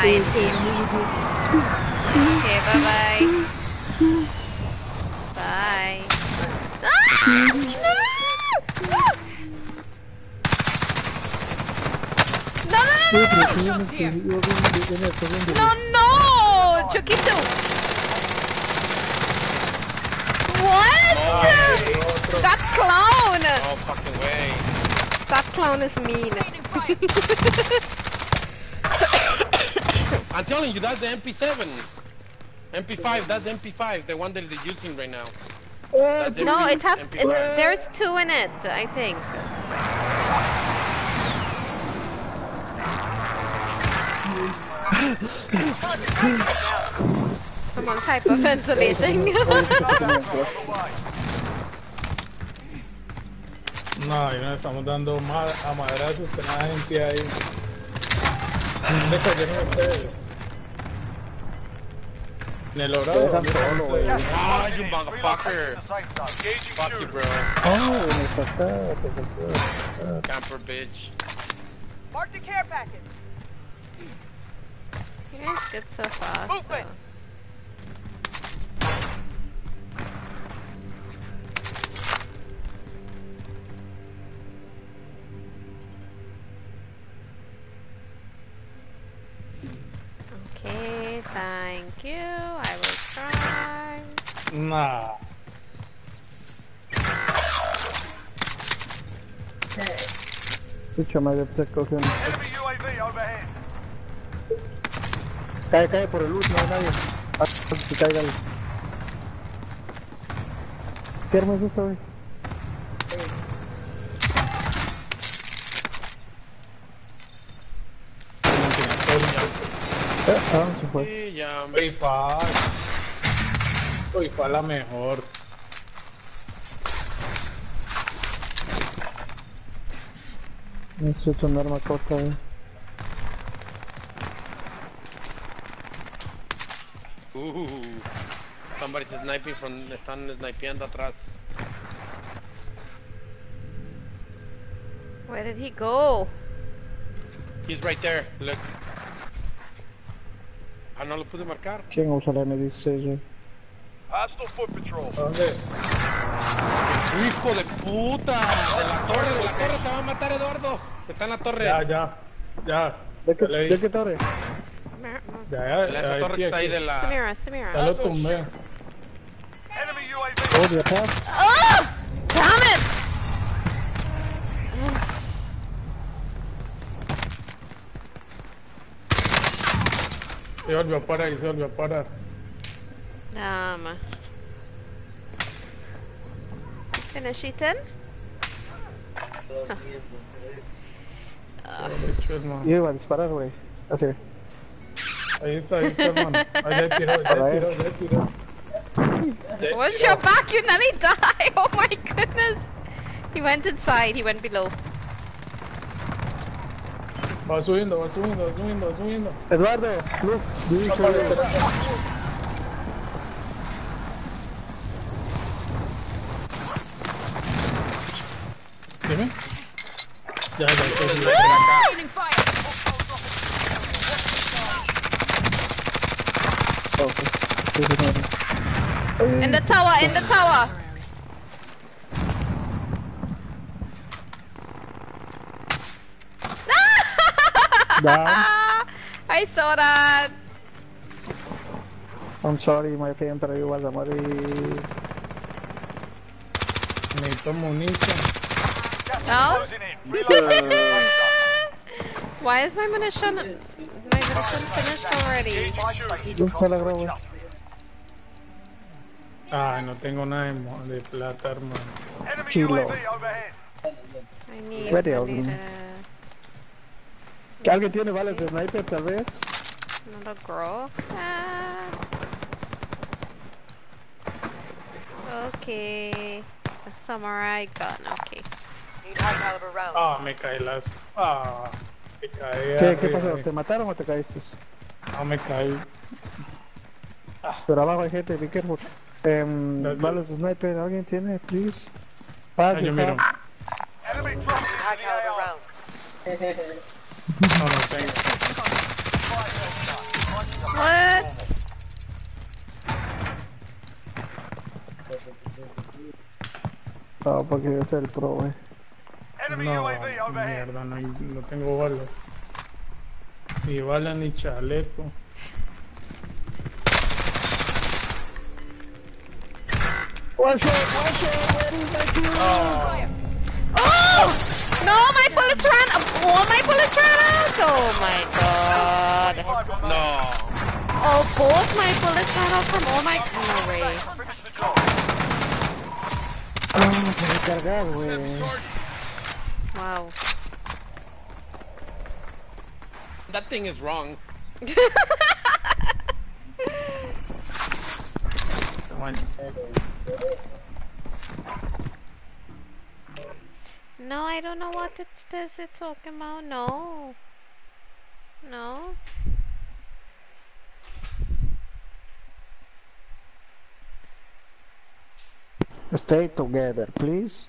A. Okay, bye bye. Bye. Ah! No! No, no, no, no, no! No, no! Choquito! What? That clown! No fucking way. That clown is mean. I'm telling you, that's the MP7. MP5, that's the MP5, the one that they're using right now. That's No, MP it has. It, there's two in it, I think. Someone's hyperventilating. No, y nos estamos dando ma a madrazos con la gente ahí. ¿Dónde cayeron ustedes? En el oro. Dejan solo, güey. Ah, you motherfucker. Fuck you, bro. Oh, me sacaste, te sacaste. Camper bitch. Mark the care package. You guys get so fast. Movement. Okay, thank you. I will try. Nah. Escúchame, yo te overhead. Cae, cae por el luz, no hay nadie. Hasta que caiga el... ¿Qué arma es esta, güey? Eh, ah, se fue. Sí, ya, hombre. La mejor. Necesito un arma corta, güey. Ooh. Somebody's sniping from, están snipeando atrás. Where did he go? He's right there, look. Ah, no lo pude marcar. ¿Quién usa la M16, güey? Hostile foot patrol. ¿Dónde? Hijo de puta. De la torre, de la torre, te va a matar Eduardo. Está en la torre. Ya, ya. Ya. ¿De qué, ¿de qué torre? Ya, ya. La ya, esa torre que está ahí de la... Samira, Samira. Ya lo tumbé. Enemy UAV. Oh, de atrás. Oh! Damn it! Se volvió a parar y se volvió a parar. Damn. Finish ah. eating? Hecho, hermano. Yo iba a disparar, güey. Así. Ahí está, ahí está, hermano. Ahí ya tiró, ya tiró, ya tiró. Ya Watch tiró. your back, you nearly die! Oh my goodness! He went inside, he went below. Va subiendo, va subiendo, va subiendo, va subiendo. Eduardo, look, do you show you- Dime. Ya, ya, ya, ya. Opening fire! In the tower, in the tower! Down. I saw that! I'm sorry, my friend, pero igual a morir. Necesito munición. No? Why is my munition... My munition finished already? Busca la grava. Ah, no tengo nada de, mo- de plata, hermano. Kilo. I need... Very alguien tiene balas de sniper, tal vez? Another grow? Ah. Okay. A samurai gun, okay. Ah, me caí las. Ah, me caí. ¿Qué, ¿Qué pasó? ¿Te mataron o te caíste? No, me caí. Pero abajo hay gente, be careful. Um, balas de sniper, ¿alguien tiene, please? Ah, Pass yo miro. Enemy dropping High caliber rounds. No, no tengo. What? No, porque yo soy el pro, eh. Enemy No, UAV overhead. mierda, no, hay- no tengo balas. Ni balas ni chaleco. Watch out, watch out, where is my team? Oh! No, my bullets ran All my bullets ran out! Oh my god. No. Oh, both my bullets ran out from all my... No way. Ah, se recargar, güey. Wow. That thing is wrong. No, I don't know what it is it talking about. No. No. Stay together, please.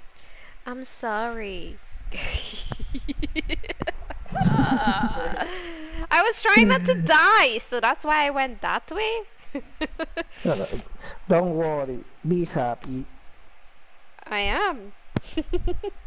I'm sorry. Ah. I was trying not to die, so that's why I went that way. Don't worry, be happy. I am.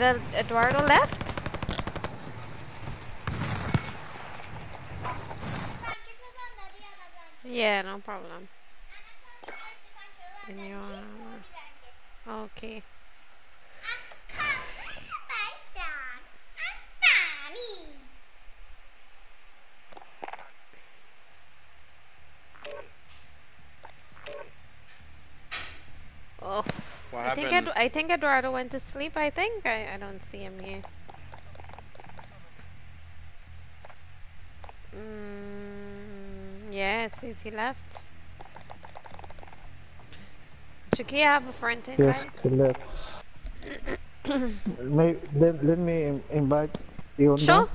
Eduardo left? Yeah, no problem. In your armor. Okay. Oh, What I think happened? Ed- I think Eduardo went to sleep. I think I I don't see him here. Mm, yeah, it says he left. Chucky, have a friend Yes, invite? he left. May, let, let me invite you on Sure.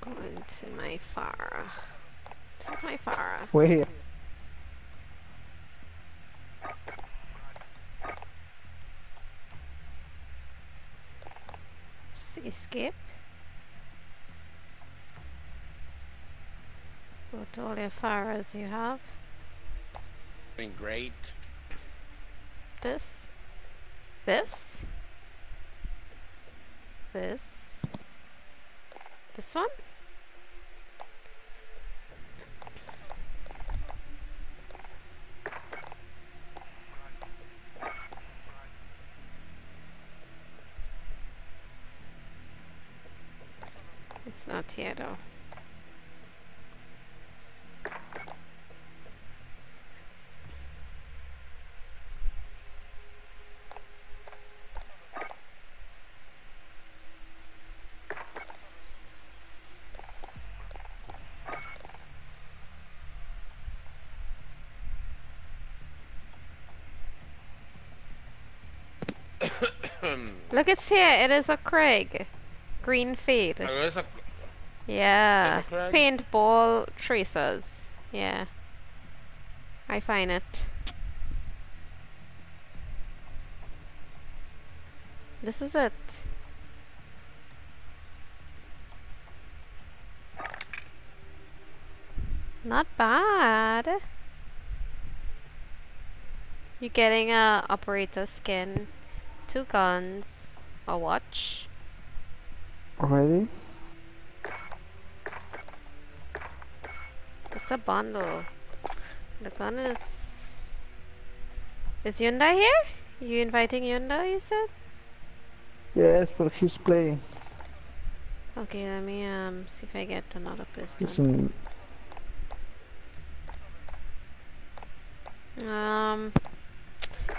Going to my FARA. This is my FARA. Wait all your you have. Doing great. This. This. This. This one? It's not here though. Look, it's here. It is a Krig. Green fade. Oh, a- Yeah. Is it Krig? Paintball tracers. Yeah. I find it. This is it. Not bad. You're getting a operator skin, two guns, a watch. Already? It's a bundle. The gun is. Is Yunda here? You inviting Yunda, you said? Yes, but he's playing. Okay, let me um see if I get another person. Listen, Um.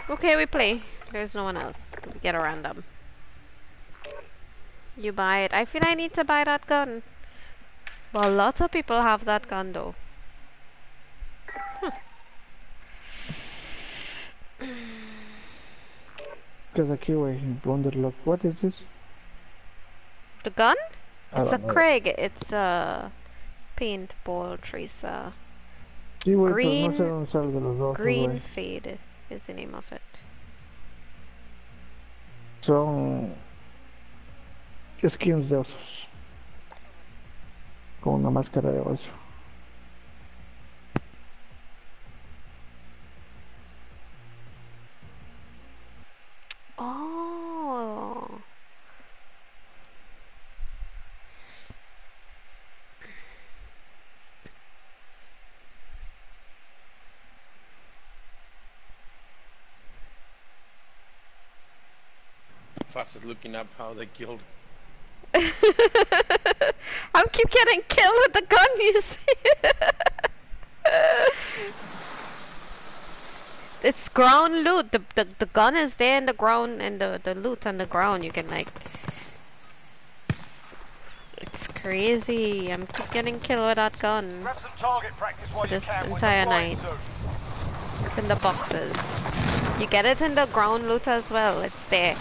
Okay, we play. There's no one else. We get a random. You buy it. I feel I need to buy that gun. Well, lots of people have that gun though. Hmm. because I keep waiting. Wonderlock. What is this? The gun? I It's a don't know. Krig. It's a paintball tracer. Sí, Green- no sé dónde sale de los dos, Green güey. Fade is the name of it. Son skins de osos. Con una máscara de oso. Oh. Fast is looking up how they killed. I keep getting killed with the gun, you see. it's ground loot. The, the the gun is there in the ground and the, the loot on the ground. You can like. It's crazy. I'm keep getting killed with that gun. Grab some target practice while This. Entire night. It's in the boxes. You get it in the ground loot as well. It's there.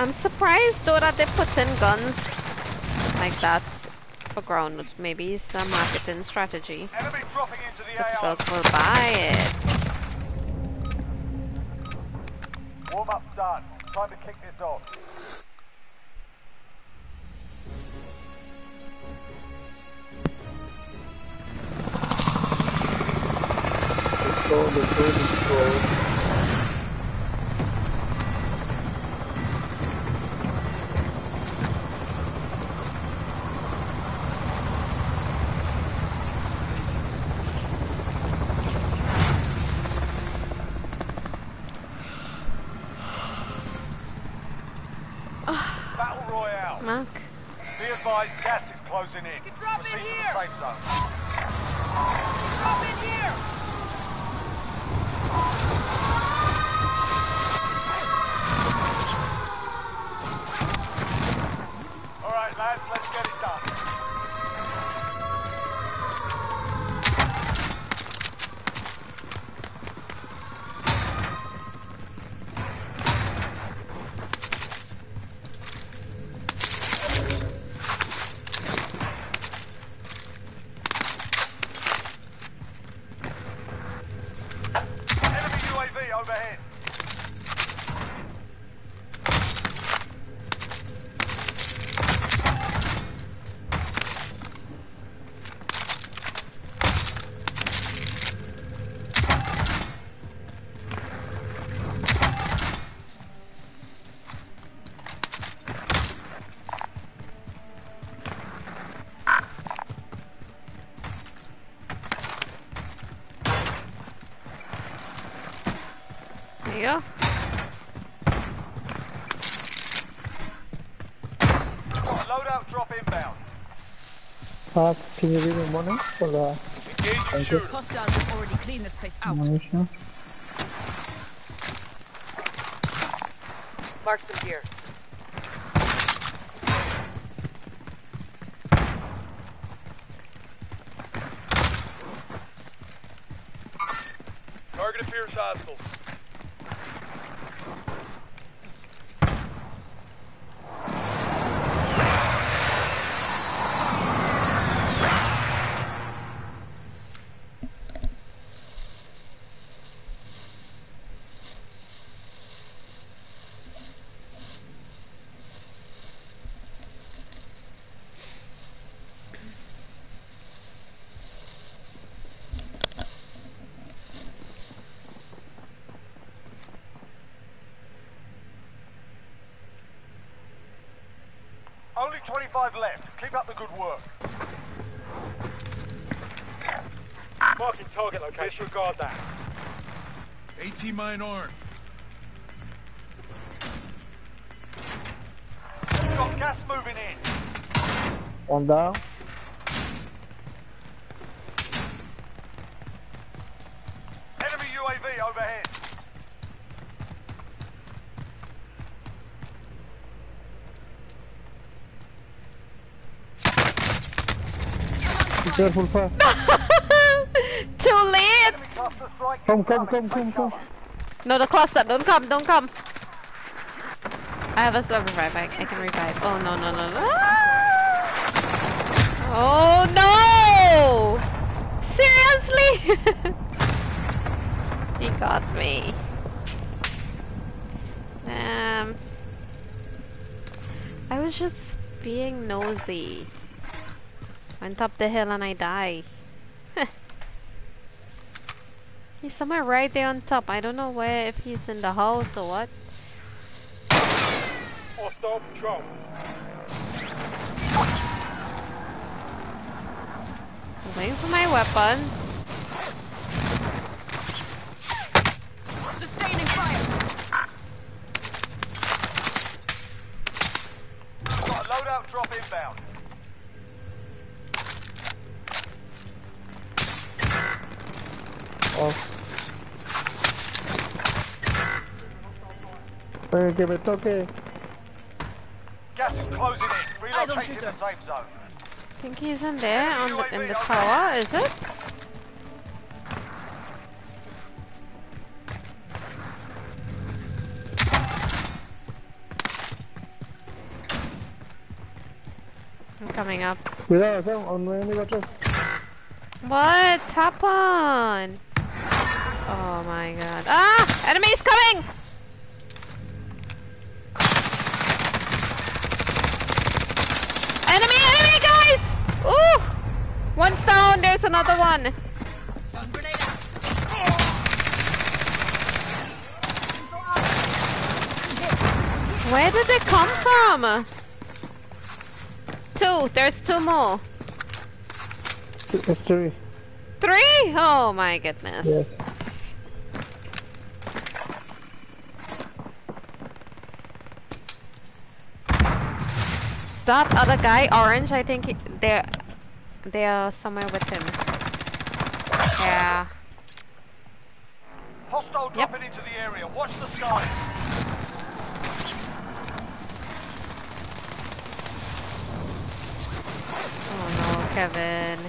I'm surprised though that they put in guns like that for ground loot. Maybe some marketing strategy. Enemy dropping into the AR. folks will buy it. Warm up done. Time to kick this off. Let's go, let's for the. Hostiles have already cleaned this place out them here. Target appears hostile. Only 25 left. Keep up the good work. Marking target location. Disregard that. 18 mine armed. Got gas moving in. One down. Enemy UAV overhead. Be careful, Pat. Too late! Come, come, come, come, come. No, the cluster. Don't come, don't come. I have a silver revive. I, I can revive. Oh, no, no, no, no. Oh, no! Seriously? he got me. Um, I was just being nosy. Went up the hill and I die. he's somewhere right there on top. I don't know where, if he's in the house or what. Hostile patrol. Waiting for my weapon. Oye, que me toque. Gas is closing in. Eyes on Relocating shooter. the safe zone. I think he's in there on the, in the tower, is it? I'm coming up. Cuidado, Sam, a un enemigo atrás. What? Top on! Oh my god. Ah! Enemies coming! Enemy, enemy, guys! Ooh! One's down, there's another one. Where did they come from? Two, there's two more. It's three. Three? Oh my goodness. Yes. That other guy, orange, I think he- they're they're somewhere with him. Yeah. Hostile dropping into the area. Watch the sky. Oh no, Kevin.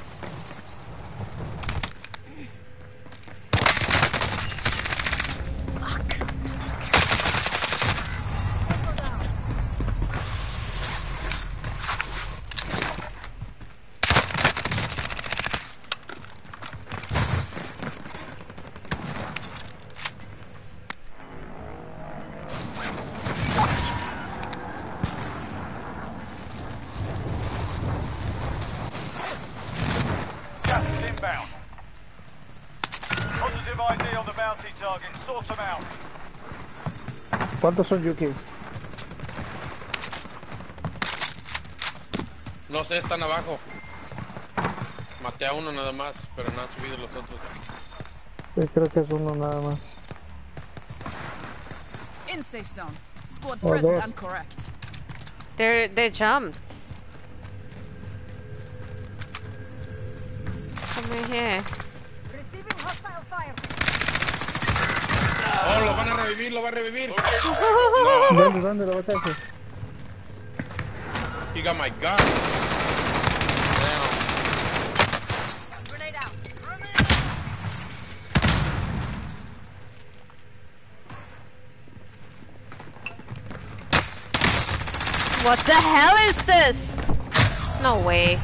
¿Cuántos son Yuki? No sé, están abajo. Maté a uno nada más, pero no han subido los otros. Sí, creo que es uno nada más. In safe zone. Squad Oh, present those- and correct. They're they jumped. Come in here. Revivir, lo va a revivir. ¿Dónde, dónde lo mataste? He got my gun. What the hell is this? No way.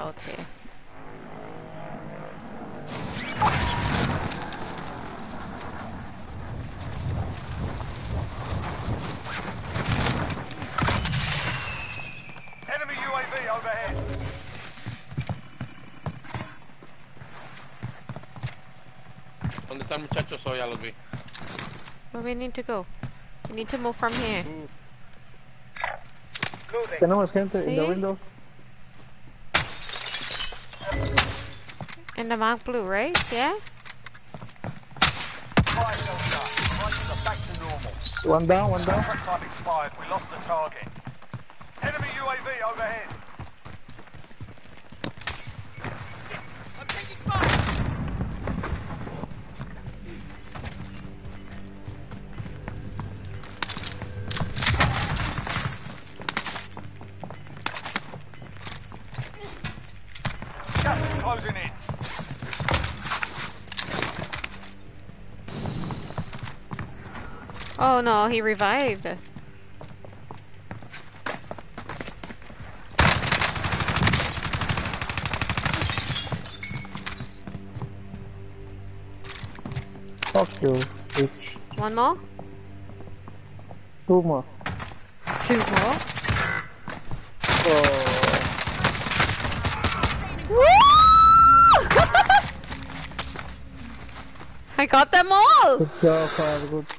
Oh, ya los vi. Where we need to go? We need to move from here. Tenemos gente in the window. In the mark blue, right? Yeah? Fire sale shut. Prices are back to normal. One down, one down. Time expired. We lost the target. Enemy UAV overhead. Oh he revived. Fuck you, bitch. One more? Two more. Two more? Oh, I got them all! good job, good.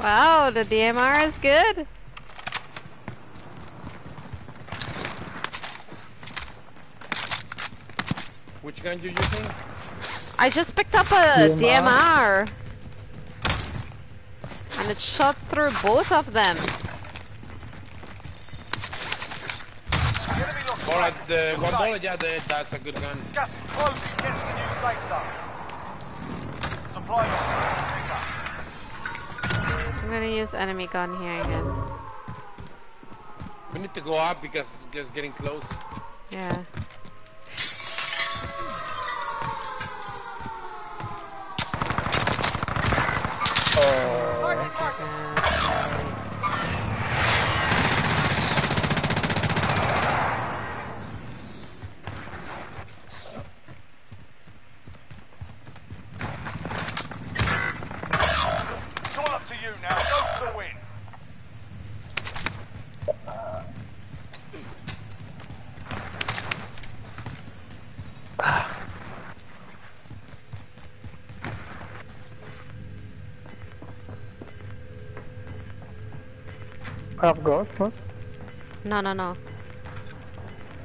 Wow, the DMR is good. Which gun do you using? I just picked up a DMR. DMR. And it shot through both of them. Enemy lost Alright, the Good one yeah, the, that's a good gun. Gas is closing. Get to the new safe zone. Supply gonna use enemy gun here again. We need to go up because it's getting close. Yeah. I've what? No, no, no.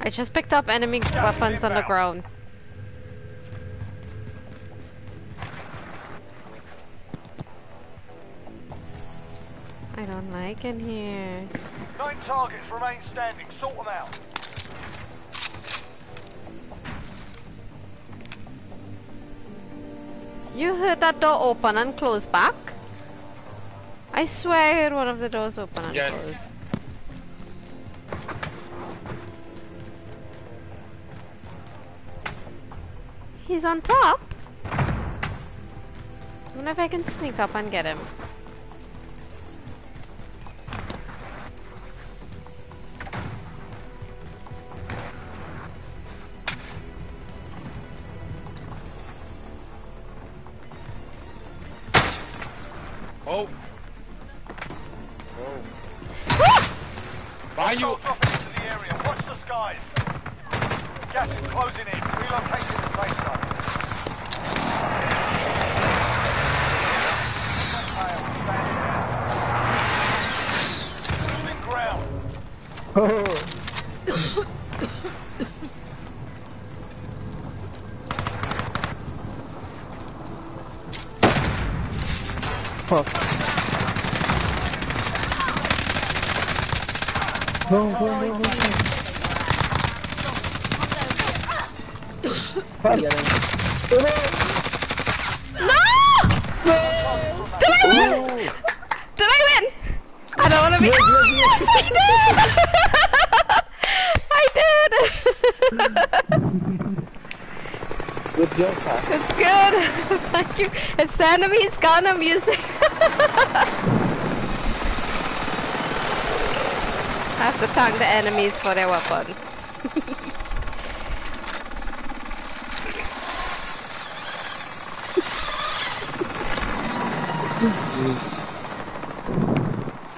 I just picked up enemy weapons on the ground. I don't like in here. Nine targets remain standing. Sort them out. You heard that door open and close back? I swear I heard one of the doors open and Yes. close. On top? I wonder if I can sneak up and get him. I'm using. I have to thank the enemies for their weapon.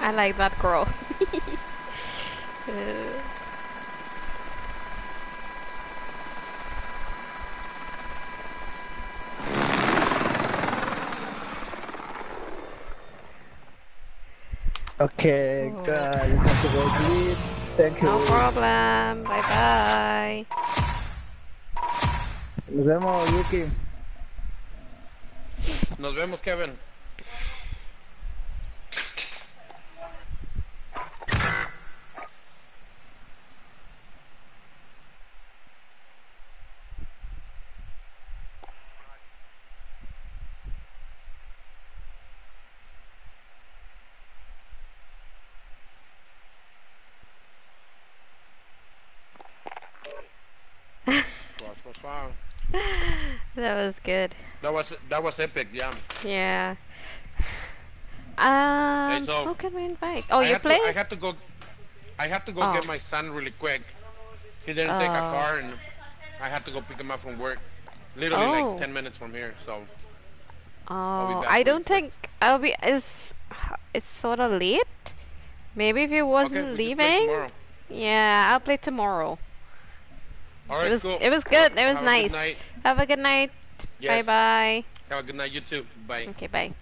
I like that girl. Thank you. no problem. Bye bye. Nos vemos, Yuki. Nos vemos, Kevin. That was epic, yeah. Yeah. Um, so- who can we invite? Oh, you play? To, I had to go. I had to go Oh. get my son really quick. He didn't take a Oh. car, and I had to go pick him up from work. Literally Oh. like ten minutes from here. So Oh, I don't think I'll be. It's it's sort of late. Maybe if he wasn't play leaving. Yeah, I'll play tomorrow. all right, it was cool. it was good. It was Have nice. Have a good night. Yes. Bye bye. Have a good night, you too. Bye. Okay, bye.